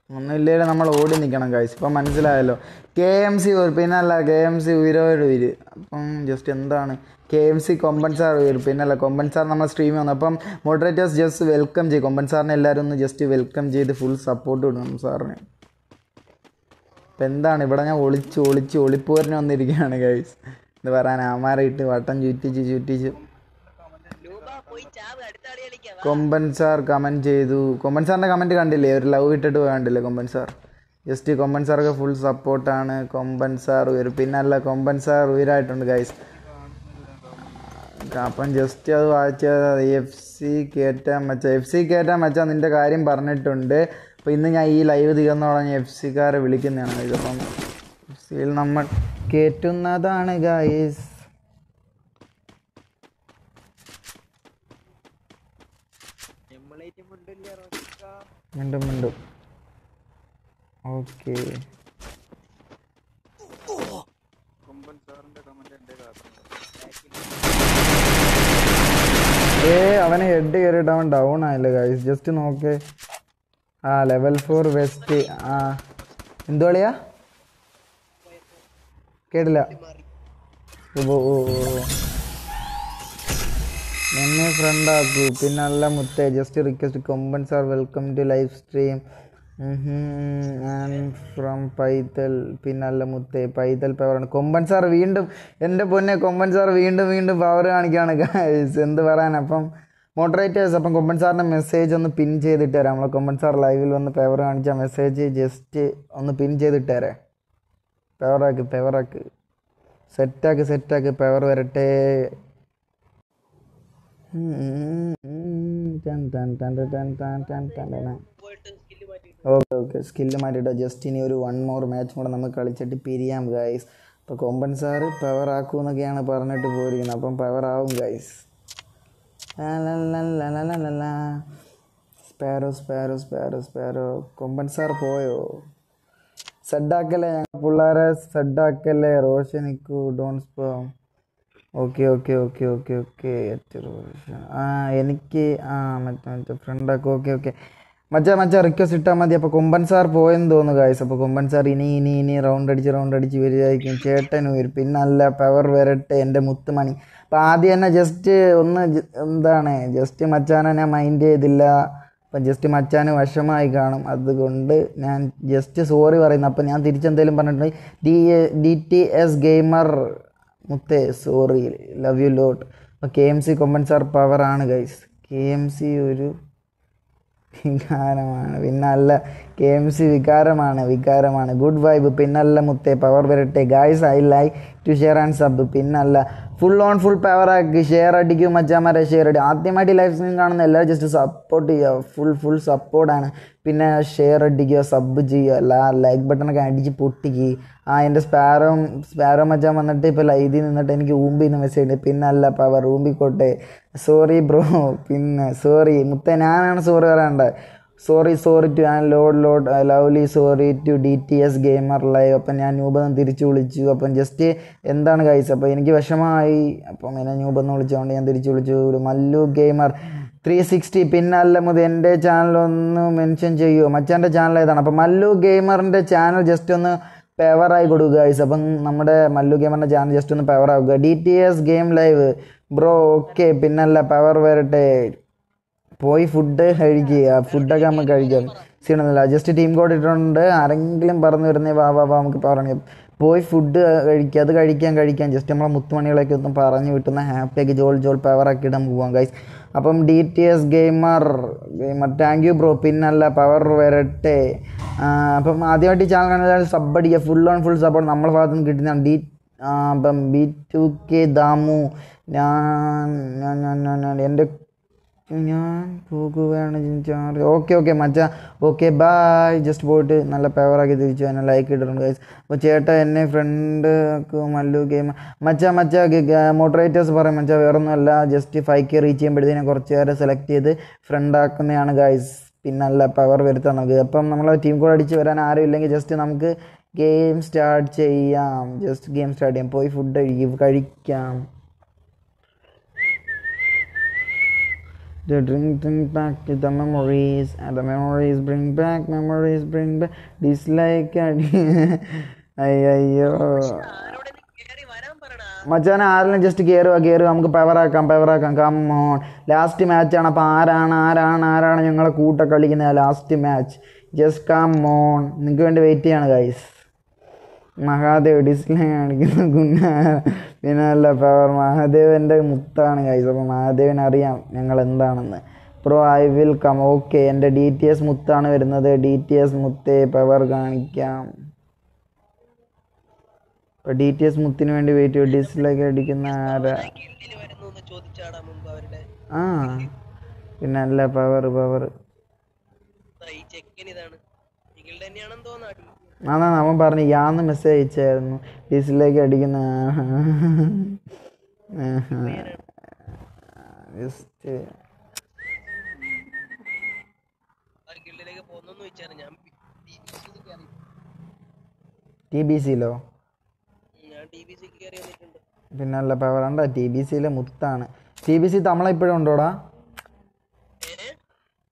ഒന്നുമില്ലെങ്കിൽ നമ്മൾ ഓടി നിൽക്കണം കാഴ്ച ഇപ്പം മനസ്സിലായല്ലോ. കെ എം സി ഒരു പിന്നല്ല കെ എം സി ഉയരോട് ഉയര് അപ്പം ജസ്റ്റ് എന്താണ്? കെ എം സി കൊമ്പൻസാർ ഉയർ പിന്നല്ല കൊമ്പൻസാർ നമ്മൾ സ്ട്രീം വന്നു. അപ്പം മോഡറേറ്റേഴ്സ് ജസ്റ്റ് വെൽക്കം ചെയ്യും. കൊമ്പൻസാറിനെ എല്ലാവരും ഒന്ന് ജസ്റ്റ് വെൽക്കം ചെയ്ത് ഫുൾ സപ്പോർട്ട് കൊടുക്കണം സാറിന്. ഇപ്പം എന്താണ്? ഇവിടെ ഞാൻ ഒളിച്ച് ഒളിച്ച് ഒളിപ്പോരിനെ വന്നിരിക്കുകയാണ് ഗൈസ് ഇത് പറയാൻ ആമാരയിട്ട് വട്ടം ചുറ്റിച്ച് ചുറ്റിച്ച്. കൊമ്പൻ സാർ കമന്റ് ചെയ്തു. കൊമ്പൻ സാറിന്റെ കമന്റ് കണ്ടില്ലേ? ഒരു ലവ് ഇട്ടിട്ട് കണ്ടില്ലേ കൊമ്പൻ സാർ? ജസ്റ്റ് കൊമ്പൻ സാർക്ക് ഫുൾ സപ്പോർട്ടാണ് കൊമ്പൻ സാർ ഉയർ പിന്നല്ല കൊമ്പൻ സാർ ഉയരായിട്ടുണ്ട് ഗൈസ് അപ്പം ജസ്റ്റ് അത് വായിച്ചത് എഫ് സി കയറ്റാൻ മച്ച എഫ് സി കയറ്റാൻ മച്ചാ നിന്റെ കാര്യം പറഞ്ഞിട്ടുണ്ട്. അപ്പോൾ ഇന്ന് ഞാൻ ഈ ലൈവ് തീർന്നു തുടങ്ങി എഫ് സിക്കാരെ വിളിക്കുന്നതാണ്. ഇതിപ്പം എഫ് സിയിൽ നമ്മൾ കയറ്റുന്നതാണ് ഗൈസ് മിണ്ടും മിണ്ടും. ഓക്കെ. ഏ അവനെ ഹെഡ് കയറിയിട്ട് അവൻ ഡൗൺ ആയല്ലേ ഗൈസ് ജസ്റ്റ് നോക്ക്. ആ ലെവൽ ഫോർ വെസ്റ്റ് ആ. എന്തു കളിയാ? കേട്ടില്ല. ഓ ഓ ഓ. എന്നെ ഫ്രണ്ട് ആക്കൂ. പിന്നെ നല്ല മുത്തേ just request Komban sir welcome to live stream from Paithal. പിന്നെ നല്ല മുത്തേ പൈതൽ പവറാണ് കൊമ്പൻ സാർ വീണ്ടും എന്റെ പൊന്നെ കൊമ്പൻ സാർ വീണ്ടും വീണ്ടും പവർ കാണിക്കുകയാണ് എന്ത് പറയാൻ അപ്പം മോഡറേറ്റേഴ്സ് അപ്പം കൊമ്പൻ സാറിന്റെ മെസ്സേജ് ഒന്ന് പിൻ ചെയ്തിട്ട് തരാം. നമ്മളെ കൊമ്പൻ സാർ ലൈവിൽ വന്ന് പവർ കാണിച്ച മെസ്സേജ് ജസ്റ്റ് ഒന്ന് പിൻ ചെയ്തിട്ട് തരാം. പവറാക്ക് പവറാക്ക് സെറ്റാക്ക് സെറ്റാക്ക് പവർ വരട്ടെ. Okay okay. സ്കില്ല് മാറ്റിയിട്ട്. ജസ്റ്റ് ഇനി ഒരു വൺ മോർ മാച്ച് കൂടെ നമുക്ക് കളിച്ചിട്ട് പിരിയാം ഗൈസ് അപ്പോൾ കൊമ്പൻ സാറ് പവർ ആക്കും എന്നൊക്കെയാണ് പറഞ്ഞിട്ട് പോയിരിക്കുന്നത്. അപ്പം പവർ ആവും guys sparrow sparrow sparrow sparrow Komban sir പോയോ? സെഡാക്കല്ലേ ഞങ്ങൾ പിള്ളേരെ? സെഡാക്കല്ലേ റോഷനിക്കു ഡോൺ സ്പോ okay okay okay okay okay ആ എനിക്ക് ആ മറ്റേ മറ്റേ ഫ്രണ്ടൊക്കെ ഓക്കെ ഓക്കെ മച്ചാ മച്ചാ റിക്വസ്റ്റ് ഇട്ടാൽ മതി. അപ്പോൾ കൊമ്പൻ സാർ പോയെന്ന് തോന്നുന്നു ഗായ്സ് അപ്പോൾ കൊമ്പൻ സാർ ഇനി ഇനി ഇനി റൗണ്ട് അടിച്ച് റൗണ്ട് അടിച്ച് വരികയായിരിക്കും. ചേട്ടൻ വരും പിന്നെ നല്ല പവർ വരട്ടെ എന്റെ മുത്തുമണി. അപ്പോൾ ആദ്യം തന്നെ ജസ്റ്റ് ഒന്ന് എന്താണ് ജസ്റ്റ് മച്ചാനെ ഞാൻ മൈൻഡ് ചെയ്തില്ല. അപ്പം ജസ്റ്റ് മച്ചാന് വശമായി കാണും. അതുകൊണ്ട് ഞാൻ ജസ്റ്റ് സോറി പറയുന്നു. അപ്പം ഞാൻ തിരിച്ചെന്തെങ്കിലും പറഞ്ഞിട്ടുണ്ടെങ്കിൽ D D T S gamer മുത്തേ സോറി ലവ് യു ലോട്ട് അപ്പോൾ K M C Komban sir പവറാണ് ഗൈസ് കെ എം സി ഒരു വികാരമാണ്. പിന്നല്ല കെ എം സി വികാരമാണ് വികാരമാണ്. ഗുഡ് വൈബ് പിന്നല്ല മുത്തേ പവർ വരട്ടെ. Guys I like to share and sub പിന്നല്ല ഫുൾ ഓൺ ഫുൾ പവർ ആക്കി ഷെയർ അടിക്കും മച്ചാമാരെ ഷെയർ അടി. ആദ്യമായിട്ട് ലൈഫ് സ്ട്രീം കാണുന്ന എല്ലാവരും ജസ്റ്റ് സപ്പോർട്ട് ചെയ്യുക. ഫുൾ ഫുൾ സപ്പോർട്ടാണ് പിന്നെ ഷെയർ അടിക്കുക സബ് ചെയ്യുക. ലൈക്ക് ബട്ടണൊക്കെ അടിച്ച് പൊട്ടിക്കുക ആ എന്റെ സ്പാരോ സ്പാരോ മച്ചാൻ വന്നിട്ട് ഇപ്പോൾ ലൈതി നിന്നിട്ട് എനിക്ക് ഊമ്പി എന്ന് മെസ്സേജ് ഉണ്ട്. പിന്നല്ല പവർ ഊമ്പിക്കോട്ടെ സോറി ബ്രോ പിന്നെ സോറി മുത്ത ഞാനാണ് സോറി പറയേണ്ടത് sorry sorry too and load load lovely sorry to D T S gamer live അപ്പം ഞാൻ ന്യൂബെന്ന് തിരിച്ചു വിളിച്ചു. അപ്പം ജസ്റ്റ് എന്താണ് കൈസ് അപ്പോൾ എനിക്ക് വിഷമമായി. അപ്പം എന്നെ ന്യൂബെന്ന് വിളിച്ചുകൊണ്ട് ഞാൻ തിരിച്ചു വിളിച്ചു. ഒരു മല്ലു ഗെയിമർ ത്രീ സിക്സ്റ്റി പിന്നല്ല മുതൽ എന്റെ ചാനൽ ഒന്ന് മെൻഷൻ ചെയ്യുമോ മച്ചാന്റെ ചാനൽ ഏതാണ്? അപ്പം മല്ലു ഗെയിമറിന്റെ ചാനൽ ജസ്റ്റ് ഒന്ന് പവറായി കൊടുക്കുക ഗൈസ് അപ്പം നമ്മുടെ മല്ലു ഗെയിമറിന്റെ ചാനൽ ജസ്റ്റ് ഒന്ന് power D T S game live bro okay പിന്നല്ല പവർ വരട്ടെ. പോയി ഫുഡ് കഴിക്കുക. ഫുഡൊക്കെ നമുക്ക് കഴിക്കാം. സീണല്ല ജസ്റ്റ് ടീം കോഡ് ഇട്ടിട്ടുണ്ട്. ആരെങ്കിലും പറഞ്ഞു വരുന്നേ വാ വാ വാ നമുക്ക് പറഞ്ഞു പോയി ഫുഡ് കഴിക്കുക. അത് കഴിക്കാൻ കഴിക്കാൻ ജസ്റ്റ് നമ്മളെ മുത്തുമണികളൊക്കെ ഒന്ന് പറഞ്ഞു വിട്ടുന്ന ഹാപ്പിയാക്കി ജോൾ ജോൾ പവറാക്കി ഇടാൻ പോകാം ഗൈസ് അപ്പം D T S gamer gamer thank you bro പിന്നല്ല പവർ വരട്ടെ. അപ്പം ആദ്യമായിട്ട് ഈ ചാനൽ കാണുന്ന സബ് അടിക്കുക ഫുൾ ഓൺ ഫുൾ സപ്പോർട്ട് നമ്മളെ ഭാഗത്ത് നിന്ന് കിട്ടുന്നതാണ്. ഡി അപ്പം ബി ടു കെ ദാമു. ഞാൻ ഞാൻ ഞാൻ ഞാൻ എന്റെ ഞാൻ പോകുകയാണ് ചാർജ് ഓക്കെ ഓക്കെ മച്ചാ. ഓക്കെ ബായ് ജസ്റ്റ് പോയിട്ട് നല്ല പവറാക്കി തിരിച്ചു എന്നെ ലൈക്ക് ഇട്ടിട്ടുണ്ട് ഗൈസ് അപ്പോൾ ചേട്ടാ എന്നെ ഫ്രണ്ട് മല്ലു ഗെയിം മച്ചാ മച്ചാ മോട്ടറേറ്റേഴ്സ് പറയും മച്ചാ വേറൊന്നുമല്ല. ജസ്റ്റ് ഫൈവ് കെ റീച്ച് ചെയ്യുമ്പോഴത്തേനും കുറച്ച് പേരെ സെലക്ട് ചെയ്ത് ഫ്രണ്ട് ആക്കുന്നതാണ് ഗൈസ് പിന്നെ നല്ല പവർ വരുത്താം നമുക്ക്. അപ്പം നമ്മൾ ടീം കൂടെ അടിച്ച് വരാൻ ആരും ഇല്ലെങ്കിൽ ജസ്റ്റ് നമുക്ക് ഗെയിം സ്റ്റാർട്ട് ചെയ്യാം. ജസ്റ്റ് ഗെയിം സ്റ്റാർട്ട് ചെയ്യാം. പോയി ഫുഡ് കഴിക്കാം. The drink bring back the memories, and the memories bring back, memories bring back, dislike [LAUGHS] അയ്യോ. മച്ചാൻ ആരെങ്കിലും ജസ്റ്റ് കയറുക കയറുക നമുക്ക് പവറാക്കാം പവറാക്കാം കമ്മോൺ ലാസ്റ്റ് മാച്ചാണ് അപ്പോൾ ആരാണ് ആരാണ് ആരാണ് ഞങ്ങളെ കൂട്ട കളിക്കുന്നത്? Last match just come on നിങ്ങൾക്ക് വേണ്ടി വെയിറ്റ് ചെയ്യാണ് ഗൈസ് മഹാദേവ് ഡിസ്പ്ലേ കാണിക്കുന്ന ഗുണ പിന്നെ അല്ല പവർ മഹാദേവന്റെ മുത്താണ് കൈസ് അപ്പോൾ മഹാദേവൻ അറിയാം ഞങ്ങൾ എന്താണെന്ന്. Pro I will come okay എന്റെ ഡി ടി എസ് മുത്താണ് വരുന്നത്. ഡി ടി എസ് മുത്തേ പവർ കാണിക്കാം. ഇപ്പോൾ ഡി ടി എസ് മുത്തിന് വേണ്ടി വെയിറ്റ് ചെയ്യും. ഡിസ്ലൈക്ക് അടിക്കുന്ന ആരാ? ആ പിന്നെ അല്ല പവർ പവർ ഈ ചെക്കൻ ഇതാണ്. തന്നെയാണെന്ന് തോന്നാടി അതാ അവൻ പറഞ്ഞു യാന്ന് മെസ്സേജ് അയച്ചായിരുന്നു. ഡിസ്ലൈക്ക് അടിക്കുന്ന ജസ്റ്റ് ടി ബി സിയിലോ പിന്നെ അല്ല പവർ ഉണ്ടോ ടി ബി സിയിലെ മുത്താണ്. ടി ബി സി തമിഴ ഇപ്പോഴും ഉണ്ടോടാ?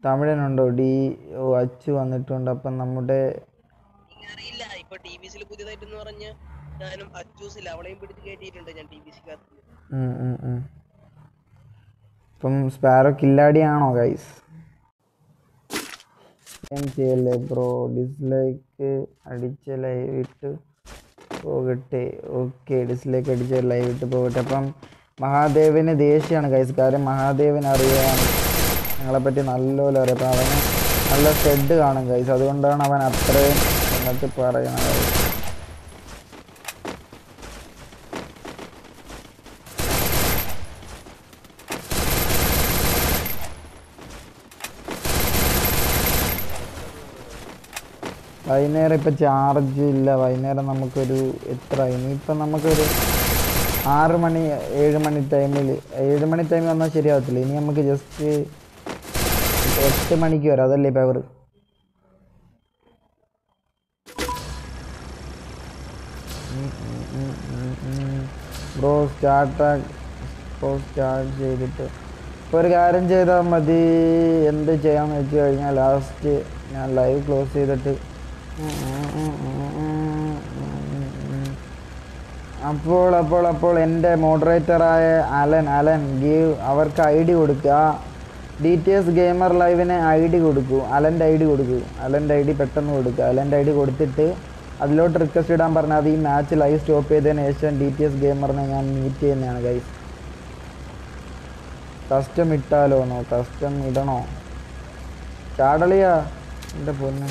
തമിഴനുണ്ടോ? ഡി ഓ അച്ചു വന്നിട്ടുണ്ട്. അപ്പം നമ്മുടെ ഇപ്പൊ ടി ബി സിയിൽ പുതിയതായിട്ടെന്ന് പറഞ്ഞ ഞാനും അച്ചൂസിൽ അവളെയും പിടിച്ച് കയറ്റിയിട്ടുണ്ട് ഞാൻ ടി ബി സിക്കകത്ത്. ഇപ്പം സ്പാരോ കില്ലാടിയാണോ ഗൈസ് ചെയ്യല്ലേ ബ്രോ ഡിസ്ലൈക്ക് അടിച്ച ലൈവ് ഇട്ട് പോകട്ടെ. ഓക്കെ ഡിസ്ലൈക്ക് അടിച്ച ലൈവ് ഇട്ട് പോകട്ടെ. അപ്പം മഹാദേവന് ദേഷ്യമാണ് ഗൈസ് കാര്യം മഹാദേവൻ അറിയാം. ഞങ്ങളെപ്പറ്റി നല്ലപോലെ അറിയാം. അപ്പം അവന് നല്ല ഷെഡ് കാണും ഗൈസ് അതുകൊണ്ടാണ് അവൻ അത്രയും എന്നിട്ട് പറയണത്. വൈകുന്നേരം ഇപ്പം ചാർജ് ഇല്ല. വൈകുന്നേരം നമുക്കൊരു എത്ര ഇനിയിപ്പം നമുക്കൊരു ആറ് മണി ഏഴ് മണി ടൈമിൽ ഏഴ് മണി ടൈമിൽ വന്നാൽ ശരിയാവത്തില്ല. ഇനി നമുക്ക് ജസ്റ്റ് എട്ട് മണിക്ക് വരാം. അതല്ലേ power bro start bro start ചെയ്തിട്ട്. ഇപ്പോൾ ഒരു കാര്യം ചെയ്താൽ മതി. എന്ത് ചെയ്യാമെന്ന് വെച്ച് കഴിഞ്ഞാൽ ലാസ്റ്റ് ഞാൻ ലൈവ് ക്ലോസ് ചെയ്തിട്ട്. അപ്പോൾ അപ്പോൾ അപ്പോൾ എന്റെ മോഡറേറ്ററായ അലൻ അലൻ ഗീവ് അവർക്ക് ഐ ഡി കൊടുക്കുക. ഡി ടി എസ് ഗെയിമർ ലൈവിന് ഐ ഡി കൊടുക്കൂ. അലന്റെ ഐ ഡി കൊടുക്കൂ. അലന്റെ ഐ ഡി പെട്ടെന്ന് കൊടുക്കുക. അലന്റെ ഐ ഡി കൊടുത്തിട്ട് അതിലോട്ട് റിക്വസ്റ്റ് ഇടാൻ പറഞ്ഞാൽ അത് ഈ മാച്ച് ലൈവ് സ്റ്റോപ്പ് ചെയ്തതിന് ശേഷം ഡി ടി എസ് ഗെയിമറിനെ ഞാൻ മീറ്റ് ചെയ്യുന്നതാണ് ഗൈസ് കസ്റ്റം ഇട്ടാലോന്നോ കസ്റ്റം ഇടണോ? ചാടളിയാ എന്റെ പൊന്ന്.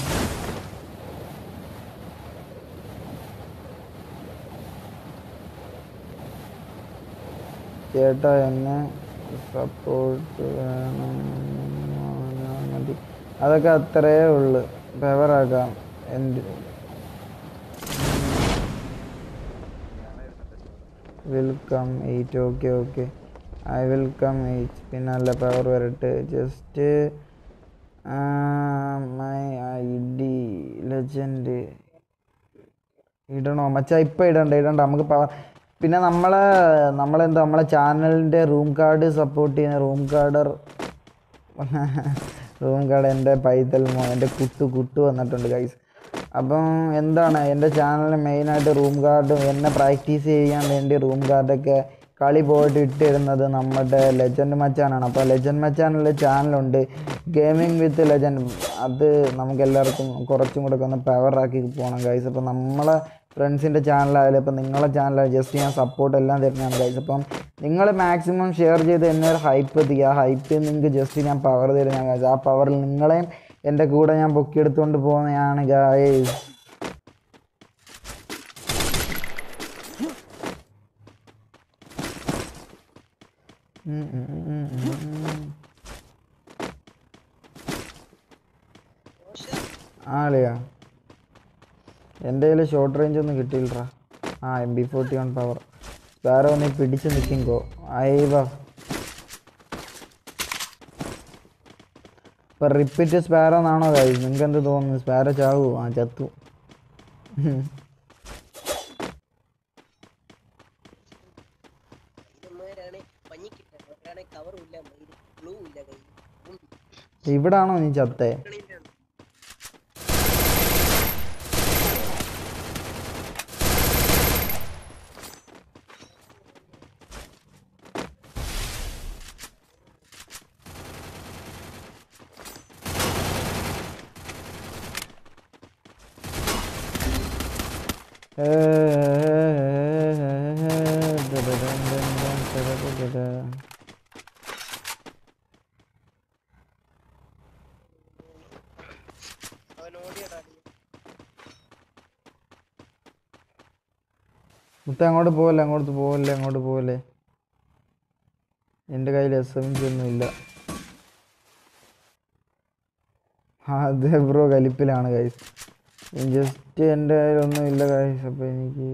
ചേട്ടാ എന്നെ സപ്പോർട്ട് വേണം. മതി അതൊക്കെ അത്രയേ ഉള്ളു. ഫേവറാക്കാം എന്ത് come eight okay okay I welcome eight പിന്നെ നല്ല പവർ വരട്ടെ just my I D legend ഇടണോ? മച്ചാ ഇപ്പം ഇടണ്ട ഇടണ്ട. നമുക്ക് പവർ പിന്നെ നമ്മളെ നമ്മളെന്താ നമ്മളെ ചാനലിന്റെ റൂം കാർഡ് സപ്പോർട്ട് ചെയ്യുന്ന റൂം കാർഡർ റൂം കാർഡ് എന്റെ പൈതൽ മോ എന്റെ കുട്ടു കുട്ടു വന്നിട്ടുണ്ട് ഗൈസ് അപ്പം എന്താണ് എന്റെ ചാനലിൽ മെയിനായിട്ട് റൂം ഗാർഡ് എന്നെ പ്രാക്ടീസ് ചെയ്യാൻ വേണ്ടി റൂം ഗാർഡൊക്കെ കളി പോയിട്ട് ഇട്ടിരുന്നത് നമ്മുടെ ലെജൻഡ് മച്ചാനാണ് അപ്പോൾ ലെജൻഡ് മച്ചാനുള്ള ചാനലുണ്ട് ഗെയിമിംഗ് വിത്ത് ലെജൻഡ് അത് നമുക്ക് എല്ലാവർക്കും കുറച്ചും കൂടെ ഒന്ന് പവറാക്കി പോകണം ഗൈസ് അപ്പോൾ നമ്മളെ ഫ്രണ്ട്സിന്റെ ചാനലായാലും ഇപ്പം നിങ്ങളെ ചാനലായാലും ജസ്റ്റ് ഞാൻ സപ്പോർട്ട് എല്ലാം തരുന്നതാണ് ഗൈസ് അപ്പം നിങ്ങൾ മാക്സിമം ഷെയർ ചെയ്ത് എന്നെ ഒരു ഹൈപ്പ് എത്തിക്കുക ആ ഹൈപ്പിൽ നിങ്ങൾക്ക് ജസ്റ്റ് ഞാൻ പവർ തരുന്നതാണ് ഗൈസ് ആ പവറിൽ നിങ്ങളെയും എന്റെ കൂടെ ഞാൻ പൊക്കിയെടുത്തുകൊണ്ട് പോകുന്നതാണ് ഉം. ആളിയാ. എന്റെ കയ്യിൽ ഷോർട്ട് റേഞ്ച് ഒന്നും കിട്ടിയില്ലടാ. ആ M B forty one power വേറെ നീ പിടിച്ച് നിൽക്കുമ്പോ അയവ ഇപ്പൊ റിപ്പീറ്റ് സ്പാരോന്നാണോ കാര്യം നിങ്ങൾക്ക് എന്ത് തോന്നുന്നു? സ്പാരോ ചാവൂ? ആ ചത്തു. ഇവിടാണോ നീ ചത്തേ അവൻ ഓടിയടാ മുത്ത അങ്ങോട്ട് പോവല്ലേ അങ്ങോട്ട് പോവല്ലേ അങ്ങോട്ട് പോവല്ലേ? എന്റെ കയ്യിൽ എസ് എം ജി ഒന്നും ഇല്ല. അതെ ബ്രോ കലിപ്പിലാണ് കൈസ് ജസ്റ്റ് എന്റെ കയ്യിലൊന്നും ഇല്ല കൈസ് അപ്പോൾ എനിക്ക്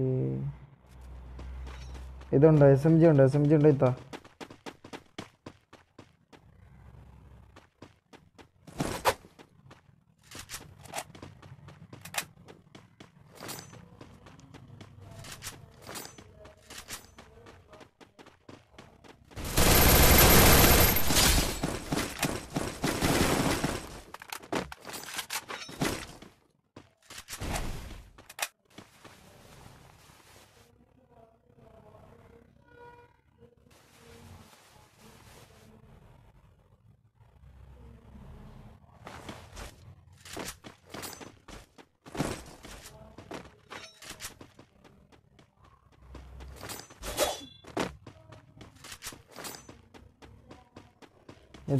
ഇതുണ്ടോ? എസ് എം ജി ഉണ്ടോ? എസ് എം ജി ഉണ്ടോ ഇത്താ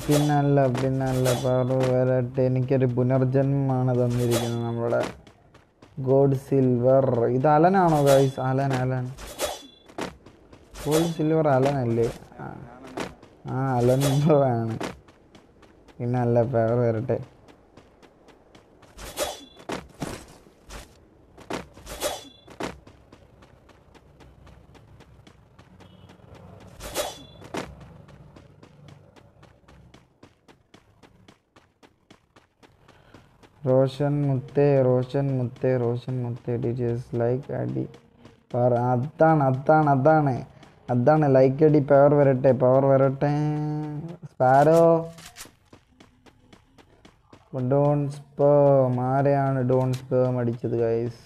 പിന്നല്ല പിന്നല്ല. പാറു വരട്ടെ. എനിക്കൊരു പുനർജന്മമാണ് തന്നിരിക്കുന്നത് നമ്മുടെ ഗോഡ് സിൽവർ. ഇത് അലനാണോ guys Alan Alan. Gold silver അലനല്ലേ? ആ. ആ അലൻ ബ്രോ ആണ് പിന്നല്ല പേർ വരട്ടെ. റോഷൻ മുത്തേ റോഷൻ മുത്തേ റോഷൻ മുത്തേ ഡിജേഴ്സ് ലൈക്ക് അടി. പവർ അതാണ് അതാണ് അതാണ്. അതാണ് ലൈക്ക് അടി പവർ വരട്ടെ പവർ വരട്ടെ. സ്പാരോ ഡോൺ സ്പേം ആരെയാണ് ഡോൺ സ്പേം അടിച്ചത് ഗൈസ്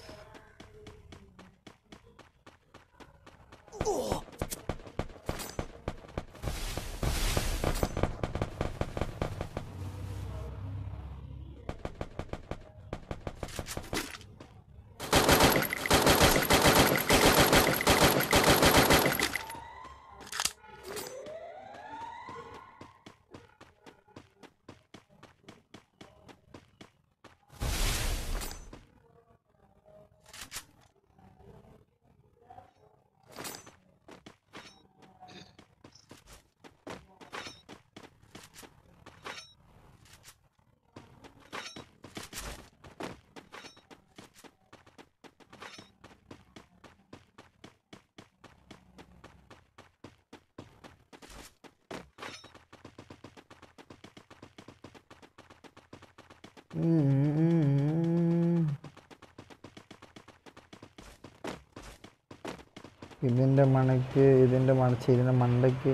ഇതിന്റെ മണയ്ക്ക് ഇതിന്റെ മണച്ച് ഇതിന്റെ മണ്ടയ്ക്ക്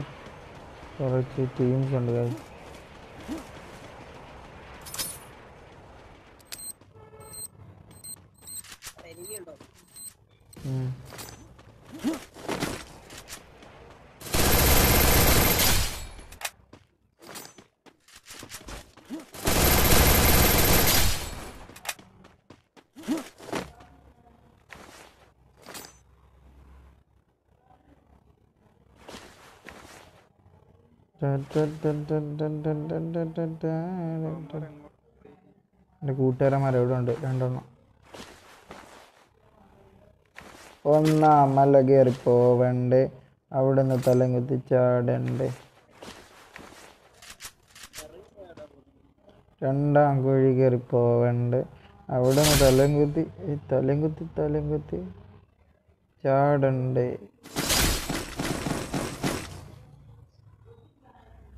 കുറച്ച് ടീംസ് ഉണ്ട് guys. എന്റെ കൂട്ടുകാരന്മാർ എവിടെ ഉണ്ട്. രണ്ടെണ്ണം. ഒന്നാം മല കയറി പോവണ്ടേ. അവിടുന്ന് തലം കുത്തിച്ചാടണ്ടേ രണ്ടാം കുഴി കയറി പോവണ്ടേ. അവിടുന്ന് തലം കുത്തി തലം കുത്തി തലം കുത്തി ചാടണ്ടേ.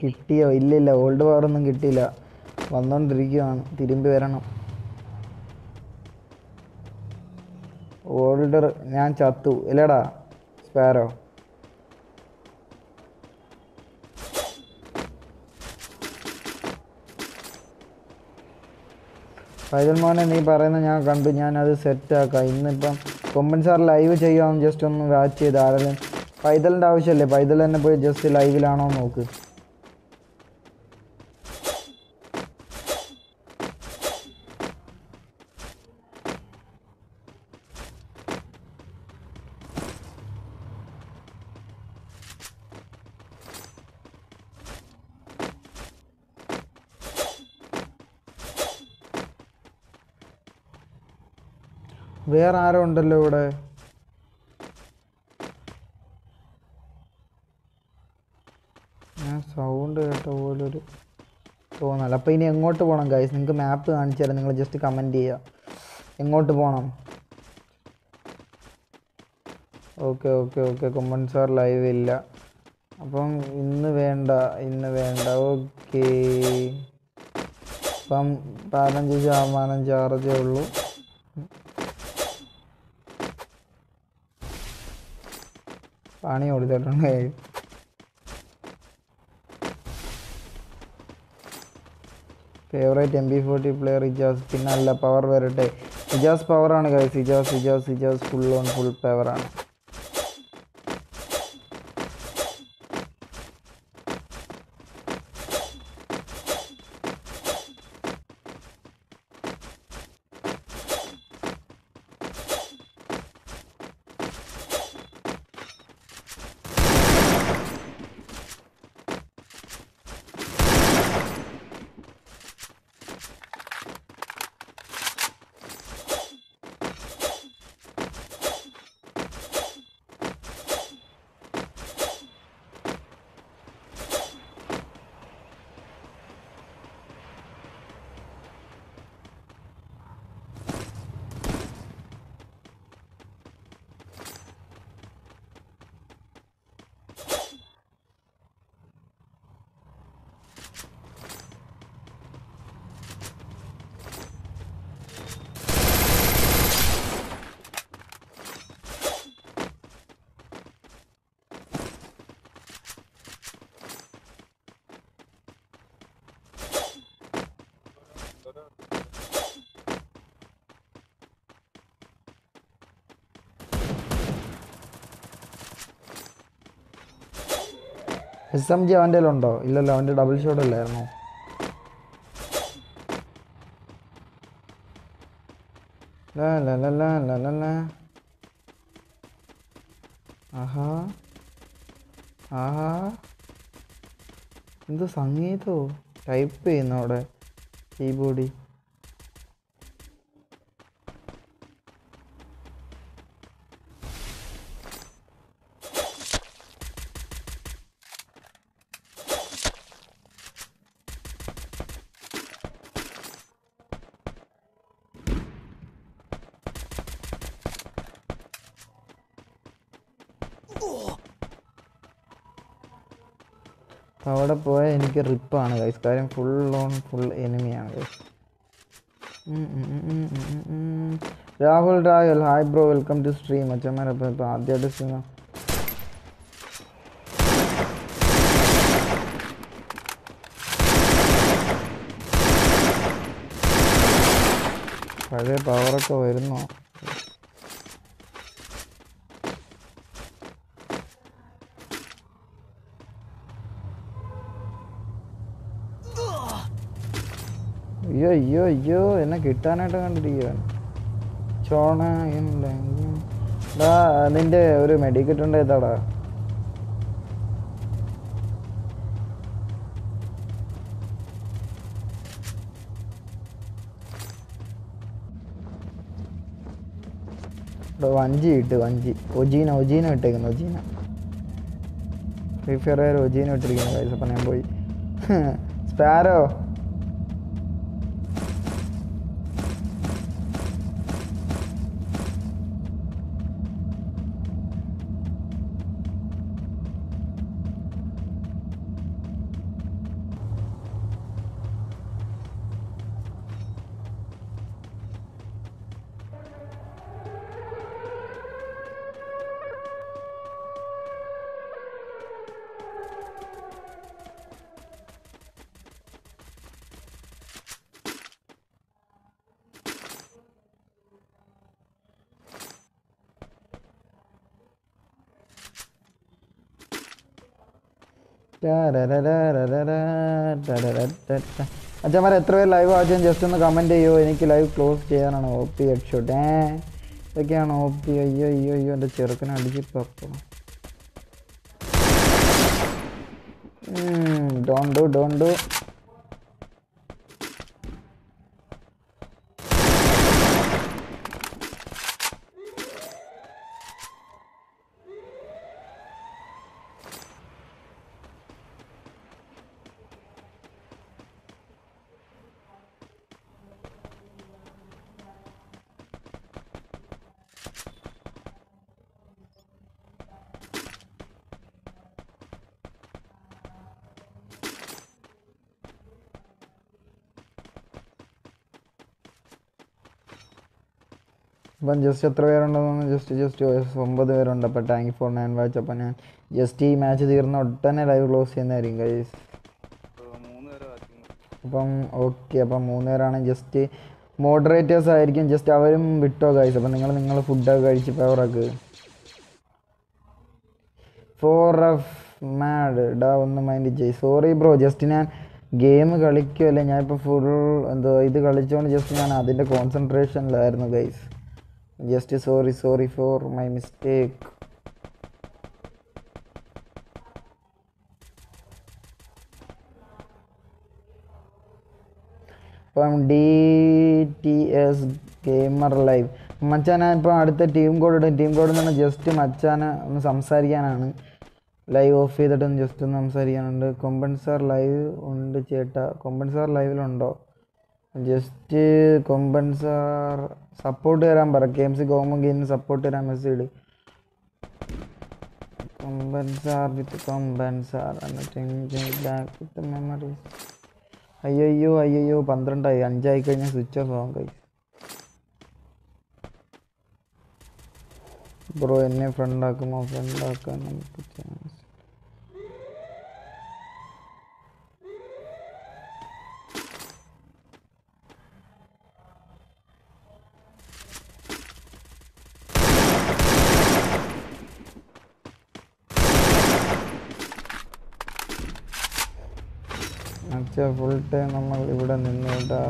കിട്ടിയോ? ഇല്ലില്ല ഓൾഡ് പവർ ഒന്നും കിട്ടിയില്ല. വന്നോണ്ടിരിക്കുവാണ് തിരുമ്പി വരണം. ഓൾഡർ ഞാൻ ചത്തു. ഇല്ലടാ സ്പാരോ ഫൈസൽ മോനെ നീ പറയുന്നത് ഞാൻ കണ്ടു. ഞാൻ അത് സെറ്റാക്കാം ഇന്നിപ്പം കൊമ്പൻ സാർ ലൈവ് ചെയ്യാമെന്ന് ജസ്റ്റ് ഒന്ന് വാച്ച് ചെയ്ത് ആരെങ്കിലും പൈതലിന്റെ ആവശ്യമല്ലേ പൈതൽ തന്നെ പോയി ജസ്റ്റ് ലൈവിലാണോ നോക്ക്. വേറെ ആരോ ഉണ്ടല്ലോ ഇവിടെ? ഞാൻ സൗണ്ട് കേട്ട പോലൊരു തോന്നല. അപ്പോൾ ഇനി എങ്ങോട്ട് പോകണം ഗൈസ് നിങ്ങൾക്ക് മാപ്പ് കാണിച്ചു തരാം നിങ്ങൾ ജസ്റ്റ് കമന്റ് ചെയ്യുക എങ്ങോട്ട് പോകണം okay okay okay Komban sir live ഇല്ല. അപ്പം ഇന്ന് വേണ്ട ഇന്ന് വേണ്ട. ഓക്കേ ഇപ്പം പതിനഞ്ച് ശതമാനം ചാർജേ ഉള്ളൂ. പണി കൊടുത്തിട്ടുണ്ട്. Favourite M B forty player Ijas. പിന്നെ അല്ല പവർ വരട്ടെ. ഇജാസ് പവറാണ് guys Ijas Ijas Ijas full on full പവറാണ് എസ് എം ജി അവന്റെ ഉണ്ടോ? ഇല്ലല്ലോ അവന്റെ ഡബിൾ ഷോട്ട് അല്ലായിരുന്നു. ആഹാ. ആഹാ. എന്ത് സംഗീതോ? ടൈപ്പ് ചെയ്യുന്നു അവിടെ കീബോർഡിൽ അപ്പോൾ അവിടെ പോയാൽ എനിക്ക് റിപ്പാണ് ഗൈസ് കാര്യം full on full എനിമിയാണ് guys Rahul Rahul hi bro welcome to stream അച്ഛന്മാരപ്പോൾ ഇപ്പോൾ ആദ്യമായിട്ട് സ്ട്രീം പഴയ പവറൊക്കെ വരുന്നോ? അയ്യോ അയ്യോ അയ്യോ എന്നെ കിട്ടാനായിട്ട് കണ്ടിരിക്കുകയാണ് ചോണ നിന്റെ ഒരു മെഡിക്കറ്റ് ഉണ്ട് ഇവിടെ വഞ്ചി ഇട്ട് വഞ്ചി. ഒജീന ഒജീന ഇട്ടേക്കുന്നു ഒജീന. ഫ്രീ ഫയർ ഒജീന ഇട്ടിരിക്കുന്നു ഞാൻ പോയി. [LAUGHS] സ്പാരോ അച്ഛന്മാർ എത്ര പേര് ലൈവ് ആദ്യം ജസ്റ്റ് ഒന്ന് കമന്റ് ചെയ്യോ എനിക്ക് ലൈവ് ക്ലോസ് ചെയ്യാനാണ് ഒ പി ഹെഡ്ഷോട്ട് ഏ ഇതൊക്കെയാണ് ഒ പി അയ്യോ അയ്യോ അയ്യോ എന്റെ ചെറുക്കനെ അടിച്ചിപ്പോൾ ഡോൺ ഡു ഡോൺ ഡു അപ്പം ജസ്റ്റ് എത്ര പേരുണ്ടെന്ന് ജസ്റ്റ് ജസ്റ്റ് ഒമ്പത് പേരുണ്ട്. അപ്പോൾ thank you for nine watch അപ്പോൾ ഞാൻ ജസ്റ്റ് ഈ മാച്ച് തീർന്ന ഉടനെ ലൈവ് ക്ലോസ് ചെയ്യുന്നതായിരിക്കും ഗൈസ് അപ്പം ഓക്കെ അപ്പം മൂന്ന് പേരാണ് ജസ്റ്റ് മോഡറേറ്റേഴ്സ് ആയിരിക്കും. ജസ്റ്റ് അവരും വിട്ടോ ഗൈസ് അപ്പം നിങ്ങൾ നിങ്ങൾ ഫുഡൊക്കെ കഴിച്ച് പവറൊക്കെ ഫോർ എഫ് മാഡ് ഡാ ഒന്ന് മൈൻഡ് ചെയ് സോറി ബ്രോ ജസ്റ്റ് ഞാൻ ഗെയിം കളിക്കുമല്ലേ ഞാനിപ്പോൾ ഫുൾ എന്തോ ഇത് കളിച്ചുകൊണ്ട് ജസ്റ്റ് ഞാൻ അതിന്റെ കോൺസെൻട്രേഷനിലായിരുന്നു guys just sorry sorry for my mistake ഇപ്പം D T S gamer live മച്ചാന ഇപ്പം അടുത്ത ടീം കോഡ് ഇടും. ടീം കോഡ് നിന്ന് ജസ്റ്റ് മച്ചാന ഒന്ന് സംസാരിക്കാനാണ്. ലൈവ് ഓഫ് ചെയ്തിട്ടൊന്ന് ജസ്റ്റ് ഒന്ന് സംസാരിക്കാനുണ്ട്. കൊമ്പൻ സാർ ലൈവ് ഉണ്ട് ചേട്ടാ. കൊമ്പൻ സാർ ലൈവിലുണ്ടോ ജസ്റ്റ് കൊമ്പൻ സാർ സപ്പോർട്ട് തരാൻ പറ. കെ എം സി ഗെയിമിന് സപ്പോർട്ട് തരാൻ മെസ്സേജ് വിത്ത് കൊമ്പൻ സാർ എന്നിട്ട് ബാക്ക് വിത്ത് മെമ്മറീസ് അയ്യോ അയ്യോ പന്ത്രണ്ടായി. അഞ്ചായി കഴിഞ്ഞാൽ സ്വിച്ച് ഓഫ് ആവാൻ കഴിയും ബ്രോ എന്നെ ഫ്രണ്ടാക്കുമോ ഫ്രണ്ടാക്കാൻ നമുക്ക് ചാൻസ് ഫുൾ ടൈം നമ്മൾ ഇവിടെ നിന്നിട്ടാ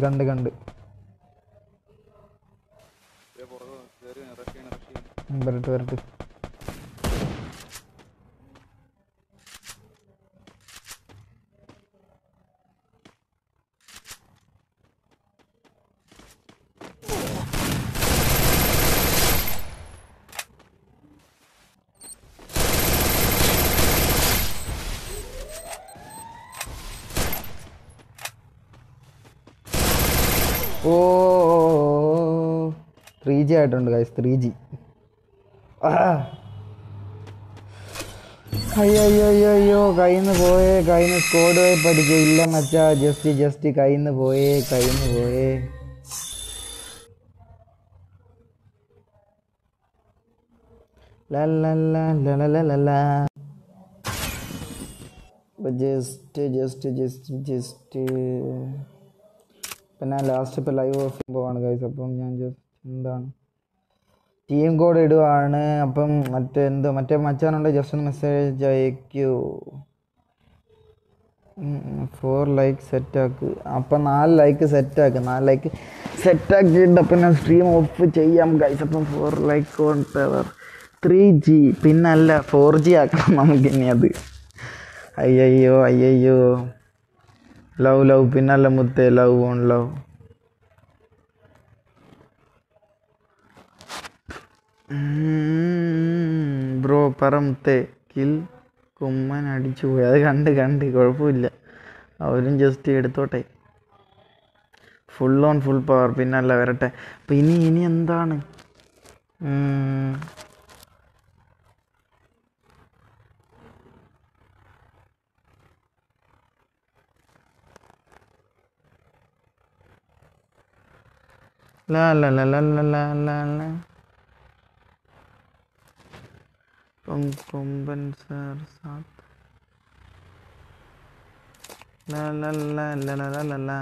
കണ്ട് കണ്ട് കണ്ട്. വരട്ടെ വരട്ടെ ഓ ത്രീ ജി ആയിട്ടുണ്ട് ഗൈസ് ത്രീ ജി അയ്യോ അയ്യോ അയ്യോ കയ്യിന്ന് പോയേ കയ്യിന്ന് സ്കോഡ് പോയി പഠിക്കുക ഇല്ല മച്ചാ. ജസ്റ്റ് ജസ്റ്റ് കയ്യിന്ന് പോയേ കയ്യിന്ന് പോയേ. ജസ്റ്റ് ജസ്റ്റ് ജസ്റ്റ് ജസ്റ്റ് ഇപ്പം ഞാൻ ലാസ്റ്റ് ഇപ്പോൾ ലൈവ് ഓഫ് പോവാണ് കഴിച്ചപ്പം ഞാൻ ജസ്റ്റ് എന്താണ്? ടീം കോഡ് ഇടുവാണ്. അപ്പം മറ്റേ എന്തോ മറ്റേ മച്ചാനുണ്ട് ജസ്റ്റ് ഒന്ന് മെസ്സേജ് അയക്കൂ ഫോർ ലൈക്ക് സെറ്റാക്ക് അപ്പം നാല് ലൈക്ക് സെറ്റാക്ക് നാല് ലൈക്ക് സെറ്റാക്കിയിട്ട് അപ്പം ഞാൻ സ്ട്രീം ഓഫ് ചെയ്യാം ഗൈസ് അപ്പം four like on three G പിന്നല്ല ഫോർ ജി ആക്കണം നമുക്ക് ഇനി അത്. അയ്യയ്യോ അയ്യയ്യോ. ലവ് ലവ് പിന്നല്ല മുത്തേ ലവ് ഓൺ ലവ് ബ്രോ പറമത്തെ കിൽ കുമ്മൻ അടിച്ചു പോയി. അത് കണ്ട് കണ്ട് കുഴപ്പമില്ല. അവരും ജസ്റ്റ് എടുത്തോട്ടെ. ഫുൾ ഓൺ ഫുൾ പവർ പിന്നല്ല വരട്ടെ. അപ്പം ഇനി ഇനി എന്താണ്? ലാ ലാ ലാ ലാ ലാ ലാ ലാ. ലാ ലാ la la la la la la la la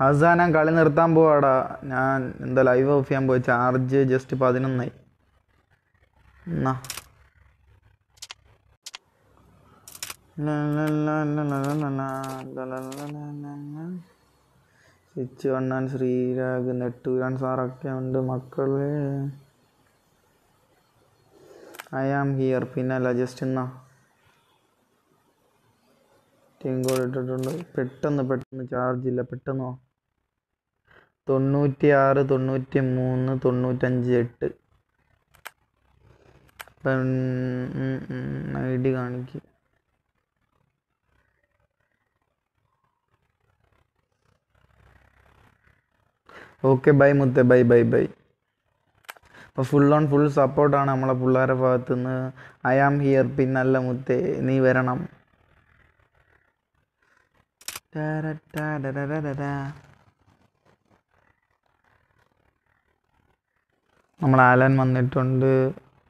അവസാനം ഞാൻ കളി നിർത്താൻ പോവാടാ ഞാൻ എന്താ ലൈവ് ഓഫ് ചെയ്യാൻ പോയി ചാർജ് ജസ്റ്റ് പതിനൊന്നായി എന്നാ സ്വിച്ച് വണ്ണാൻ ശ്രീരാഗ് നെട്ടൂരാൻ സാറൊക്കെ ഉണ്ട് മക്കൾ. ഐ ആം ഹിയർ പിന്നല്ല ജസ്റ്റ് എന്നാ ടീം കോഡ് ഇട്ടിട്ടുണ്ട്. പെട്ടെന്ന് പെട്ടെന്ന് ചാർജ് ഇല്ല. പെട്ടെന്നോ തൊണ്ണൂറ്റി ആറ് തൊണ്ണൂറ്റി മൂന്ന് തൊണ്ണൂറ്റഞ്ച് എട്ട് ഐ ഡി കാണിക്കും. ഓക്കെ ബൈ മുത്തേ ബൈ ബൈ ബൈ അപ്പോൾ ഫുൾ ഓൺ ഫുൾ സപ്പോർട്ടാണ് നമ്മളെ പിള്ളേരെ ഭാഗത്തു നിന്ന് ഐ ആം ഹിയർ പിന്നല്ല മുത്തേ നീ വരണം. നമ്മൾ ആലൻ വന്നിട്ടുണ്ട്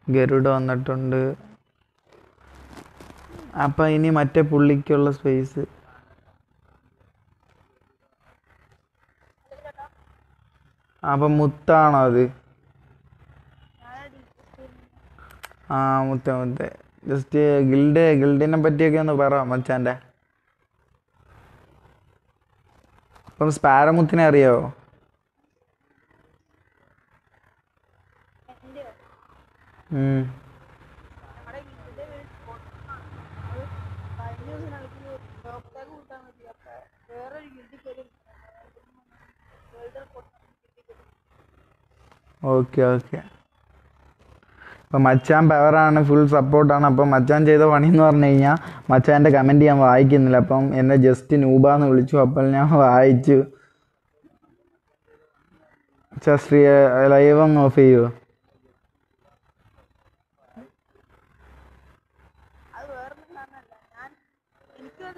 ഗരുഡ വന്നിട്ടുണ്ട്. അപ്പം ഇനി മറ്റേ പുള്ളിക്കുള്ള സ്പേസ് അപ്പം മുത്താണോ അത്? ആ മുത്ത മുത്ത. ജസ്റ്റ് ഗിൽഡ് ഗിൽഡിനെ പറ്റിയൊക്കെ ഒന്ന് പറ മച്ചാന്റെ. അപ്പം സ്പാരമുത്തിനെ അറിയാവോ ഉം. നമ്മുടെ വീട്ടിലെ വീട് അത് കഴിഞ്ഞ ദിവസം കളിക്കുന്ന ഡോക്ടറെ കൂട്ടാൻ മതി അപ്പൊ വേറൊരു ഗിൽഡിൽ കയറി വേൾഡ് റെക്കോർഡ് ഓക്കെ ഓക്കെ. അപ്പം മച്ചാൻ പവറാണ് ഫുൾ സപ്പോർട്ടാണ് അപ്പം മച്ചാൻ ചെയ്ത പണി എന്ന് പറഞ്ഞു കഴിഞ്ഞാൽ മച്ചാന്റെ കമന്റ് ഞാൻ വായിക്കുന്നില്ല. അപ്പം എന്നെ ജസ്റ്റ് നൂബാന്ന് വിളിച്ചു. അപ്പോൾ ഞാൻ വായിച്ചു. ശ്രീ ലൈവ് ഒന്ന് ഓഫ് ചെയ്യുമോ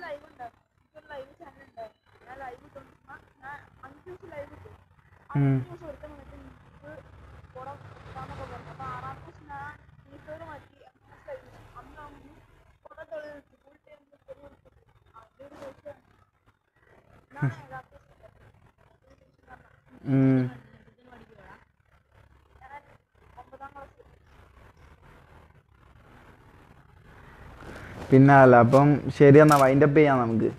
ലൈവ് ഉണ്ടായിരുന്നു എനിക്കൊരു ലൈവ് ചാനൽ ഉണ്ടായിരുന്നു ഞാൻ ലൈവ് ഇട്ടുകൊണ്ടിരുന്ന ഞാൻ അഞ്ച് ദിവസം ലൈവ് ഇട്ടു അഞ്ച് ദിവസം ഒരുത്തൻ വന്നിട്ട് എനിക്ക് കൂടെ ഇടാന്നൊക്കെ പറഞ്ഞു അപ്പൊ ആറാം ദിവസം ഞാൻ ടീച്ചർ മാറ്റി അങ്ങനെ ലൈവ് അന്നാവുന്നു കുറെ തൊഴിൽ ഫുൾ ടൈം തൊഴിൽ അതൊരു ദിവസം എന്നാണ് യഥാർത്ഥ ഉം. ഞാൻ ഒമ്പതാം ക്ലാസ് പിന്നെ അല്ല അപ്പം ശരി എന്നാ വൈൻഡപ്പ് ചെയ്യാം നമുക്ക്.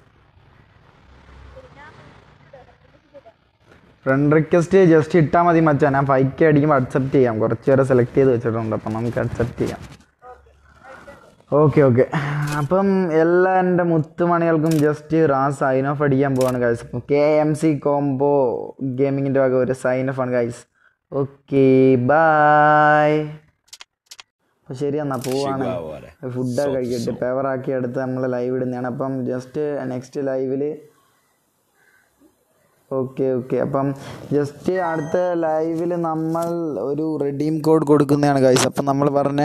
ഫ്രണ്ട് റിക്വസ്റ്റ് ജസ്റ്റ് ഇട്ടാൽ മതി മച്ചാ. ഞാൻ ഫൈവ് കെ അടിക്കുമ്പോൾ അക്സെപ്റ്റ് ചെയ്യാം. കുറച്ച് പേരെ സെലക്ട് ചെയ്ത് വെച്ചിട്ടുണ്ട്. അപ്പം നമുക്ക് അക്സെപ്റ്റ് ചെയ്യാം. ഓക്കെ ഓക്കെ അപ്പം എല്ലാ എന്റെ മുത്തുമണികൾക്കും ജസ്റ്റ് റാ സൈൻ ഓഫ് അടിക്കാൻ പോവാണ് guys K M C combo ഗെയിമിങ്ങിന്റെ വക ഒരു സൈൻ ഓഫ് ആണ് ഗൈസ് ഓക്കെ ബായ് അപ്പോൾ ശരി എന്നാൽ പോവാണ്. ഫുഡൊക്കെ കഴിക്കട്ടെ. പേവറാക്കി എടുത്ത് നമ്മൾ ലൈവ് ഇടുന്നതാണ്. അപ്പം ജസ്റ്റ് നെക്സ്റ്റ് ലൈവിൽ ഓക്കെ ഓക്കെ അപ്പം ജസ്റ്റ് അടുത്ത ലൈവിൽ നമ്മൾ ഒരു റെഡീം കോഡ് കൊടുക്കുന്നതാണ് ഗൈസ് അപ്പം നമ്മൾ പറഞ്ഞ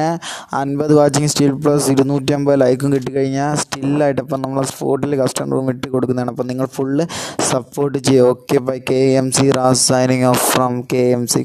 അൻപത് വാച്ചിങ് സ്റ്റിൽ പ്ലസ് ഇരുന്നൂറ്റമ്പത് ലൈക്കും കിട്ടിക്കഴിഞ്ഞാൽ സ്റ്റില്ലായിട്ട് അപ്പം നമ്മൾ സ്പോട്ടിൽ കസ്റ്റമർ ഇട്ട് കൊടുക്കുന്നതാണ്. അപ്പം നിങ്ങൾ ഫുള്ള് സപ്പോർട്ട് ചെയ്യുക okay bye K M C Ras signing off from K M C